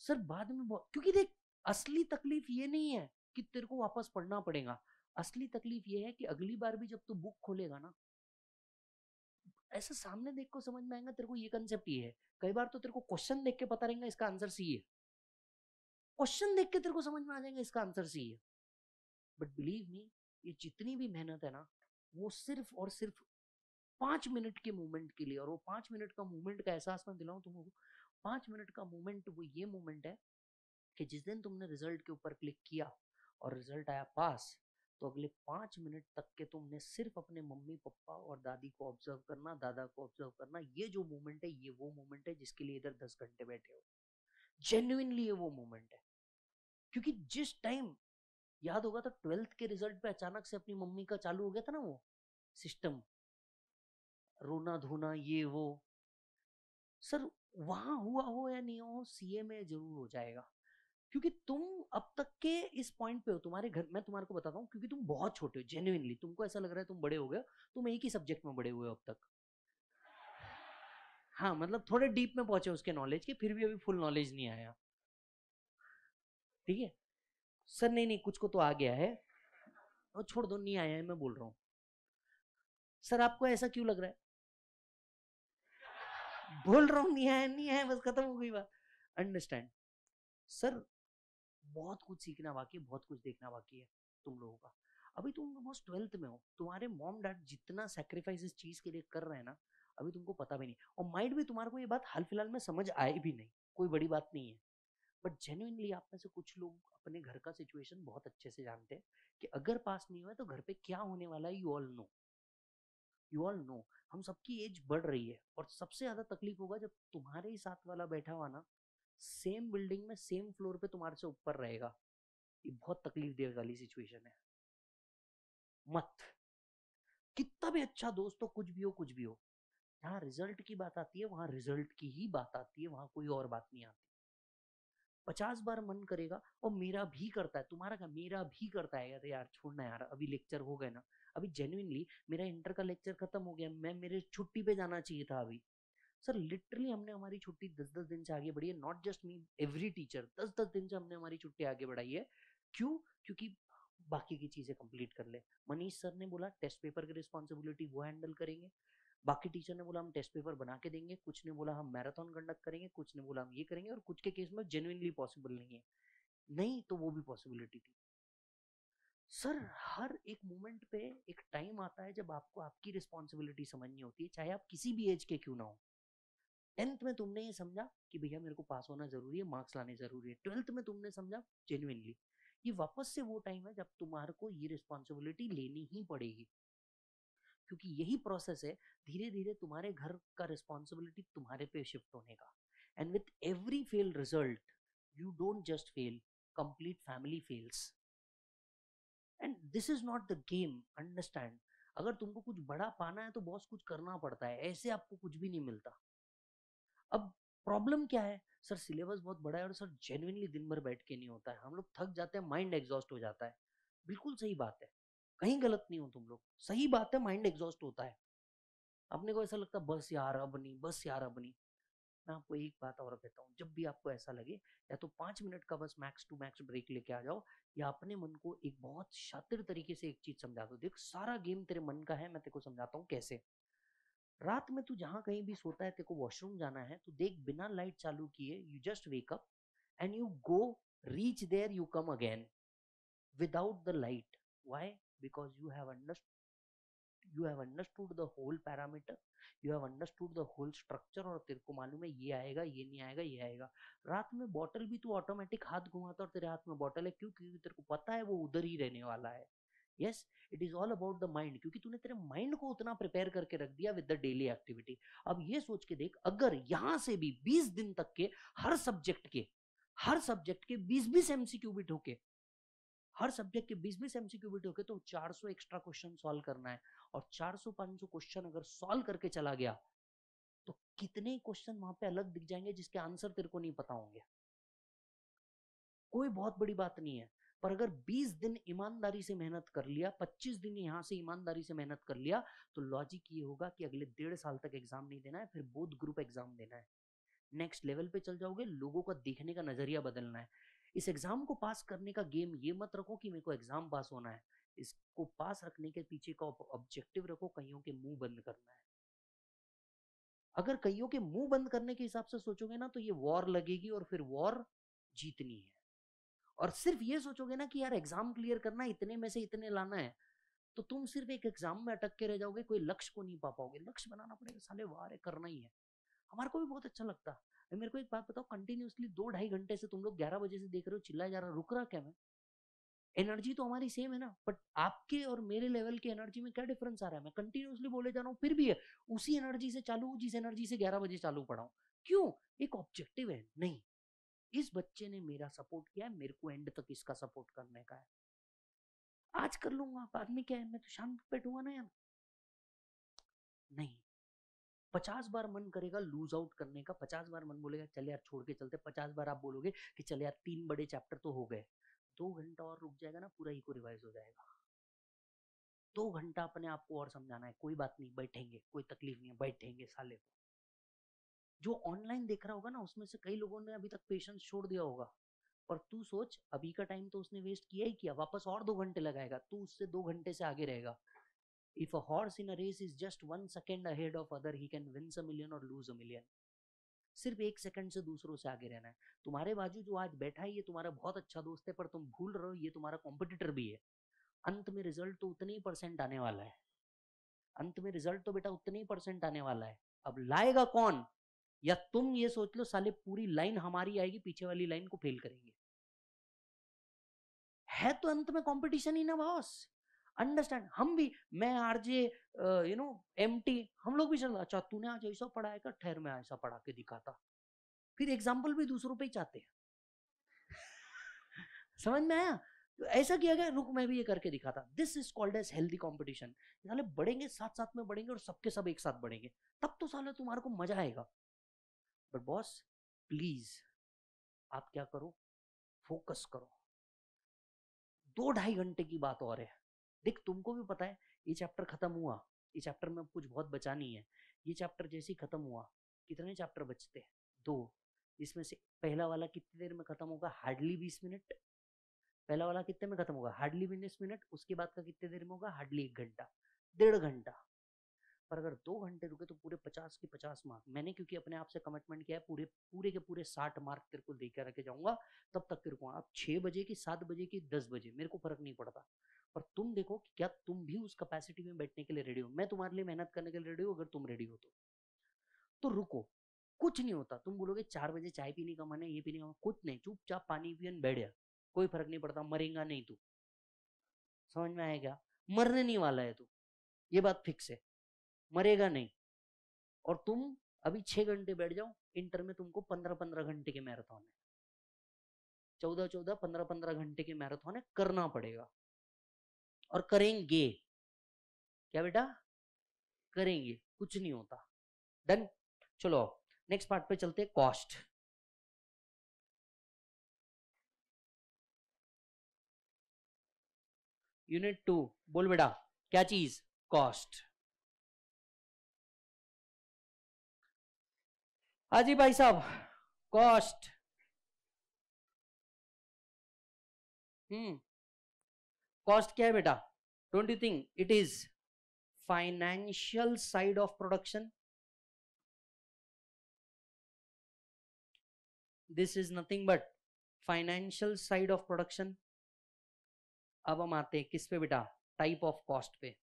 सर बाद में बहुत क्योंकि देख असली तकलीफ ये नहीं है कि तेरे को वापस पढ़ना पड़ेगा असली तकलीफ ये है कि अगली बार भी जब तू बुक खोलेगा ना ऐसा सामने देख को समझ में आएगा तेरे को ये कंसेप्ट ये है कई बार तो तेरे को क्वेश्चन देख के पता रहेगा इसका आंसर सी है क्वेश्चन देख के तेरे को समझ में आ जाएगा इसका आंसर सी है बट बिलीव मी ये जितनी भी मेहनत है ना वो सिर्फ और सिर्फ पांच मिनट के मूवमेंट के लिए और वो पांच मिनट का मूवमेंट का एहसास मैं दिलाऊँ तुमको पांच मिनट का मूवमेंट वो ये मूवमेंट है कि जिस दिन तुमने रिजल्ट के ऊपर क्लिक किया और रिजल्ट आया पास तो अगले पाँच मिनट तक के तुमने सिर्फ अपने मम्मी पापा और दादी को ऑब्जर्व करना दादा को ऑब्जर्व करना ये जो मूवमेंट है ये वो मूवमेंट है जिसके लिए इधर दस घंटे बैठे हो जेन्युनली ये वो मोमेंट है क्योंकि जिस टाइम याद होगा तो ट्वेल्थ के रिजल्ट पे अचानक से अपनी मम्मी का चालू हो गया था ना वो सिस्टम रोना धोना ये वो सर वहां हुआ हो या नहीं हो सीए में जरूर हो जाएगा क्योंकि तुम अब तक के इस पॉइंट पे हो तुम्हारे घर मैं तुम्हारे को बताता हूँ क्योंकि तुम बहुत छोटे हो जेन्युनली तुमको ऐसा लग रहा है तुम बड़े हो गए तुम एक ही सब्जेक्ट में बड़े हुए हो अब तक हाँ मतलब थोड़े डीप में पहुंचे उसके नॉलेज के फिर भी अभी फुल नॉलेज नहीं आया ठीक है सर नहीं नहीं कुछ को तो आ गया है और छोड़ दो नहीं आया है मैं बोल रहा हूं सर आपको ऐसा क्यों लग रहा है बोल रहा हूं नहीं आया नहीं आया बस खत्म हो गई बात अंडरस्टैंड सर बहुत कुछ सीखना बाकी है बहुत कुछ देखना बाकी है तुम लोगों का अभी तुम ऑलमोस्ट ट्वेल्थ में हो तुम्हारे मॉम डैड जितना सेक्रीफाइस इस चीज़ के लिए कर रहे हैं ना अभी तुमको पता भी नहीं और माइंड भी तुम्हारे को ये बात हाल फिलहाल में समझ आई भी नहीं कोई बड़ी बात नहीं है बट जेन्यूनली आप में से कुछ लोग अपने घर का सिचुएशन बहुत अच्छे से जानते हैं कि अगर पास नहीं हुआ तो घर पे क्या होने वाला है you all know you all know हम सबकी एज बढ़ रही है और सबसे ज़्यादा तकलीफ होगा जब तुम्हारे ही साथ वाला बैठा हुआ ना सेम बिल्डिंग में सेम फ्लोर पे तुम्हारे से ऊपर रहेगा ये बहुत तकलीफ देने वाली सिचुएशन है मत कितना भी अच्छा दोस्त हो कुछ भी हो कुछ भी हो जहाँ रिजल्ट की बात आती है वहाँ रिजल्ट की ही बात आती है वहाँ कोई और बात नहीं आती पचास बार मन करेगा और मेरा भी करता है तुम्हारा क्या मेरा भी करता है अरे यार छोड़ना यार अभी लेक्चर हो गए ना अभी जेन्यनली मेरा इंटर का लेक्चर खत्म हो गया मैं मेरे छुट्टी पे जाना चाहिए था अभी सर लिटरली हमने हमारी छुट्टी दस दस दिन से आगे बढ़ी है not just me every teacher दस दस दिन से हमने हमारी छुट्टी आगे बढ़ाई है क्यों क्योंकि बाकी की चीज़ें कंप्लीट कर ले मनीष सर ने बोला टेस्ट पेपर की रिस्पॉन्सिबिलिटी वो हैंडल करेंगे बाकी टीचर ने बोला हम टेस्ट पेपर बना के देंगे कुछ ने बोला हम मैराथन कंडक्ट करेंगे कुछ ने बोला हम ये करेंगे और कुछ के केस में जेनुइनली पॉसिबल नहीं है नहीं तो वो भी पॉसिबिलिटी थी सर हर एक मोमेंट पे एक टाइम आता है जब आपको आपकी रिस्पॉन्सिबिलिटी समझनी होती है चाहे आप किसी भी एज के क्यों ना हो टेंथ में तुमने ये समझा कि भैया मेरे को पास होना जरूरी है मार्क्स लाने जरूरी है ट्वेल्थ में तुमने समझा जेन्यनली ये वापस से वो टाइम है जब तुम्हारे को ये रिस्पॉन्सिबिलिटी लेनी ही पड़ेगी क्योंकि यही प्रोसेस है धीरे धीरे तुम्हारे घर का रिस्पॉन्सिबिलिटी तुम्हारे पे शिफ्ट होने का and with every fail result you don't just fail complete family fails and this is not the game understand अगर तुमको कुछ बड़ा पाना है तो बॉस कुछ करना पड़ता है ऐसे आपको कुछ भी नहीं मिलता अब प्रॉब्लम क्या है सर सिलेबस बहुत बड़ा है और सर जेनुनली दिन भर बैठ के नहीं होता है हम लोग थक जाते हैं माइंड एग्जॉस्ट हो जाता है बिल्कुल सही बात है कहीं गलत नहीं हो तुम लोग सही बात है माइंड एग्जॉस्ट होता है अपने को ऐसा लगता है बस यार अब नहीं बस यार अब नहीं मैं आपको एक बात और कहता हूँ जब भी आपको ऐसा लगे या तो पाँच मिनट का बस मैक्स टू मैक्स ब्रेक लेके आ जाओ या अपने मन को एक बहुत शातिर तरीके से एक चीज समझा दो देख सारा गेम तेरे मन का है मैं तेरे को समझाता हूँ कैसे रात में तू जहां कहीं भी सोता है तेरे को वॉशरूम जाना है तो देख बिना लाइट चालू किए you just wake up and you go reach there you come again without the light why because you have understood you have understood the whole parameter you have understood the whole structure और तेरे को मालूम है ये आएगा ये नहीं आएगा ये आएगा रात में बॉटल भी तू ऑटोमेटिक हाथ घुमाता और तेरे हाथ में बॉटल है क्यों क्योंकि तेरे को पता है वो उधर ही रहने वाला है yes it is all about the mind क्योंकि तूने तेरे माइंड को उतना प्रिपेयर करके रख दिया विद द डेली एक्टिविटी अब ये सोच के देख अगर यहां से भी 20 दिन तक के हर सब्जेक्ट के हर सब्जेक्ट के 20 20 एमसीक्यू भी ठोके हर सब्जेक्ट के 20 20 एमसीक्यू भी ठोके तो 400 एक्स्ट्रा क्वेश्चन सॉल्व करना है और 400 500 क्वेश्चन अगर सॉल्व करके चला गया तो कितने क्वेश्चन वहां पे अलग दिख जाएंगे जिसके आंसर तेरे को नहीं पता होंगे कोई बहुत बड़ी बात नहीं है पर अगर 20 दिन ईमानदारी से मेहनत कर लिया 25 दिन यहाँ से ईमानदारी से मेहनत कर लिया तो लॉजिक ये होगा कि अगले डेढ़ साल तक एग्जाम नहीं देना है फिर बोध ग्रुप एग्जाम देना है नेक्स्ट लेवल पे चल जाओगे लोगों का देखने का नजरिया बदलना है इस एग्जाम को पास करने का गेम ये मत रखो कि मेरे को एग्जाम पास होना है इसको पास रखने के पीछे का ऑब्जेक्टिव रखो कईयों के मुंह बंद करना है अगर कईयों के मुंह बंद करने के हिसाब से सोचोगे ना तो ये वॉर लगेगी और फिर वॉर जीतनी है और सिर्फ ये सोचोगे ना कि यार एग्जाम क्लियर करना है इतने में से इतने लाना है तो तुम सिर्फ एक एग्जाम में अटक के रह जाओगे कोई लक्ष्य को नहीं पा पाओगे लक्ष्य बनाना पड़ेगा साले वार करना ही है हमारे को भी बहुत अच्छा लगता है मेरे को एक बात बताओ कंटिन्यूसली दो ढाई घंटे से तुम लोग ग्यारह बजे से देख रहे हो चिल्ला जा रहा रुक रहा क्या मैं एनर्जी तो हमारी सेम है ना बट आपके और मेरे लेवल के एनर्जी में क्या डिफरेंस आ रहा है मैं कंटिन्यूसली बोले जा रहा हूँ फिर भी है उसी एनर्जी से चालू जिस एनर्जी से ग्यारह बजे चालू पड़ा हूँ क्यों एक ऑब्जेक्टिव है नहीं इस बच्चे ने मेरा सपोर्ट किया है मेरे को एंड तक इसका सपोर्ट करने का है आज कर लूंगा बाद में क्या है मैं तो शांत बैठूंगा ना यार नहीं पचास बार मन करेगा लूज आउट करने का पचास बार मन बोलेगा चल यार छोड़ के चलते पचास बार आप बोलोगे कि चल यार तीन बड़े चैप्टर तो हो गए दो घंटा और रुक जाएगा ना पूरा इको रिवाइज हो जाएगा दो घंटा अपने आप को और समझाना है कोई बात नहीं बैठेंगे कोई तकलीफ नहीं है बैठेंगे साले को जो ऑनलाइन देख रहा होगा ना उसमें से कई लोगों ने अभी तक पेशेंस छोड़ दिया होगा और तू सोच अभी का टाइम तो उसने वेस्ट किया ही किया वापस और दो घंटे लगाएगा तू उससे दो घंटे से आगे रहेगा if a horse in a race is just one second ahead of other he can win a million और लूज अ मिलियन सिर्फ एक सेकंड से दूसरों से आगे रहना है तुम्हारे बाजू जो आज बैठा है ये तुम्हारा बहुत अच्छा दोस्त है पर तुम भूल रहे हो ये तुम्हारा कॉम्पिटिटर भी है अंत में रिजल्ट तो उतने ही परसेंट आने वाला है अंत में रिजल्ट तो बेटा उतने ही परसेंट आने वाला है अब लाएगा कौन या तुम ये सोच लो साले पूरी लाइन हमारी आएगी पीछे वाली लाइन को फेल करेंगे है तो अंत में कंपटीशन ही ना बॉस अंडरस्टैंड हम भी मैं आरजे यू नो एमटी हम लोग भी चल अच्छा तूने आज ऐसा पढ़ाया कर ठहर में ऐसा पढ़ा के दिखाता फिर एग्जाम्पल भी दूसरों पे ही चाहते हैं समझ में आया तो ऐसा किया गया रुक मैं भी ये करके दिखाता this is called as healthy competition साले बढ़ेंगे साथ साथ में बढ़ेंगे और सबके सब एक साथ बढ़ेंगे तब तो साले तुम्हारे को मजा आएगा बट बॉस प्लीज आप क्या करो फोकस करो दो ढाई घंटे की बात और है देख तुमको भी पता है ये चैप्टर खत्म हुआ ये चैप्टर में कुछ बहुत बचा नहीं है ये चैप्टर जैसे ही खत्म हुआ कितने चैप्टर बचते हैं दो इसमें से पहला वाला कितनी देर में खत्म होगा हार्डली बीस मिनट पहला वाला कितने में खत्म होगा हार्डली बीस मिनट उसके बाद का कितने देर में होगा हार्डली एक घंटा डेढ़ घंटा पर अगर दो घंटे रुके तो पूरे पचास की पचास मार्क मैंने क्योंकि अपने आप से कमिटमेंट किया है पूरे पूरे के पूरे साठ मार्क तेरे को देकर रखे जाऊंगा तब तक तेरे को अब छः बजे की सात बजे की दस बजे मेरे को फर्क नहीं पड़ता पर तुम देखो कि क्या तुम भी उस कैपेसिटी में बैठने के लिए रेडी हो मैं तुम्हारे लिए मेहनत करने के लिए रेडी हूँ अगर तुम रेडी हो तो, तो रुको कुछ नहीं होता तुम बोलोगे चार बजे चाय पीने का मन है ये पीने का मन कुछ नहीं चुपचाप पानी पियन बैठ जा कोई फर्क नहीं पड़ता मरेगा नहीं तू समझ में आएगा मरने नहीं वाला है तू ये बात फिक्स है मरेगा नहीं और तुम अभी छह घंटे बैठ जाओ इंटर में तुमको पंद्रह पंद्रह घंटे के मैराथन है चौदह चौदह पंद्रह पंद्रह घंटे के मैराथन है करना पड़ेगा और करेंगे क्या बेटा करेंगे कुछ नहीं होता डन चलो नेक्स्ट पार्ट पे चलते हैं कॉस्ट यूनिट टू बोल बेटा क्या चीज कॉस्ट हाजी भाई साहब कॉस्ट हम्म कॉस्ट क्या है बेटा don't you think it is financial side of production this is nothing but financial side of production अब हम आते हैं किस पे बेटा टाइप ऑफ कॉस्ट पे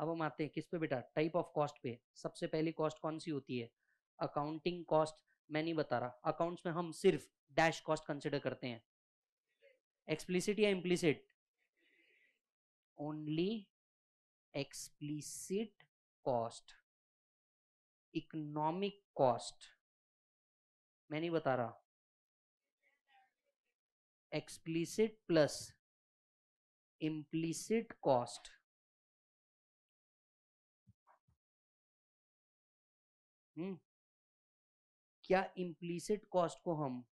अब हम आते हैं किस पे बेटा टाइप ऑफ कॉस्ट पे सबसे पहली कॉस्ट कौन सी होती है अकाउंटिंग कॉस्ट मैं नहीं बता रहा अकाउंट्स में हम सिर्फ डैश कॉस्ट कंसिडर करते हैं एक्सप्लिसिट या implicit only explicit cost economic cost मैं नहीं बता रहा explicit plus implicit cost hmm क्या इम्प्लीसिट कॉस्ट को हम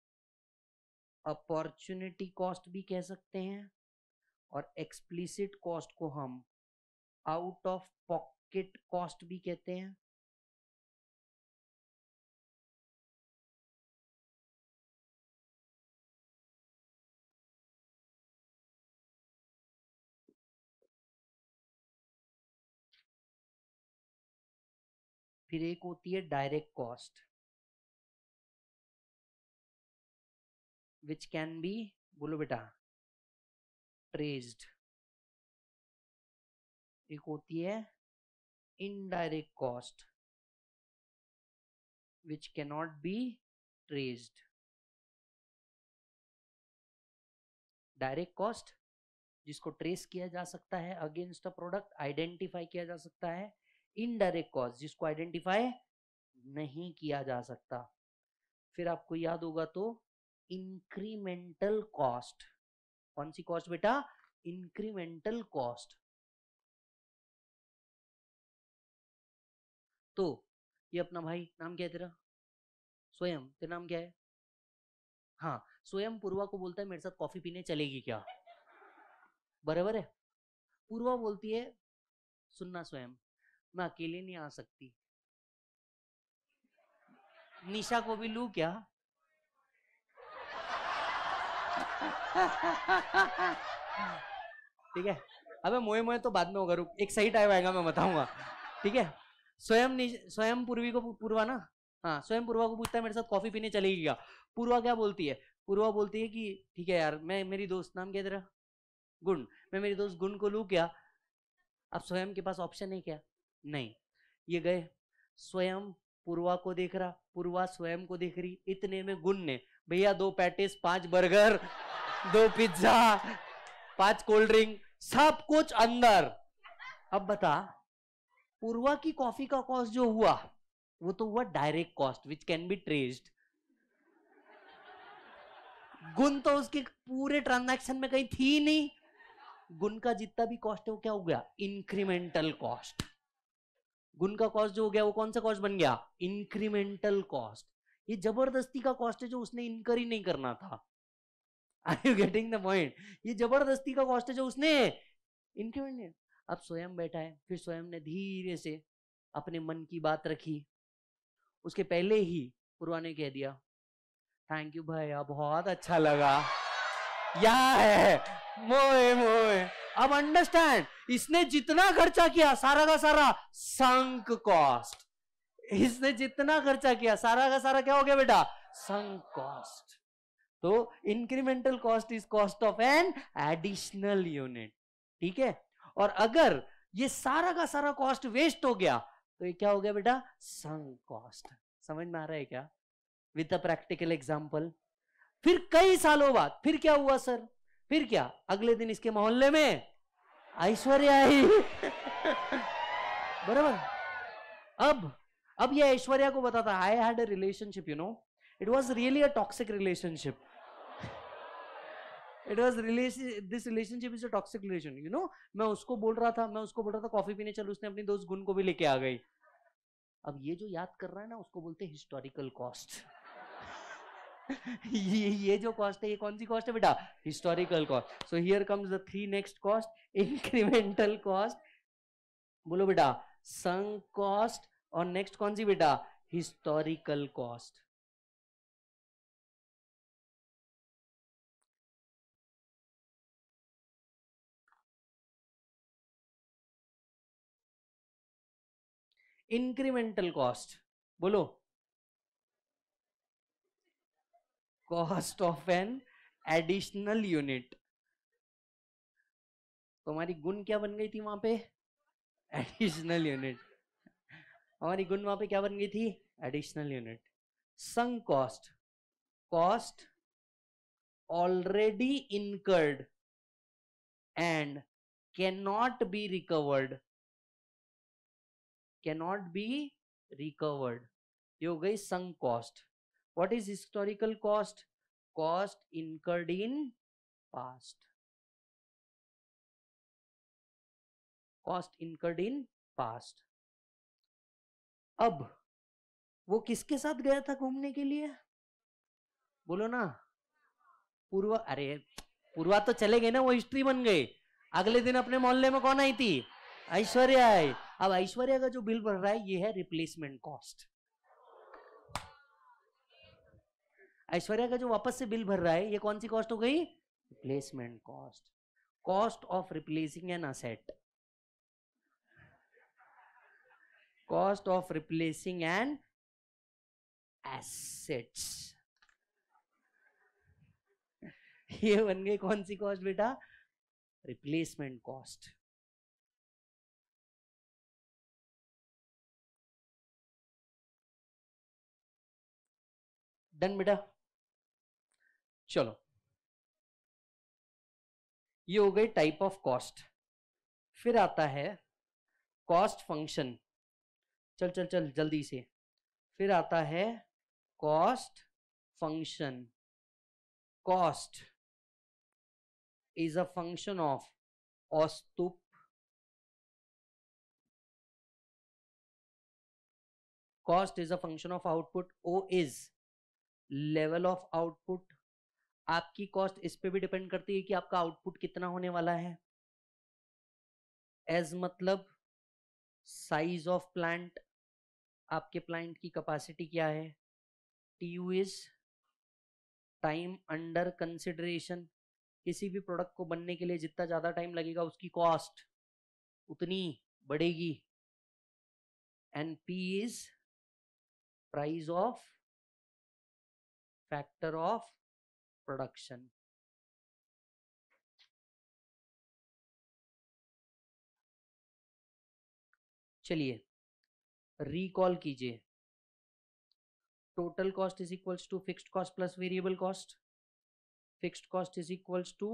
अपॉर्चुनिटी कॉस्ट भी कह सकते हैं और एक्सप्लीसिट कॉस्ट को हम आउट ऑफ पॉकेट कॉस्ट भी कहते हैं फिर एक होती है direct cost which can be बोलो बेटा ट्रेस्ड एक होती है indirect cost which cannot be traced direct cost जिसको ट्रेस किया जा सकता है अगेंस्ट अ प्रोडक्ट आइडेंटिफाई किया जा सकता है इनडायरेक्ट कॉज जिसको आइडेंटिफाई नहीं किया जा सकता फिर आपको याद होगा तो इंक्रीमेंटल कॉस्ट कौन सी कॉस्ट बेटा इंक्रीमेंटल कॉस्ट तो ये अपना भाई नाम क्या है तेरा स्वयं तेरा नाम क्या है हाँ स्वयं पूर्वा को बोलता है मेरे साथ कॉफी पीने चलेगी क्या बराबर है पूर्वा बोलती है सुनना स्वयं मैं अकेले नहीं आ सकती निशा को भी लू क्या ठीक है अबे मोए मोए तो बाद में होगा रुक एक सही टाइम आएगा मैं बताऊंगा ठीक है स्वयं स्वयं पूर्वी को पूर्वा ना हाँ स्वयं पूर्वा को पूछता है मेरे साथ कॉफी पीने चले गया पूर्वा क्या बोलती है पूर्वा बोलती है कि ठीक है यार मैं मेरी दोस्त नाम क्या तेरा गुण मैं मेरी दोस्त गुण को लू क्या अब स्वयं के पास ऑप्शन है क्या नहीं ये गए स्वयं पूर्वा को देख रहा पूर्वा स्वयं को देख रही इतने में गुण ने भैया दो पैटिस पांच बर्गर दो पिज्जा पांच कोल्ड ड्रिंक सब कुछ अंदर अब बता पूर्वा की कॉफी का कॉस्ट जो हुआ वो तो हुआ direct cost which can be traced गुण तो उसके पूरे ट्रांजैक्शन में कहीं थी नहीं गुण का जितना भी कॉस्ट है वो क्या हो गया इंक्रीमेंटल कॉस्ट गुण का कॉस्ट जो हो गया वो कौन सा कॉस्ट बन गया इंक्रीमेंटल कॉस्ट ये जबरदस्ती का कॉस्ट है जो उसने इनकर ही नहीं करना था are you getting the point ये जबरदस्ती का कॉस्ट है जो उसने इंक्रीमेंट अब स्वयं बैठा है फिर स्वयं ने धीरे से अपने मन की बात रखी उसके पहले ही पुरवा ने कह दिया थैंक यू भैया बहुत अच्छा लगा या है मोए मोए अब अंडरस्टैंड इसने जितना खर्चा किया सारा का सारा संक कॉस्ट इसने जितना खर्चा किया सारा का सारा क्या हो गया बेटा संक कॉस्ट तो incremental cost is cost of an additional unit ठीक है और अगर ये सारा का सारा कॉस्ट वेस्ट हो गया तो ये क्या हो गया बेटा संक कॉस्ट समझ में आ रहा है क्या विद द प्रैक्टिकल एग्जाम्पल फिर कई सालों बाद फिर क्या हुआ सर फिर क्या अगले दिन इसके मोहल्ले में ऐश्वर्य आई [laughs] बराबर अब अब ये ऐश्वर्या को बताता I had a relationship you know it was really a toxic relationship it was relation this relationship is a toxic relation you know मैं उसको बोल रहा था मैं उसको बोल रहा था कॉफी पीने चलो उसने अपनी दोस्त गुन को भी लेके आ गई अब ये जो याद कर रहा है ना उसको बोलते हिस्टोरिकल कॉस्ट ये ये जो कॉस्ट है ये कौन सी कॉस्ट है बेटा historical cost so here comes the three next cost incremental cost बोलो बेटा संग कॉस्ट और नेक्स्ट कौन सी बेटा हिस्टोरिकल कॉस्ट इंक्रीमेंटल कॉस्ट बोलो cost of an additional unit तो हमारी गुण क्या बन गई थी वहां पे एडिशनल यूनिट हमारी गुण वहां पे क्या बन गई थी additional unit sunk cost cost already incurred and can not be recovered can not be recovered ये हो गई sunk cost what is historical cost cost incurred in past cost incurred in past अब वो किसके साथ गया था घूमने के लिए बोलो ना पूर्वा अरे पूर्वा तो चले गए ना वो हिस्ट्री बन गए अगले दिन अपने मोहल्ले में कौन आई थी ऐश्वर्या आई अब ऐश्वर्या का जो बिल बढ़ रहा है ये है रिप्लेसमेंट कॉस्ट ऐश्वर्या का जो वापस से बिल भर रहा है ये कौन सी कॉस्ट हो गई replacement cost cost of replacing an asset cost of replacing an assets ये बन गई कौन सी कॉस्ट बेटा रिप्लेसमेंट कॉस्ट डन बेटा चलो ये हो गई टाइप ऑफ कॉस्ट फिर आता है कॉस्ट फंक्शन चल चल चल जल्दी से फिर आता है cost function cost is a function of औस्तुप cost is a function of output O is level of output आपकी कॉस्ट इस पे भी डिपेंड करती है कि आपका आउटपुट कितना होने वाला है एज मतलब साइज ऑफ प्लांट आपके प्लांट की कैपेसिटी क्या है T U is time under consideration किसी भी प्रोडक्ट को बनने के लिए जितना ज़्यादा टाइम लगेगा उसकी कॉस्ट उतनी बढ़ेगी and P is price of factor of production चलिए रिकॉल कीजिए total cost is equals to fixed cost plus variable cost fixed cost is equals to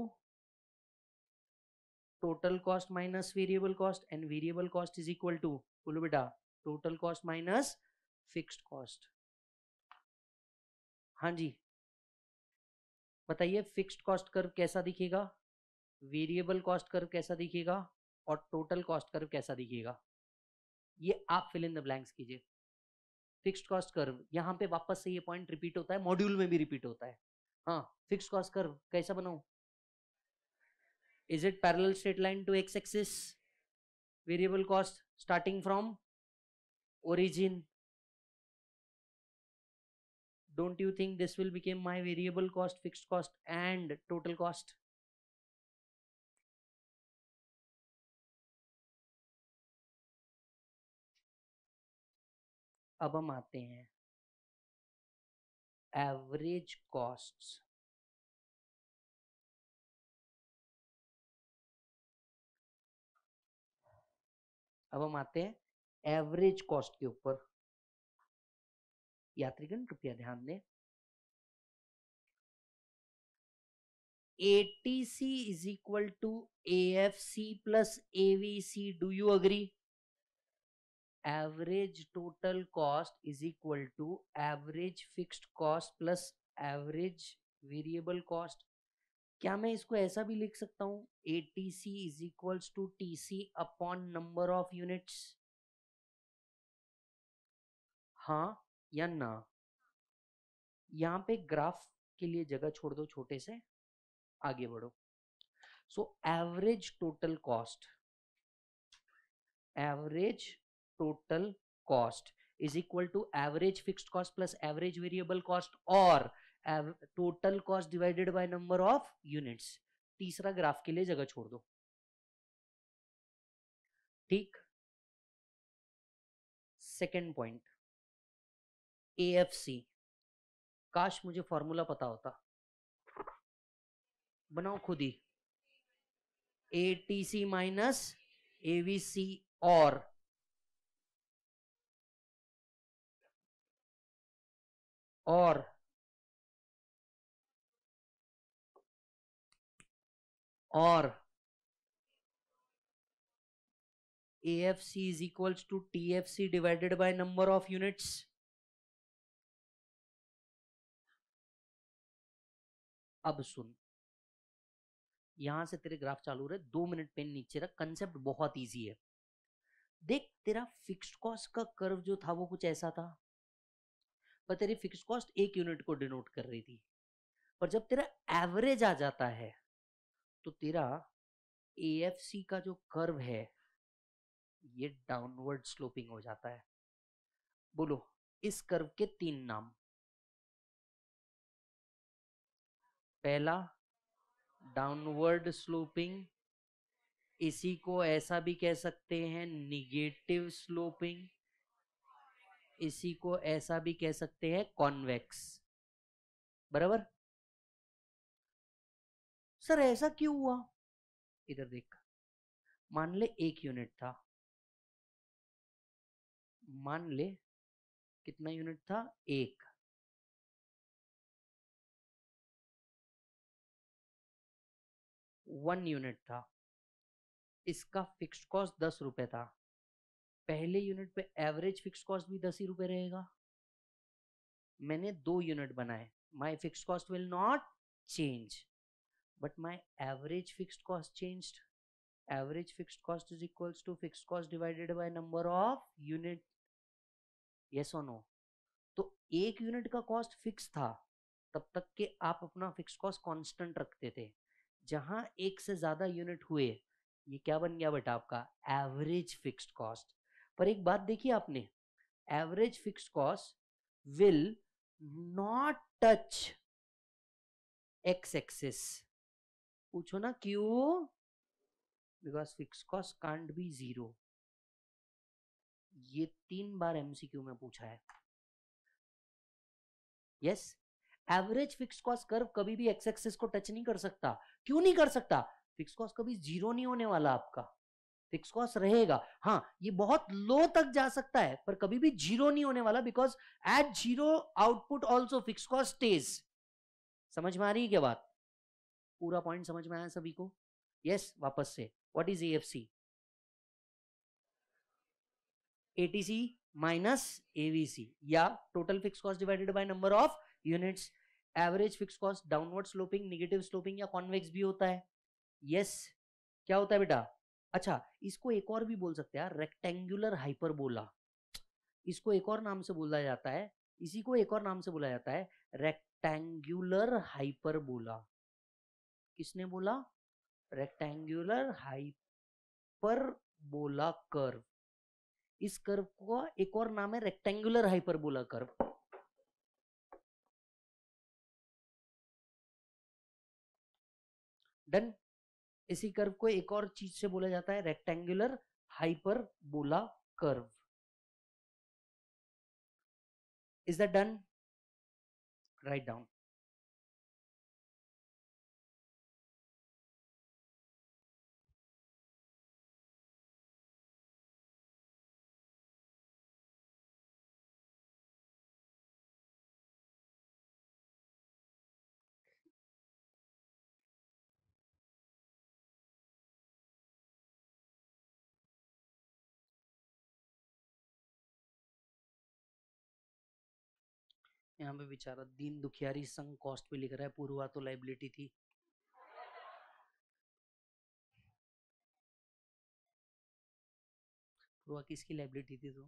total cost minus variable cost and variable cost is equal to बोलो बेटा total cost minus fixed cost हाँ जी बताइए fixed cost curve कैसा दिखेगा variable cost curve कैसा दिखेगा और टोटल कॉस्ट कर्व कैसा दिखेगा ये आप फिल इन द ब्लैंक्स कीजिए फिक्स्ड कॉस्ट कर्व यहाँ पे वापस से ये पॉइंट रिपीट होता है मॉड्यूल में भी रिपीट होता है हाँ फिक्स्ड कॉस्ट कर्व कैसा बनाऊ is it parallel straight line to X axis variable cost starting from origin don't you think this will become my variable cost fixed cost and total cost अब हम आते हैं average costs अब हम आते हैं एवरेज कॉस्ट के ऊपर यात्रीगण कृपया ध्यान दें ATC is equal to A F C plus A V C do you agree average total cost is equal to average fixed cost plus average variable cost क्या मैं इसको ऐसा भी लिख सकता हूं A T C is equal to T C upon number of units हाँ या ना यहाँ पे ग्राफ के लिए जगह छोड़ दो छोटे से आगे बढ़ो so average total cost average total cost is equal to average fixed cost plus average variable cost और total cost divided by number of units तीसरा ग्राफ के लिए जगह छोड़ दो ठीक second point A F C काश मुझे फॉर्मूला पता होता बनाओ खुद ही A T C minus A V C और और और equals to T F C divided by number of units अब सुन यहां से तेरे ग्राफ चालू रहे दो मिनट पेन नीचे रख कंसेप्ट बहुत इजी है देख तेरा फिक्स्ड कॉस्ट का कर्व जो था वो कुछ ऐसा था पर तेरी फिक्स्ड कॉस्ट एक यूनिट को डिनोट कर रही थी पर जब तेरा एवरेज आ जाता है तो तेरा एएफसी का जो कर्व है ये डाउनवर्ड स्लोपिंग हो जाता है बोलो इस कर्व के तीन नाम पहला डाउनवर्ड स्लोपिंग इसी को ऐसा भी कह सकते हैं निगेटिव स्लोपिंग इसी को ऐसा भी कह सकते हैं कॉन्वेक्स बराबर सर ऐसा क्यों हुआ इधर देख मान ले एक यूनिट था मान ले कितना यूनिट था एक वन यूनिट था इसका फिक्स्ड कॉस्ट दस रुपये था पहले यूनिट पे एवरेज फिक्स्ड कॉस्ट भी दस ही रुपये रहेगा मैंने दो यूनिट बनाए my fixed cost will not change but my average fixed cost changed average fixed cost is equals to fixed cost divided by number of unit yes और no तो एक यूनिट का कॉस्ट फिक्स था तब तक के आप अपना फिक्स कॉस्ट कॉन्स्टेंट रखते थे जहां एक से ज्यादा यूनिट हुए ये क्या बन गया बेटा आपका एवरेज फिक्स्ड कॉस्ट पर एक बात देखिए आपने average fixed cost will not touch X axis पूछो ना क्यों because fix cost can't be zero ये तीन बार एमसीक्यू में पूछा है yes yes? Average fix cost curve कभी भी एक्स एक्सिस को टच नहीं कर सकता क्यों नहीं कर सकता फिक्स कॉस्ट कभी जीरो नहीं होने वाला आपका फिक्स कॉस्ट रहेगा हाँ ये बहुत लो तक जा सकता है पर कभी भी जीरो नहीं होने वाला because at zero output also fix cost stage समझ में आ रही है क्या बात पूरा पॉइंट समझ में आया सभी को यस yes, वापस से what is AFC ATC minus AVC या total fix cost divided by number of units average fix cost downward sloping negative sloping या कॉन्वेक्स भी होता है यस yes. क्या होता है बेटा अच्छा इसको एक और भी बोल सकते हैं रेक्टेंगुलर हाइपरबोला इसको एक और नाम से बोला जाता है इसी को एक और नाम से बोला जाता है रेक्टेंगुलर हाइपरबोला किसने बोला रेक्टेंगुलर हाइपरबोला कर्व इस कर्व का एक और नाम है रेक्टेंगुलर हाइपरबोला कर्व डन इसी कर्व को एक और चीज से बोला जाता है rectangular hyperbola curve is the done write down यहाँ पे बेचारा दीन दुखियारी संघ कॉस्ट पे लिख रहा है पूर्वा तो लाइबिलिटी थी पूर्वा किसकी लाइबिलिटी थी तो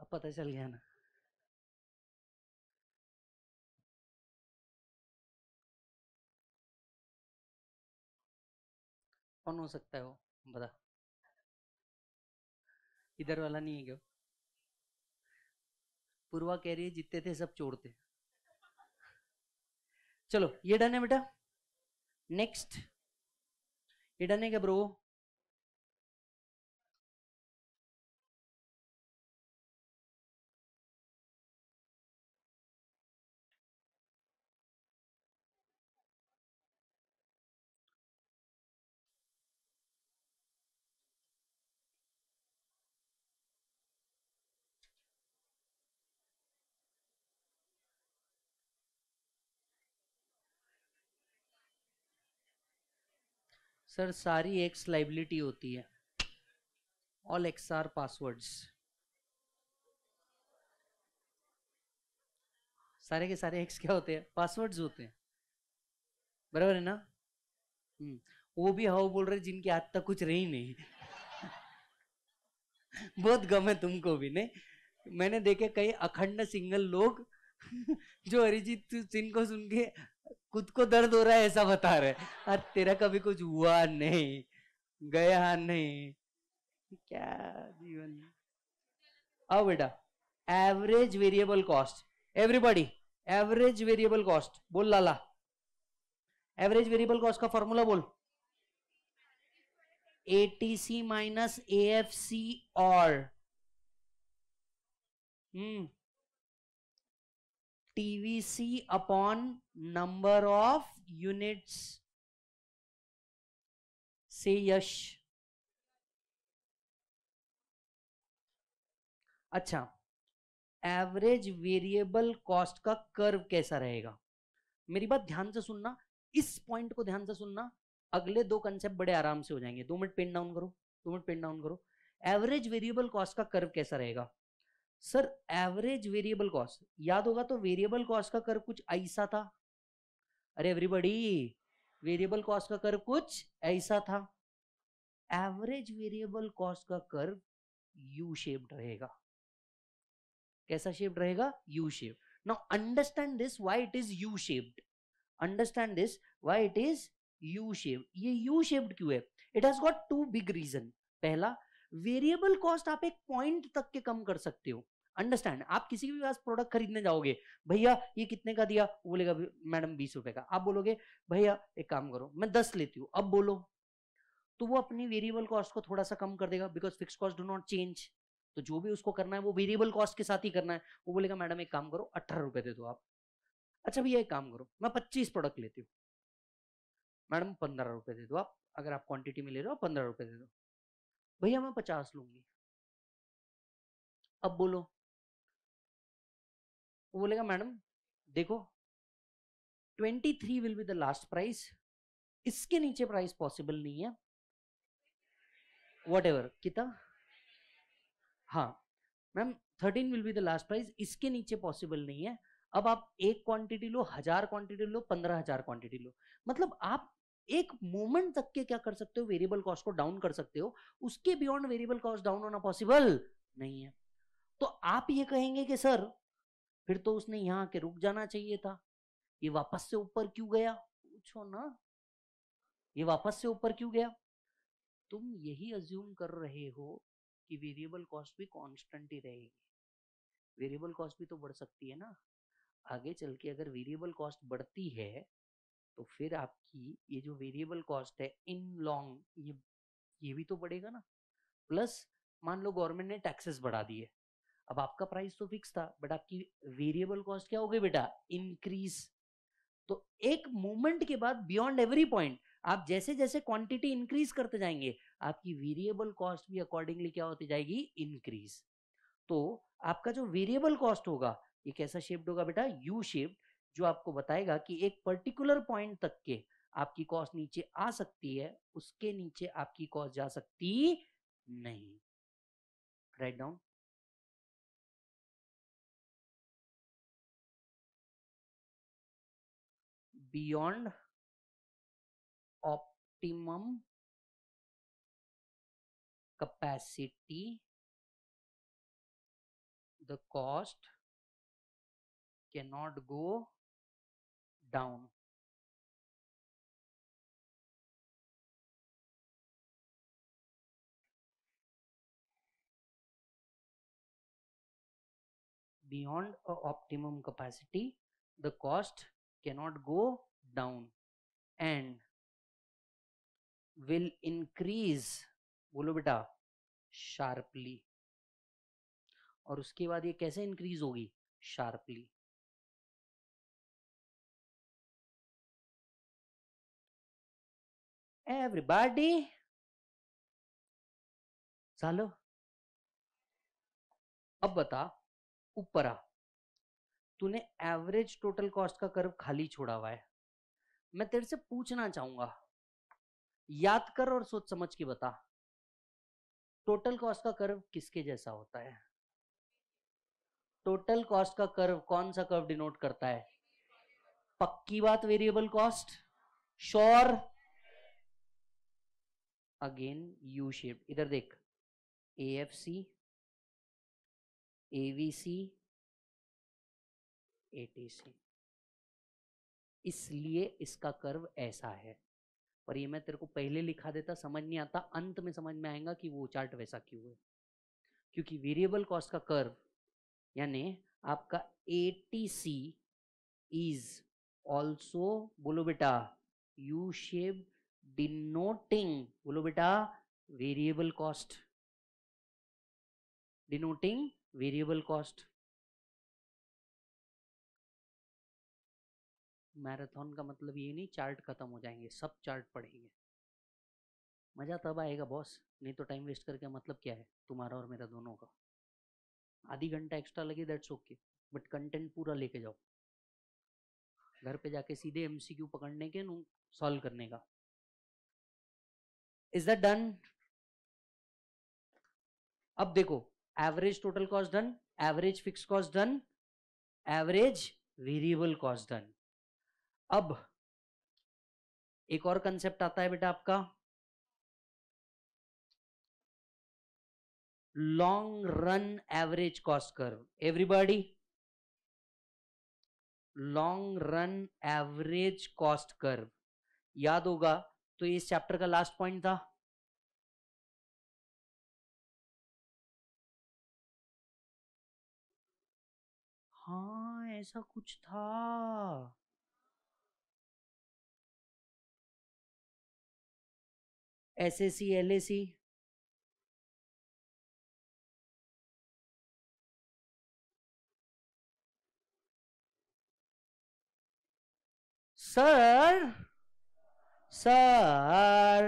अब पता चल गया ना कौन हो सकता है वो बता इधर वाला नहीं है क्या पूर्वा कह रही है जितते थे सब चोर थे चलो ये डन है बेटा नेक्स्ट ये डन है क्या ब्रो सर सारी एक्स लाइबिलिटी होती है ऑल एक्स आर पासवर्ड्स सारे के सारे एक्स क्या होते हैं पासवर्ड्स होते हैं बराबर है ना हम्म। वो भी हाउ बोल रहे जिनके हाथ तक कुछ रही नहीं [laughs] बहुत गम है तुमको भी नहीं मैंने देखे कई अखंड सिंगल लोग [laughs] जो अरिजीत सिंह को सुन के खुद को दर्द हो रहा है ऐसा बता रहे और तेरा कभी कुछ हुआ नहीं गया नहीं क्या जीवन आओ बेटा average variable cost everybody average variable cost बोल लाला एवरेज वेरिएबल कॉस्ट का फॉर्मूला बोल ATC minus A F C और हम्म TVC upon number of units. Say yes अच्छा एवरेज वेरिएबल कॉस्ट का कर्व कैसा रहेगा मेरी बात ध्यान से सुनना इस पॉइंट को ध्यान से सुनना अगले दो कंसेप्ट बड़े आराम से हो जाएंगे दो मिनट पेन डाउन करो दो मिनट पेन डाउन करो एवरेज वेरिएबल कॉस्ट का कर्व कैसा रहेगा सर एवरेज वेरिएबल कॉस्ट याद होगा तो वेरिएबल कॉस्ट का कर कुछ ऐसा था अरे एवरीबडी वेरिएबल कॉस्ट का कर कुछ ऐसा था एवरेज वेरिएबल कॉस्ट का कर यू शेप्ड रहेगा कैसा शेप्ड रहेगा U shape now understand this why it is U shaped understand this why it is U shape ये यू शेप्ड क्यों है it has got two big reason पहला variable cost आप एक पॉइंट तक के कम कर सकते हो अंडरस्टैंड आप किसी भी पास प्रोडक्ट खरीदने जाओगे भैया ये कितने का दिया वो बोलेगा मैडम बीस रुपए का आप बोलोगे भैया एक काम करो मैं दस लेती हूँ अब बोलो तो वो अपनी वेरिएबल कॉस्ट को थोड़ा सा कम कर देगा because fix cost do not change तो जो भी उसको करना है वो वेरिएबल कॉस्ट के साथ ही करना है वो बोलेगा मैडम एक काम करो अठारह रुपए दे दो आप अच्छा भैया एक काम करो मैं पच्चीस प्रोडक्ट लेती हूँ मैडम पंद्रह रुपए दे दो आप अगर आप क्वांटिटी में ले रहे हो पंद्रह रुपए दे दो भैया मैं पचास लूंगी अब बोलो वो बोलेगा मैडम देखो twenty three will be the last price इसके नीचे प्राइस पॉसिबल नहीं है वट एवर कितना हाँ ma'am thirteen will be the last price इसके नीचे पॉसिबल नहीं है अब आप एक क्वांटिटी लो हजार क्वांटिटी लो पंद्रह हजार क्वांटिटी लो मतलब आप एक मोमेंट तक के क्या कर सकते हो वेरिएबल कॉस्ट को डाउन कर सकते हो उसके बियॉन्ड वेरिएबल कॉस्ट डाउन होना पॉसिबल नहीं है तो आप ये कहेंगे कि सर फिर तो उसने यहां के रुक जाना चाहिए था ये वापस से ऊपर क्यों गया पूछो ना ये वापस से ऊपर क्यों गया तुम यही अज्यूम कर रहे हो कि वेरिएबल कॉस्ट भी कांस्टेंट ही रहेगी वेरिएबल कॉस्ट भी तो बढ़ सकती है ना आगे चल के अगर वेरिएबल कॉस्ट बढ़ती है तो फिर आपकी ये जो वेरिएबल कॉस्ट है इन लॉन्ग ये ये भी तो बढ़ेगा ना प्लस मान लो गवर्नमेंट ने टैक्सेस बढ़ा दिए अब आपका प्राइस तो फिक्स था बट आपकी वेरिएबल कॉस्ट क्या हो गई बेटा इंक्रीज तो एक मोमेंट के बाद बियॉन्ड एवरी पॉइंट आप जैसे जैसे क्वांटिटी इंक्रीज करते जाएंगे आपकी वेरिएबल कॉस्ट भी अकॉर्डिंगली क्या होती जाएगी इंक्रीज तो आपका जो वेरिएबल कॉस्ट होगा ये कैसा शेप्ड होगा बेटा यू शेप्ड जो आपको बताएगा कि एक पर्टिकुलर पॉइंट तक के आपकी कॉस्ट नीचे आ सकती है उसके नीचे आपकी कॉस्ट जा सकती नहीं write down optimum capacity the cost can not go down beyond a optimum capacity the cost cannot go down and will increase बोलो बेटा शार्पली और उसके बाद ये कैसे इंक्रीज होगी शार्पली everybody. चलो अब बता ऊपर आ तूने एवरेज टोटल कॉस्ट का कर्व खाली छोड़ा हुआ है मैं तेरे से पूछना चाहूंगा याद कर और सोच समझ के बता टोटल कॉस्ट का कर्व किसके जैसा होता है टोटल कॉस्ट का कर्व कौन सा कर्व डिनोट करता है पक्की बात variable cost sure again U shape इधर देख A F C A V C A T C इसलिए इसका कर्व ऐसा है और ये मैं तेरे को पहले लिखा देता समझ नहीं आता अंत में समझ में आएगा कि वो चार्ट वैसा क्यों है क्योंकि वेरिएबल कॉस्ट का कर्व यानी आपका A T C is also बोलो बेटा यू शेप्ड डिनोटिंग बोलो बेटा variable cost denoting variable cost marathon का मतलब ये नहीं चार्ट खत्म हो जाएंगे सब चार्ट पढ़ेंगे मज़ा तब आएगा बॉस नहीं तो टाइम वेस्ट करके मतलब क्या है तुम्हारा और मेरा दोनों का आधी घंटा एक्स्ट्रा लगे दैट्स ओके बट कंटेंट पूरा लेके जाओ घर पे जाके सीधे एमसीक्यू पकड़ने के सॉल्व करने का इज दैट डन अब देखो average total cost done average fix cost done average variable cost done अब एक और कंसेप्ट आता है बेटा आपका long run average cost curve everybody long run average cost curve याद होगा तो ये इस चैप्टर का लास्ट पॉइंट था हाँ ऐसा कुछ था S S C L C sir sir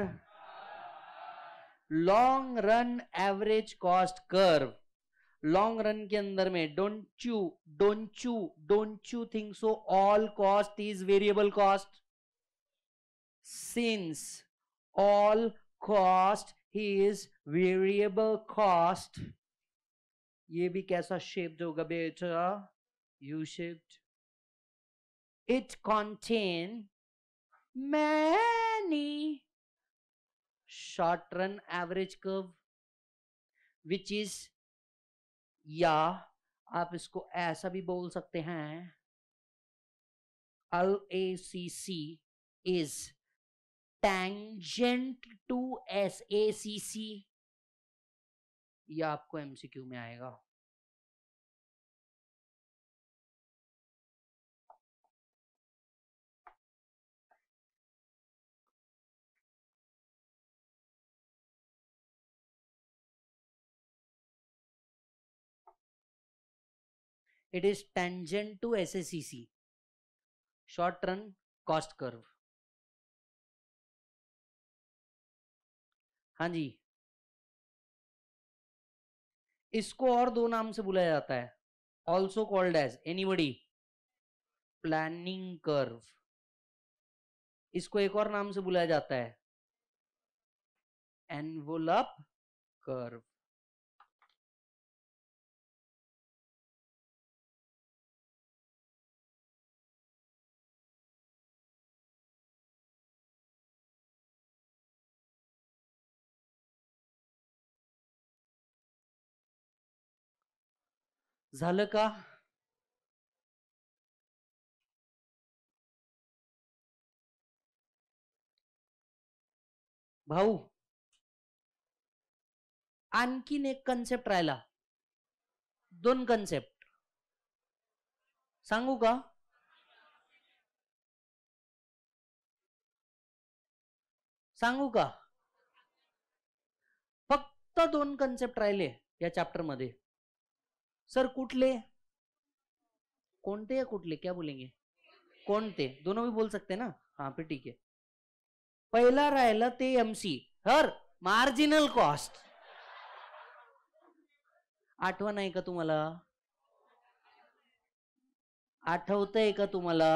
long run average cost curve long run के अंदर में don't you don't you don't you think so all cost is variable cost since all cost is variable cost ये भी कैसा shaped होगा बेटा U shape it contain many short run average curve which is या आप इसको ऐसा भी बोल सकते हैं L A C C is tangent to S A C C यह आपको एमसीक्यू में आएगा it is to S S C C short run cost curve हाँ जी इसको और दो नाम से बुलाया जाता है also called as anybody planning curve इसको एक और नाम से बुलाया जाता है एनवोलप कर्व झालं का भाऊ आणखीन एक कन्सेप्ट राहिला दोन कन्सेप्ट सांगू का सांगू का फक्त दोन कन्सेप्ट राहिले या चॅप्टर मध्ये सर कुठले कोणते या कुठले क्या बोलेंगे कोणते दोनों भी बोल सकते ना हाँ पे ठीक है पहिला राहिलं ते एमसी हर मार्जिनल कॉस्ट आठवण आहे का तुम्हाला आठवत आहे का तुम्हाला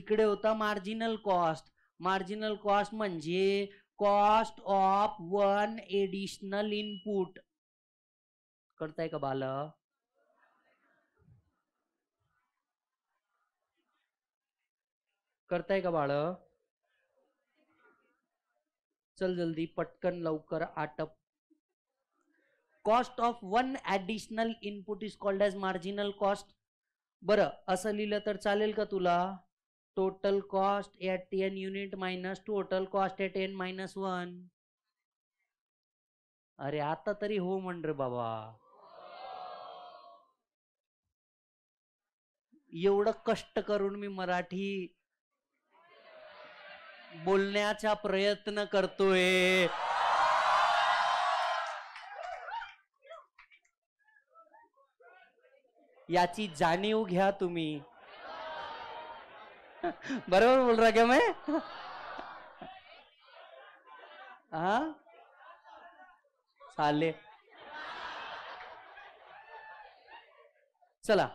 इकडे होता मार्जिनल कॉस्ट मार्जिनल कॉस्ट म्हणजे cost of one additional input करताय का बाल करताय का बाळ चल जल्दी पटकन लवकर आटप cost of one additional input is called as marginal cost बर असं लिहिलं तर चालेल का तुला total cost at N unit minus total cost at N minus one अरे आता तरी हो म्हण रे बाबा एवढं कष्ट करून मी मराठी बोलण्याचा प्रयत्न करतोय याची जाणीव घ्या तुम्ही बरोबर बोल रहा क्या मैं हा चला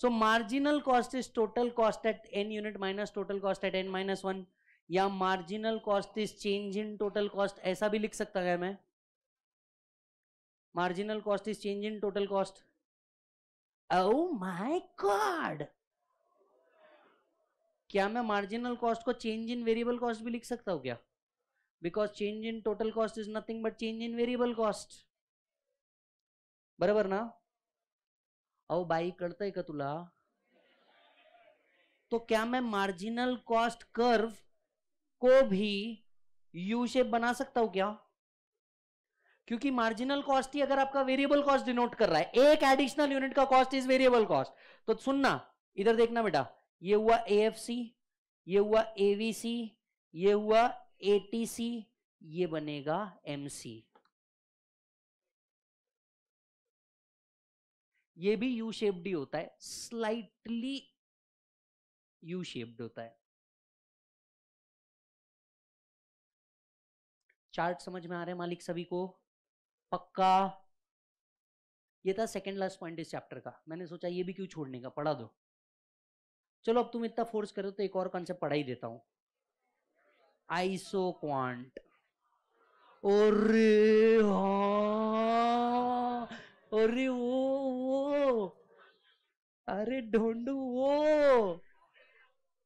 so marginal cost is total cost at N unit minus total cost at N minus one या marginal cost is change in total cost ऐसा भी लिख सकता है मैं marginal cost is change in total cost oh my god क्या मैं marginal oh cost को चेंज इन वेरिएबल कॉस्ट भी लिख सकता हूं क्या because change in total cost is nothing but change in variable cost बराबर ना अहो बाई कळतंय का तुला तो क्या मैं मार्जिनल कॉस्ट कर्व को भी यू शेप बना सकता हूं क्या क्योंकि मार्जिनल कॉस्ट ही अगर आपका वेरिएबल कॉस्ट डिनोट कर रहा है एक एडिशनल यूनिट का कॉस्ट इज वेरिएबल कॉस्ट तो सुनना इधर देखना बेटा ये हुआ एएफसी ये हुआ एवीसी ये हुआ एटीसी ये बनेगा एमसी ये भी यू शेप्ड ही होता है स्लाइटली यू शेप्ड होता है चार्ट समझ में आ रहे हैं मालिक सभी को पक्का ये था सेकेंड लास्ट पॉइंट इस चैप्टर का मैंने सोचा ये भी क्यों छोड़ने का पढ़ा दो चलो अब तुम इतना फोर्स करो तो एक और कॉन्सेप्ट पढ़ा ही देता हूं आइसो क्वांट और अरे वो अरे ढोंडू वो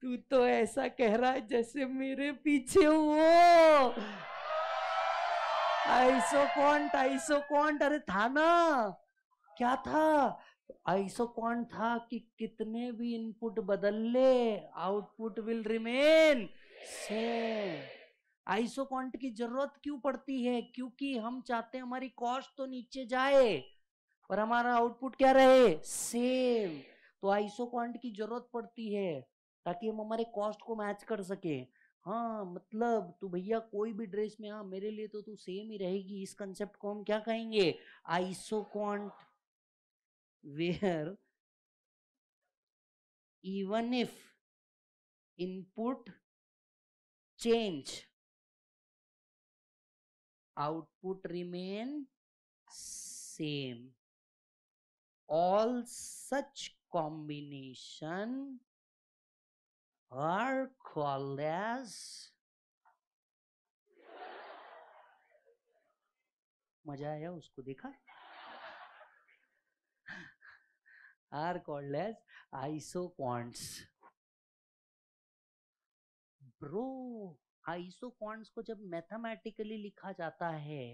तू तो ऐसा कह रहा है जैसे मेरे पीछे वो आइसो क्वांट आइसो क्वांट अरे था ना क्या था आइसो क्वांट था कि कितने भी इनपुट बदल ले output will remain same isoquant की जरूरत क्यों पड़ती है क्योंकि हम चाहते हैं हमारी कॉस्ट तो नीचे जाए और हमारा आउटपुट क्या रहे सेम तो आइसो क्वांट की जरूरत पड़ती है ताकि हम हमारे कॉस्ट को मैच कर सके हाँ मतलब तो भैया कोई भी ड्रेस में हाँ मेरे लिए तो तू तो सेम ही रहेगी इस कंसेप्ट को हम क्या कहेंगे isoquant where even if input change output remain same all such combination are called as मजा आया उसको देखा are called as quants bro isoquants को जब मैथमेटिकली लिखा जाता है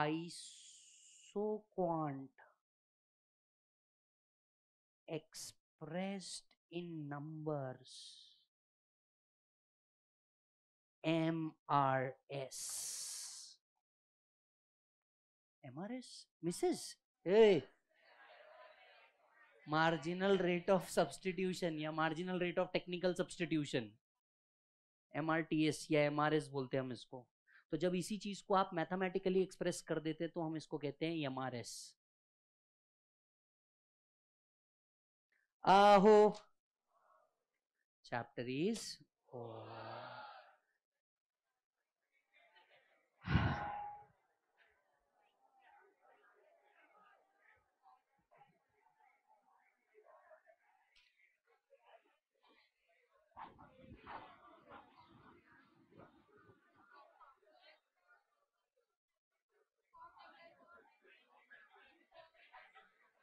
isoquant expressed in numbers MRS. MRS? Mrs. Hey. Marginal rate of substitution या marginal rate of technical substitution M या एम बोलते हैं हम इसको तो जब इसी चीज को आप मैथमेटिकली एक्सप्रेस कर देते तो हम इसको कहते हैं M Aho. Chapter is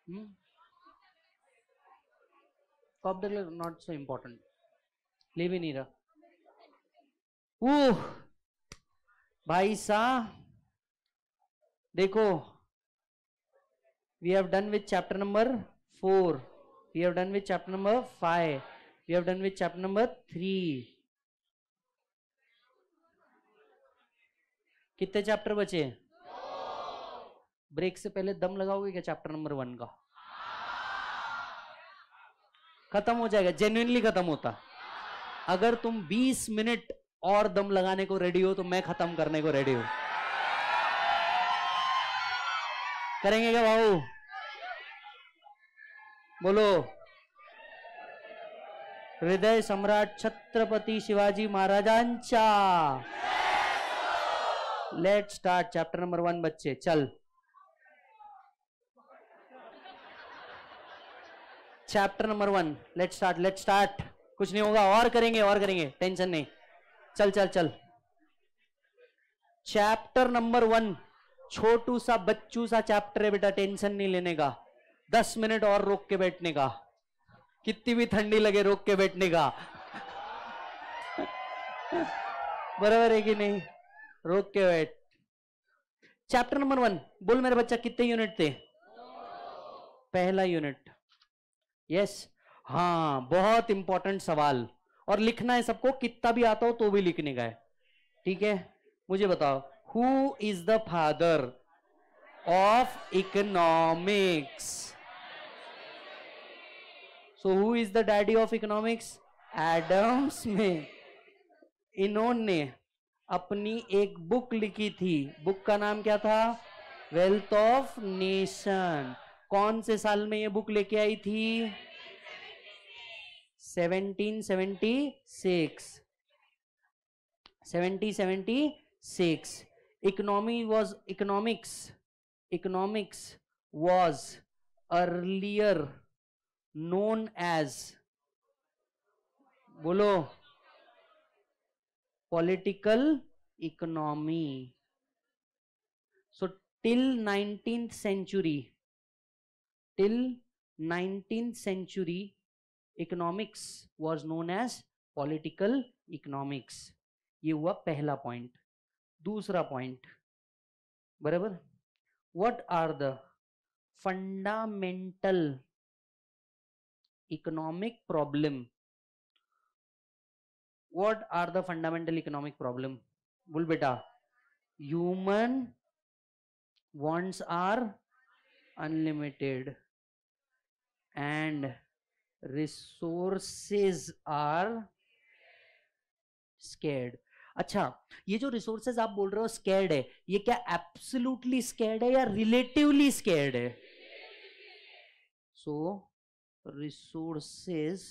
Hmm? Pop Douglas not so important. Live in era. Oh भाई सा देखो we have done with chapter number 4 we have done with chapter number 5 we have done with chapter number 3 कितने chapter बचे break से पहले दम लगाओगे क्या चैप्टर नंबर वन का खत्म हो जाएगा जेन्युनली खत्म होता अगर तुम 20 मिनट और दम लगाने को रेडी हो तो मैं खत्म करने को रेडी हूं करेंगे क्या भाऊ बोलो हृदय सम्राट छत्रपति शिवाजी महाराजांचा let start chapter number one बच्चे चल chapter number one let start let start कुछ नहीं होगा और करेंगे और करेंगे टेंशन नहीं चल चल चल चैप्टर नंबर वन छोटू सा बच्चू सा चैप्टर है बेटा टेंशन नहीं लेने का दस मिनट और रोक के बैठने का कितनी भी ठंडी लगे रोक के बैठने का बराबर है कि नहीं रोक के बैठ चैप्टर नंबर वन बोल मेरे बच्चा कितने यूनिट थे पहला यूनिट यस हाँ बहुत इंपॉर्टेंट सवाल और लिखना है सबको कितना भी आता हो तो भी लिखने का है ठीक है मुझे बताओ who is the father of economics so who is the daddy of economics Adams में इन्होंने अपनी एक बुक लिखी थी बुक का नाम क्या था वेल्थ ऑफ नेशन कौन से साल में ये बुक लेके आई थी 1776 1776 economy was economics economics was earlier known as बोलो political economy so till nineteen century till 19th century economics was known as political economics ye hua pehla point dusra point barabar what are the fundamental economic problem what are the fundamental economic problem bol beta human wants are unlimited. And resources are scared अच्छा ये जो resources आप बोल रहे हो scared है ये क्या एब्सोल्युटली स्केर्ड है या रिलेटिवली स्केर्ड है so resources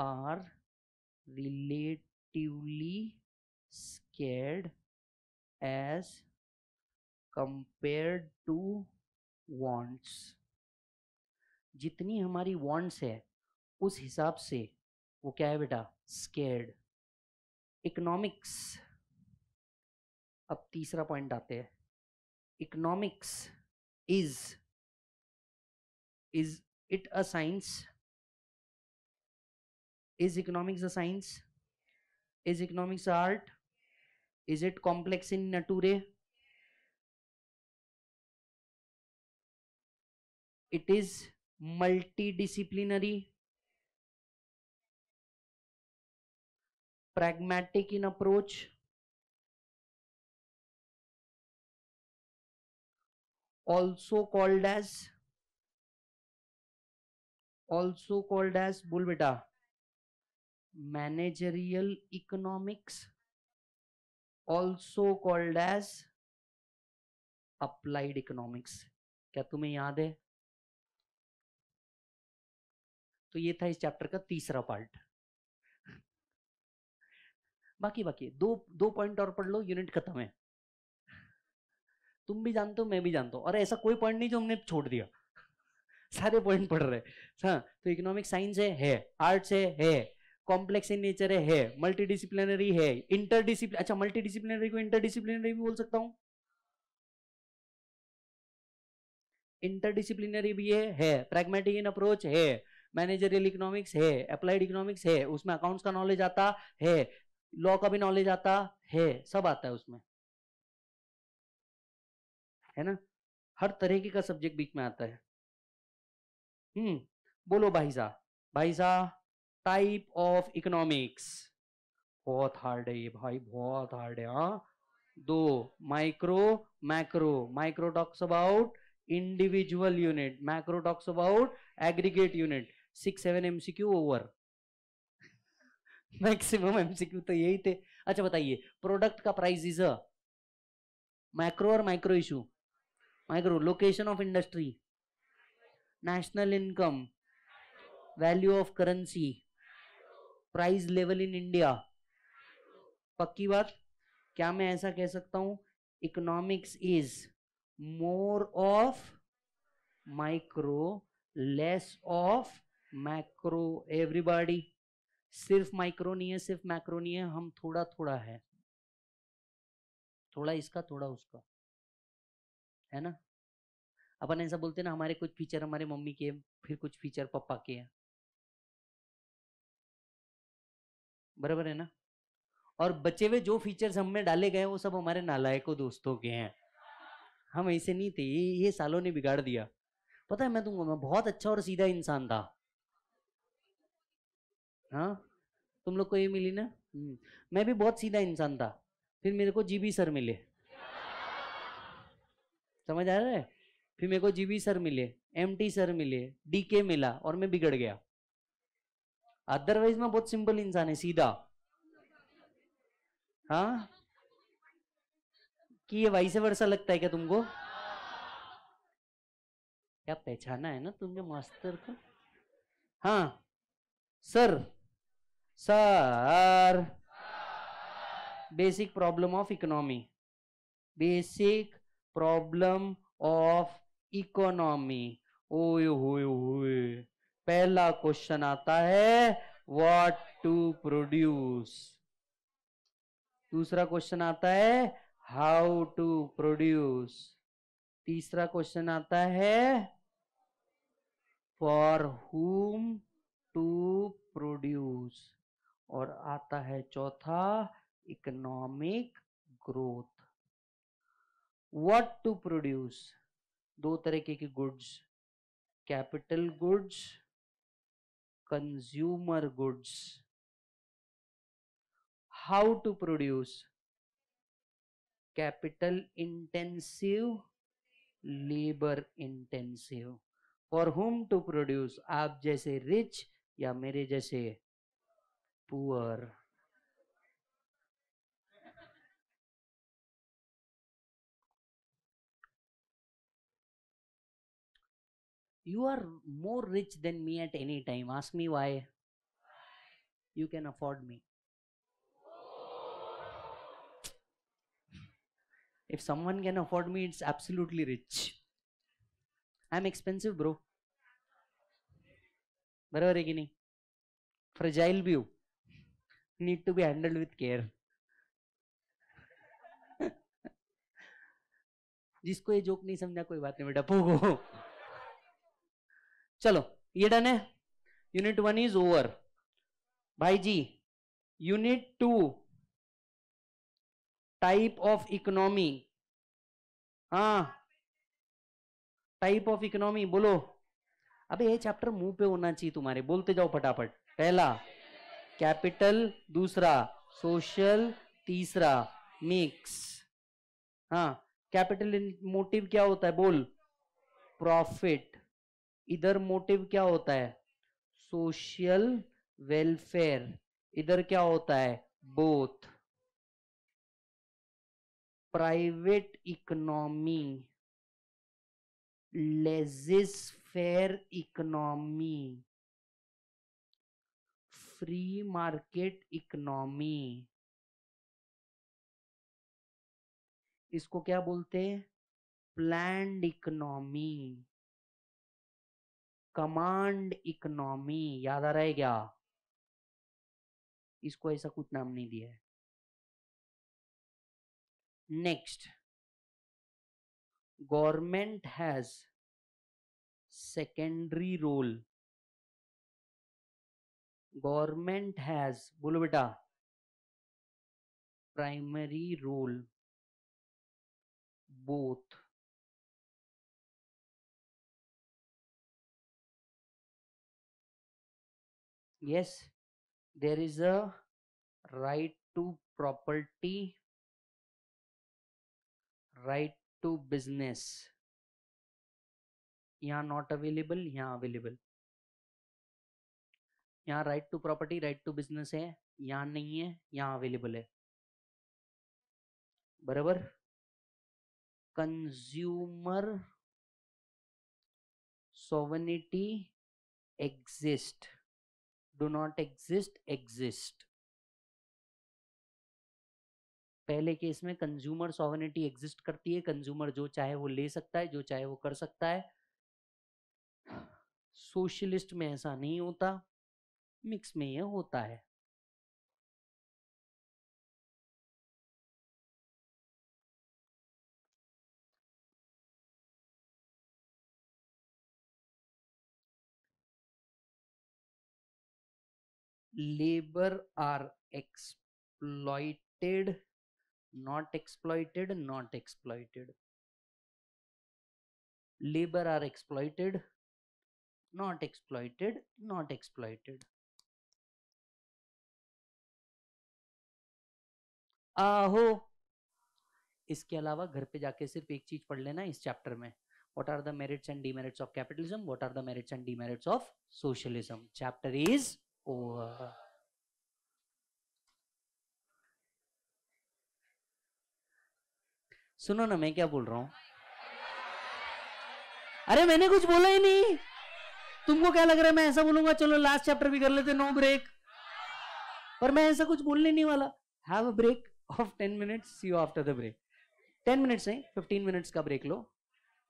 are relatively scared as compared to wants जितनी हमारी वांट्स है उस हिसाब से वो क्या है बेटा स्केर्ड इकोनॉमिक्स अब तीसरा पॉइंट आते हैं economics is is it a science is economics a science is economics art is it complex in nature it is multidisciplinary pragmatic in approach also called as also called as बोल बेटा managerial economics also called as applied economics क्या तुम्हें याद है तो ये था इस चैप्टर का तीसरा पार्ट बाकी बाकी दो दो पॉइंट और पढ़ लो यूनिट खत्म है तुम भी जानते हो मैं भी जानता हूं और ऐसा कोई पॉइंट नहीं जो हमने छोड़ दिया सारे पॉइंट पढ़ रहे हाँ तो इकोनॉमिक साइंस है है आर्ट्स है है कॉम्प्लेक्स इन नेचर है है मल्टीडिसिप्लिनरी डिसिप्लिनरी है इंटर डिसिप्लिन अच्छा मल्टीडिसिप्लिनरी को इंटर भी बोल सकता हूँ इंटर डिसिप्लिनरी भी है है प्रैग्मेटिक इन अप्रोच है मैनेजरियल इकोनॉमिक्स है अप्लाइड इकोनॉमिक्स है उसमें अकाउंट्स का नॉलेज आता है लॉ का भी नॉलेज आता है सब आता है उसमें है ना हर तरीके का सब्जेक्ट बीच में आता है हम्म बोलो भाई साहब भाई साहब टाइप ऑफ इकोनॉमिक्स बहुत हार्ड है ये भाई बहुत हार्ड है हा दो micro macro micro talks about individual unit macro talks about aggregate unit six seven MCQ over maximum MCQ तो यही थे अच्छा बताइए प्रोडक्ट का प्राइस इज अ माइक्रो और micro issue micro location of industry national income value of currency price level in India पक्की बात क्या मैं ऐसा कह सकता हूं economics is more of micro less of macro everybody सिर्फ माइक्रो नहीं है सिर्फ मैक्रो नहीं है हम थोड़ा थोड़ा है थोड़ा इसका थोड़ा उसका है ना अपन ऐसा बोलते ना हमारे कुछ फीचर हमारे मम्मी के फिर कुछ फीचर पापा के हैं बराबर है ना और बचे हुए जो फीचर्स हम में डाले गए वो सब हमारे नालायकों दोस्तों के हैं हम ऐसे नहीं थे ये, सालों ने बिगाड़ दिया पता है मैं तुमको मैं बहुत अच्छा और सीधा इंसान था हाँ तुम लोग को ये मिली ना हम्म, मैं भी बहुत सीधा इंसान था फिर मेरे को जीबी सर मिले समझ आ रहा है फिर मेरे को जीबी सर मिले एमटी सर मिले डीके मिला और मैं बिगड़ गया अदरवाइज मैं बहुत सिंपल इंसान है सीधा हाँ कि ये वाई से वर्षा लगता है क्या तुमको क्या पहचाना है ना तुमने मास्टर को हाँ sir sir basic problem of economy basic problem of economy ओए हो पहला क्वेश्चन आता है व्हाट टू प्रोड्यूस दूसरा क्वेश्चन आता है हाउ टू प्रोड्यूस तीसरा क्वेश्चन आता है फॉर हुम टू प्रोड्यूस और आता है चौथा economic growth what to produce दो तरीके के goods capital goods consumer goods how to produce capital intensive labour intensive for home to produce आप जैसे रिच या मेरे जैसे Poor You are more rich than me at any time. Ask me why. You can afford me. If someone can afford me, it's absolutely rich. I'm expensive, bro. बराबर है कि नहीं fragile भी हूं need to be handled with care. जिसको ये joke नहीं समझा कोई बात नहीं बेटा पोगो चलो ये डन है यूनिट वन इज ओवर भाई जी unit two type of economy हाँ टाइप ऑफ इकोनॉमी बोलो अबे ये चैप्टर मुंह पे होना चाहिए तुम्हारे बोलते जाओ फटाफट पहला कैपिटल दूसरा सोशल तीसरा मिक्स हाँ कैपिटल मोटिव क्या होता है बोल प्रॉफिट इधर मोटिव क्या होता है सोशल वेलफेयर इधर क्या होता है both private economy laissez faire economy free market economy इसको क्या बोलते हैं प्लैंड इकोनॉमी कमांड इकोनॉमी याद आ रहा है क्या इसको ऐसा कुछ नाम नहीं दिया है next government has secondary role government has बोलो बेटा primary role both yes there is a right to property right to business यहां नॉट अवेलेबल यहां अवेलेबल यहाँ right to property right to business है यहाँ नहीं है यहाँ अवेलेबल है बराबर consumer sovereignty exist do not exist exist पहले केस में कंज्यूमर सोवनिटी एग्जिस्ट करती है कंज्यूमर जो चाहे वो ले सकता है जो चाहे वो कर सकता है सोशलिस्ट में ऐसा नहीं होता मिक्स में यह होता है labour are exploited not exploited not exploited labour are exploited not exploited not exploited आहो इसके अलावा घर पे जाके सिर्फ एक चीज पढ़ लेना इस चैप्टर में what are the merits and demerits of capitalism what are the merits and demerits of socialism chapter is over सुनो ना मैं क्या बोल रहा हूं अरे मैंने कुछ बोला ही नहीं तुमको क्या लग रहा है मैं ऐसा बोलूंगा चलो लास्ट चैप्टर भी कर लेते नो ब्रेक पर मैं ऐसा कुछ बोलने नहीं वाला have a break of 10 minutes see you after the break 10 minutes नहीं 15 minutes का break low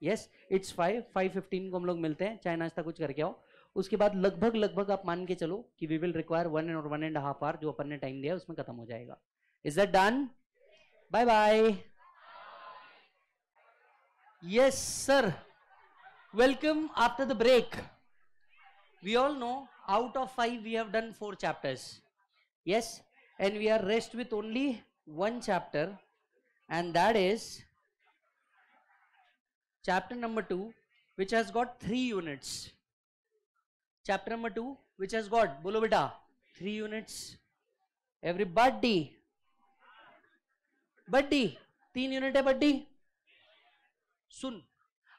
yes it's five five fifteen को हम लोग मिलते हैं चाय नाश्ता कुछ करके आओ उसके बाद लगभग लगभग आप मान के चलो कि वी विल रिक्वायर वन और वन एंड हाफ आवर जो अपन ने टाइम दिया उसमें खत्म हो जाएगा is that done bye bye yes sir welcome after the break we all know out of five we have done four chapters yes and we are rest with only one chapter and that is chapter number 2 which has got 3 units. Chapter number 2 which has got, bolo beta, 3 units. Everybody, buddy तीन unit है बड्डी सुन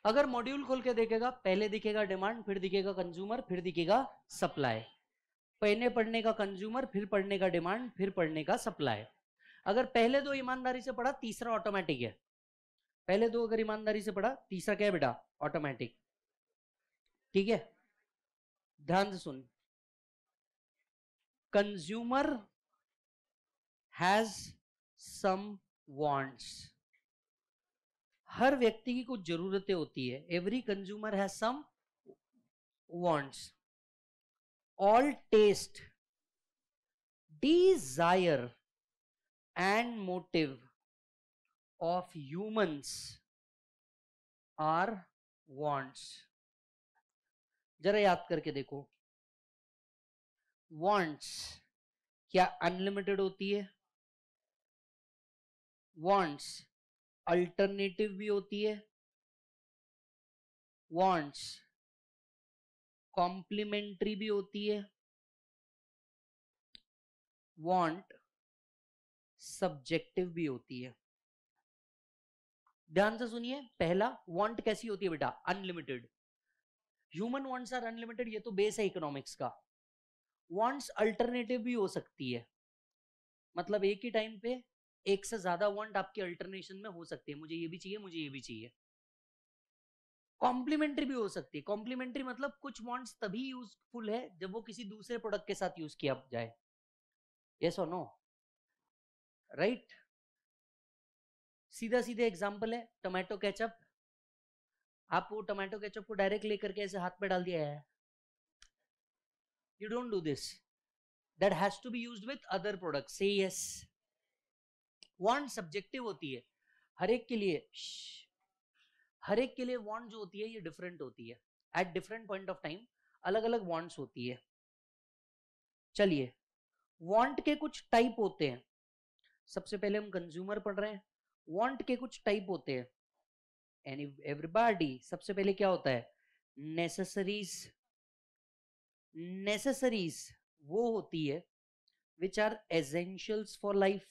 अगर module खोल के देखेगा पहले दिखेगा demand फिर दिखेगा कंज्यूमर फिर दिखेगा सप्लाई पहले पढ़ने का कंज्यूमर फिर पढ़ने का डिमांड फिर पढ़ने का सप्लाई अगर पहले दो ईमानदारी से पढ़ा तीसरा ऑटोमेटिक है पहले दो अगर ईमानदारी से पढ़ा तीसरा क्या बेटा ऑटोमेटिक ठीक है ध्यान से सुन कंज्यूमर हैज सम वांट्स हर व्यक्ति की कुछ जरूरतें होती है every consumer has some wants all taste desire and motive of humans are wants जरा याद करके देखो wants क्या अनलिमिटेड होती है wants अल्टरनेटिव भी होती है wants कॉम्प्लीमेंट्री भी होती है want सब्जेक्टिव भी होती है ध्यान से सुनिए पहला वांट कैसी होती है बेटा unlimited human wants are unlimited ये तो बेस है इकोनॉमिक्स का वांट्स अल्टरनेटिव भी हो सकती है मतलब एक ही टाइम पे एक से ज्यादा वांट आपके अल्टरनेशन में हो सकती है मुझे ये भी चाहिए मुझे ये भी चाहिए कॉम्प्लीमेंट्री भी हो सकती है कॉम्प्लीमेंट्री मतलब कुछ वांट्स तभी यूजफुल है जब वो किसी दूसरे प्रोडक्ट के साथ यूज किया जाए यस और नो राइट right? सीधा सीधे एग्जाम्पल है टोमेटो केचप आप वो टोमेटो केचप को डायरेक्ट लेकर के ऐसे हाथ पे डाल दिया है you don't do this that has to be used with other product से यस वांट सब्जेक्टिव होती है हर एक के लिए हर एक के लिए वांट जो होती है ये डिफरेंट होती है at different point of time अलग अलग वांट्स होती है चलिए वांट के कुछ टाइप होते हैं सबसे पहले हम कंज्यूमर पढ़ रहे हैं वांट के कुछ टाइप होते हैं एनी एवरीबॉडी सबसे पहले क्या होता है नेसेसरीज नेसेसरीज वो होती है which are essentials for life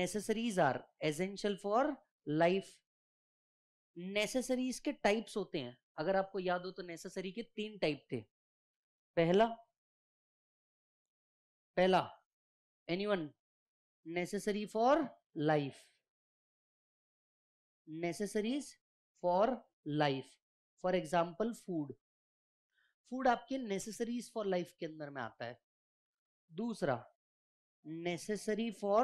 necessaries are essential for life necessaries के टाइप्स होते हैं अगर आपको याद हो तो नेसेसरी के तीन टाइप थे पहला पहला anyone necessary for life necessaries for life for example food food आपके necessaries for life के अंदर में आता है दूसरा necessary for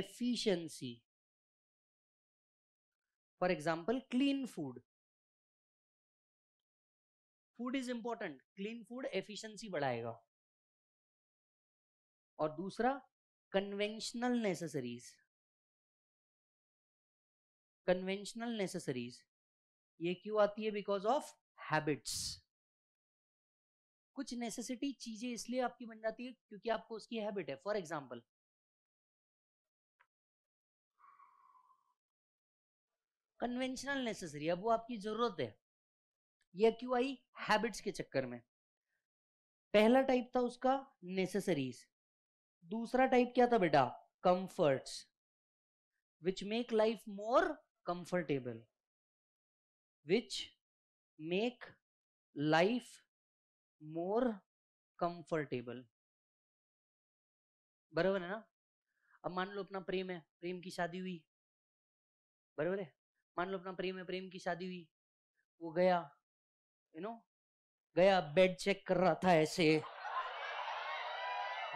efficiency for example clean food food is important clean food efficiency बढ़ाएगा और दूसरा कन्वेंशनल नेसेसरीज कन्वेंशनल नेसेसरीज ये क्यों आती है बिकॉज ऑफ हैबिट्स कुछ नेसेसिटी चीजें इसलिए आपकी बन जाती है क्योंकि आपको उसकी हैबिट है फॉर एग्जाम्पल कन्वेंशनल नेसेसरी अब वो आपकी जरूरत है यह क्यों आई हैबिट्स के चक्कर में पहला टाइप था उसका नेसेसरीज दूसरा टाइप क्या था बेटा comforts which make life more comfortable which make life more comfortable बराबर है ना अब मान लो अपना प्रेम है प्रेम की शादी हुई बराबर है मान लो अपना प्रेम है प्रेम की शादी हुई वो गया यू you नो know, गया बेड चेक कर रहा था ऐसे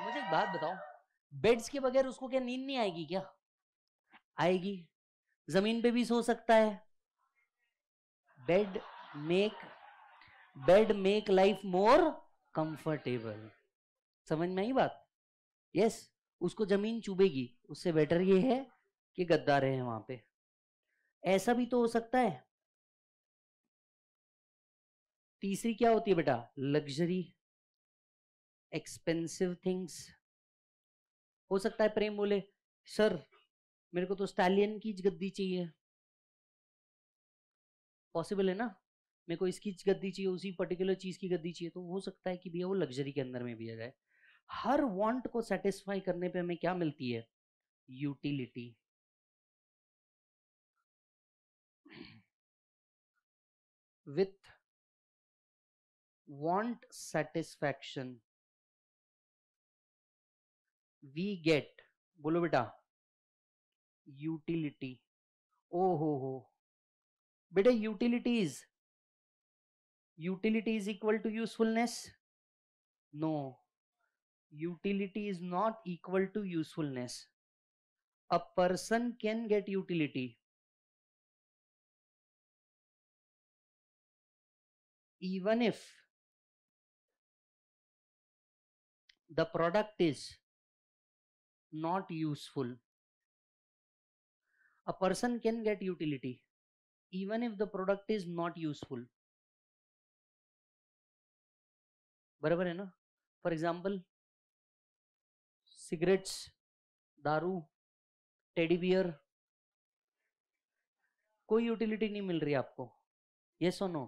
मुझे एक बात बताओ बेड्स के बगैर उसको क्या नींद नहीं आएगी क्या आएगी जमीन पे भी सो सकता है bed make bed make life more comfortable समझ में आई बात यस yes, उसको जमीन चुभेगी उससे बेटर ये है कि गद्दा रहे वहां पे ऐसा भी तो हो सकता है तीसरी क्या होती है बेटा लग्जरी एक्सपेंसिव थिंग्स हो सकता है प्रेम बोले सर मेरे को तो स्टालियन की गद्दी चाहिए पॉसिबल है ना मेरे को इसकी गद्दी चाहिए उसी पर्टिकुलर चीज की गद्दी चाहिए तो हो सकता है कि भैया वो लग्जरी के अंदर में भी आ जाए हर वांट को सेटिस्फाई करने पे हमें क्या मिलती है utility with want satisfaction we get बोलो बेटा यूटिलिटी ओ हो हो बेटा utility is utility is equal to usefulness no utility is not equal to usefulness a person can get utility even if the product is not useful a person can get utility even if the product is not useful बराबर है ना for example cigarettes दारू teddy bear कोई utility नहीं मिल रही आपको ये और no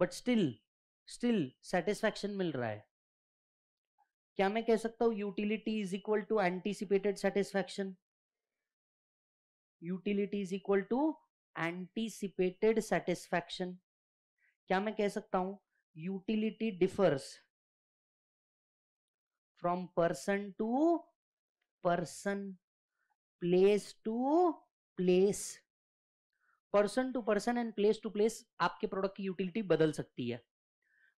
but still still satisfaction मिल रहा है क्या मैं कह सकता हूं utility is equal to anticipated satisfaction utility is equal to anticipated satisfaction क्या मैं कह सकता हूं utility differs from person to person place to place person to person and place to place आपके प्रोडक्ट की यूटिलिटी बदल सकती है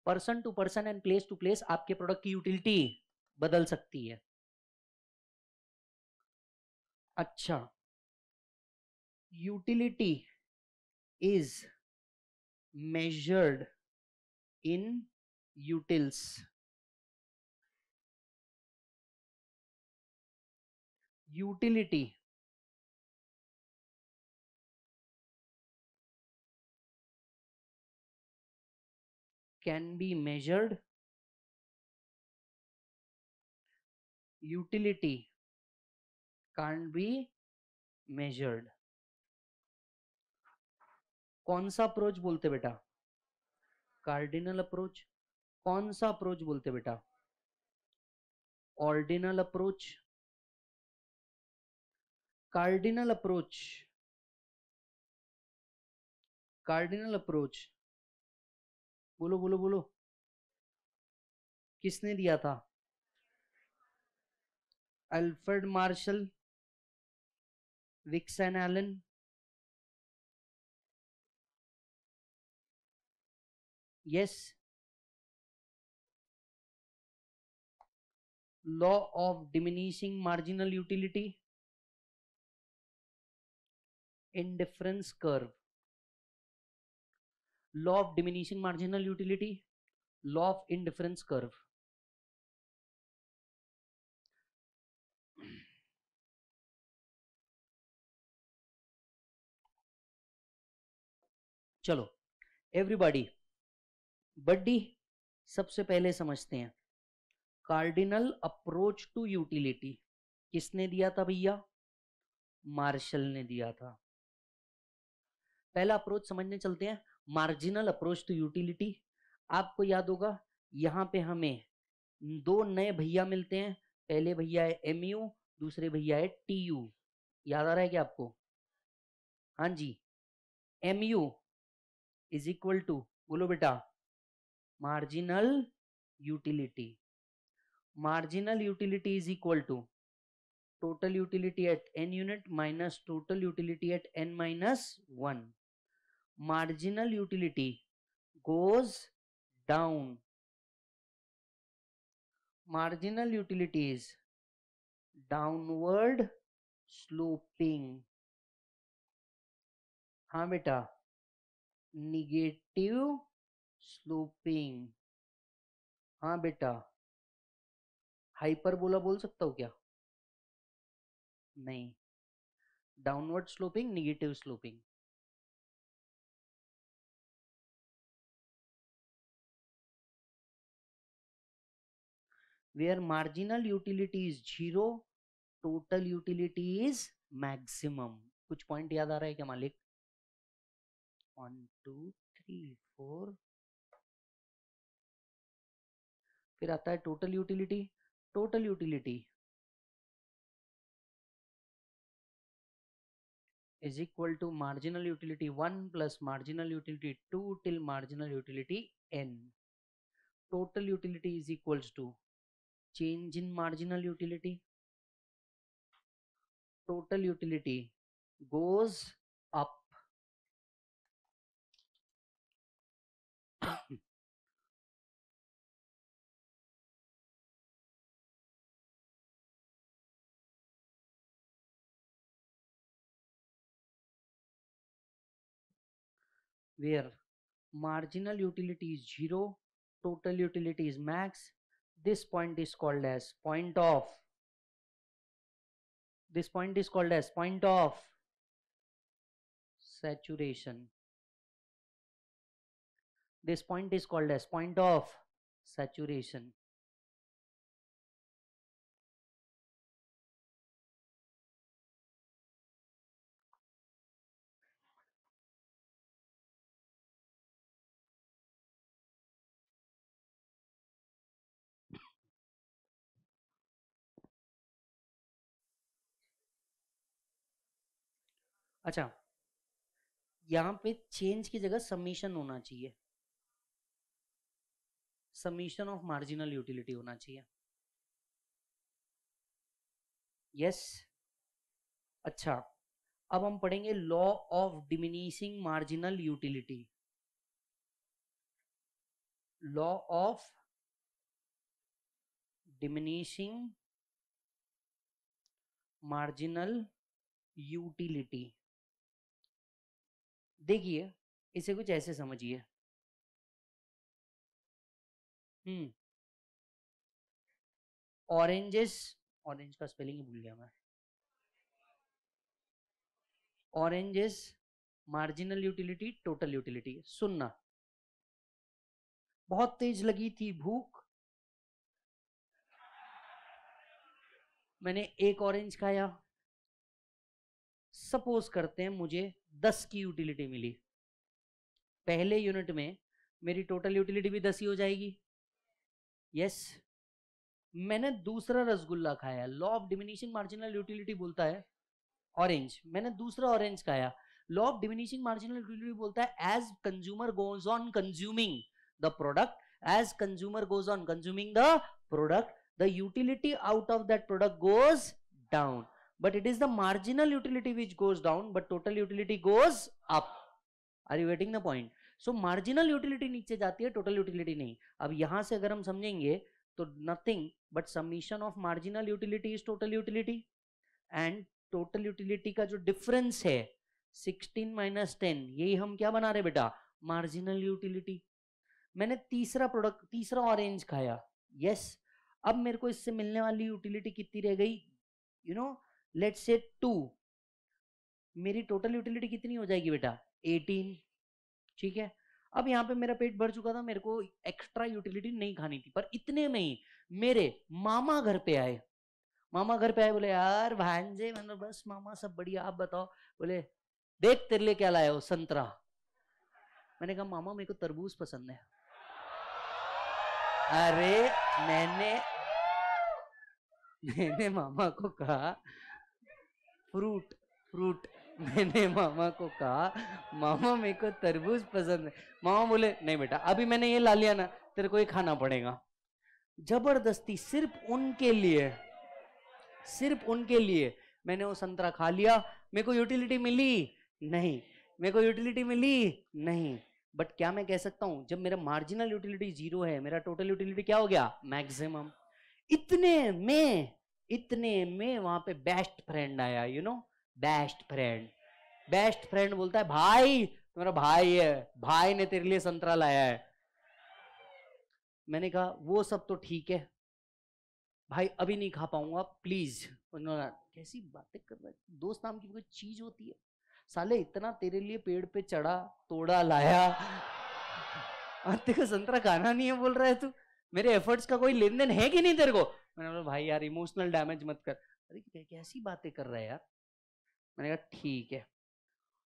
person to person and place to place आपके प्रोडक्ट की यूटिलिटी बदल सकती है अच्छा utility is measured in utils utility can be measured utility can't be measured कौन सा अप्रोच बोलते बेटा कार्डिनल अप्रोच कौन सा अप्रोच बोलते बेटा ordinal approach cardinal approach cardinal approach बोलो बोलो बोलो किसने दिया था Alfred Marshall, Vixen Allen, yes, law of diminishing marginal utility, indifference curve, law of diminishing marginal utility, law of indifference curve. चलो एवरीबॉडी बड्डी सबसे पहले समझते हैं कार्डिनल अप्रोच टू यूटिलिटी किसने दिया था भैया मार्शल ने दिया था पहला अप्रोच समझने चलते हैं मार्जिनल अप्रोच टू यूटिलिटी आपको याद होगा यहां पे हमें दो नए भैया मिलते हैं पहले भैया है एम यू दूसरे भैया है टी यू याद आ रहा है क्या आपको हाँ जी M U is equal to बोलो बेटा marginal utility marginal utility is equal to total utility at N unit minus total utility at N minus one marginal utility goes down marginal utility is downward sloping हाँ बेटा negative sloping हाँ बेटा hyperbola बोल सकता हूँ क्या नहीं downward sloping negative sloping where marginal utility is zero total utility is maximum कुछ पॉइंट याद आ रहा है क्या मालिक one, two, three, four. फिर आता है total utility total utility is equal to marginal utility one plus marginal utility two till marginal utility N total utility is equal to change in marginal utility total utility goes up [coughs] where marginal utility is 0 total utility is max this point is called as point of this point is called as point of saturation this point is called as point of saturation अच्छा यहाँ पे change की जगह summation होना चाहिए summation of marginal utility होना चाहिए yes yes? अच्छा अब हम पढ़ेंगे law of diminishing marginal utility law of diminishing marginal utility देखिए इसे कुछ ऐसे समझिए हम्म ऑरेंजेस ऑरेंज का स्पेलिंग ही भूल गया मैं oranges marginal utility total utility सुनना बहुत तेज लगी थी भूख मैंने एक ऑरेंज खाया सपोज करते हैं मुझे दस की यूटिलिटी मिली पहले यूनिट में मेरी टोटल यूटिलिटी भी दस ही हो जाएगी यस मैंने दूसरा रसगुल्ला खाया law of diminishing marginal utility बोलता है ऑरेंज मैंने दूसरा ऑरेंज खाया law of diminishing marginal utility बोलता है as consumer goes on consuming the product as consumer goes on consuming the product the utility out of that product goes down but it is the marginal utility which goes down but total utility goes up are you waiting the point so marginal utility नीचे जाती है total utility नहीं अब यहां से अगर हम समझेंगे तो nothing but summation of marginal utility is total utility and total utility का जो डिफरेंस है 16 माइनस टेन यही हम क्या बना रहे बेटा मार्जिनल यूटिलिटी मैंने तीसरा प्रोडक्ट तीसरा ऑरेंज खाया यस अब मेरे को इससे मिलने वाली यूटिलिटी कितनी रह गई you know let's say two मेरी टोटल यूटिलिटी कितनी हो जाएगी बेटा एटीन ठीक है अब यहाँ पे मेरा पेट भर चुका था मेरे को एक्स्ट्रा यूटिलिटी नहीं खानी थी पर इतने में ही मेरे मामा घर पे आए मामा घर पे आए बोले यार भांजे मतलब बस मामा सब बढ़िया आप बताओ बोले देख तेरे लिए क्या लाया हो संतरा मैंने कहा मामा मेरे को तरबूज पसंद है अरे मैंने मैंने मामा को कहा फ्रूट फ्रूट मैंने मामा को कहा मामा मेरे को तरबूज पसंद है मामा बोले नहीं बेटा अभी मैंने ये ला लिया ना तेरे को ये खाना पड़ेगा जबरदस्ती सिर्फ उनके लिए सिर्फ उनके लिए मैंने वो संतरा खा लिया मेरे को यूटिलिटी मिली नहीं मेरे को यूटिलिटी मिली नहीं बट क्या मैं कह सकता हूं जब मेरा मार्जिनल यूटिलिटी जीरो है मेरा टोटल यूटिलिटी क्या हो गया मैक्सिमम इतने में इतने में वहां पे बेस्ट फ्रेंड आया you you know know? Best friend best friend बोलता है भाई तुम्हारा भाई है भाई ने तेरे लिए संतरा लाया है मैंने कहा वो सब तो ठीक है भाई अभी नहीं खा पाऊंगा प्लीज उन्होंने कैसी बातें कर रहा है दोस्त नाम की कोई चीज होती है साले इतना तेरे लिए पेड़ पे चढ़ा तोड़ा लाया संतरा खाना नहीं है बोल रहा है तू मेरे एफर्ट्स का कोई लेन देन है कि नहीं तेरे को मैंने बोला भाई यार इमोशनल डैमेज मत कर अरे कैसी बातें कर रहा है यार मैंने कहा ठीक है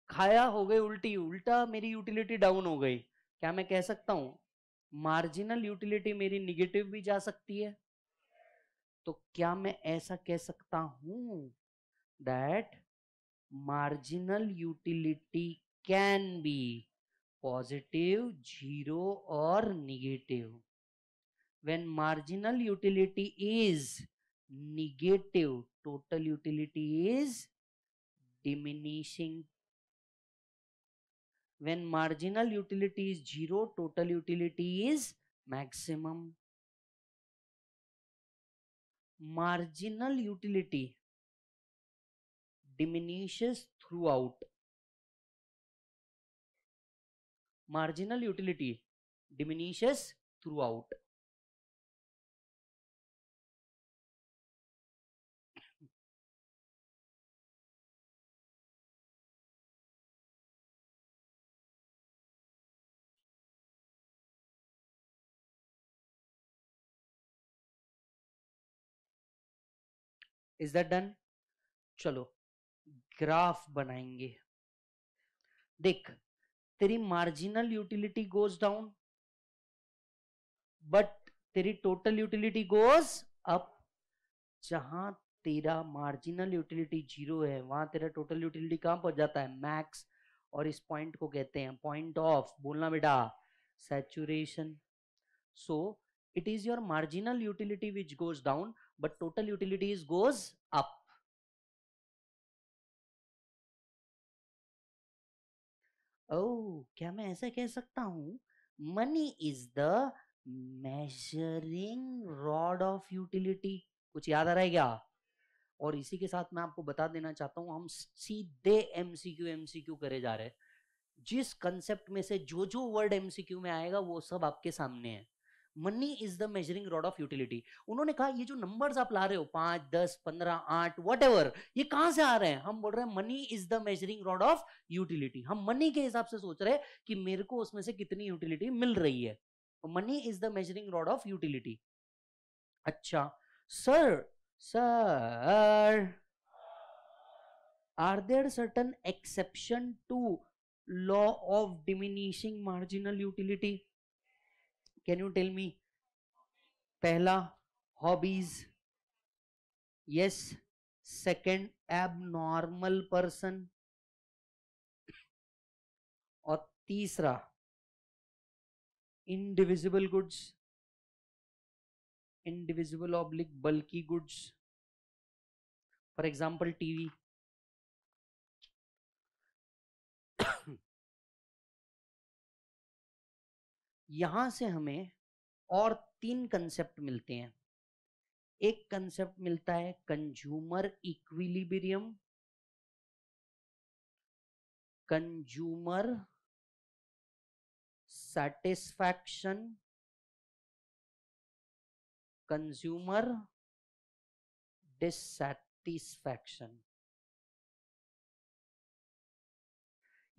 खाया हो गई उल्टी उल्टा मेरी यूटिलिटी डाउन हो गई क्या मैं कह सकता हूं मार्जिनल यूटिलिटी मेरी निगेटिव भी जा सकती है तो क्या मैं ऐसा कह सकता हूं that marginal utility can be positive zero और negative when marginal utility is negative total utility is diminishing when marginal utility is zero total utility is maximum marginal utility diminishes throughout marginal utility diminishes throughout is that done चलो graph बनाएंगे देख तेरी marginal utility goes down but तेरी total utility goes up जहां तेरा marginal utility zero है वहां तेरा टोटल यूटिलिटी कहां पहुंच जाता है मैक्स और इस पॉइंट को कहते हैं पॉइंट ऑफ बोलना बेटा saturation so it is your marginal utility which goes down but total utilities goes up. Oh, क्या मैं ऐसा कह सकता हूं money is the measuring rod of utility कुछ याद आ रहा है क्या और इसी के साथ मैं आपको बता देना चाहता हूँ हम सीधे एमसीक्यू एमसीक्यू करे जा रहे हैं जिस कंसेप्ट में से जो जो वर्ड एमसीक्यू में आएगा वो सब आपके सामने है money is the measuring rod of utility उन्होंने कहा ये जो नंबर्स आप ला रहे हो पांच दस पंद्रह आठ वट ये कहां से आ रहे हैं हम बोल रहे हैं money is the measuring rod of utility हम मनी के हिसाब से सोच रहे हैं कि मेरे को उसमें से कितनी यूटिलिटी मिल रही है money is the measuring rod of utility अच्छा sir sir are there certain exception to law of diminishing marginal utility can you tell me पहला hobbies yes second abnormal person और तीसरा indivisible goods indivisible oblique bulky goods for example TV यहाँ से हमें और तीन concept मिलते हैं एक कंसेप्ट मिलता है consumer equilibrium consumer satisfaction consumer dissatisfaction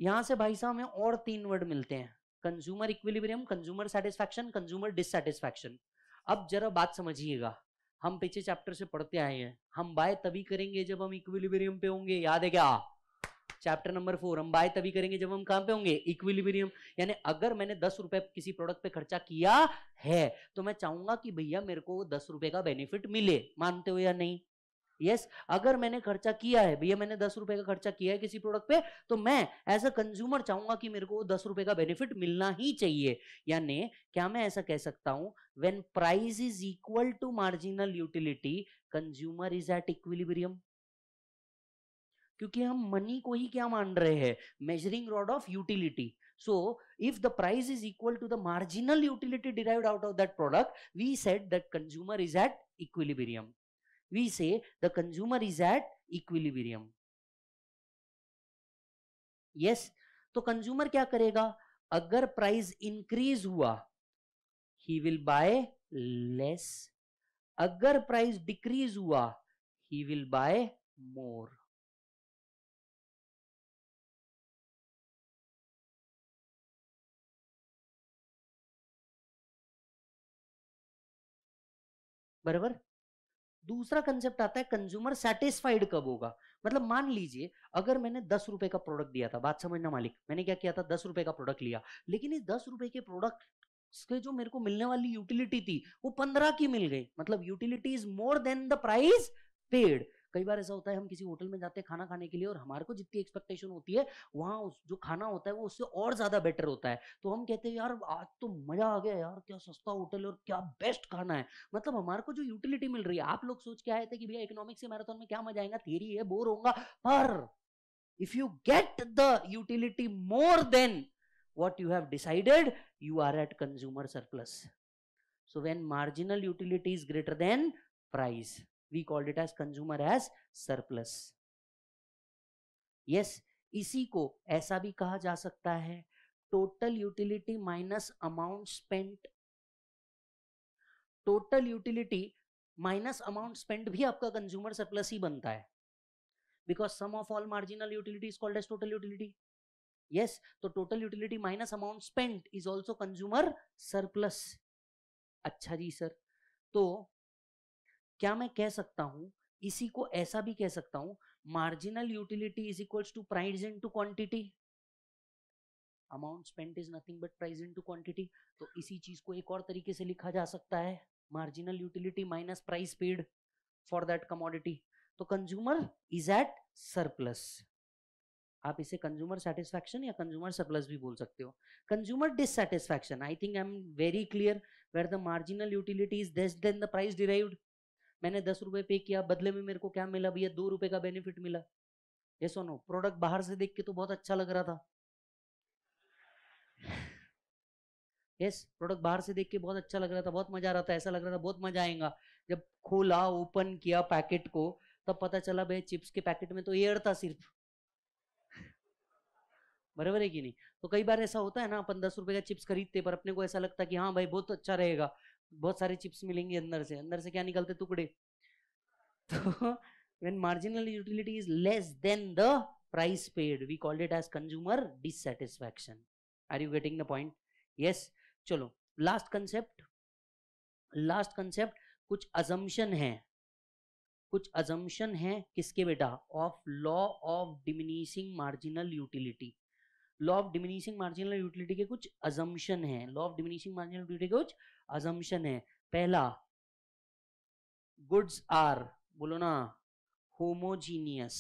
यहां से भाई साहब हमें और तीन वर्ड मिलते हैं consumer equilibrium consumer satisfaction consumer dissatisfaction अब जरा बात समझिएगा हम पीछे चैप्टर से पढ़ते आए हैं हम बाय तभी करेंगे जब हम इक्विलिब्रियम पे होंगे याद है क्या चैप्टर नंबर फोर हम बाय तभी करेंगे जब हम कहां पे होंगे इक्विलिब्रियम यानी अगर मैंने दस रुपए किसी प्रोडक्ट पे खर्चा किया है तो मैं चाहूंगा कि भैया मेरे को दस रुपए का बेनिफिट मिले मानते हो या नहीं यस अगर मैंने खर्चा किया है भैया मैंने दस रुपए का खर्चा किया है किसी प्रोडक्ट पे तो मैं एज अ कंज्यूमर चाहूंगा कि मेरे को दस रुपए का बेनिफिट मिलना ही चाहिए यानी क्या मैं ऐसा कह सकता हूं when price is equal to marginal utility consumer is at equilibrium क्योंकि हम मनी को ही क्या मान रहे हैं measuring rod of utility so if the price is equal to the marginal utility derived out of that product we set that consumer is at equilibrium we say the consumer is at equilibrium. Yes yes, तो consumer क्या करेगा अगर price increase हुआ he will buy less अगर price decrease हुआ he will bye मोर बराबर दूसरा concept आता है कंज्यूमर सेटिस्फाइड कब होगा मतलब मान लीजिए अगर मैंने दस रुपए का प्रोडक्ट दिया था बात समझना मालिक मैंने क्या किया था दस रुपए का प्रोडक्ट लिया लेकिन इस दस रुपए के प्रोडक्ट के जो मेरे को मिलने वाली यूटिलिटी थी वो पंद्रह की मिल गई मतलब utility is more than the price paid कई बार ऐसा होता है हम किसी होटल में जाते हैं खाना खाने के लिए और हमारे को जितनी एक्सपेक्टेशन होती है वहाँ उस जो खाना होता है वो उससे और ज़्यादा बेटर होता है तो हम कहते हैं यार आज तो मज़ा आ गया यार क्या सस्ता होटल और क्या बेस्ट खाना है मतलब हमारे को जो यूटिलिटी मिल रही है आप लोग सोच के आए थे कि भैया इकोनॉमिक्स से मैराथन में क्या मजा आएगा थेरी है बोर होगा पर if you get the utility more than what you have decided you are at consumer surplus so when marginal utility is greater than price we called it as consumer as surplus yes इसी को ऐसा भी कहा जा सकता है total utility minus amount spent total utility minus amount spent भी आपका कंज्यूमर सरप्लस ही बनता है because sum of all marginal utility is called as total utility yes तो total utility minus amount spent is also consumer surplus अच्छा जी sir तो क्या मैं कह सकता हूं इसी को ऐसा भी कह सकता हूं marginal utility is equals to price into quantity amount spent is nothing but price into quantity तो इसी चीज को एक और तरीके से लिखा जा सकता है marginal utility minus price paid for that commodity तो कंज्यूमर इज एट सरप्लस आप इसे कंज्यूमर सेटिस्फैक्शन या कंज्यूमर सरप्लस भी बोल सकते हो consumer dissatisfaction I think I am very clear where the marginal utility is less than the price derived मैंने दस रुपए पे किया बदले में मेरे को क्या मिला भैया दो रुपए का बेनिफिट मिला ये सुनो प्रोडक्ट बाहर से देख के तो बहुत अच्छा लग रहा था यस प्रोडक्ट बाहर से देख के बहुत अच्छा लग रहा था बहुत मजा आ रहा था ऐसा लग रहा था बहुत मजा आएगा जब खोला ओपन किया पैकेट को तब पता चला भाई चिप्स के पैकेट में तो एयर था सिर्फ बराबर है कि नहीं तो कई बार ऐसा होता है ना अपन दस रुपए का चिप्स खरीदते पर अपने को ऐसा लगता है कि हाँ भाई बहुत अच्छा रहेगा बहुत सारे चिप्स मिलेंगे अंदर से अंदर से क्या निकलते टुकड़े [laughs] तो when marginal utility is less than the price paid we called it as consumer dissatisfaction are you getting the point yes चलो लास्ट कंसेप्ट लास्ट कंसेप्ट कुछ अजम्पन है कुछ अजम्पन है किसके बेटा of law of diminishing marginal utility law of diminishing marginal utility के कुछ assumption है law of diminishing marginal utility के कुछ अजम्पन है पहला गुड्स आर बोलो ना होमोजीनियस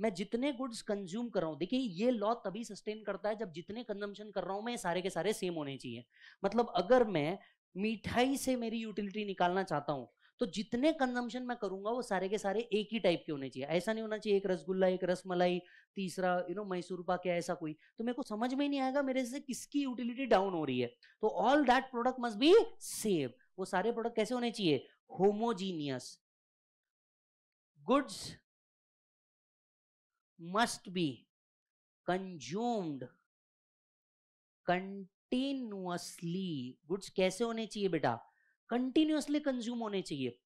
मैं जितने गुड्स कंज्यूम कर रहा हूँ देखिए ये लॉ तभी सस्टेन करता है जब जितने कंजम्पशन कर रहा हूँ मैं सारे के सारे सेम होने चाहिए मतलब अगर मैं मिठाई से मेरी यूटिलिटी निकालना चाहता हूँ तो जितने कंजम्पशन मैं करूंगा वो सारे के सारे एक ही टाइप के होने चाहिए ऐसा नहीं होना चाहिए एक रसगुल्ला एक रसमलाई तीसरा यू नो मैसूर पाक या ऐसा कोई तो मेरे को समझ में नहीं आएगा मेरे से किसकी यूटिलिटी डाउन हो रही है तो all that product must be same वो सारे प्रोडक्ट कैसे होने चाहिए homogeneous goods must be consumed continuously goods कैसे होने चाहिए बेटा कंटिन्यूसली कंज्यूम होने चाहिए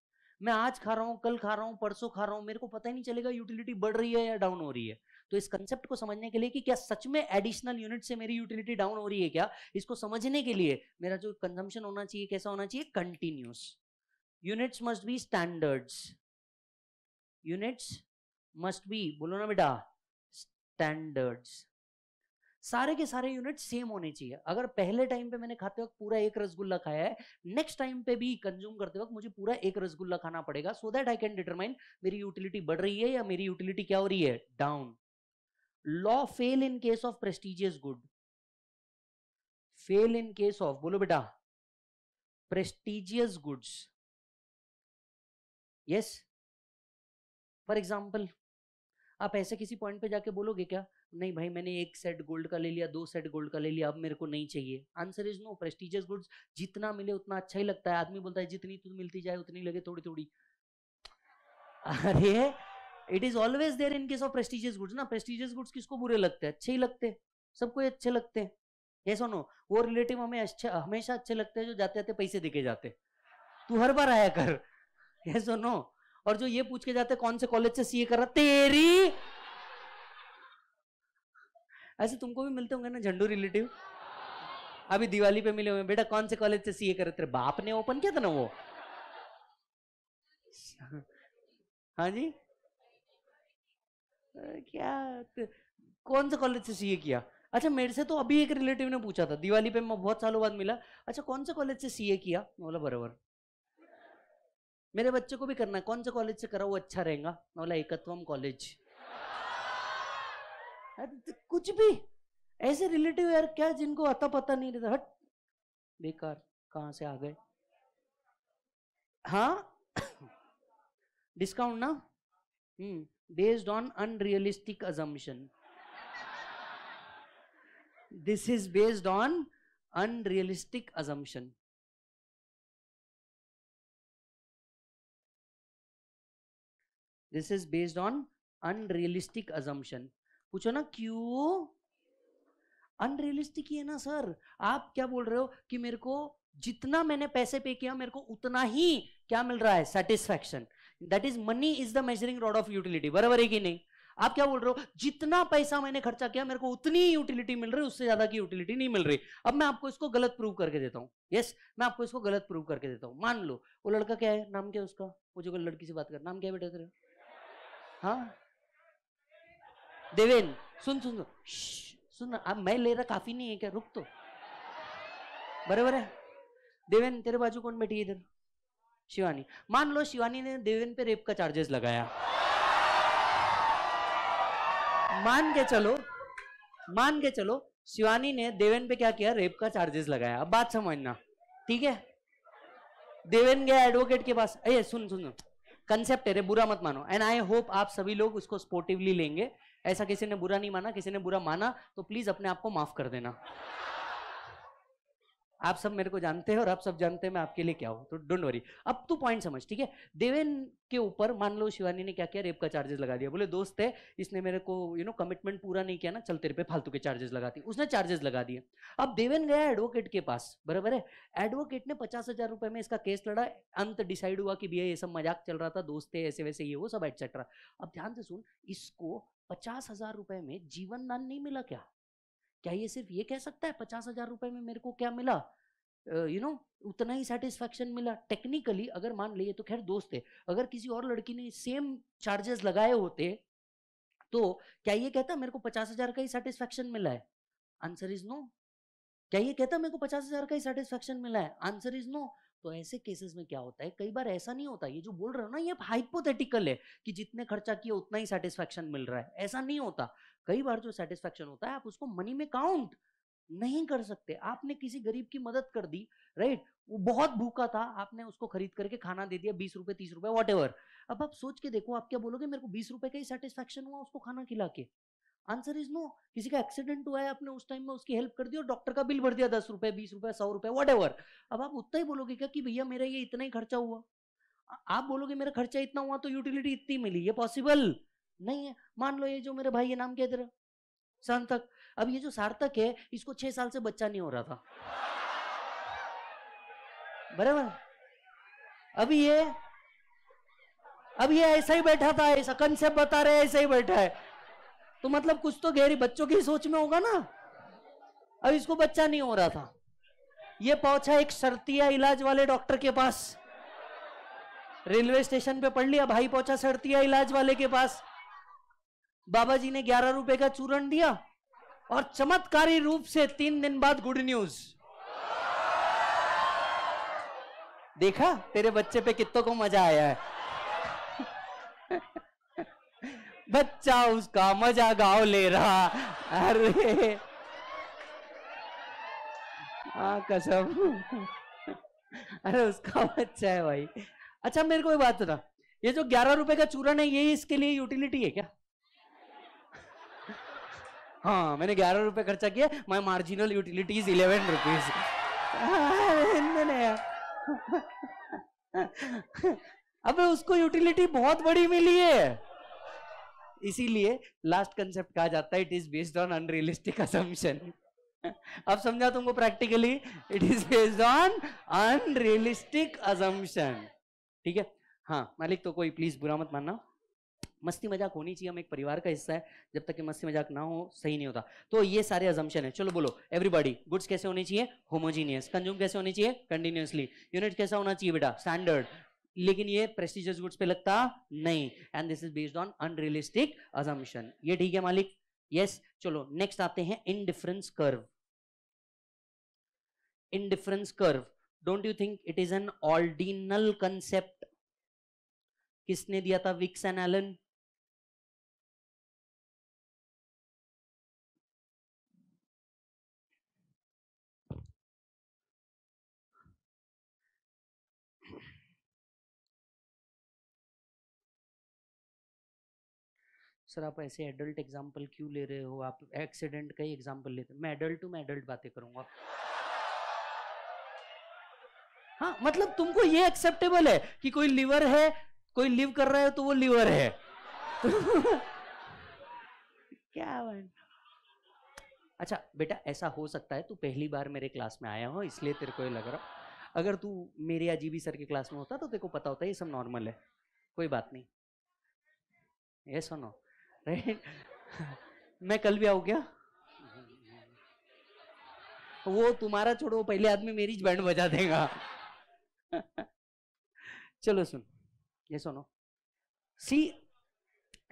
मैं आज खा रहा हूँ कल खा रहा हूँ परसों खा रहा हूँ मेरे को पता ही नहीं चलेगा यूटिलिटी बढ़ रही है या डाउन हो रही है तो इस कंसेप्ट को समझने के लिए कि क्या सच में एडिशनल यूनिट से मेरी यूटिलिटी डाउन हो रही है क्या इसको समझने के लिए मेरा जो कंजम्पशन होना चाहिए कैसा होना चाहिए continuous units must be standards units must be बोलो ना बेटा स्टैंडर्ड्स सारे के सारे यूनिट सेम होने चाहिए अगर पहले टाइम पे मैंने खाते वक्त पूरा एक रसगुल्ला खाया है नेक्स्ट टाइम पे भी कंज्यूम करते वक्त मुझे पूरा एक रसगुल्ला खाना पड़ेगा so that I can determine मेरी यूटिलिटी बढ़ रही है या मेरी यूटिलिटी क्या हो रही है down law fail in case of prestigious good fail in case of बोलो बेटा prestigious goods yes for example आप ऐसे किसी पॉइंट पे जाके बोलोगे क्या नहीं भाई मैंने एक सेट गोल्ड का ले लिया दो सेट गोल्ड का ले लिया अब मेरे को नहीं चाहिए answer is no prestigious goods जितना मिले उतना अच्छा ही लगता है आदमी बोलता है जितनी तुम मिलती जाए उतनी लगे थोड़ी थोड़ी अरे it is always there in case of prestigious goods ना प्रेस्टिजियस गुड्स किसको बुरे लगते हैं अच्छे ही लगते हैं सबको अच्छे लगते हैं ये सुनो वो रिलेटिव हमें अच्छे हमेशा अच्छे लगते हैं जो जाते जाते पैसे देके जाते तू हर बार आया कर ये सुनो और जो ये पूछ के जाते कौन से कॉलेज से सीए कर रहा तेरी ऐसे तुमको भी मिलते होंगे ना झंडू रिलेटिव अभी दिवाली पे मिले हुए बेटा कौन से कॉलेज से सीए करे तेरे बाप ने ओपन किया था ना वो हाँ जी क्या कौन से कॉलेज से सीए किया अच्छा मेरे से तो अभी एक रिलेटिव ने पूछा था दिवाली पे मैं बहुत सालों बाद मिला अच्छा कौन से कॉलेज से सीए किया बोला बराबर मेरे बच्चे को भी करना है कौन से कॉलेज से करा वो अच्छा रहेगा बोला एकत्वम कॉलेज तो कुछ भी ऐसे रिलेटिव यार क्या जिनको अता पता नहीं रहता हट बेकार कहां से आ गए हाँ डिस्काउंट [coughs] ना हम्म based on unrealistic assumption this is based on unrealistic assumption this is based on unrealistic assumption पूछो ना क्यों अनरियलिस्टिक है ना सर आप क्या बोल रहे हो कि मेरे को जितना मैंने पैसे पे किया मेरे को उतना ही क्या मिल रहा है satisfaction that is money is the measuring rod of utility बराबर है कि नहीं आप क्या बोल रहे हो जितना पैसा मैंने खर्चा किया मेरे को उतनी यूटिलिटी मिल रही है उससे ज्यादा की यूटिलिटी नहीं मिल रही अब मैं आपको इसको गलत प्रूव करके देता हूँ यस मैं आपको इसको गलत प्रूव करके देता हूँ मान लो वो लड़का क्या है नाम क्या है उसका वो जो लड़की से बात कर नाम क्या बेटा तेरा हाँ देवेन सुन सुन सुन सुन अब मैं ले रहा काफी नहीं है क्या रुक तो बराबर है देवेन तेरे बाजू कौन बैठी इधर शिवानी मान लो शिवानी ने देवेन पे रेप का चार्जेस लगाया मान के चलो मान के चलो शिवानी ने देवेन पे क्या किया रेप का चार्जेस लगाया अब बात समझना ठीक है देवेन गया एडवोकेट के पास अरे सुन सुन कंसेप्ट है रे बुरा मत मानो एंड आई होप आप सभी लोग उसको स्पोर्टिवली लेंगे ऐसा किसी ने बुरा नहीं माना किसी ने बुरा माना तो प्लीज अपने आप को माफ कर देना आप सब मेरे को जानते हैं और आप सब जानते हैं मैं आपके लिए क्या हूं तो डोंट वरी अब तू पॉइंट समझ ठीक है देवेन के ऊपर मान लो शिवानी ने क्या किया रेप का चार्जेस लगा दिया बोले दोस्त है इसने मेरे को यू नो कमिटमेंट पूरा नहीं किया ना चल तेरे पे फालतू के चार्जेस लगा दिए उसने चार्जेस लगा दिए अब देवेन गया एडवोकेट के पास बराबर है एडवोकेट ने पचास हजार रुपए में इसका केस लड़ा अंत डिसाइड हुआ कि भैया ये सब मजाक चल रहा था दोस्त है ऐसे वैसे ये वो सब एटसेट्रा अब ध्यान से सुन इसको पचास हजार रुपए में जीवन दान नहीं मिला क्या क्या ये सिर्फ ये कह सकता है पचास हजार रुपए में मेरे को क्या मिला you uh, know you know, उतना ही सेटिस्फेक्शन मिला टेक्निकली अगर मान लिए तो खैर दोस्त है अगर किसी और लड़की ने सेम चार्जेस लगाए होते तो क्या ये कहता मेरे को पचास हजार का ही सेटिस्फेक्शन मिला है आंसर इज नो क्या ये कहता मेरे को पचास हजार का ही सेटिस्फेक्शन मिला है आंसर इज नो तो ऐसे केसेस में क्या होता है कई बार ऐसा नहीं होता ये जो बोल रहे हो ना ये हाइपोथेटिकल है कि जितने खर्चा किया उतना ही सेटिस्फेक्शन मिल रहा है ऐसा नहीं होता कई बार जो सेटिस्फेक्शन होता है आप उसको मनी में काउंट नहीं कर सकते आपने किसी गरीब की मदद कर दी राइट वो बहुत भूखा था आपने उसको खरीद करके खाना दे दिया बीस रुपए तीस रुपए वॉट अब आप सोच के देखो आप क्या बोलोगे मेरे को बीस रुपए का ही सेटिस्फेक्शन हुआ उसको खाना खिला के आंसर इज नो किसी का एक्सीडेंट हुआ है आपने उस टाइम में उसकी हेल्प कर दी और डॉक्टर का बिल भर दिया दस रुपए बीस रुपए सौ रुपए वट अब आप उतना ही बोलोगे क्या कि भैया मेरा ये इतना ही खर्चा हुआ आप बोलोगे मेरा खर्चा इतना हुआ तो यूटिलिटी इतनी मिली ये पॉसिबल नहीं है मान लो ये जो मेरे भाई ये नाम क्या तेरा सार्थक अब ये जो सार्थक है इसको छह साल से बच्चा नहीं हो रहा था बराबर अभी ये अब ये ऐसा ही बैठा था ऐसा कंसेप्ट बता रहे ऐसा ही बैठा है तो मतलब कुछ तो गहरी बच्चों की सोच में होगा ना अब इसको बच्चा नहीं हो रहा था ये पहुंचा एक शर्तिया इलाज वाले डॉक्टर के पास रेलवे स्टेशन पे पढ़ लिया भाई पहुंचा शर्तिया इलाज वाले के पास बाबा जी ने ग्यारह रुपए का चूरण दिया और चमत्कारी रूप से तीन दिन बाद गुड न्यूज देखा तेरे बच्चे पे कितों को मजा आया है बच्चा उसका मजा गाँव ले रहा अरे हाँ कसम अरे उसका बच्चा है भाई अच्छा मेरे को एक बात बता ये जो ग्यारह रुपए का चूरन है ये इसके लिए यूटिलिटी है क्या हाँ मैंने ग्यारह रुपए खर्चा किया my marginal utilities eleven rupees अबे उसको यूटिलिटी बहुत बड़ी मिली है इसीलिए लास्ट कंसेप्ट कहा जाता है it is based on unrealistic assumption अब समझा तुमको practically it is based on unrealistic assumption ठीक है हाँ मालिक तो कोई प्लीज बुरा मत मानना मस्ती मजाक होनी चाहिए हम एक परिवार का हिस्सा है जब तक कि मस्ती मजाक ना हो सही नहीं होता तो ये सारे अजम्पन है चलो बोलो एवरीबॉडी गुड्स कैसे होनी चाहिए होमोजीनियस कंज्यूम कैसे होनी चाहिए कंटिन्यूसली यूनिट कैसा होना चाहिए बेटा स्टैंडर्ड लेकिन ये प्रेस्टिजियस गुड्स पे लगता नहीं and this is based on unrealistic assumption ये ठीक है मालिक यस yes, चलो नेक्स्ट आते हैं indifference curve indifference curve don't you think it is an ordinal concept किसने दिया था विक्स एंड एलन सर आप ऐसे एडल्ट एग्जाम्पल क्यों ले रहे हो आप एक्सीडेंट का ही एग्जाम्पल लेते मैं एडल्ट हूँ मैं एडल्ट बातें करूंगा हाँ मतलब तुमको ये एक्सेप्टेबल है कि कोई लिवर है कोई लिव कर रहा है तो वो लिवर है [laughs] क्या अच्छा बेटा ऐसा हो सकता है तू पहली बार मेरे क्लास में आया हो इसलिए तेरे को ये लग रहा अगर तू मेरे अजीबी सर के क्लास में होता तो तेरे को पता होता ये सब नॉर्मल है कोई बात नहीं ये सुनो राइट [laughs] मैं कल भी आऊ क्या वो तुम्हारा छोड़ो पहले आदमी मेरी बैंड बजा देगा [laughs] चलो सुन ये सुनो सी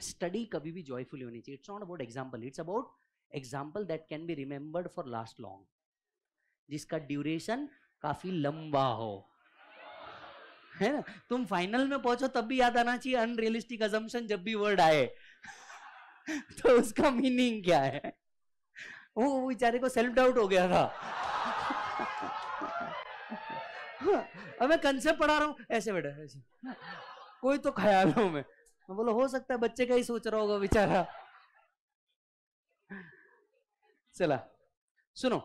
स्टडी कभी भी जॉयफुली होनी चाहिए it's not about example it's about example that can be remembered for last long जिसका ड्यूरेशन काफी लंबा हो है ना तुम फाइनल में पहुंचो तब भी याद आना चाहिए अनरियलिस्टिक अजम्पशन जब भी वर्ड आए [laughs] तो उसका मीनिंग क्या है वो बेचारे को सेल्फ डाउट हो गया था [laughs] अब मैं कंसेप्ट पढ़ा रहा हूँ ऐसे बेटा ऐसे कोई तो ख्याल हो मैं मैं बोलो हो सकता है बच्चे का ही सोच रहा होगा बेचारा चला सुनो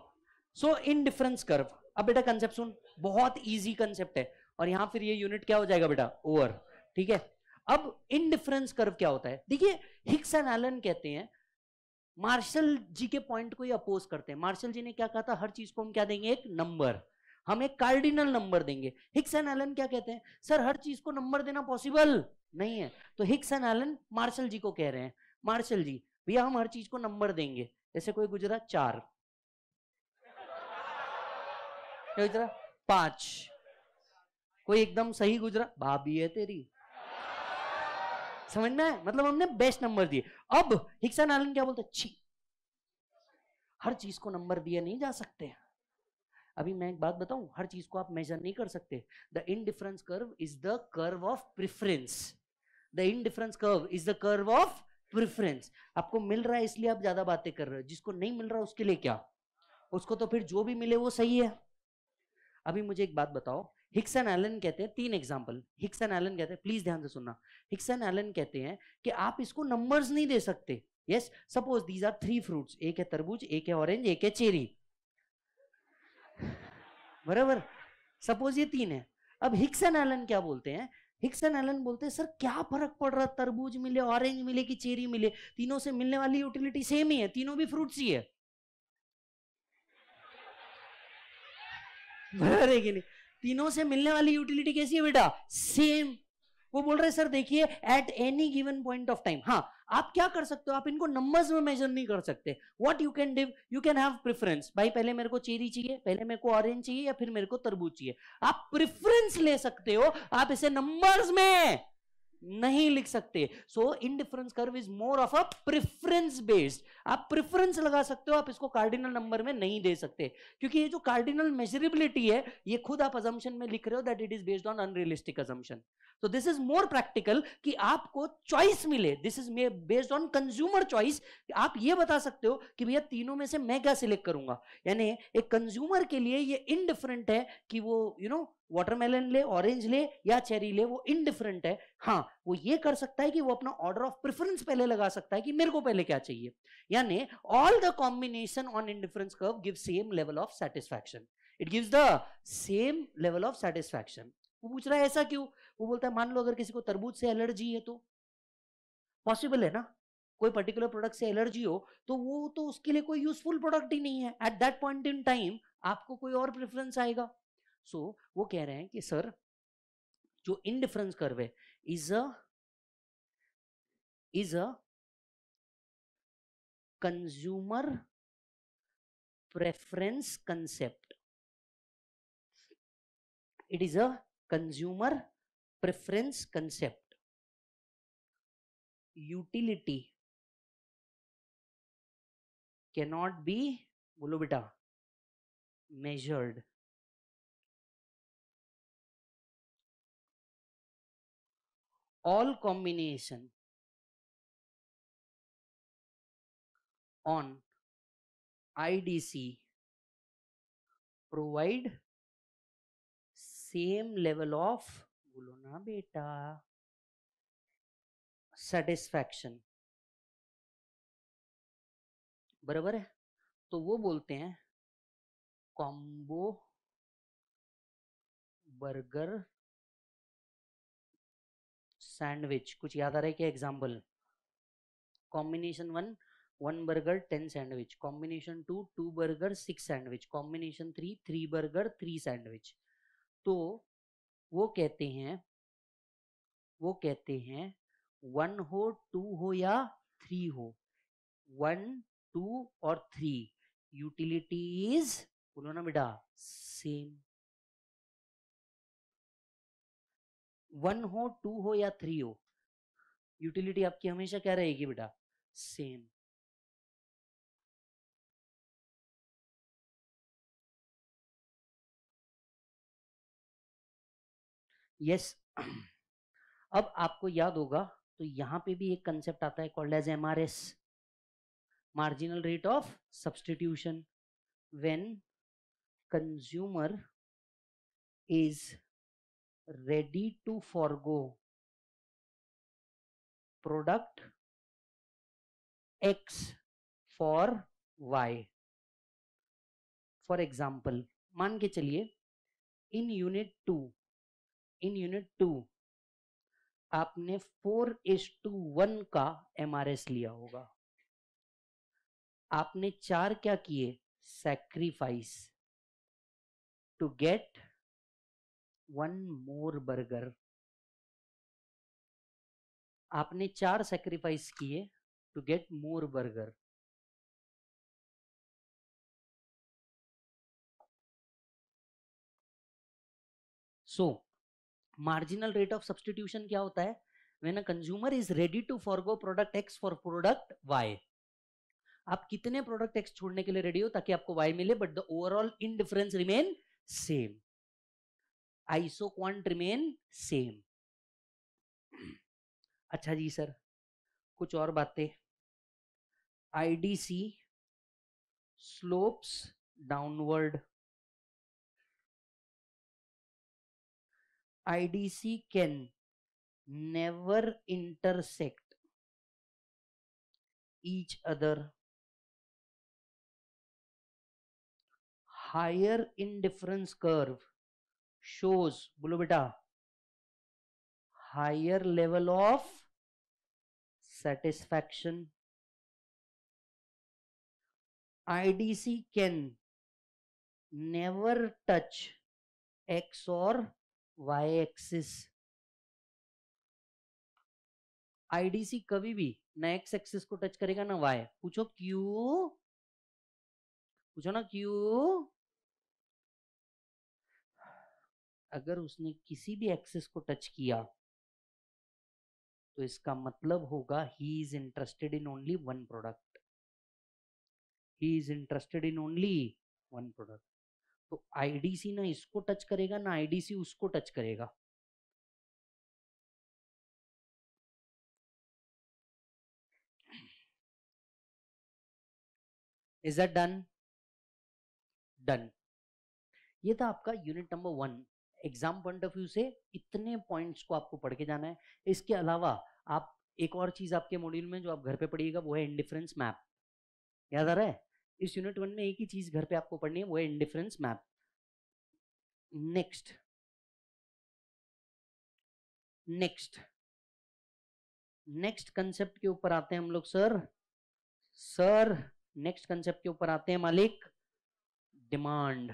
सो इन डिफरेंस कर्व अब बेटा कंसेप्ट सुन बहुत इजी कंसेप्ट है और यहां फिर ये यूनिट क्या हो जाएगा बेटा ओवर ठीक है अब इनडिफरेंस कर्व क्या होता है देखिए हिक्स एंड एलन कहते हैं मार्शल जी के पॉइंट को ही अपोज करते हैं मार्शल जी ने क्या कहा था हर चीज को हम क्या देंगे एक नंबर हम एक कार्डिनल नंबर देंगे हिक्स एंड एलन क्या कहते हैं सर हर चीज को नंबर देना पॉसिबल नहीं है तो Hicks and Allen Marshall ji को कह रहे हैं मार्शल जी भैया हम हर चीज को नंबर देंगे जैसे कोई गुजरा चार गुजरा पांच कोई एकदम सही गुजरा भाभी है तेरी समझ में आया मतलब हमने बेस्ट नंबर दिए अब हिक्सा नालन क्या बोलते छी हर चीज को नंबर दिए नहीं जा सकते अभी मैं एक बात बताऊं हर चीज को आप मेजर नहीं कर सकते the indifference curve is the curve of preference the indifference curve is the curve of preference आपको मिल रहा है इसलिए आप ज्यादा बातें कर रहे हो जिसको नहीं मिल रहा उसके लिए क्या उसको तो फिर जो भी मिले वो सही है अभी मुझे एक बात बताओ हिक्स एंड एलन कहते हैं तीन एग्जाम्पल हिक्स एंड एलन कहते हैं प्लीज ध्यान से सुनना हिक्स एंड एलन कहते हैं कि आप इसको नंबर्स नहीं दे सकते yes suppose these are three fruits एक है तरबूज एक है ऑरेंज एक है चेरी बराबर सपोज ये तीन है अब हिक्स एंड एलन क्या बोलते हैं हिक्स एंड एलन बोलते हैं सर क्या फर्क पड़ रहा तरबूज मिले ऑरेंज मिले कि चेरी मिले तीनों से मिलने वाली यूटिलिटी सेम ही है तीनों भी फ्रूट्स ही है कि नहीं तीनों से मिलने वाली यूटिलिटी कैसी है बेटा सेम वो बोल रहे सर देखिए at any given point of time हाँ आप क्या कर सकते हो आप इनको नंबर्स में मेजर नहीं कर सकते what you can div you can have preference भाई पहले मेरे को चेरी चाहिए पहले मेरे को ऑरेंज चाहिए या फिर मेरे को तरबूज चाहिए आप प्रेफरेंस ले सकते हो आप इसे नंबर्स में नहीं लिख सकते so indifference curve is more of a preference based आप प्रिफरेंस लगा सकते हो आप इसको कार्डिनल नंबर में नहीं दे सकते क्योंकि ये जो कार्डिनल मेजरेबिलिटी है ये खुद आप अजम्पन में लिख रहे हो that it is based on unrealistic assumption तो दिस इज मोर प्रैक्टिकल कि आपको चॉइस मिले this is based on consumer choice आप ये बता सकते हो कि भैया तीनों में से मैं क्या सिलेक्ट करूंगा यानी एक कंज्यूमर के लिए ये इनडिफरेंट है कि वो you you know know, watermelon ले ऑरेंज ले या चेरी ले वो इनडिफरेंट है हाँ वो ये कर सकता है कि वो अपना ऑर्डर ऑफ प्रेफरेंस पहले लगा सकता है कि मेरे को पहले क्या चाहिए यानी all the combination on indifference curve give same level of satisfaction it gives the same level of satisfaction वो पूछ रहा है ऐसा क्यों वो बोलता है मान लो अगर किसी को तरबूज से एलर्जी है तो पॉसिबल है ना कोई पर्टिकुलर प्रोडक्ट से एलर्जी हो तो वो तो उसके लिए कोई यूजफुल प्रोडक्ट ही नहीं है at that point in time आपको कोई और प्रेफरेंस आएगा सो so, वो कह रहे हैं कि सर जो इनडिफरेंस कर्व है is a is a consumer preference concept it is a consumer preference concept utility cannot be बोलो बेटा measured all combination on IDC provide same level of बोलो ना बेटा सेटिस्फैक्शन बराबर है तो वो बोलते हैं कॉम्बो बर्गर सैंडविच कुछ याद आ रहा है क्या example combination one one burger ten sandwich combination two two burger six sandwich combination three three burger three sandwich तो वो कहते हैं वो कहते हैं वन हो टू हो या थ्री हो वन टू और थ्री यूटिलिटी इज बोलो ना बेटा सेम वन हो टू हो या थ्री हो यूटिलिटी आपकी हमेशा क्या रहेगी बेटा सेम यस yes. [clears throat] अब आपको याद होगा तो यहां पे भी एक कंसेप्ट आता है called as MRS marginal rate of substitution when consumer is ready to forgo product x for y for example मान के चलिए in unit two in unit two आपने फोर एस टू वन का एम आर एस लिया होगा आपने चार क्या किए sacrifice to get one more burger आपने चार सेक्रीफाइस किए to get more burger so marginal rate of substitution क्या होता है when a consumer is ready to forgo product X for product Y आप कितने प्रोडक्ट एक्स छोड़ने के लिए रेडी हो ताकि आपको वाई मिले but the overall indifference remain same isoquant remain same अच्छा जी सर कुछ और बातें IDC slopes downward IDC can never intersect each other higher indifference curve shows बोलो बेटा higher level of satisfaction IDC can never touch X और Y axis IDC कभी भी ना एक्स एक्सिस को टच करेगा ना वाई पूछो क्यों पूछो ना क्यों अगर उसने किसी भी एक्सेस को टच किया तो इसका मतलब होगा he is interested in only one product he is interested in only one product तो आईडीसी ना इसको टच करेगा ना आईडीसी उसको टच करेगा इज दैट डन डन ये था आपका unit number one exam point of view से इतने पॉइंट्स को आपको पढ़ के जाना है इसके अलावा आप एक और चीज़ आपके मॉड्यूल में जो आप घर पे पढ़िएगा वो है इंडिफरेंस मैप याद आ रहा है इस यूनिट वन में एक ही चीज़ घर पे आपको पढ़नी है वो है indifference map next next next concept के ऊपर आते हैं हम लोग सर सर नेक्स्ट कंसेप्ट के ऊपर आते हैं मालिक डिमांड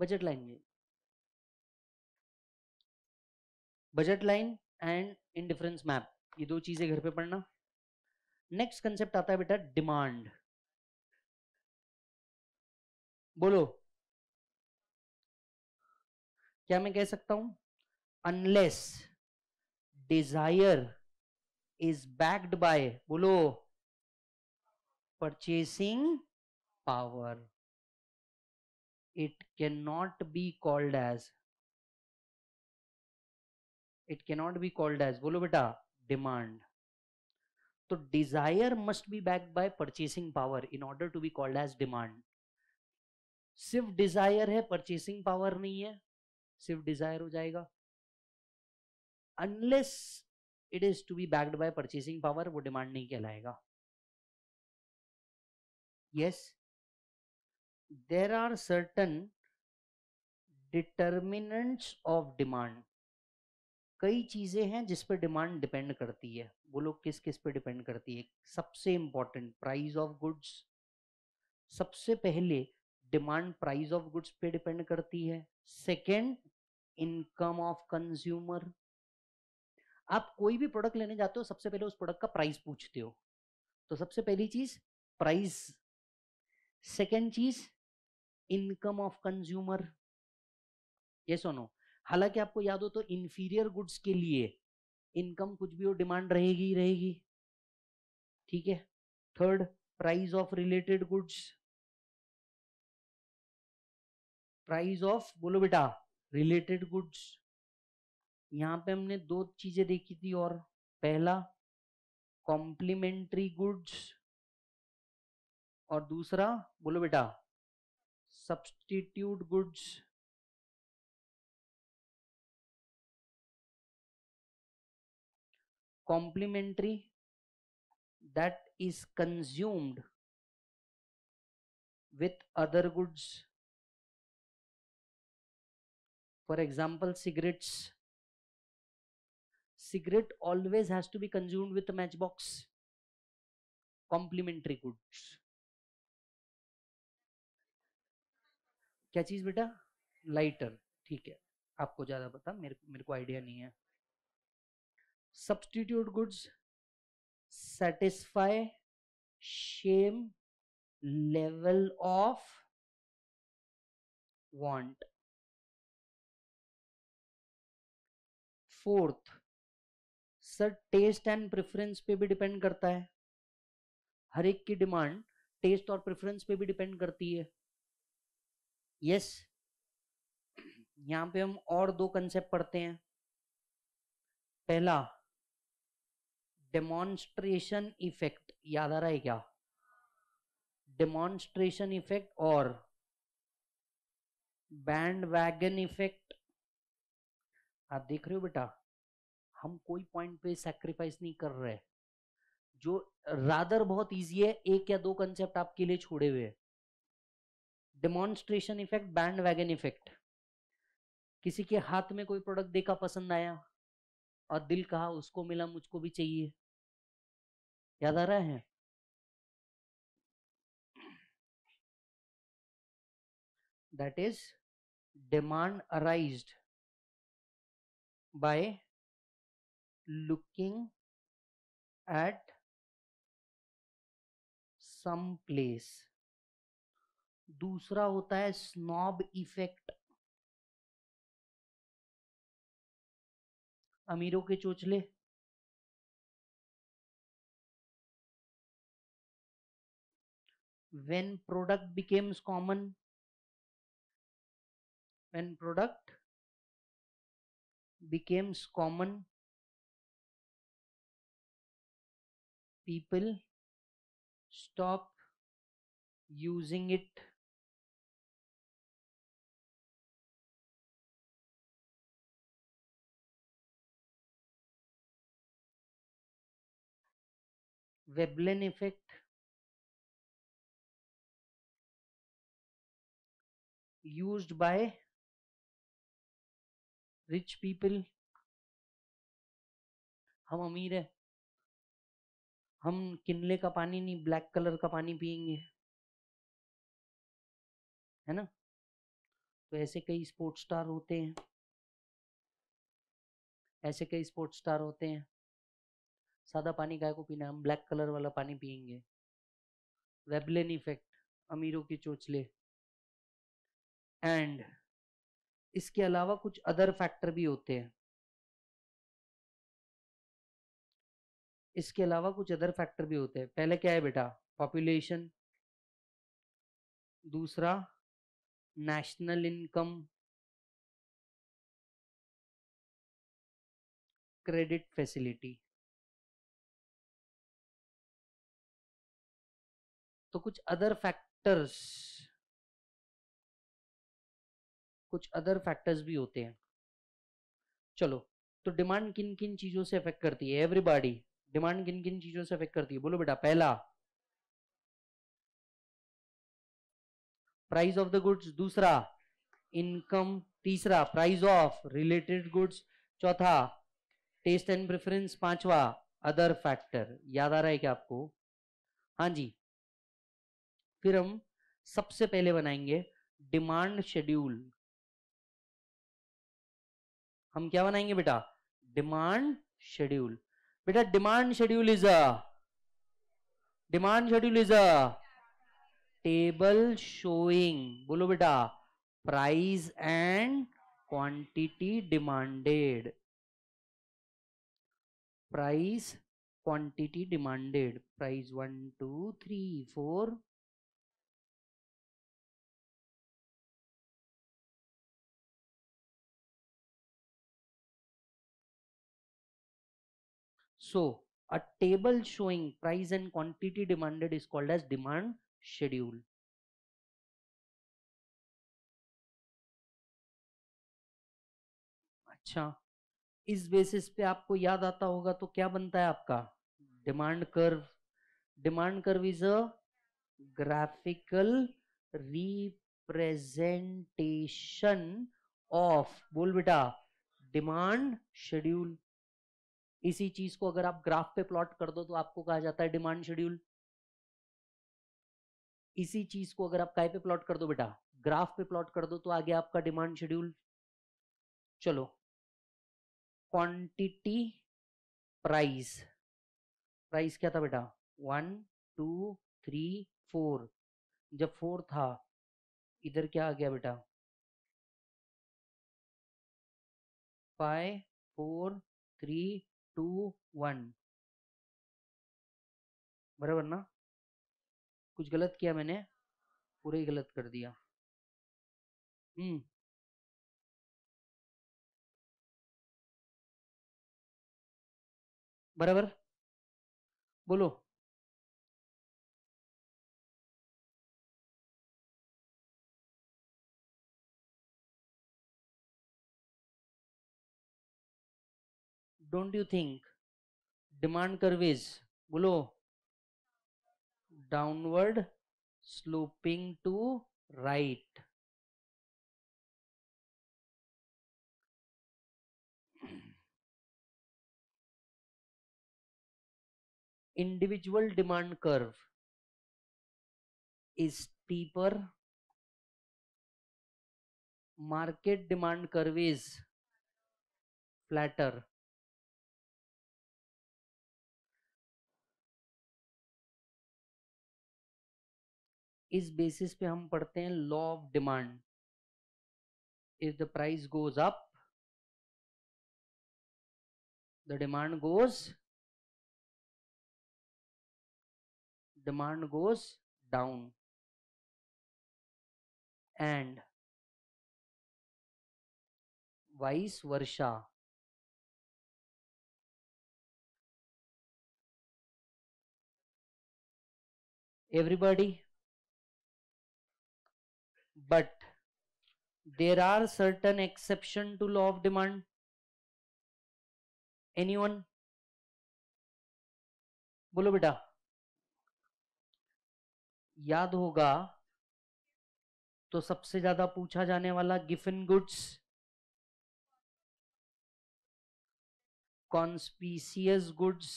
बजट लाइन में budget line and indifference map ये दो चीजें घर पे पढ़ना नेक्स्ट कंसेप्ट आता है बेटा डिमांड बोलो क्या मैं कह सकता हूं unless desire is backed by बोलो purchasing power it cannot be called as it cannot be called as bolo beta demand so desire must be backed by purchasing power in order to be called as demand sirf desire hai purchasing power nahi hai sirf desire ho jayega unless it is to be backed by purchasing power wo demand nahi kehlayega yes there are certain determinants of demand कई चीज़ें हैं जिस पर demand depend करती है वो लोग किस किस पर डिपेंड करती है सबसे इम्पॉर्टेंट प्राइस ऑफ गुड्स सबसे पहले डिमांड प्राइस ऑफ गुड्स पे डिपेंड करती है सेकेंड इनकम ऑफ कंज्यूमर आप कोई भी प्रोडक्ट लेने जाते हो सबसे पहले उस प्रोडक्ट का प्राइस पूछते हो तो सबसे पहली चीज प्राइस सेकेंड चीज इनकम ऑफ कंज्यूमर ये सुनो हालांकि आपको याद हो तो इंफीरियर गुड्स के लिए इनकम कुछ भी हो डिमांड रहेगी ही रहेगी ठीक है third price of related goods price of बोलो बेटा रिलेटेड गुड्स यहां पे हमने दो चीजें देखी थी और पहला कॉम्प्लीमेंट्री गुड्स और दूसरा बोलो बेटा substitute goods complementary that is consumed with other goods for example cigarettes cigarette always has to be consumed with a matchbox complementary goods क्या चीज़ बेटा लाइटर ठीक है आपको ज़्यादा पता मेरे मेरे को आइडिया नहीं है substitute goods satisfy same level of want fourth sir taste and preference पे भी डिपेंड करता है हर एक की डिमांड टेस्ट और प्रेफरेंस पे भी डिपेंड करती है यस यहां पे हम और दो कंसेप्ट पढ़ते हैं पहला डेमोन्स्ट्रेशन इफेक्ट याद आ रहा है क्या डेमोन्स्ट्रेशन इफेक्ट और बैंड वैगन इफेक्ट आप देख रहे हो बेटा हम कोई पॉइंट पे सेक्रीफाइस नहीं कर रहे जो रादर बहुत इजी है एक या दो कंसेप्ट आपके लिए छोड़े हुए हैं demonstration effect bandwagon effect किसी के हाथ में कोई प्रोडक्ट देखा पसंद आया और दिल कहा उसको मिला मुझको भी चाहिए याद आ रहा है that is demand arise by looking at some place दूसरा होता है स्नॉब इफेक्ट अमीरों के चोचले when product becomes common when product becomes common people stop using it Veblen effect used by rich people हम अमीर है हम किनले का पानी नहीं ब्लैक कलर का पानी पियेंगे है ना तो ऐसे कई स्पोर्ट्स स्टार होते हैं ऐसे कई स्पोर्ट्स स्टार होते हैं सादा पानी गाय को पीना हम ब्लैक कलर वाला पानी पियेंगे वेबलेन इफेक्ट अमीरों की चोचले एंड इसके अलावा कुछ अदर फैक्टर भी होते हैं इसके अलावा कुछ अदर फैक्टर भी होते हैं पहले क्या है बेटा पॉपुलेशन दूसरा नेशनल इनकम क्रेडिट फैसिलिटी तो कुछ अदर फैक्टर्स कुछ अदर फैक्टर्स भी होते हैं चलो तो डिमांड किन किन चीजों से अफेक्ट करती है एवरीबॉडी डिमांड किन किन चीजों से अफेक्ट करती है बोलो बेटा पहला प्राइस ऑफ द गुड्स दूसरा इनकम तीसरा प्राइस ऑफ रिलेटेड गुड्स चौथा टेस्ट एंड प्रेफरेंस पांचवा अदर फैक्टर याद आ रहा है क्या आपको हाँ जी फिर हम सबसे पहले बनाएंगे डिमांड शेड्यूल हम क्या बनाएंगे बेटा डिमांड शेड्यूल बेटा demand schedule is a demand schedule is a table showing बोलो बेटा price and quantity demanded price quantity demanded price one two three four So a table showing price and quantity demanded is called as demand schedule. अच्छा इस basis पे आपको याद आता होगा तो क्या बनता है आपका demand curve demand curve is a graphical representation of बोल बेटा डिमांड शेड्यूल इसी चीज को अगर आप ग्राफ पे प्लॉट कर दो तो आपको कहा जाता है डिमांड शेड्यूल इसी चीज को अगर आप काय पे प्लॉट कर दो बेटा ग्राफ पे प्लॉट कर दो तो आगे आपका डिमांड शेड्यूल चलो क्वांटिटी प्राइस प्राइस क्या था बेटा वन टू थ्री फोर जब फोर था इधर क्या आ गया बेटा five four three two one बराबर ना कुछ गलत किया मैंने पूरे ही गलत कर दिया हम्म बराबर बोलो don't you think demand curves बोलो downward sloping to right individual demand curve is steeper market demand curve is flatter इस बेसिस पे हम पढ़ते हैं law of demand if the price goes up the demand goes demand goes down and vice versa everybody but there are certain exception to law of demand anyone बोलो बेटा याद होगा तो सबसे ज्यादा पूछा जाने वाला Giffen goods conspicuous goods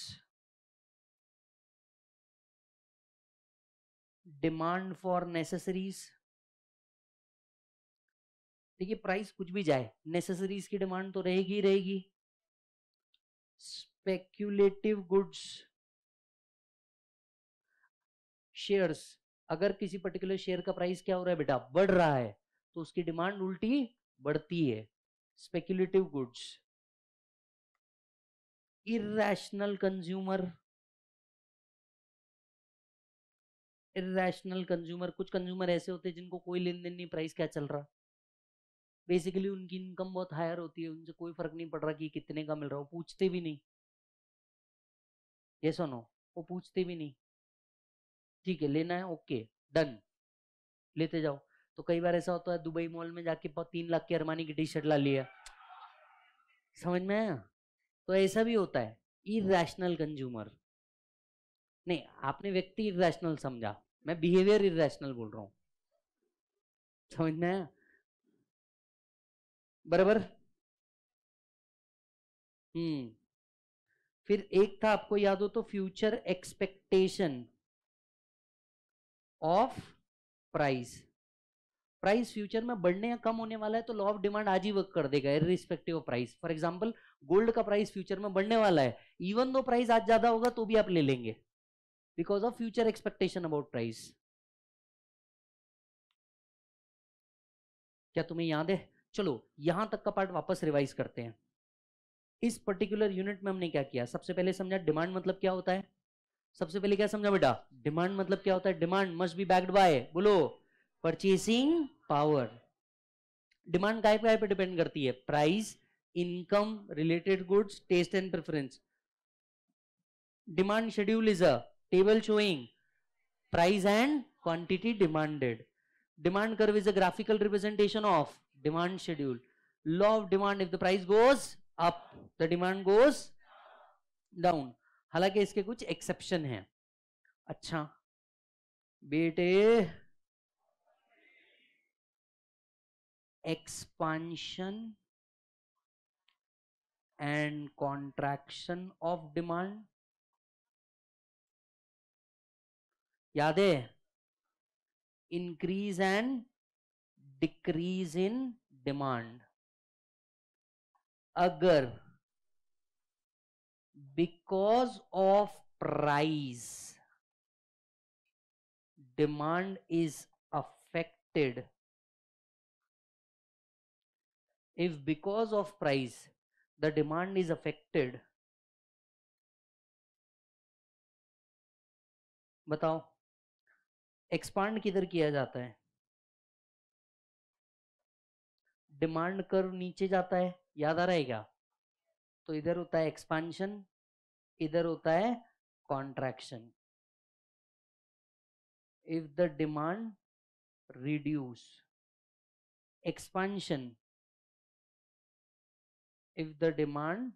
demand for necessaries देखिए प्राइस कुछ भी जाए नेसेसरीज की डिमांड तो रहेगी रहेगी स्पेक्यूलेटिव गुड्स शेयर्स अगर किसी पर्टिकुलर शेयर का प्राइस क्या हो रहा है बेटा बढ़ रहा है तो उसकी डिमांड उल्टी बढ़ती है speculative goods irrational consumer irrational consumer कुछ कंज्यूमर ऐसे होते हैं जिनको कोई लेन देन नहीं प्राइस क्या चल रहा बेसिकली उनकी इनकम बहुत हायर होती है उनसे कोई फर्क नहीं पड़ रहा कि कितने का मिल रहा वो पूछते भी नहीं ये सुनो वो पूछते भी नहीं ठीक है लेना है ओके डन लेते जाओ तो कई बार ऐसा होता है दुबई मॉल में जाके तीन लाख की अरमानी की टी शर्ट ला लिया समझ में आया तो ऐसा भी होता है इेशनल कंज्यूमर नहीं आपने व्यक्ति इेशनल समझा मैं बिहेवियर इेशनल बोल रहा हूँ समझ में आया बराबर हम्म फिर एक था आपको याद हो तो future expectation of price price future में बढ़ने या कम होने वाला है तो लॉ ऑफ डिमांड आज ही वर्क कर देगा irrespective of price for example gold का प्राइस फ्यूचर में बढ़ने वाला है इवन दो प्राइस आज ज्यादा होगा तो भी आप ले लेंगे because of future expectation about price क्या तुम्हें याद है चलो यहां तक का पार्ट वापस रिवाइज करते हैं इस पर्टिकुलर यूनिट में हमने क्या किया सबसे पहले समझा डिमांड मतलब क्या होता है सबसे पहले क्या समझा बेटा डिमांड मतलब क्या होता है demand must be backed by बोलो परचेसिंग पावर डिमांड काय काय पे डिपेंड करती है price income related goods taste and preference demand schedule is a table showing price and quantity demanded demand curve is a graphical representation of demand schedule law of demand if the price goes up the demand goes down हालांकि इसके कुछ exception हैं अच्छा बेटे expansion and contraction of demand याद है increase and decrease in demand अगर because of price demand is affected if because of price the demand is affected बताओ एक्सपांड किधर किया जाता है डिमांड कर्व नीचे जाता है याद आ रहा है क्या तो इधर होता है एक्सपांशन इधर होता है contraction if the demand reduce expansion if the demand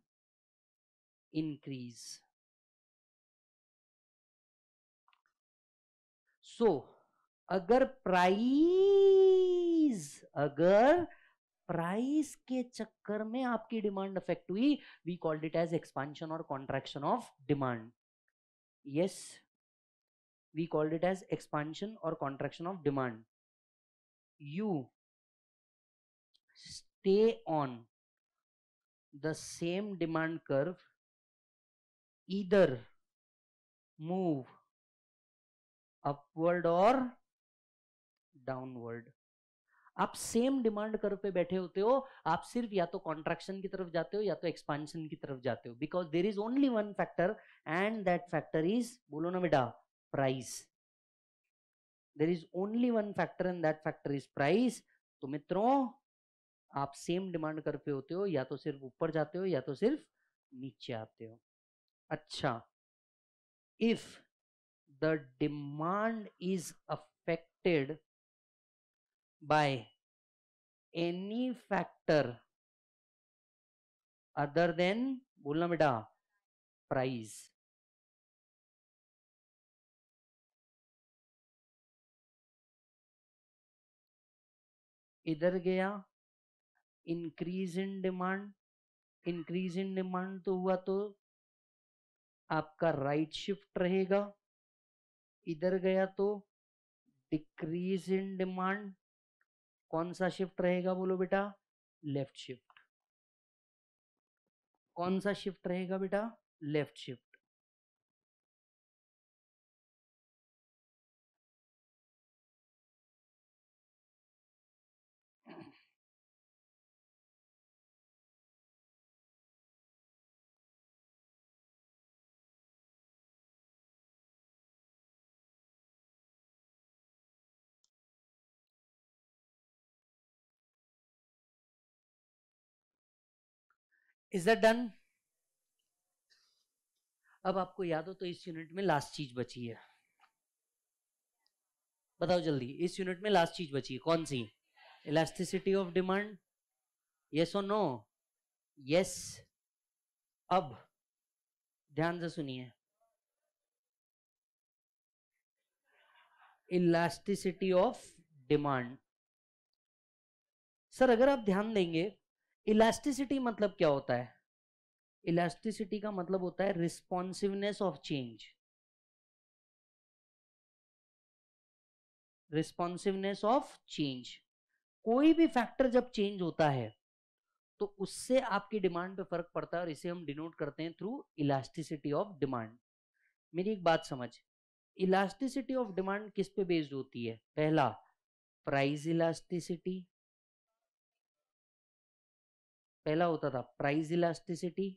increase so अगर प्राइस अगर प्राइस के चक्कर में आपकी डिमांड अफेक्ट हुई we called it as expansion और contraction of demand yes we called it as expansion और contraction of demand you stay on the same demand curve इधर मूव अपवर्ड और डाउनवर्ड आप सेम डिमांड कर्व पे बैठे होते हो आप सिर्फ या तो कॉन्ट्रैक्शन की तरफ जाते हो या तो एक्सपांशन की तरफ जाते हो because there is only one factor and that factor is बोलो ना बेटा price there is only one factor and that factor is price तो मित्रों आप सेम डिमांड कर पे होते हो या तो सिर्फ ऊपर जाते हो या तो सिर्फ नीचे आते हो अच्छा if the demand is affected by any factor other than bolna बेटा price इधर गया increase in demand increase in demand तो हुआ तो आपका राइट शिफ्ट रहेगा इधर गया तो डिक्रीज इन डिमांड कौन सा शिफ्ट रहेगा बोलो बेटा लेफ्ट शिफ्ट कौन सा शिफ्ट रहेगा बेटा left shift is that done अब आपको याद हो तो इस यूनिट में लास्ट चीज बची है बताओ जल्दी इस यूनिट में लास्ट चीज बची है कौन सी इलास्टिसिटी ऑफ डिमांड यस और नो यस अब ध्यान से सुनिए इलास्टिसिटी ऑफ डिमांड सर अगर आप ध्यान देंगे इलास्टिसिटी मतलब क्या होता है इलास्टिसिटी का मतलब होता है responsiveness of change responsiveness of change कोई भी फैक्टर जब चेंज होता है तो उससे आपकी डिमांड पे फर्क पड़ता है और इसे हम डिनोट करते हैं थ्रू इलास्टिसिटी ऑफ डिमांड मेरी एक बात समझ इलास्टिसिटी ऑफ डिमांड किस पे बेस्ड होती है पहला प्राइस इलास्टिसिटी पहला होता था प्राइस इलास्टिसिटी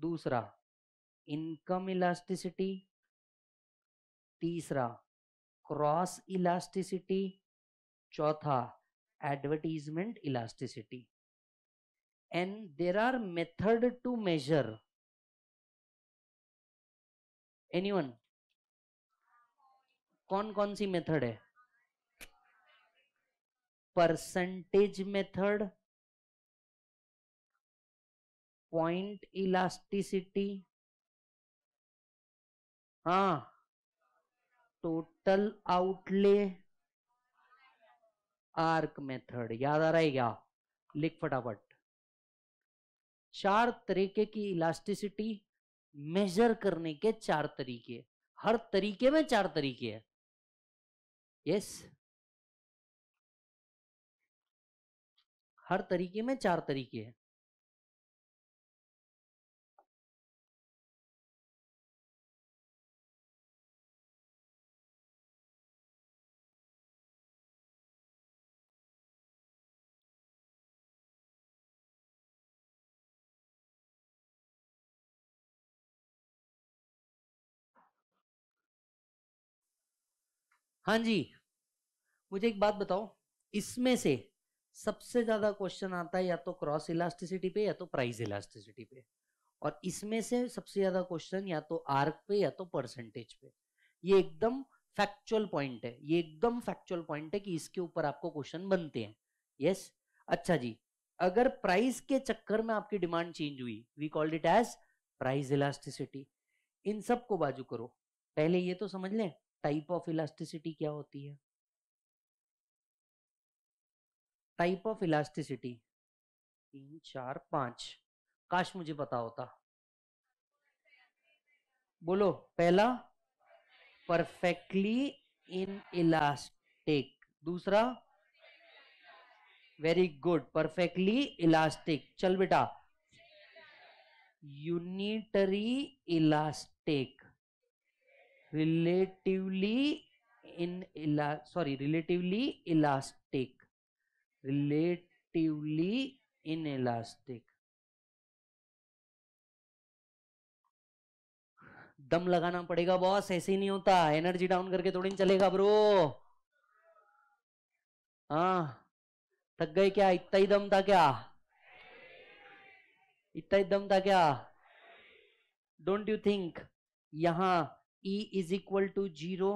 दूसरा इनकम इलास्टिसिटी तीसरा क्रॉस इलास्टिसिटी चौथा advertisement elasticity and there are method to measure anyone कौन कौन सी मेथड है परसेंटेज मेथड पॉइंट इलास्टिसिटी हा टोटल आउटले आर्क मेथड याद आ रहा है क्या लिख फटाफट चार तरीके की इलास्टिसिटी मेजर करने के चार तरीके हर तरीके में चार तरीके है यस yes? हर तरीके में चार तरीके हैं हाँ जी मुझे एक बात बताओ इसमें से सबसे ज्यादा क्वेश्चन आता है या तो क्रॉस इलास्टिसिटी पे या तो प्राइस इलास्टिसिटी पे और इसमें से सबसे ज्यादा क्वेश्चन या तो आर्क पे या तो परसेंटेज पे ये एकदम फैक्चुअल पॉइंट है ये एकदम फैक्चुअल पॉइंट है कि इसके ऊपर आपको क्वेश्चन बनते हैं यस अच्छा जी अगर प्राइस के चक्कर में आपकी डिमांड चेंज हुई we called it as price elasticity इन सब को बाजू करो पहले ये तो समझ लें टाइप ऑफ इलास्टिसिटी क्या होती है टाइप ऑफ इलास्टिसिटी तीन चार पांच काश मुझे पता होता बोलो पहला परफेक्टली इन इलास्टिक दूसरा वेरी गुड परफेक्टली इलास्टिक चल बेटा यूनिटरी इलास्टिक रिलेटिवली इन इला sorry relatively elastic relatively inelastic दम लगाना पड़ेगा बॉस ऐसे ही नहीं होता एनर्जी डाउन करके थोड़ी चलेगा ब्रो हाँ थक गए क्या इतना ही दम था क्या इतना ही दम था क्या डोंट यू थिंक यहां E is equal to zero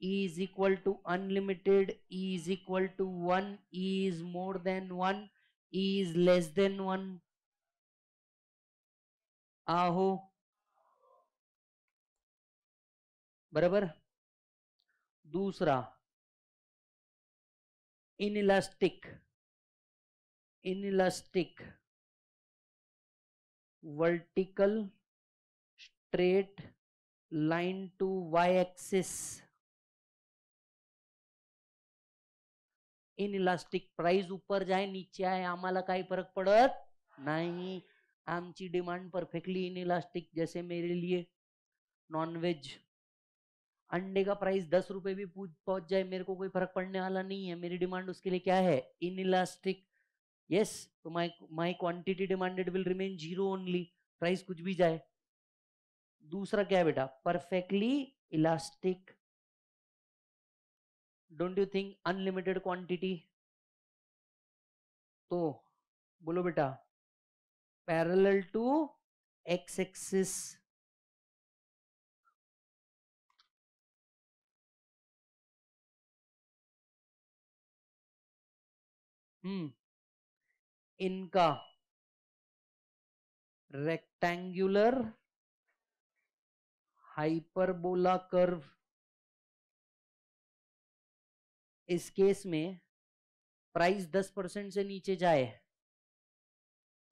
e is equal to unlimited e is equal to 1 e is more than 1 e is less than 1 आहो बराबर दूसरा inelastic inelastic vertical straight line to Y axis inelastic price ऊपर जाए नीचे आए आम फरक पडत आम ची डिमांड परफेक्टली इन इलास्टिक जैसे मेरे लिए नॉनवेज अंडे का प्राइस दस रुपए भी पहुंच जाए मेरे को कोई फर्क पड़ने वाला नहीं है मेरी डिमांड उसके लिए क्या है इन इलास्टिक यस तो my my quantity demanded will remain zero only price कुछ भी जाए दूसरा क्या है बेटा perfectly elastic don't you think unlimited quantity तो बोलो बेटा parallel to x axis hmm इनका रेक्टेंगुलर हाइपरबोला कर्व इस केस में प्राइस 10 परसेंट से नीचे जाए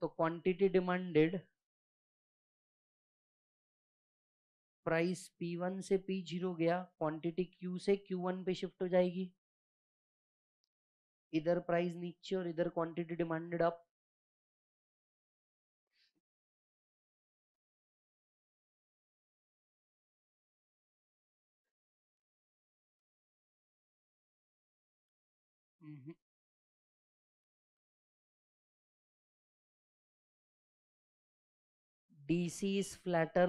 तो क्वांटिटी डिमांडेड प्राइस P1 से P0 गया क्वांटिटी Q से Q1 पे शिफ्ट हो जाएगी इधर प्राइस नीचे और इधर quantity demanded up DC is flatter.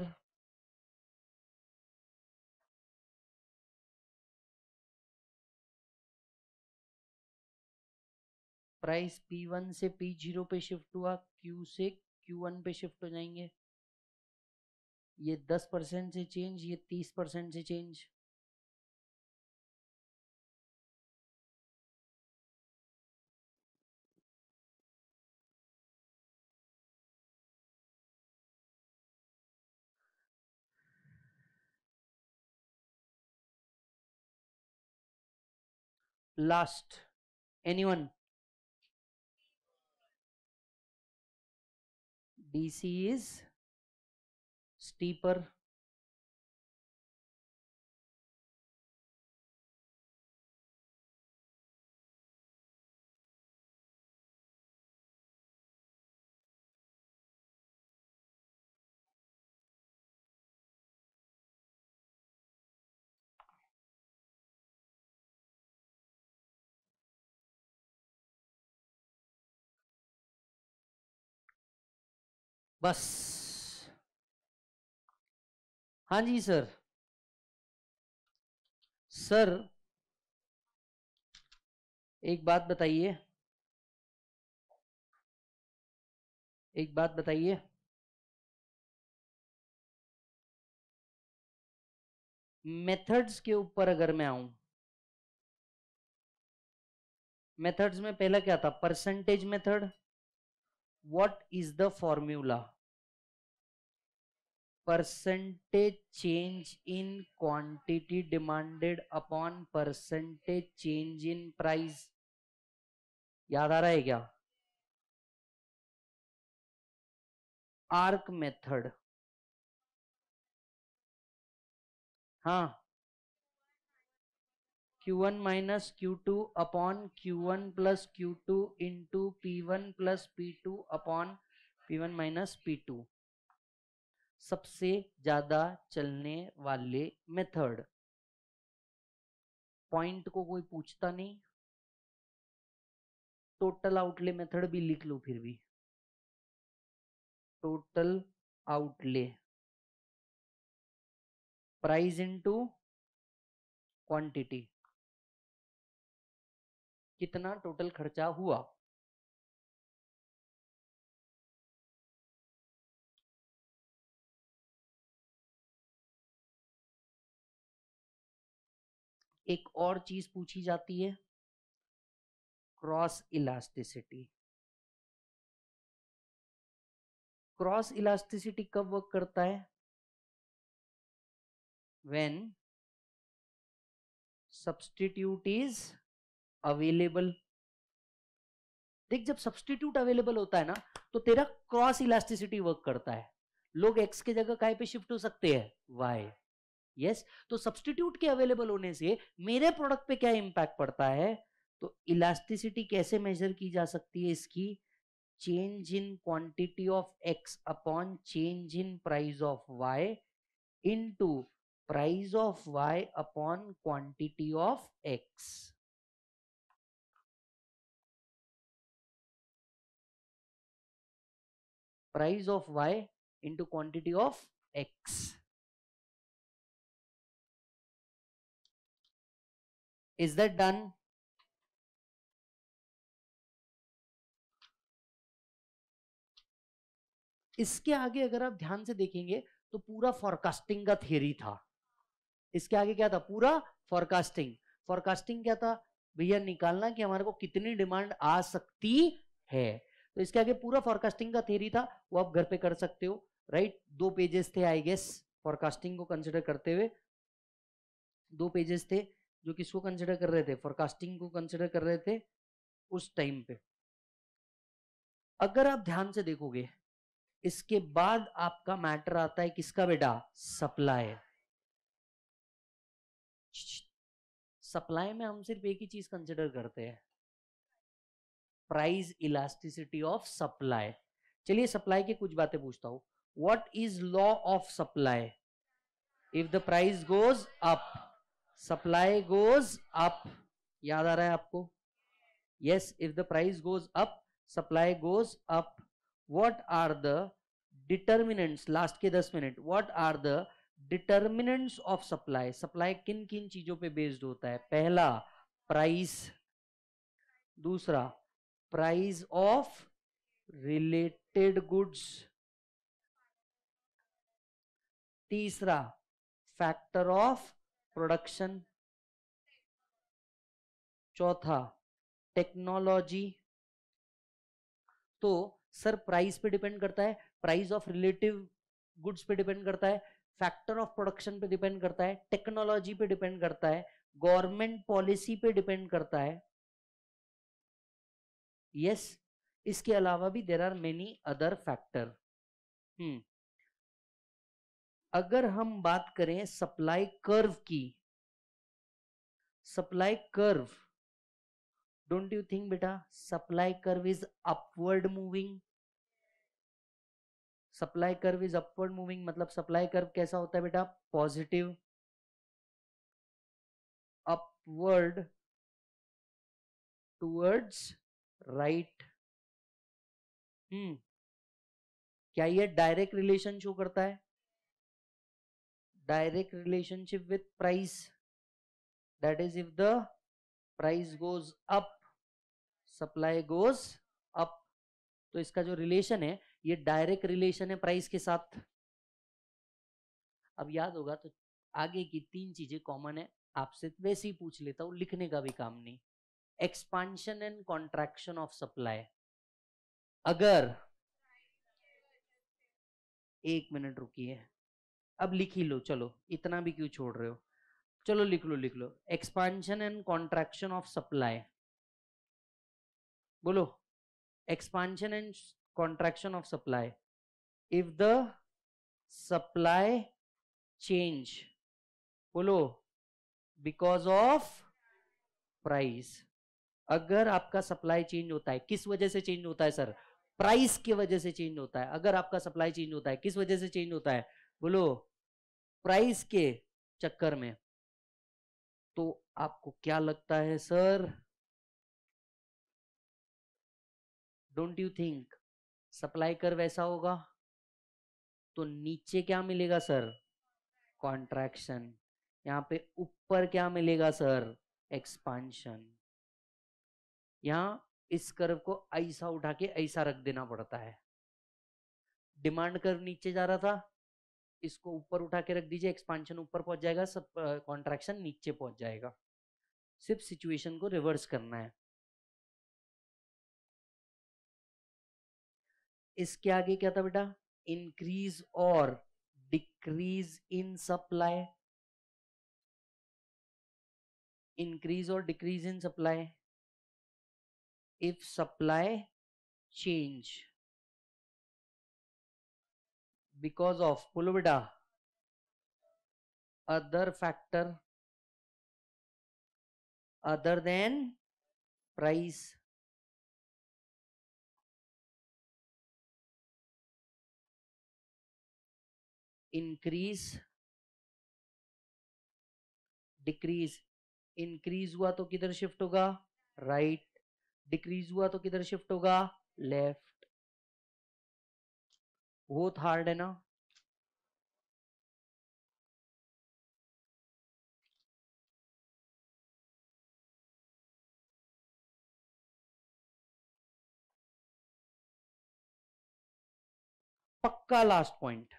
Price P1 से P0 पे शिफ्ट हुआ Q से Q1 पे शिफ्ट हो जाएंगे ये 10 परसेंट से चेंज ये 30 परसेंट से change Last, anyone BC is steeper बस हाँ जी सर सर एक बात बताइए एक बात बताइए मेथड्स के ऊपर अगर मैं आऊं मेथड्स में पहला क्या था percentage method what is the formula percentage change in quantity demanded upon percentage change in price याद आ रहा है क्या आर्क मेथड हा Q one minus Q two upon Q one plus Q two into P one plus P two upon P one minus P two सबसे ज्यादा चलने वाले मेथड पॉइंट को कोई पूछता नहीं टोटल आउटले मेथड भी लिख लो फिर भी total outlay price into quantity कितना टोटल खर्चा हुआ एक और चीज पूछी जाती है क्रॉस इलास्टिसिटी क्रॉस इलास्टिसिटी कब वर्क करता है व्हेन सब्स्टिट्यूट इज अवेलेबल देख जब सब्सटीट्यूट अवेलेबल होता है ना तो तेरा क्रॉस इलास्टिसिटी वर्क करता है लोग एक्स के जगह काय पे शिफ्ट हो सकते हैं वाई यस तो सब्सटीट्यूट के अवेलेबल होने से मेरे प्रोडक्ट पे क्या इंपैक्ट पड़ता है तो इलास्टिसिटी कैसे मेजर की जा सकती है इसकी change in quantity of X upon change in price of Y into price of Y upon quantity of X price of Y into quantity of X is that done इसके आगे अगर आप ध्यान से देखेंगे तो पूरा फॉरकास्टिंग का थियरी था इसके आगे क्या था पूरा फॉरकास्टिंग फॉरकास्टिंग क्या था भैया निकालना कि हमारे को कितनी डिमांड आ सकती है तो इसके आगे पूरा फॉरकास्टिंग का थियरी था वो आप घर पे कर सकते हो राइट दो पेजेस थे आई गेस फॉरकास्टिंग को कंसिडर करते हुए दो पेजेस थे जो किसको कंसिडर कर रहे थे फॉरकास्टिंग को कंसिडर कर रहे थे उस टाइम पे अगर आप ध्यान से देखोगे इसके बाद आपका मैटर आता है किसका बेटा सप्लाई सप्लाई में हम सिर्फ एक ही चीज कंसिडर करते हैं प्राइस इलास्टिसिटी ऑफ सप्लाई चलिए सप्लाई की कुछ बातें पूछता हूं what is law of supply if the price goes up supply goes up याद आ रहा है आपको yes if the price goes up supply goes up what are the determinants last के दस minute what are the determinants of supply supply किन किन चीजों पे बेस्ड होता है पहला प्राइस दूसरा प्राइस ऑफ रिलेटेड गुड्स तीसरा फैक्टर ऑफ प्रोडक्शन चौथा टेक्नोलॉजी तो सर प्राइस पे डिपेंड करता है प्राइस ऑफ रिलेटिव गुड्स पे डिपेंड करता है फैक्टर ऑफ प्रोडक्शन पे डिपेंड करता है टेक्नोलॉजी पे डिपेंड करता है गवर्नमेंट पॉलिसी पे डिपेंड करता है यस yes, इसके अलावा भी there are many other factor hmm अगर हम बात करें सप्लाई कर्व की supply curve don't you think बेटा supply curve is upward moving supply curve is upward moving मतलब सप्लाई कर्व कैसा होता है बेटा positive upward towards right hmm क्या ये डायरेक्ट रिलेशन शो करता है direct relationship with price that is if the price goes up supply goes up तो इसका जो रिलेशन है ये डायरेक्ट रिलेशन है प्राइस के साथ अब याद होगा तो आगे की तीन चीजें कॉमन है आपसे वैसे ही पूछ लेता हूं लिखने का भी काम नहीं expansion and contraction of supply अगर एक मिनट रुकिए अब लिख ही लो चलो इतना भी क्यों छोड़ रहे हो चलो लिख लो लिख लो expansion and contraction of supply बोलो expansion and contraction of supply if the supply change बोलो बिकॉज ऑफ प्राइस अगर आपका सप्लाई चेंज होता है किस वजह से चेंज होता है सर प्राइस की वजह से चेंज होता है अगर आपका सप्लाई चेंज होता है किस वजह से चेंज होता है बोलो प्राइस के चक्कर में तो आपको क्या लगता है sir don't you think supply कर वैसा होगा तो नीचे क्या मिलेगा सर कॉन्ट्रैक्शन यहाँ पे ऊपर क्या मिलेगा सर एक्सपांशन यहां इस कर्व को ऐसा उठा के ऐसा रख देना पड़ता है डिमांड कर्व नीचे जा रहा था इसको ऊपर उठा के रख दीजिए एक्सपांशन ऊपर पहुंच जाएगा सब कॉन्ट्रैक्शन नीचे पहुंच जाएगा सिर्फ सिचुएशन को रिवर्स करना है इसके आगे क्या था बेटा इंक्रीज और डिक्रीज इन सप्लाई इंक्रीज और decrease in supply if supply change because of pulvida other factor other than price increase decrease increase हुआ तो किधर शिफ्ट होगा राइट right. डिक्रीज हुआ तो किधर शिफ्ट होगा लेफ्ट वो हार्ड है ना पक्का लास्ट पॉइंट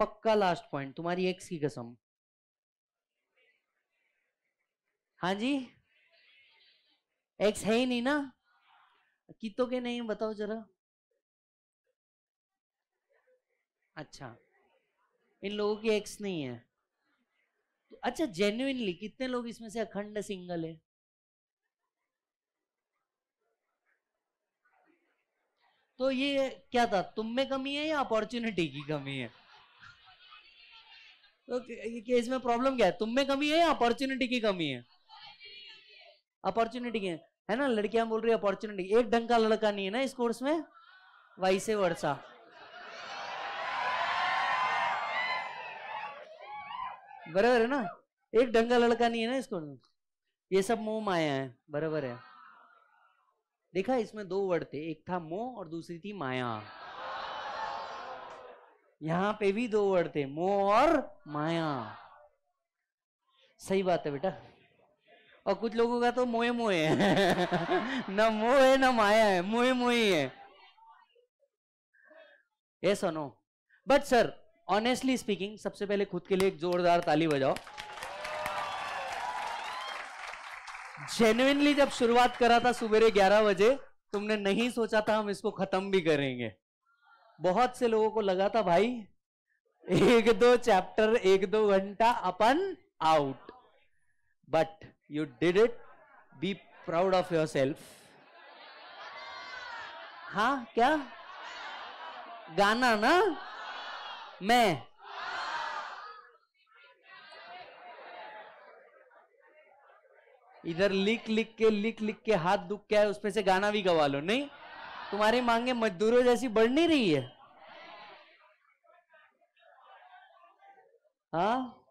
पक्का लास्ट पॉइंट तुम्हारी एक्स की कसम हाँ जी एक्स है ही नहीं ना कितो के नहीं बताओ जरा अच्छा इन लोगों की एक्स नहीं है तो अच्छा जेन्युनली कितने लोग इसमें से अखंड सिंगल है तो ये क्या था तुम में कमी है या अपॉर्चुनिटी की कमी है तो इसमें प्रॉब्लम क्या है तुम में कमी है या अपॉर्चुनिटी की कमी है अपॉर्चुनिटी की है है ना लड़कियां बोल रही है अपॉर्चुनिटी एक ढंग का लड़का नहीं है ना इस कोर्स में वाइसे वर्षा बराबर है ना एक ढंग का लड़का नहीं है ना इस में ये सब मोह माया है बराबर है देखा इसमें दो वर्ड थे एक था मोह और दूसरी थी माया यहां पे भी दो वर्ड थे मोह और माया सही बात है बेटा और कुछ लोगों का तो मोहे मोहे है [laughs] ना मोह है ना माया है मोहे मोहे है ये सुनो बट सर ऑनेस्टली स्पीकिंग सबसे पहले खुद के लिए एक जोरदार ताली बजाओ जेन्युनली जब शुरुआत करा था सुबेरे 11 बजे तुमने नहीं सोचा था हम इसको खत्म भी करेंगे बहुत से लोगों को लगा था भाई एक दो चैप्टर एक दो घंटा अपन out but You did it. Be proud of yourself. हाँ क्या gana na main इधर लिख लिख के लिख लिख के हाथ दुख क्या है उसमें से गाना भी गवा लो नहीं तुम्हारी मांगे मजदूरों जैसी बढ़ नहीं रही है हाँ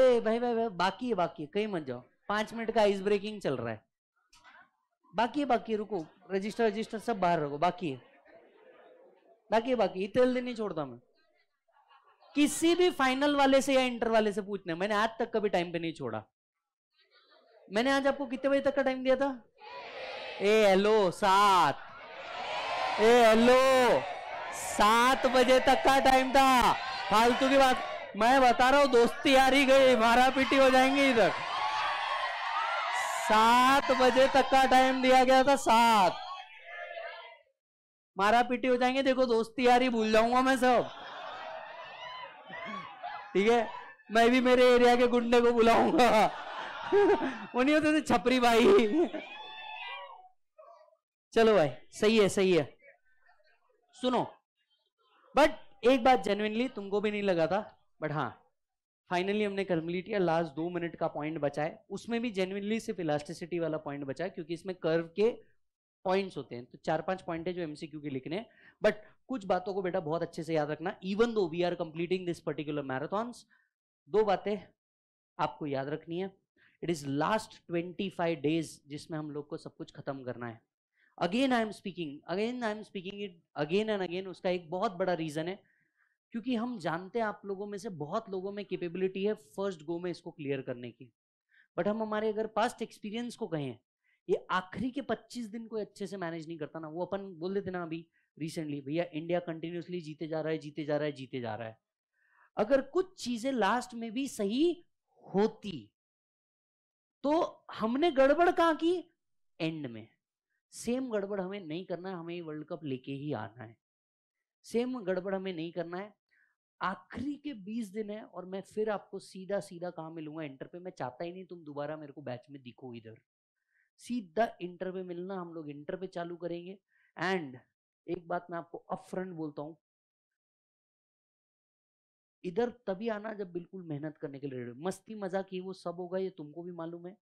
ए भाई भाई भाई बाकी है बाकी कहीं मत जाओ पांच मिनट का आइस ब्रेकिंग चल रहा है बाकी है बाकी रुको रजिस्टर रजिस्टर सब बाहर रखो बाकी है बाकी है बाकी इतने जल्दी नहीं छोड़ता मैं किसी भी फाइनल वाले से या इंटर वाले से पूछना मैंने आज तक कभी टाइम पे नहीं छोड़ा मैंने आज आपको कितने बजे तक का टाइम दिया था ए हेलो सात ए हेलो सात बजे तक का टाइम था फालतू की बात मैं बता रहा हूं दोस्ती आ रही गई मारा पीटी हो जाएंगे इधर सात बजे तक का टाइम दिया गया था सात मारा पीटी हो जाएंगे देखो दोस्ती यारी भूल जाऊंगा मैं सब ठीक है मैं भी मेरे एरिया के गुंडे को बुलाऊंगा वो नहीं होते थे छपरी भाई चलो भाई सही है सही है सुनो बट एक बात जेन्यनली तुमको भी नहीं लगा था बट हाँ फाइनली हमने कंप्लीट किया लास्ट दो मिनट का पॉइंट बचा है उसमें भी जेन्यनली सिर्फ इलास्टिसिटी वाला पॉइंट बचा है क्योंकि इसमें कर्व के पॉइंट्स होते हैं तो चार पांच पॉइंट है जो एमसीक्यू के लिखने हैं बट कुछ बातों को बेटा बहुत अच्छे से याद रखना even though we are completing this particular marathons दो बातें आपको याद रखनी है it is last twenty five days जिसमें हम लोग को सब कुछ खत्म करना है again I am speaking again I am speaking it again and again उसका एक बहुत बड़ा रीजन है क्योंकि हम जानते हैं आप लोगों में से बहुत लोगों में कैपेबिलिटी है फर्स्ट गो में इसको क्लियर करने की बट हम हमारे अगर पास्ट एक्सपीरियंस को कहें ये आखिरी के 25 दिन को अच्छे से मैनेज नहीं करता ना वो अपन बोल देते ना अभी रिसेंटली भैया इंडिया कंटिन्यूसली जीते जा रहा है जीते जा रहा है जीते जा रहा है अगर कुछ चीजें लास्ट में भी सही होती तो हमने गड़बड़ कहा की एंड में सेम गड़बड़ हमें नहीं करना है हमें वर्ल्ड कप लेके ही आना है सेम गड़बड़ हमें नहीं करना है आखिरी के बीस दिन है और मैं फिर आपको सीधा सीधा कहाँ मिलूंगा इंटर पे मैं चाहता ही नहीं तुम दोबारा मेरे को बैच में दिखो इधर सीधा इंटर पे मिलना हम लोग इंटर पे चालू करेंगे एंड एक बात मैं आपको अपफ्रंट बोलता हूं इधर तभी आना जब बिल्कुल मेहनत करने के लिए मस्ती मजाक ये वो सब होगा ये तुमको भी मालूम है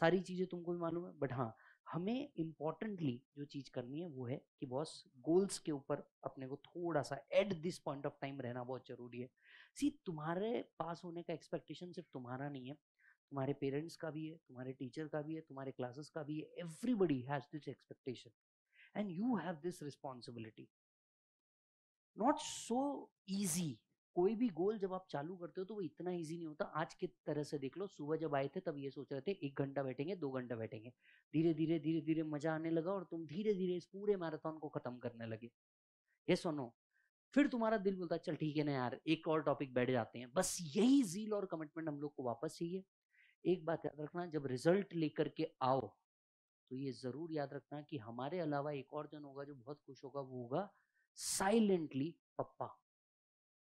सारी चीजें तुमको भी मालूम है बट हाँ हमें इम्पॉर्टेंटली जो चीज़ करनी है वो है कि बॉस गोल्स के ऊपर अपने को थोड़ा सा at this point of time रहना बहुत ज़रूरी है सी तुम्हारे पास होने का एक्सपेक्टेशन सिर्फ तुम्हारा नहीं है तुम्हारे पेरेंट्स का भी है तुम्हारे टीचर का भी है तुम्हारे क्लासेस का भी है everybody has this expectation and you have this responsibility not so easy कोई भी गोल जब आप चालू करते हो तो वो इतना ईजी नहीं होता आज की तरह से देख लो सुबह जब आए थे तब ये सोच रहे थे एक घंटा बैठेंगे दो घंटा बैठेंगे धीरे धीरे धीरे धीरे मजा आने लगा और तुम धीरे धीरे इस पूरे मैराथन को खत्म करने लगे ये सुनो फिर तुम्हारा दिल बोलता चल ठीक है ना यार एक और टॉपिक बैठ जाते हैं बस यही जील और कमिटमेंट हम लोग को वापस चाहिए एक बात याद रखना जब रिजल्ट लेकर के आओ तो ये जरूर याद रखना कि हमारे अलावा एक और जन होगा जो बहुत खुश होगा वो होगा साइलेंटली पप्पा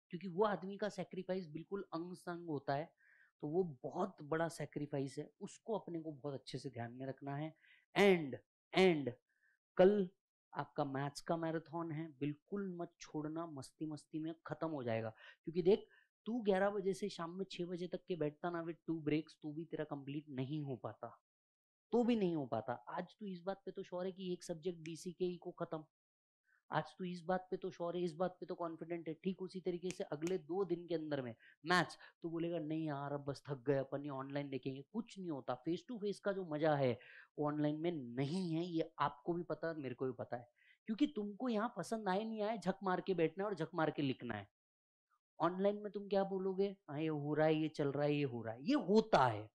क्योंकि वो आदमी का सेक्रीफाइस बिल्कुल अंग संग होता है तो वो बहुत बड़ा सेक्रीफाइस है उसको अपने को बहुत अच्छे से ध्यान में रखना है एंड एंड कल आपका मैच का मैराथन है बिल्कुल मत छोड़ना मस्ती मस्ती में खत्म हो जाएगा क्योंकि देख तू ग्यारह बजे से शाम में छह बजे तक के बैठता ना विद टू ब्रेक्स तू भी तेरा कंप्लीट नहीं हो पाता तो भी नहीं हो पाता आज तू इस बात पे तो श्योर है कि एक सब्जेक्ट के ही को खत्म आज तू इस बात पे तो श्योर है इस बात पे तो कॉन्फिडेंट है ठीक उसी तरीके से अगले दो दिन के अंदर में मैथ्स तो बोलेगा नहीं यार अब बस थक गए अपन ये ऑनलाइन देखेंगे कुछ नहीं होता फेस टू फेस का जो मजा है वो ऑनलाइन में नहीं है ये आपको भी पता है मेरे को भी पता है क्योंकि तुमको यहाँ पसंद आए नहीं आए झक मार के बैठना है और झक मार के लिखना है ऑनलाइन में तुम क्या बोलोगे हाँ ये हो रहा है ये चल रहा है ये हो रहा है ये होता है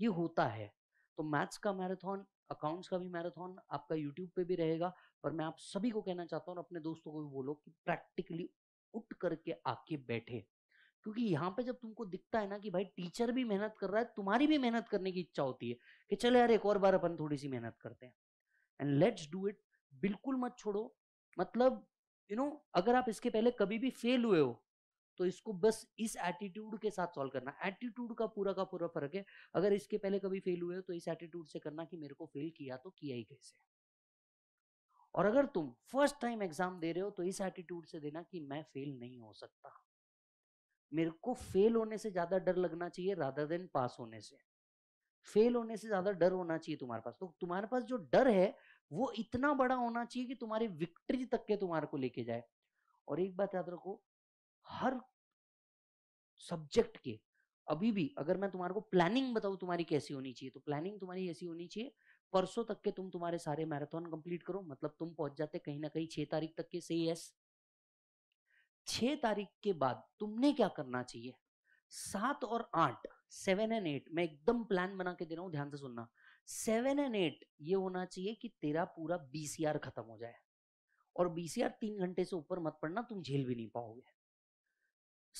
ये होता है तो मैथ्स का मैराथन अकाउंट्स का भी मैराथन आपका यूट्यूब पे भी रहेगा पर मैं आप सभी को कहना चाहता हूँ अपने दोस्तों को भी बोलो कि प्रैक्टिकली उठ करके आके बैठे क्योंकि यहाँ पे जब तुमको दिखता है ना कि भाई टीचर भी मेहनत कर रहा है तुम्हारी भी मेहनत करने की इच्छा होती है कि चलो यार एक और बार अपन थोड़ी सी मेहनत करते हैं एंड लेट्स डू इट बिल्कुल मत छोड़ो मतलब यू you नो know, अगर आप इसके पहले कभी भी फेल हुए हो तो इसको बस इस एटीट्यूड के साथ सॉल्व करना एटीट्यूड का पूरा का पूरा फर्क है अगर इसके पहले कभी फेल हुए हो तो इस एटीट्यूड से करना कि मेरे को फेल किया तो किया ही कैसे और अगर तुम फर्स्ट टाइम एग्जाम दे रहे हो तो इस एटीट्यूड से देना कि मैं फेल नहीं हो सकता मेरे को फेल होने से ज्यादा डर लगना चाहिए राधर देन पास होने से फेल होने से ज्यादा डर होना चाहिए तुम्हारे पास तो तुम्हारे पास जो डर है वो इतना बड़ा होना चाहिए कि तुम्हारी विक्ट्री तक के तुम्हारे को लेके जाए और एक बात याद रखो हर सब्जेक्ट के अभी भी अगर मैं तुम्हारे को प्लानिंग बताऊं तुम्हारी कैसी होनी चाहिए तो प्लानिंग तुम्हारी ऐसी होनी चाहिए परसों तक के तुम तुम्हारे सारे मैराथन कंप्लीट करो मतलब तुम पहुंच जाते कहीं ना कहीं छह तारीख तक के से यस छह तारीख के बाद तुमने क्या करना चाहिए सात और आठ सेवन एंड एट मैं एकदम प्लान बना के दे रहा हूँ ध्यान से सुनना सेवन एंड एट ये होना चाहिए कि तेरा पूरा बीसीआर खत्म हो जाए और बीसीआर तीन घंटे से ऊपर मत पड़ना तुम झेल भी नहीं पाओगे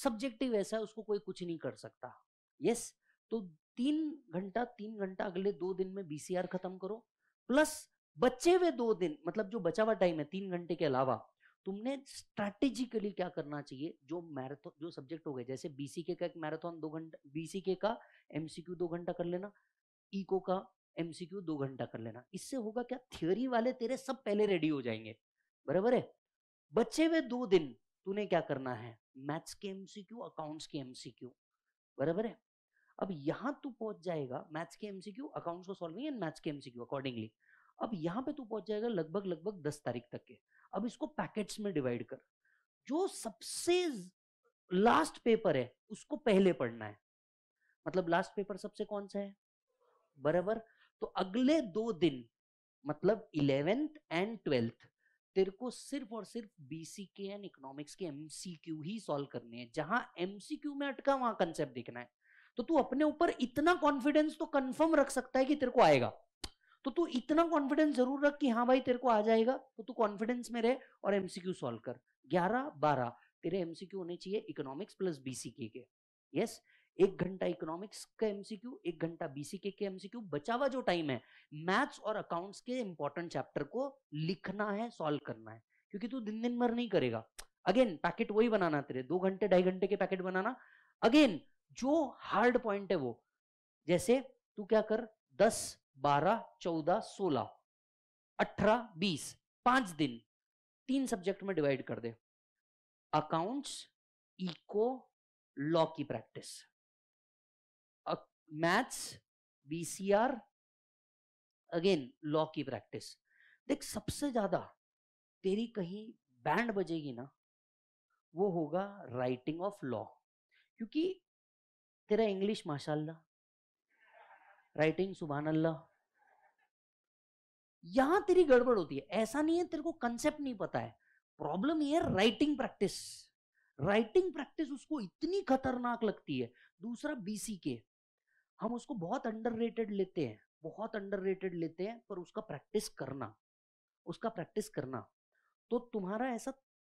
सब्जेक्टिव ऐसा है उसको कोई कुछ नहीं कर सकता यस तो तीन घंटा तीन घंटा अगले दो दिन में बीसीआर खत्म करो प्लस बचे हुए दो दिन मतलब जो बचा हुआ टाइम है तीन घंटे के अलावा तुमने स्ट्रैटेजिकली क्या करना चाहिए जो मैराथन जो सब्जेक्ट हो गए जैसे बीसीके का एक मैराथन दो घंटा बीसीके का एमसीक्यू दो घंटा कर लेना इको e का एमसीक्यू दो घंटा कर लेना इससे होगा क्या थ्योरी वाले तेरे सब पहले रेडी हो जाएंगे बराबर है बचे हुए दो दिन तूने क्या करना है मैथ्स के एमसीक्यू अकाउंट्स के एमसीक्यू बराबर है अब यहां तू पहुंच जाएगा मैथ्स के एमसीक्यू अकाउंट्स को सॉल्विंग एंड मैथ्स के एमसीक्यू अकॉर्डिंगली अब यहाँ पे तू पहुंच जाएगा लगभग लगभग दस तारीख तक के अब इसको पैकेट्स में डिवाइड कर जो सबसे लास्ट पेपर है उसको पहले पढ़ना है मतलब लास्ट पेपर सबसे कौन सा है बराबर तो अगले दो दिन मतलब इलेवेंथ एंड ट्वेल्थ तेरे को सिर्फ और सिर्फ बीसी के एंड इकोनॉमिक्स के एमसीक्यू ही सॉल्व करने हैं जहां एमसीक्यू में अटका वहां कंसेप्ट देखना है तो तू अपने ऊपर इतना कॉन्फिडेंस तो कंफर्म रख सकता है कि तेरे को आएगा तो तू इतना कॉन्फिडेंस जरूर रख कि हाँ भाई तेरे को आ जाएगा तो तू कॉन्फिडेंस में रहे और एमसीक्यू सॉल्व कर ग्यारह बारह तेरे एमसीक्यू होने चाहिए इकोनॉमिक्स प्लस बीसीके के यस yes? एक घंटा इकोनॉमिक्स का एमसीक्यू एक घंटा बीसीके के एमसीक्यू बचा हुआ जो टाइम है मैथ्स और अकाउंट्स के इंपॉर्टेंट चैप्टर को लिखना है सॉल्व करना है क्योंकि तू दिन दिन भर नहीं करेगा अगेन पैकेट वही बनाना तेरे दो घंटे ढाई घंटे के पैकेट बनाना अगेन जो हार्ड पॉइंट है वो जैसे तू क्या कर दस बारह चौदह सोलह अठारह बीस पांच दिन तीन सब्जेक्ट में डिवाइड कर दे अकाउंट्स इको लॉ की प्रैक्टिस मैथ्स आर अगेन लॉ की प्रैक्टिस देख सबसे ज्यादा तेरी कहीं बैंड बजेगी ना वो होगा राइटिंग ऑफ लॉ क्योंकि तेरा इंग्लिश माशाल्लाह राइटिंग सुबह अल्लाह यहां तेरी गड़बड़ होती है ऐसा नहीं है तेरे को कंसेप्ट नहीं पता है प्रॉब्लम ये है राइटिंग प्रैक्टिस राइटिंग प्रैक्टिस उसको इतनी खतरनाक लगती है दूसरा बीसी के हम उसको बहुत अंडर लेते हैं बहुत अंडर लेते हैं पर उसका प्रैक्टिस करना उसका प्रैक्टिस करना तो तुम्हारा ऐसा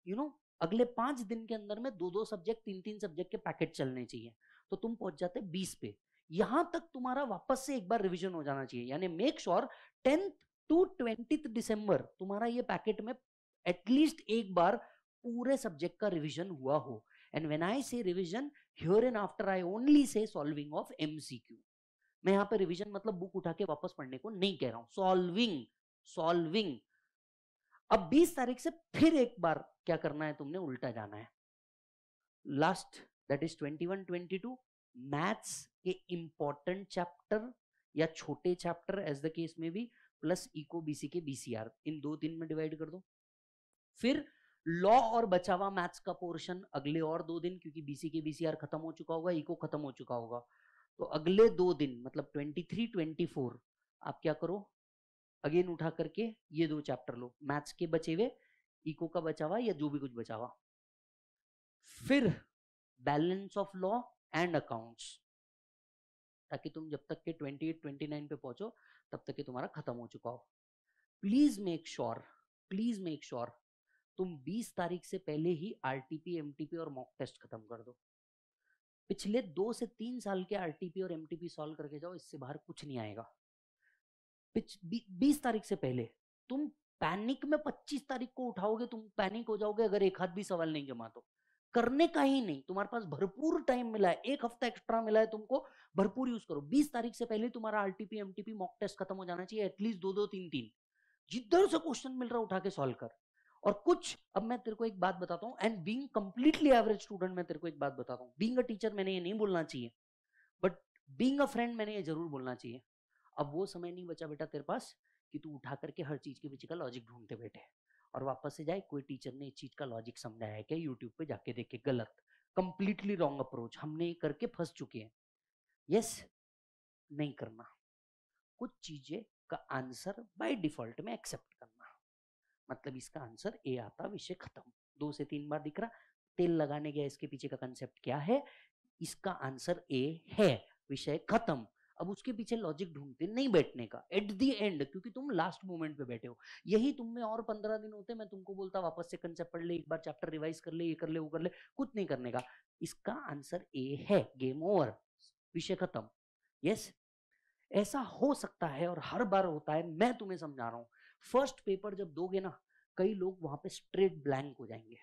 यू you नो know, अगले पांच दिन के अंदर में दो दो सब्जेक्ट तीन तीन सब्जेक्ट के पैकेट चलने चाहिए तो तुम पहुंच जाते बीस पे यहां तक तुम्हारा वापस से एक बार रिविजन हो जाना चाहिए यानी make sure tenth to twenty December तुम्हारा ये पैकेट में एटलीस्ट एक बार पूरे सब्जेक्ट का रिविजन हुआ हो and when I say revision here and after I only say solving of MCQ मैं यहाँ पे रिविजन मतलब बुक उठा के वापस पढ़ने को नहीं कह रहा हूं सॉल्विंग सॉल्विंग अब 20 तारीख से फिर एक बार क्या करना है तुमने उल्टा जाना है लास्ट दैट इज 21 22 मैथ्स के इंपॉर्टेंट चैप्टर या छोटे चैप्टर एज द केस में भी प्लस इको बीसी के बीसीआर इन दो तीन में डिवाइड कर दो फिर लॉ और बचावा मैथ्स का पोर्शन अगले और दो दिन क्योंकि बीसी के बीसीआर खत्म हो चुका होगा इको e खत्म हो चुका होगा तो अगले दो दिन मतलब ट्वेंटी थ्री ट्वेंटी फोर आप क्या करो अगेन उठा करके ये दो चैप्टर लो मैथ्स के बचे हुए इको e का बचावा या जो भी कुछ बचावा फिर balance of law and accounts ताकि तुम जब तक के ट्वेंटी एट ट्वेंटी नाइन पे पहुंचो तब तक के तुम्हारा खत्म हो चुका हो please make sure please make sure तुम 20 तारीख से पहले ही आरटीपी एमटीपी और मॉक टेस्ट खत्म कर दो पिछले दो से तीन साल के आरटीपी और एमटीपी सॉल्व करके जाओ इससे बाहर कुछ नहीं आएगा पिछ बीस तारीख से पहले तुम पैनिक में 25 तारीख को उठाओगे तुम पैनिक हो जाओगे अगर एक हाथ भी सवाल नहीं जमा तो करने का ही नहीं तुम्हारे पास भरपूर टाइम मिला है एक हफ्ता एक्स्ट्रा मिला है तुमको भरपूर यूज करो 20 तारीख से पहले तुम्हारा आरटीपी एमटीपी मॉक टेस्ट खत्म हो जाना चाहिए एटलीस्ट दो दो तीन तीन जिधर से क्वेश्चन मिल रहा उठा के सॉल्व कर और कुछ अब मैं तेरे को एक बात बताता हूँ and being completely average student मैं तेरे को एक बात बताता हूँ बींग अ टीचर मैंने ये नहीं बोलना चाहिए बट बींग अ फ्रेंड मैंने ये जरूर बोलना चाहिए अब वो समय नहीं बचा बेटा तेरे पास कि तू उठा करके हर चीज के पीछे का लॉजिक ढूंढते बैठे और वापस से जाए कोई टीचर ने इस चीज का लॉजिक समझाया क्या यूट्यूब पे जाके देखे गलत कंप्लीटली रॉन्ग अप्रोच हमने ये करके फंस चुके हैं यस नहीं करना कुछ चीजें का आंसर बाय डिफॉल्ट में एक्सेप्ट करना मतलब इसका आंसर ए आता विषय खत्म दो से तीन बार दिख रहा तेल लगाने गया इसके पीछे का कंसेप्ट क्या है इसका आंसर ए है विषय खत्म अब उसके पीछे लॉजिक ढूंढते नहीं बैठने का एट दी एंड क्योंकि तुम लास्ट मोमेंट पे बैठे हो यही तुम में और पंद्रह दिन होते मैं तुमको बोलता वापस से कंसेप्ट पढ़ ले एक बार चैप्टर रिवाइज कर ले ये कर ले वो कर ले कुछ नहीं करने का इसका आंसर ए है गेम ओवर विषय खत्म यस ऐसा हो सकता है और हर बार होता है मैं तुम्हें समझा रहा हूँ फर्स्ट पेपर जब दोगे ना कई लोग वहां पे स्ट्रेट ब्लैंक हो जाएंगे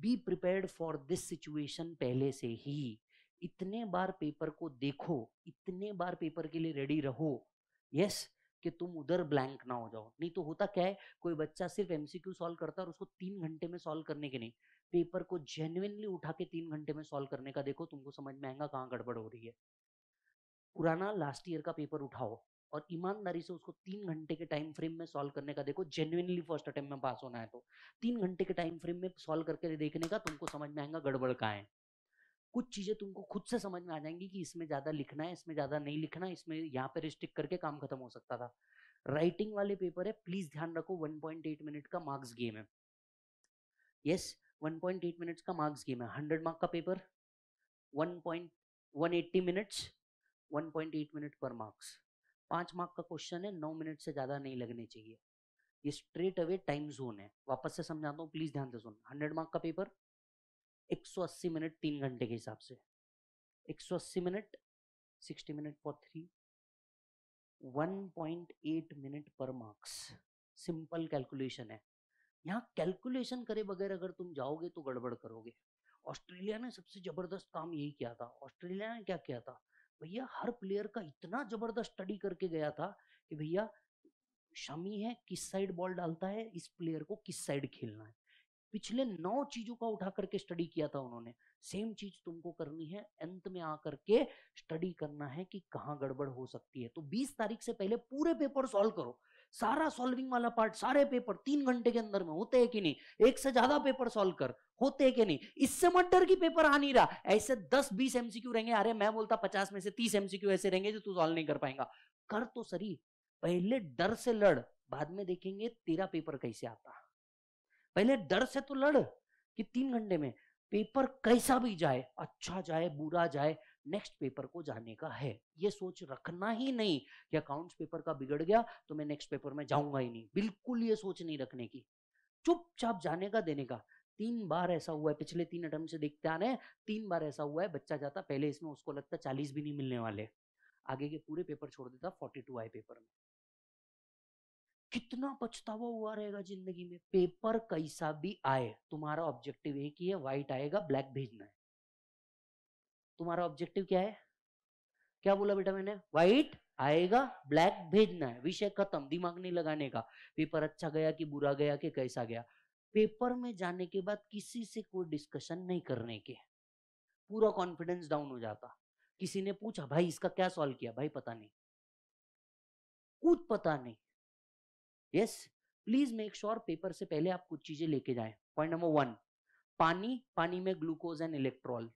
be prepared for this situation पहले से ही इतने बार पेपर को देखो इतने बार पेपर के लिए रेडी रहो यस yes, कि तुम उधर ब्लैंक ना हो जाओ नहीं तो होता क्या है कोई बच्चा सिर्फ एमसीक्यू सॉल्व करता है और उसको तीन घंटे में सॉल्व करने के नहीं पेपर को जेन्युनली उठा के तीन घंटे में सॉल्व करने का देखो तुमको समझ में आएगा कहाँ गड़बड़ हो रही है पुराना लास्ट ईयर का पेपर उठाओ और ईमानदारी से उसको तीन घंटे के टाइम फ्रेम में सॉल्व करने का देखो जेन्युनली फर्स्ट अटेम्प्ट में पास होना है तो तीन घंटे के टाइम फ्रेम में सॉल्व करके देखने का तुमको समझ में आएगा गड़बड़ का है कुछ चीज़ें तुमको खुद से समझ में आ जाएंगी कि इसमें ज़्यादा लिखना है इसमें ज़्यादा नहीं लिखना है इसमें यहाँ पे रिस्ट्रिक करके काम खत्म हो सकता था राइटिंग वाले पेपर है प्लीज़ ध्यान रखो 1.8 मिनट का मार्क्स गेम है यस yes, 1.8 मिनट्स का मार्क्स गेम है 100 मार्क का पेपर 1.180 मिनट्स 1.8 मिनट पर मार्क्स पांच मार्क का क्वेश्चन है नौ मिनट से ज़्यादा नहीं लगने चाहिए ये स्ट्रेट अवे टाइम जोन है वापस से समझाता हूँ प्लीज़ ध्यान से सुन हंड्रेड मार्क का पेपर एक सौ अस्सी मिनट तीन घंटे के हिसाब से एक अस्सी minute sixty minute for three eight minute पर मार्क्स सिंपल कैलकुलेशन है यहाँ कैलकुलेशन करे बगैर अगर तुम जाओगे तो गड़बड़ करोगे ऑस्ट्रेलिया ने सबसे जबरदस्त काम यही किया था ऑस्ट्रेलिया ने क्या किया था भैया हर प्लेयर का इतना जबरदस्त स्टडी करके गया था कि भैया शमी है किस साइड बॉल डालता है इस प्लेयर को किस साइड खेलना है पिछले नौ चीजों का उठा करके स्टडी किया था उन्होंने सेम चीज तुमको करनी है अंत में आकर के स्टडी करना है कि कहाँ गड़बड़ हो सकती है तो 20 तारीख से पहले पूरे पेपर सॉल्व करो सारा सॉल्विंग वाला पार्ट सारे पेपर तीन घंटे के अंदर में होते हैं कि नहीं एक से ज्यादा पेपर सॉल्व कर होते हैं कि नहीं इससे मत डर की पेपर आ नहीं रहा ऐसे दस बीस एमसीक्यू रहेंगे अरे मैं बोलता पचास में से तीस एमसीक्यू ऐसे रहेंगे जो तू सॉल्व नहीं कर पाएगा कर तो सरी पहले डर से लड़ बाद में देखेंगे तेरा पेपर कैसे आता पहले डर से तो लड़ कि तीन घंटे में पेपर कैसा भी जाए अच्छा जाए बुरा जाए नेक्स्ट पेपर को जाने का है ये सोच रखना ही नहीं कि अकाउंट्स पेपर का बिगड़ गया तो मैं नेक्स्ट पेपर में जाऊंगा ही नहीं बिल्कुल ये सोच नहीं रखने की चुपचाप जाने का देने का तीन बार ऐसा हुआ है पिछले तीन अटम्प से देखते आ रहे हैं तीन बार ऐसा हुआ है बच्चा जाता पहले इसमें उसको लगता चालीस भी नहीं मिलने वाले आगे के पूरे पेपर छोड़ देता फोर्टी टू आए पेपर में कितना पछतावा हुआ रहेगा जिंदगी में पेपर कैसा भी आए तुम्हारा ऑब्जेक्टिव एक ही है व्हाइट आएगा ब्लैक भेजना है तुम्हारा ऑब्जेक्टिव क्या है क्या बोला बेटा मैंने व्हाइट आएगा ब्लैक भेजना है विषय खत्म दिमाग नहीं लगाने का पेपर अच्छा गया कि बुरा गया कि कैसा गया पेपर में जाने के बाद किसी से कोई डिस्कशन नहीं करने के पूरा कॉन्फिडेंस डाउन हो जाता किसी ने पूछा भाई इसका क्या सॉल्व किया भाई पता नहीं कुछ पता नहीं yes please make sure paper से पहले आप कुछ चीजें लेके जाए पॉइंट नंबर वन पानी पानी में ग्लूकोज एंड इलेक्ट्रॉल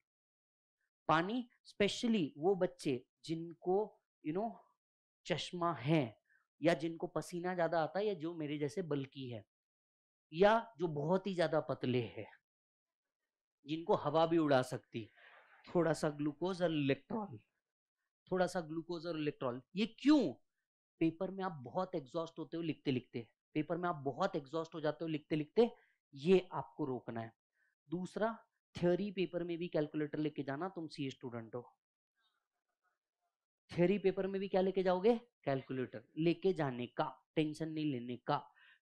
पानी स्पेशली वो बच्चे जिनको यू नो चश्मा है या जिनको पसीना ज्यादा आता है या जो मेरे जैसे बल्कि है या जो बहुत ही ज्यादा पतले है जिनको हवा भी उड़ा सकती थोड़ा सा ग्लूकोज और इलेक्ट्रॉल थोड़ा सा ग्लूकोज और इलेक्ट्रॉल ये क्यों पेपर में आप बहुत एग्जॉस्ट होते हो लिखते लिखते पेपर में आप बहुत एग्जॉस्ट हो जाते हो लिखते लिखते ये आपको रोकना है दूसरा थ्योरी पेपर में भी कैलकुलेटर लेके जाना तुम सी स्टूडेंट हो थ्योरी पेपर में भी क्या लेके जाओगे कैलकुलेटर लेके जाने का टेंशन नहीं लेने का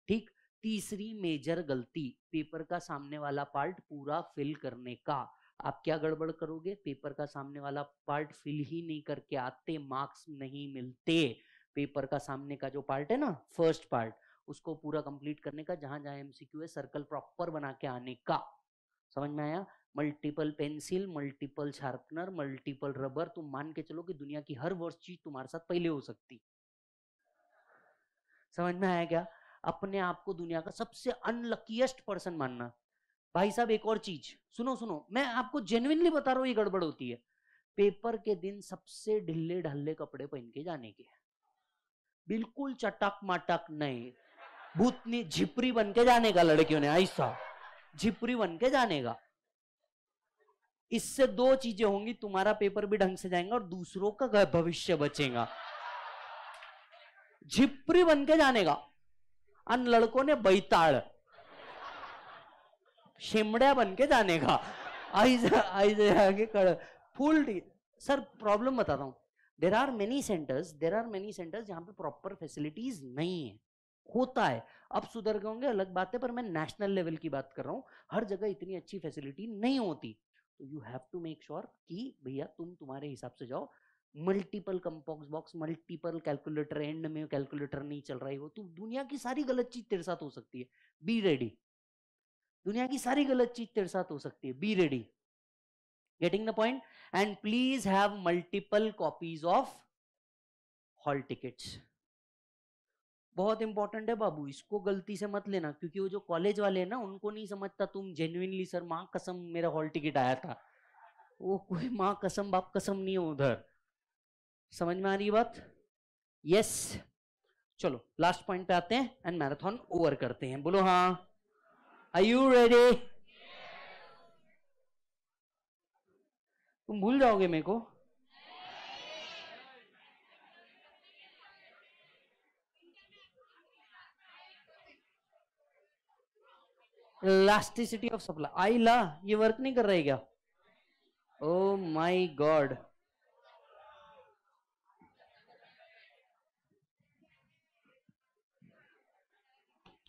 ठीक तीसरी मेजर गलती पेपर का सामने वाला पार्ट पूरा फिल करने का आप क्या गड़बड़ करोगे पेपर का सामने वाला पार्ट फिल ही नहीं करके आते मार्क्स नहीं मिलते पेपर का सामने का जो पार्ट है ना फर्स्ट पार्ट उसको पूरा कंप्लीट करने का जहां जहां एमसीक्यू है सर्कल प्रॉपर बना के आने का समझ में आया multiple pencil multiple sharpener multiple rubber तुम मान के चलो कि दुनिया की हर वर्ष चीज तुम्हारे साथ पहले हो सकती समझ में आया क्या अपने आप को दुनिया का सबसे अनलकीस्ट पर्सन मानना भाई साहब एक और चीज सुनो सुनो मैं आपको जेन्युनली बता रहा हूँ ये गड़बड़ होती है पेपर के दिन सबसे ढिल्ले ढल्ले कपड़े पहन के जाने के बिल्कुल चटक माटक नहीं भूतनी झिपरी बन के जाने का लड़कियों ने ऐसा झिपरी बन के जाने का इससे दो चीजें होंगी तुम्हारा पेपर भी ढंग से जाएगा और दूसरों का भविष्य बचेगा झिपरी बन के जानेगा अन लड़कों ने बैताल शिमड़ा बन के जाने का आगे फूल सर प्रॉब्लम बताता हूँ there are many centres there are many centres यहाँ पे प्रॉपर फैसिलिटीज नहीं है होता है अब सुधर गए होंगे अलग बात है पर मैं नेशनल लेवल की बात कर रहा हूँ हर जगह इतनी अच्छी फैसिलिटी नहीं होती तो you have to make sure कि भैया तुम तुम्हारे हिसाब से जाओ multiple कंपॉक्स box multiple calculator and में कैलकुलेटर नहीं चल रही हो तो दुनिया की सारी गलत चीज तेरे साथ हो सकती है बी रेडी दुनिया की सारी गलत चीज तेरे साथ हो सकती है be ready getting the point and please have multiple copies of hall tickets बहुत इंपॉर्टेंट है बाबू इसको गलती से मत लेना क्योंकि वो जो कॉलेज वाले हैं ना उनको नहीं समझता तुम जेन्युनली सर माँ कसम मेरा हॉल टिकट आया था वो कोई माँ कसम बाप कसम नहीं है उधर समझ में आ रही बात यस चलो लास्ट पॉइंट पे आते हैं एंड मैराथन ओवर करते हैं बोलो हाँ आई यू रेडी तुम भूल जाओगे मेरे को इलास्टिसिटी ऑफ सप्लाई आई ला ये वर्क नहीं कर रहे क्या ओ माई गॉड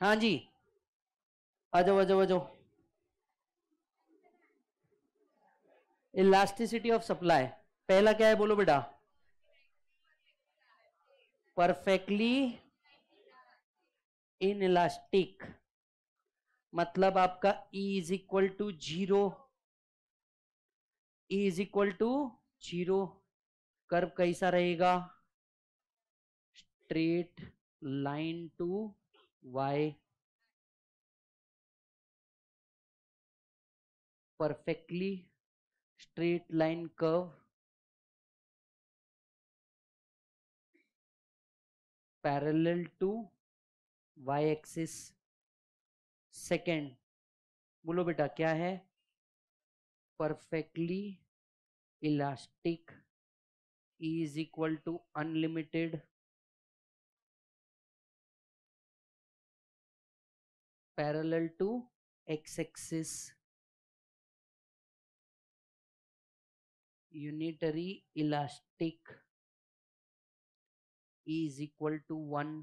हाँ जी आ जाओ आ जाओ आ जाओ इलास्टिसिटी ऑफ सप्लाई पहला क्या है बोलो बेटा परफेक्टली इन इलास्टिक मतलब आपका E is equal to zero E is equal to zero curve कैसा रहेगा straight line to Y perfectly straight line curve parallel to Y axis second बोलो बेटा क्या है perfectly elastic is equal to unlimited parallel to X axis unitary elastic is equal to one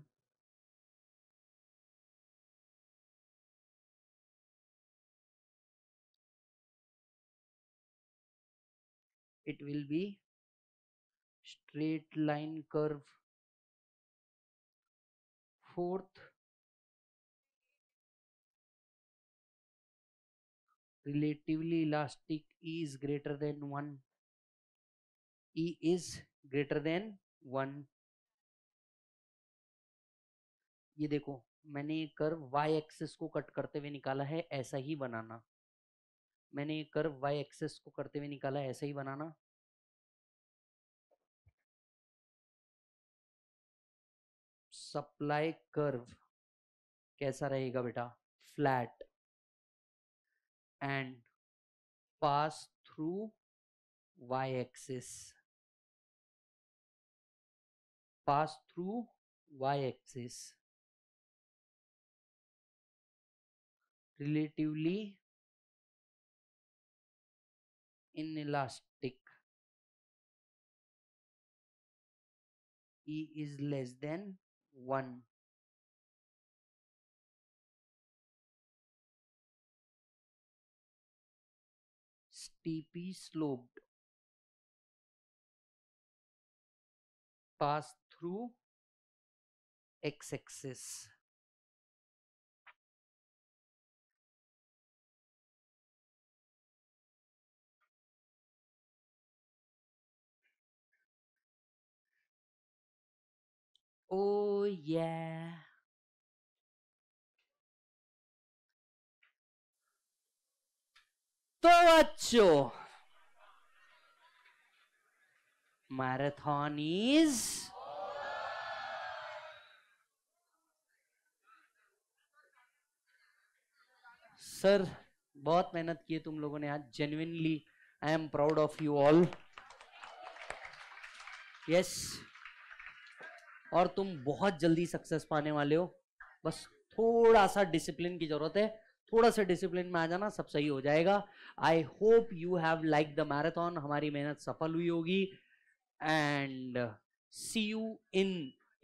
it will be straight line curve fourth relatively elastic e is greater than 1 e is greater than 1 ye dekho मैंने curve y axis को cut करते हुए निकाला है ऐसा ही बनाना मैंने ये curve Y access को करते हुए निकाला ऐसे ही बनाना सप्लाई कर्व कैसा रहेगा बेटा flat and pass through Y axis pass through Y axis relatively inelastic e is less than 1 steeply sloped pass through x-axis Oh, yeah. तो बच्चों मैराथन इज सर बहुत मेहनत की है तुम लोगों ने आज genuinely I am proud of you all yes और तुम बहुत जल्दी सक्सेस पाने वाले हो बस थोड़ा सा डिसिप्लिन की जरूरत है थोड़ा सा डिसिप्लिन में आ जाना सब सही हो जाएगा I hope you have like the marathon हमारी मेहनत सफल हुई होगी and see you in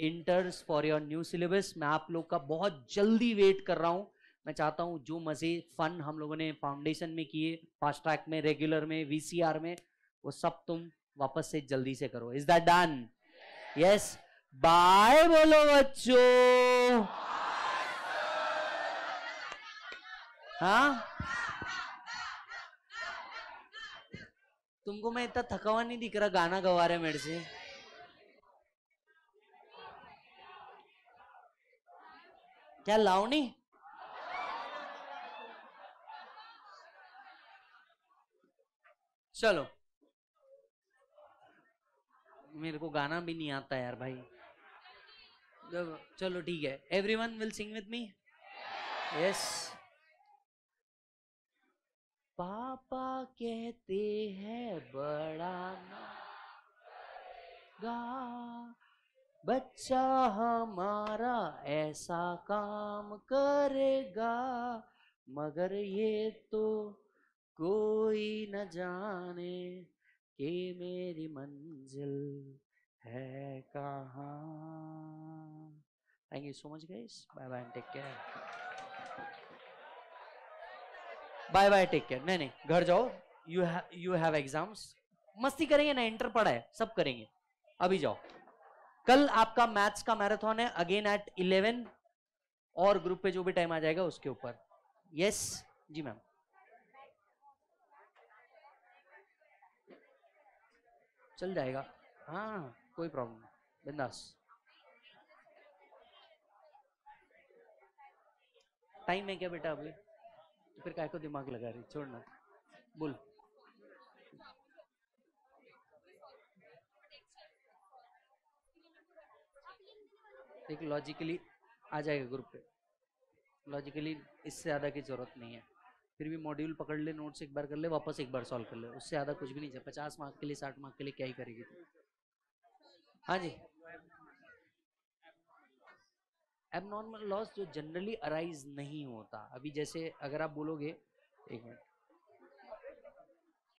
inters for your new syllabus मैं आप लोग का बहुत जल्दी वेट कर रहा हूँ मैं चाहता हूँ जो मज़े फन हम लोगों ने फाउंडेशन में किए फास्ट ट्रैक में रेगुलर में वीसीआर में वो सब तुम वापस से जल्दी से करो is that done yes bye बोलो बच्चो हाँ तुमको मैं इतना थका हुआ नहीं दिख रहा गाना गवा रहे मेरे से क्या लाओ नहीं चलो मेरे को गाना भी नहीं आता यार भाई चलो ठीक है everyone will sing with me yes पापा कहते हैं बड़ा गा बच्चा हमारा ऐसा काम करेगा मगर ये तो कोई न जाने कि मेरी मंजिल है कहाँ thank you so much guys bye bye take care bye bye take care नहीं नहीं घर जाओ यू यू हैव एग्जाम्स मस्ती करेंगे ना इंटर पढ़ा है सब करेंगे अभी जाओ कल आपका मैथ्स का मैराथन है अगेन एट इलेवन और ग्रुप पे जो भी टाइम आ जाएगा उसके ऊपर यस yes, जी मैम चल जाएगा हाँ कोई प्रॉब्लम नहीं बिंदास टाइम है क्या बेटा अभी तो फिर काय को दिमाग लगा रही छोड़ना बोल एक लॉजिकली आ जाएगा ग्रुप पे लॉजिकली इससे ज़्यादा की ज़रूरत नहीं है फिर भी मॉड्यूल पकड़ ले नोट्स एक बार कर ले वापस एक बार सॉल्व कर ले उससे ज़्यादा कुछ भी नहीं चाहिए पचास मार्क के लिए साठ मार्क के लिए क्या ही करेगी हाँ जी एबनॉर्मल लॉस जो जनरली अराइज नहीं होता अभी जैसे अगर आप बोलोगे एक मिनट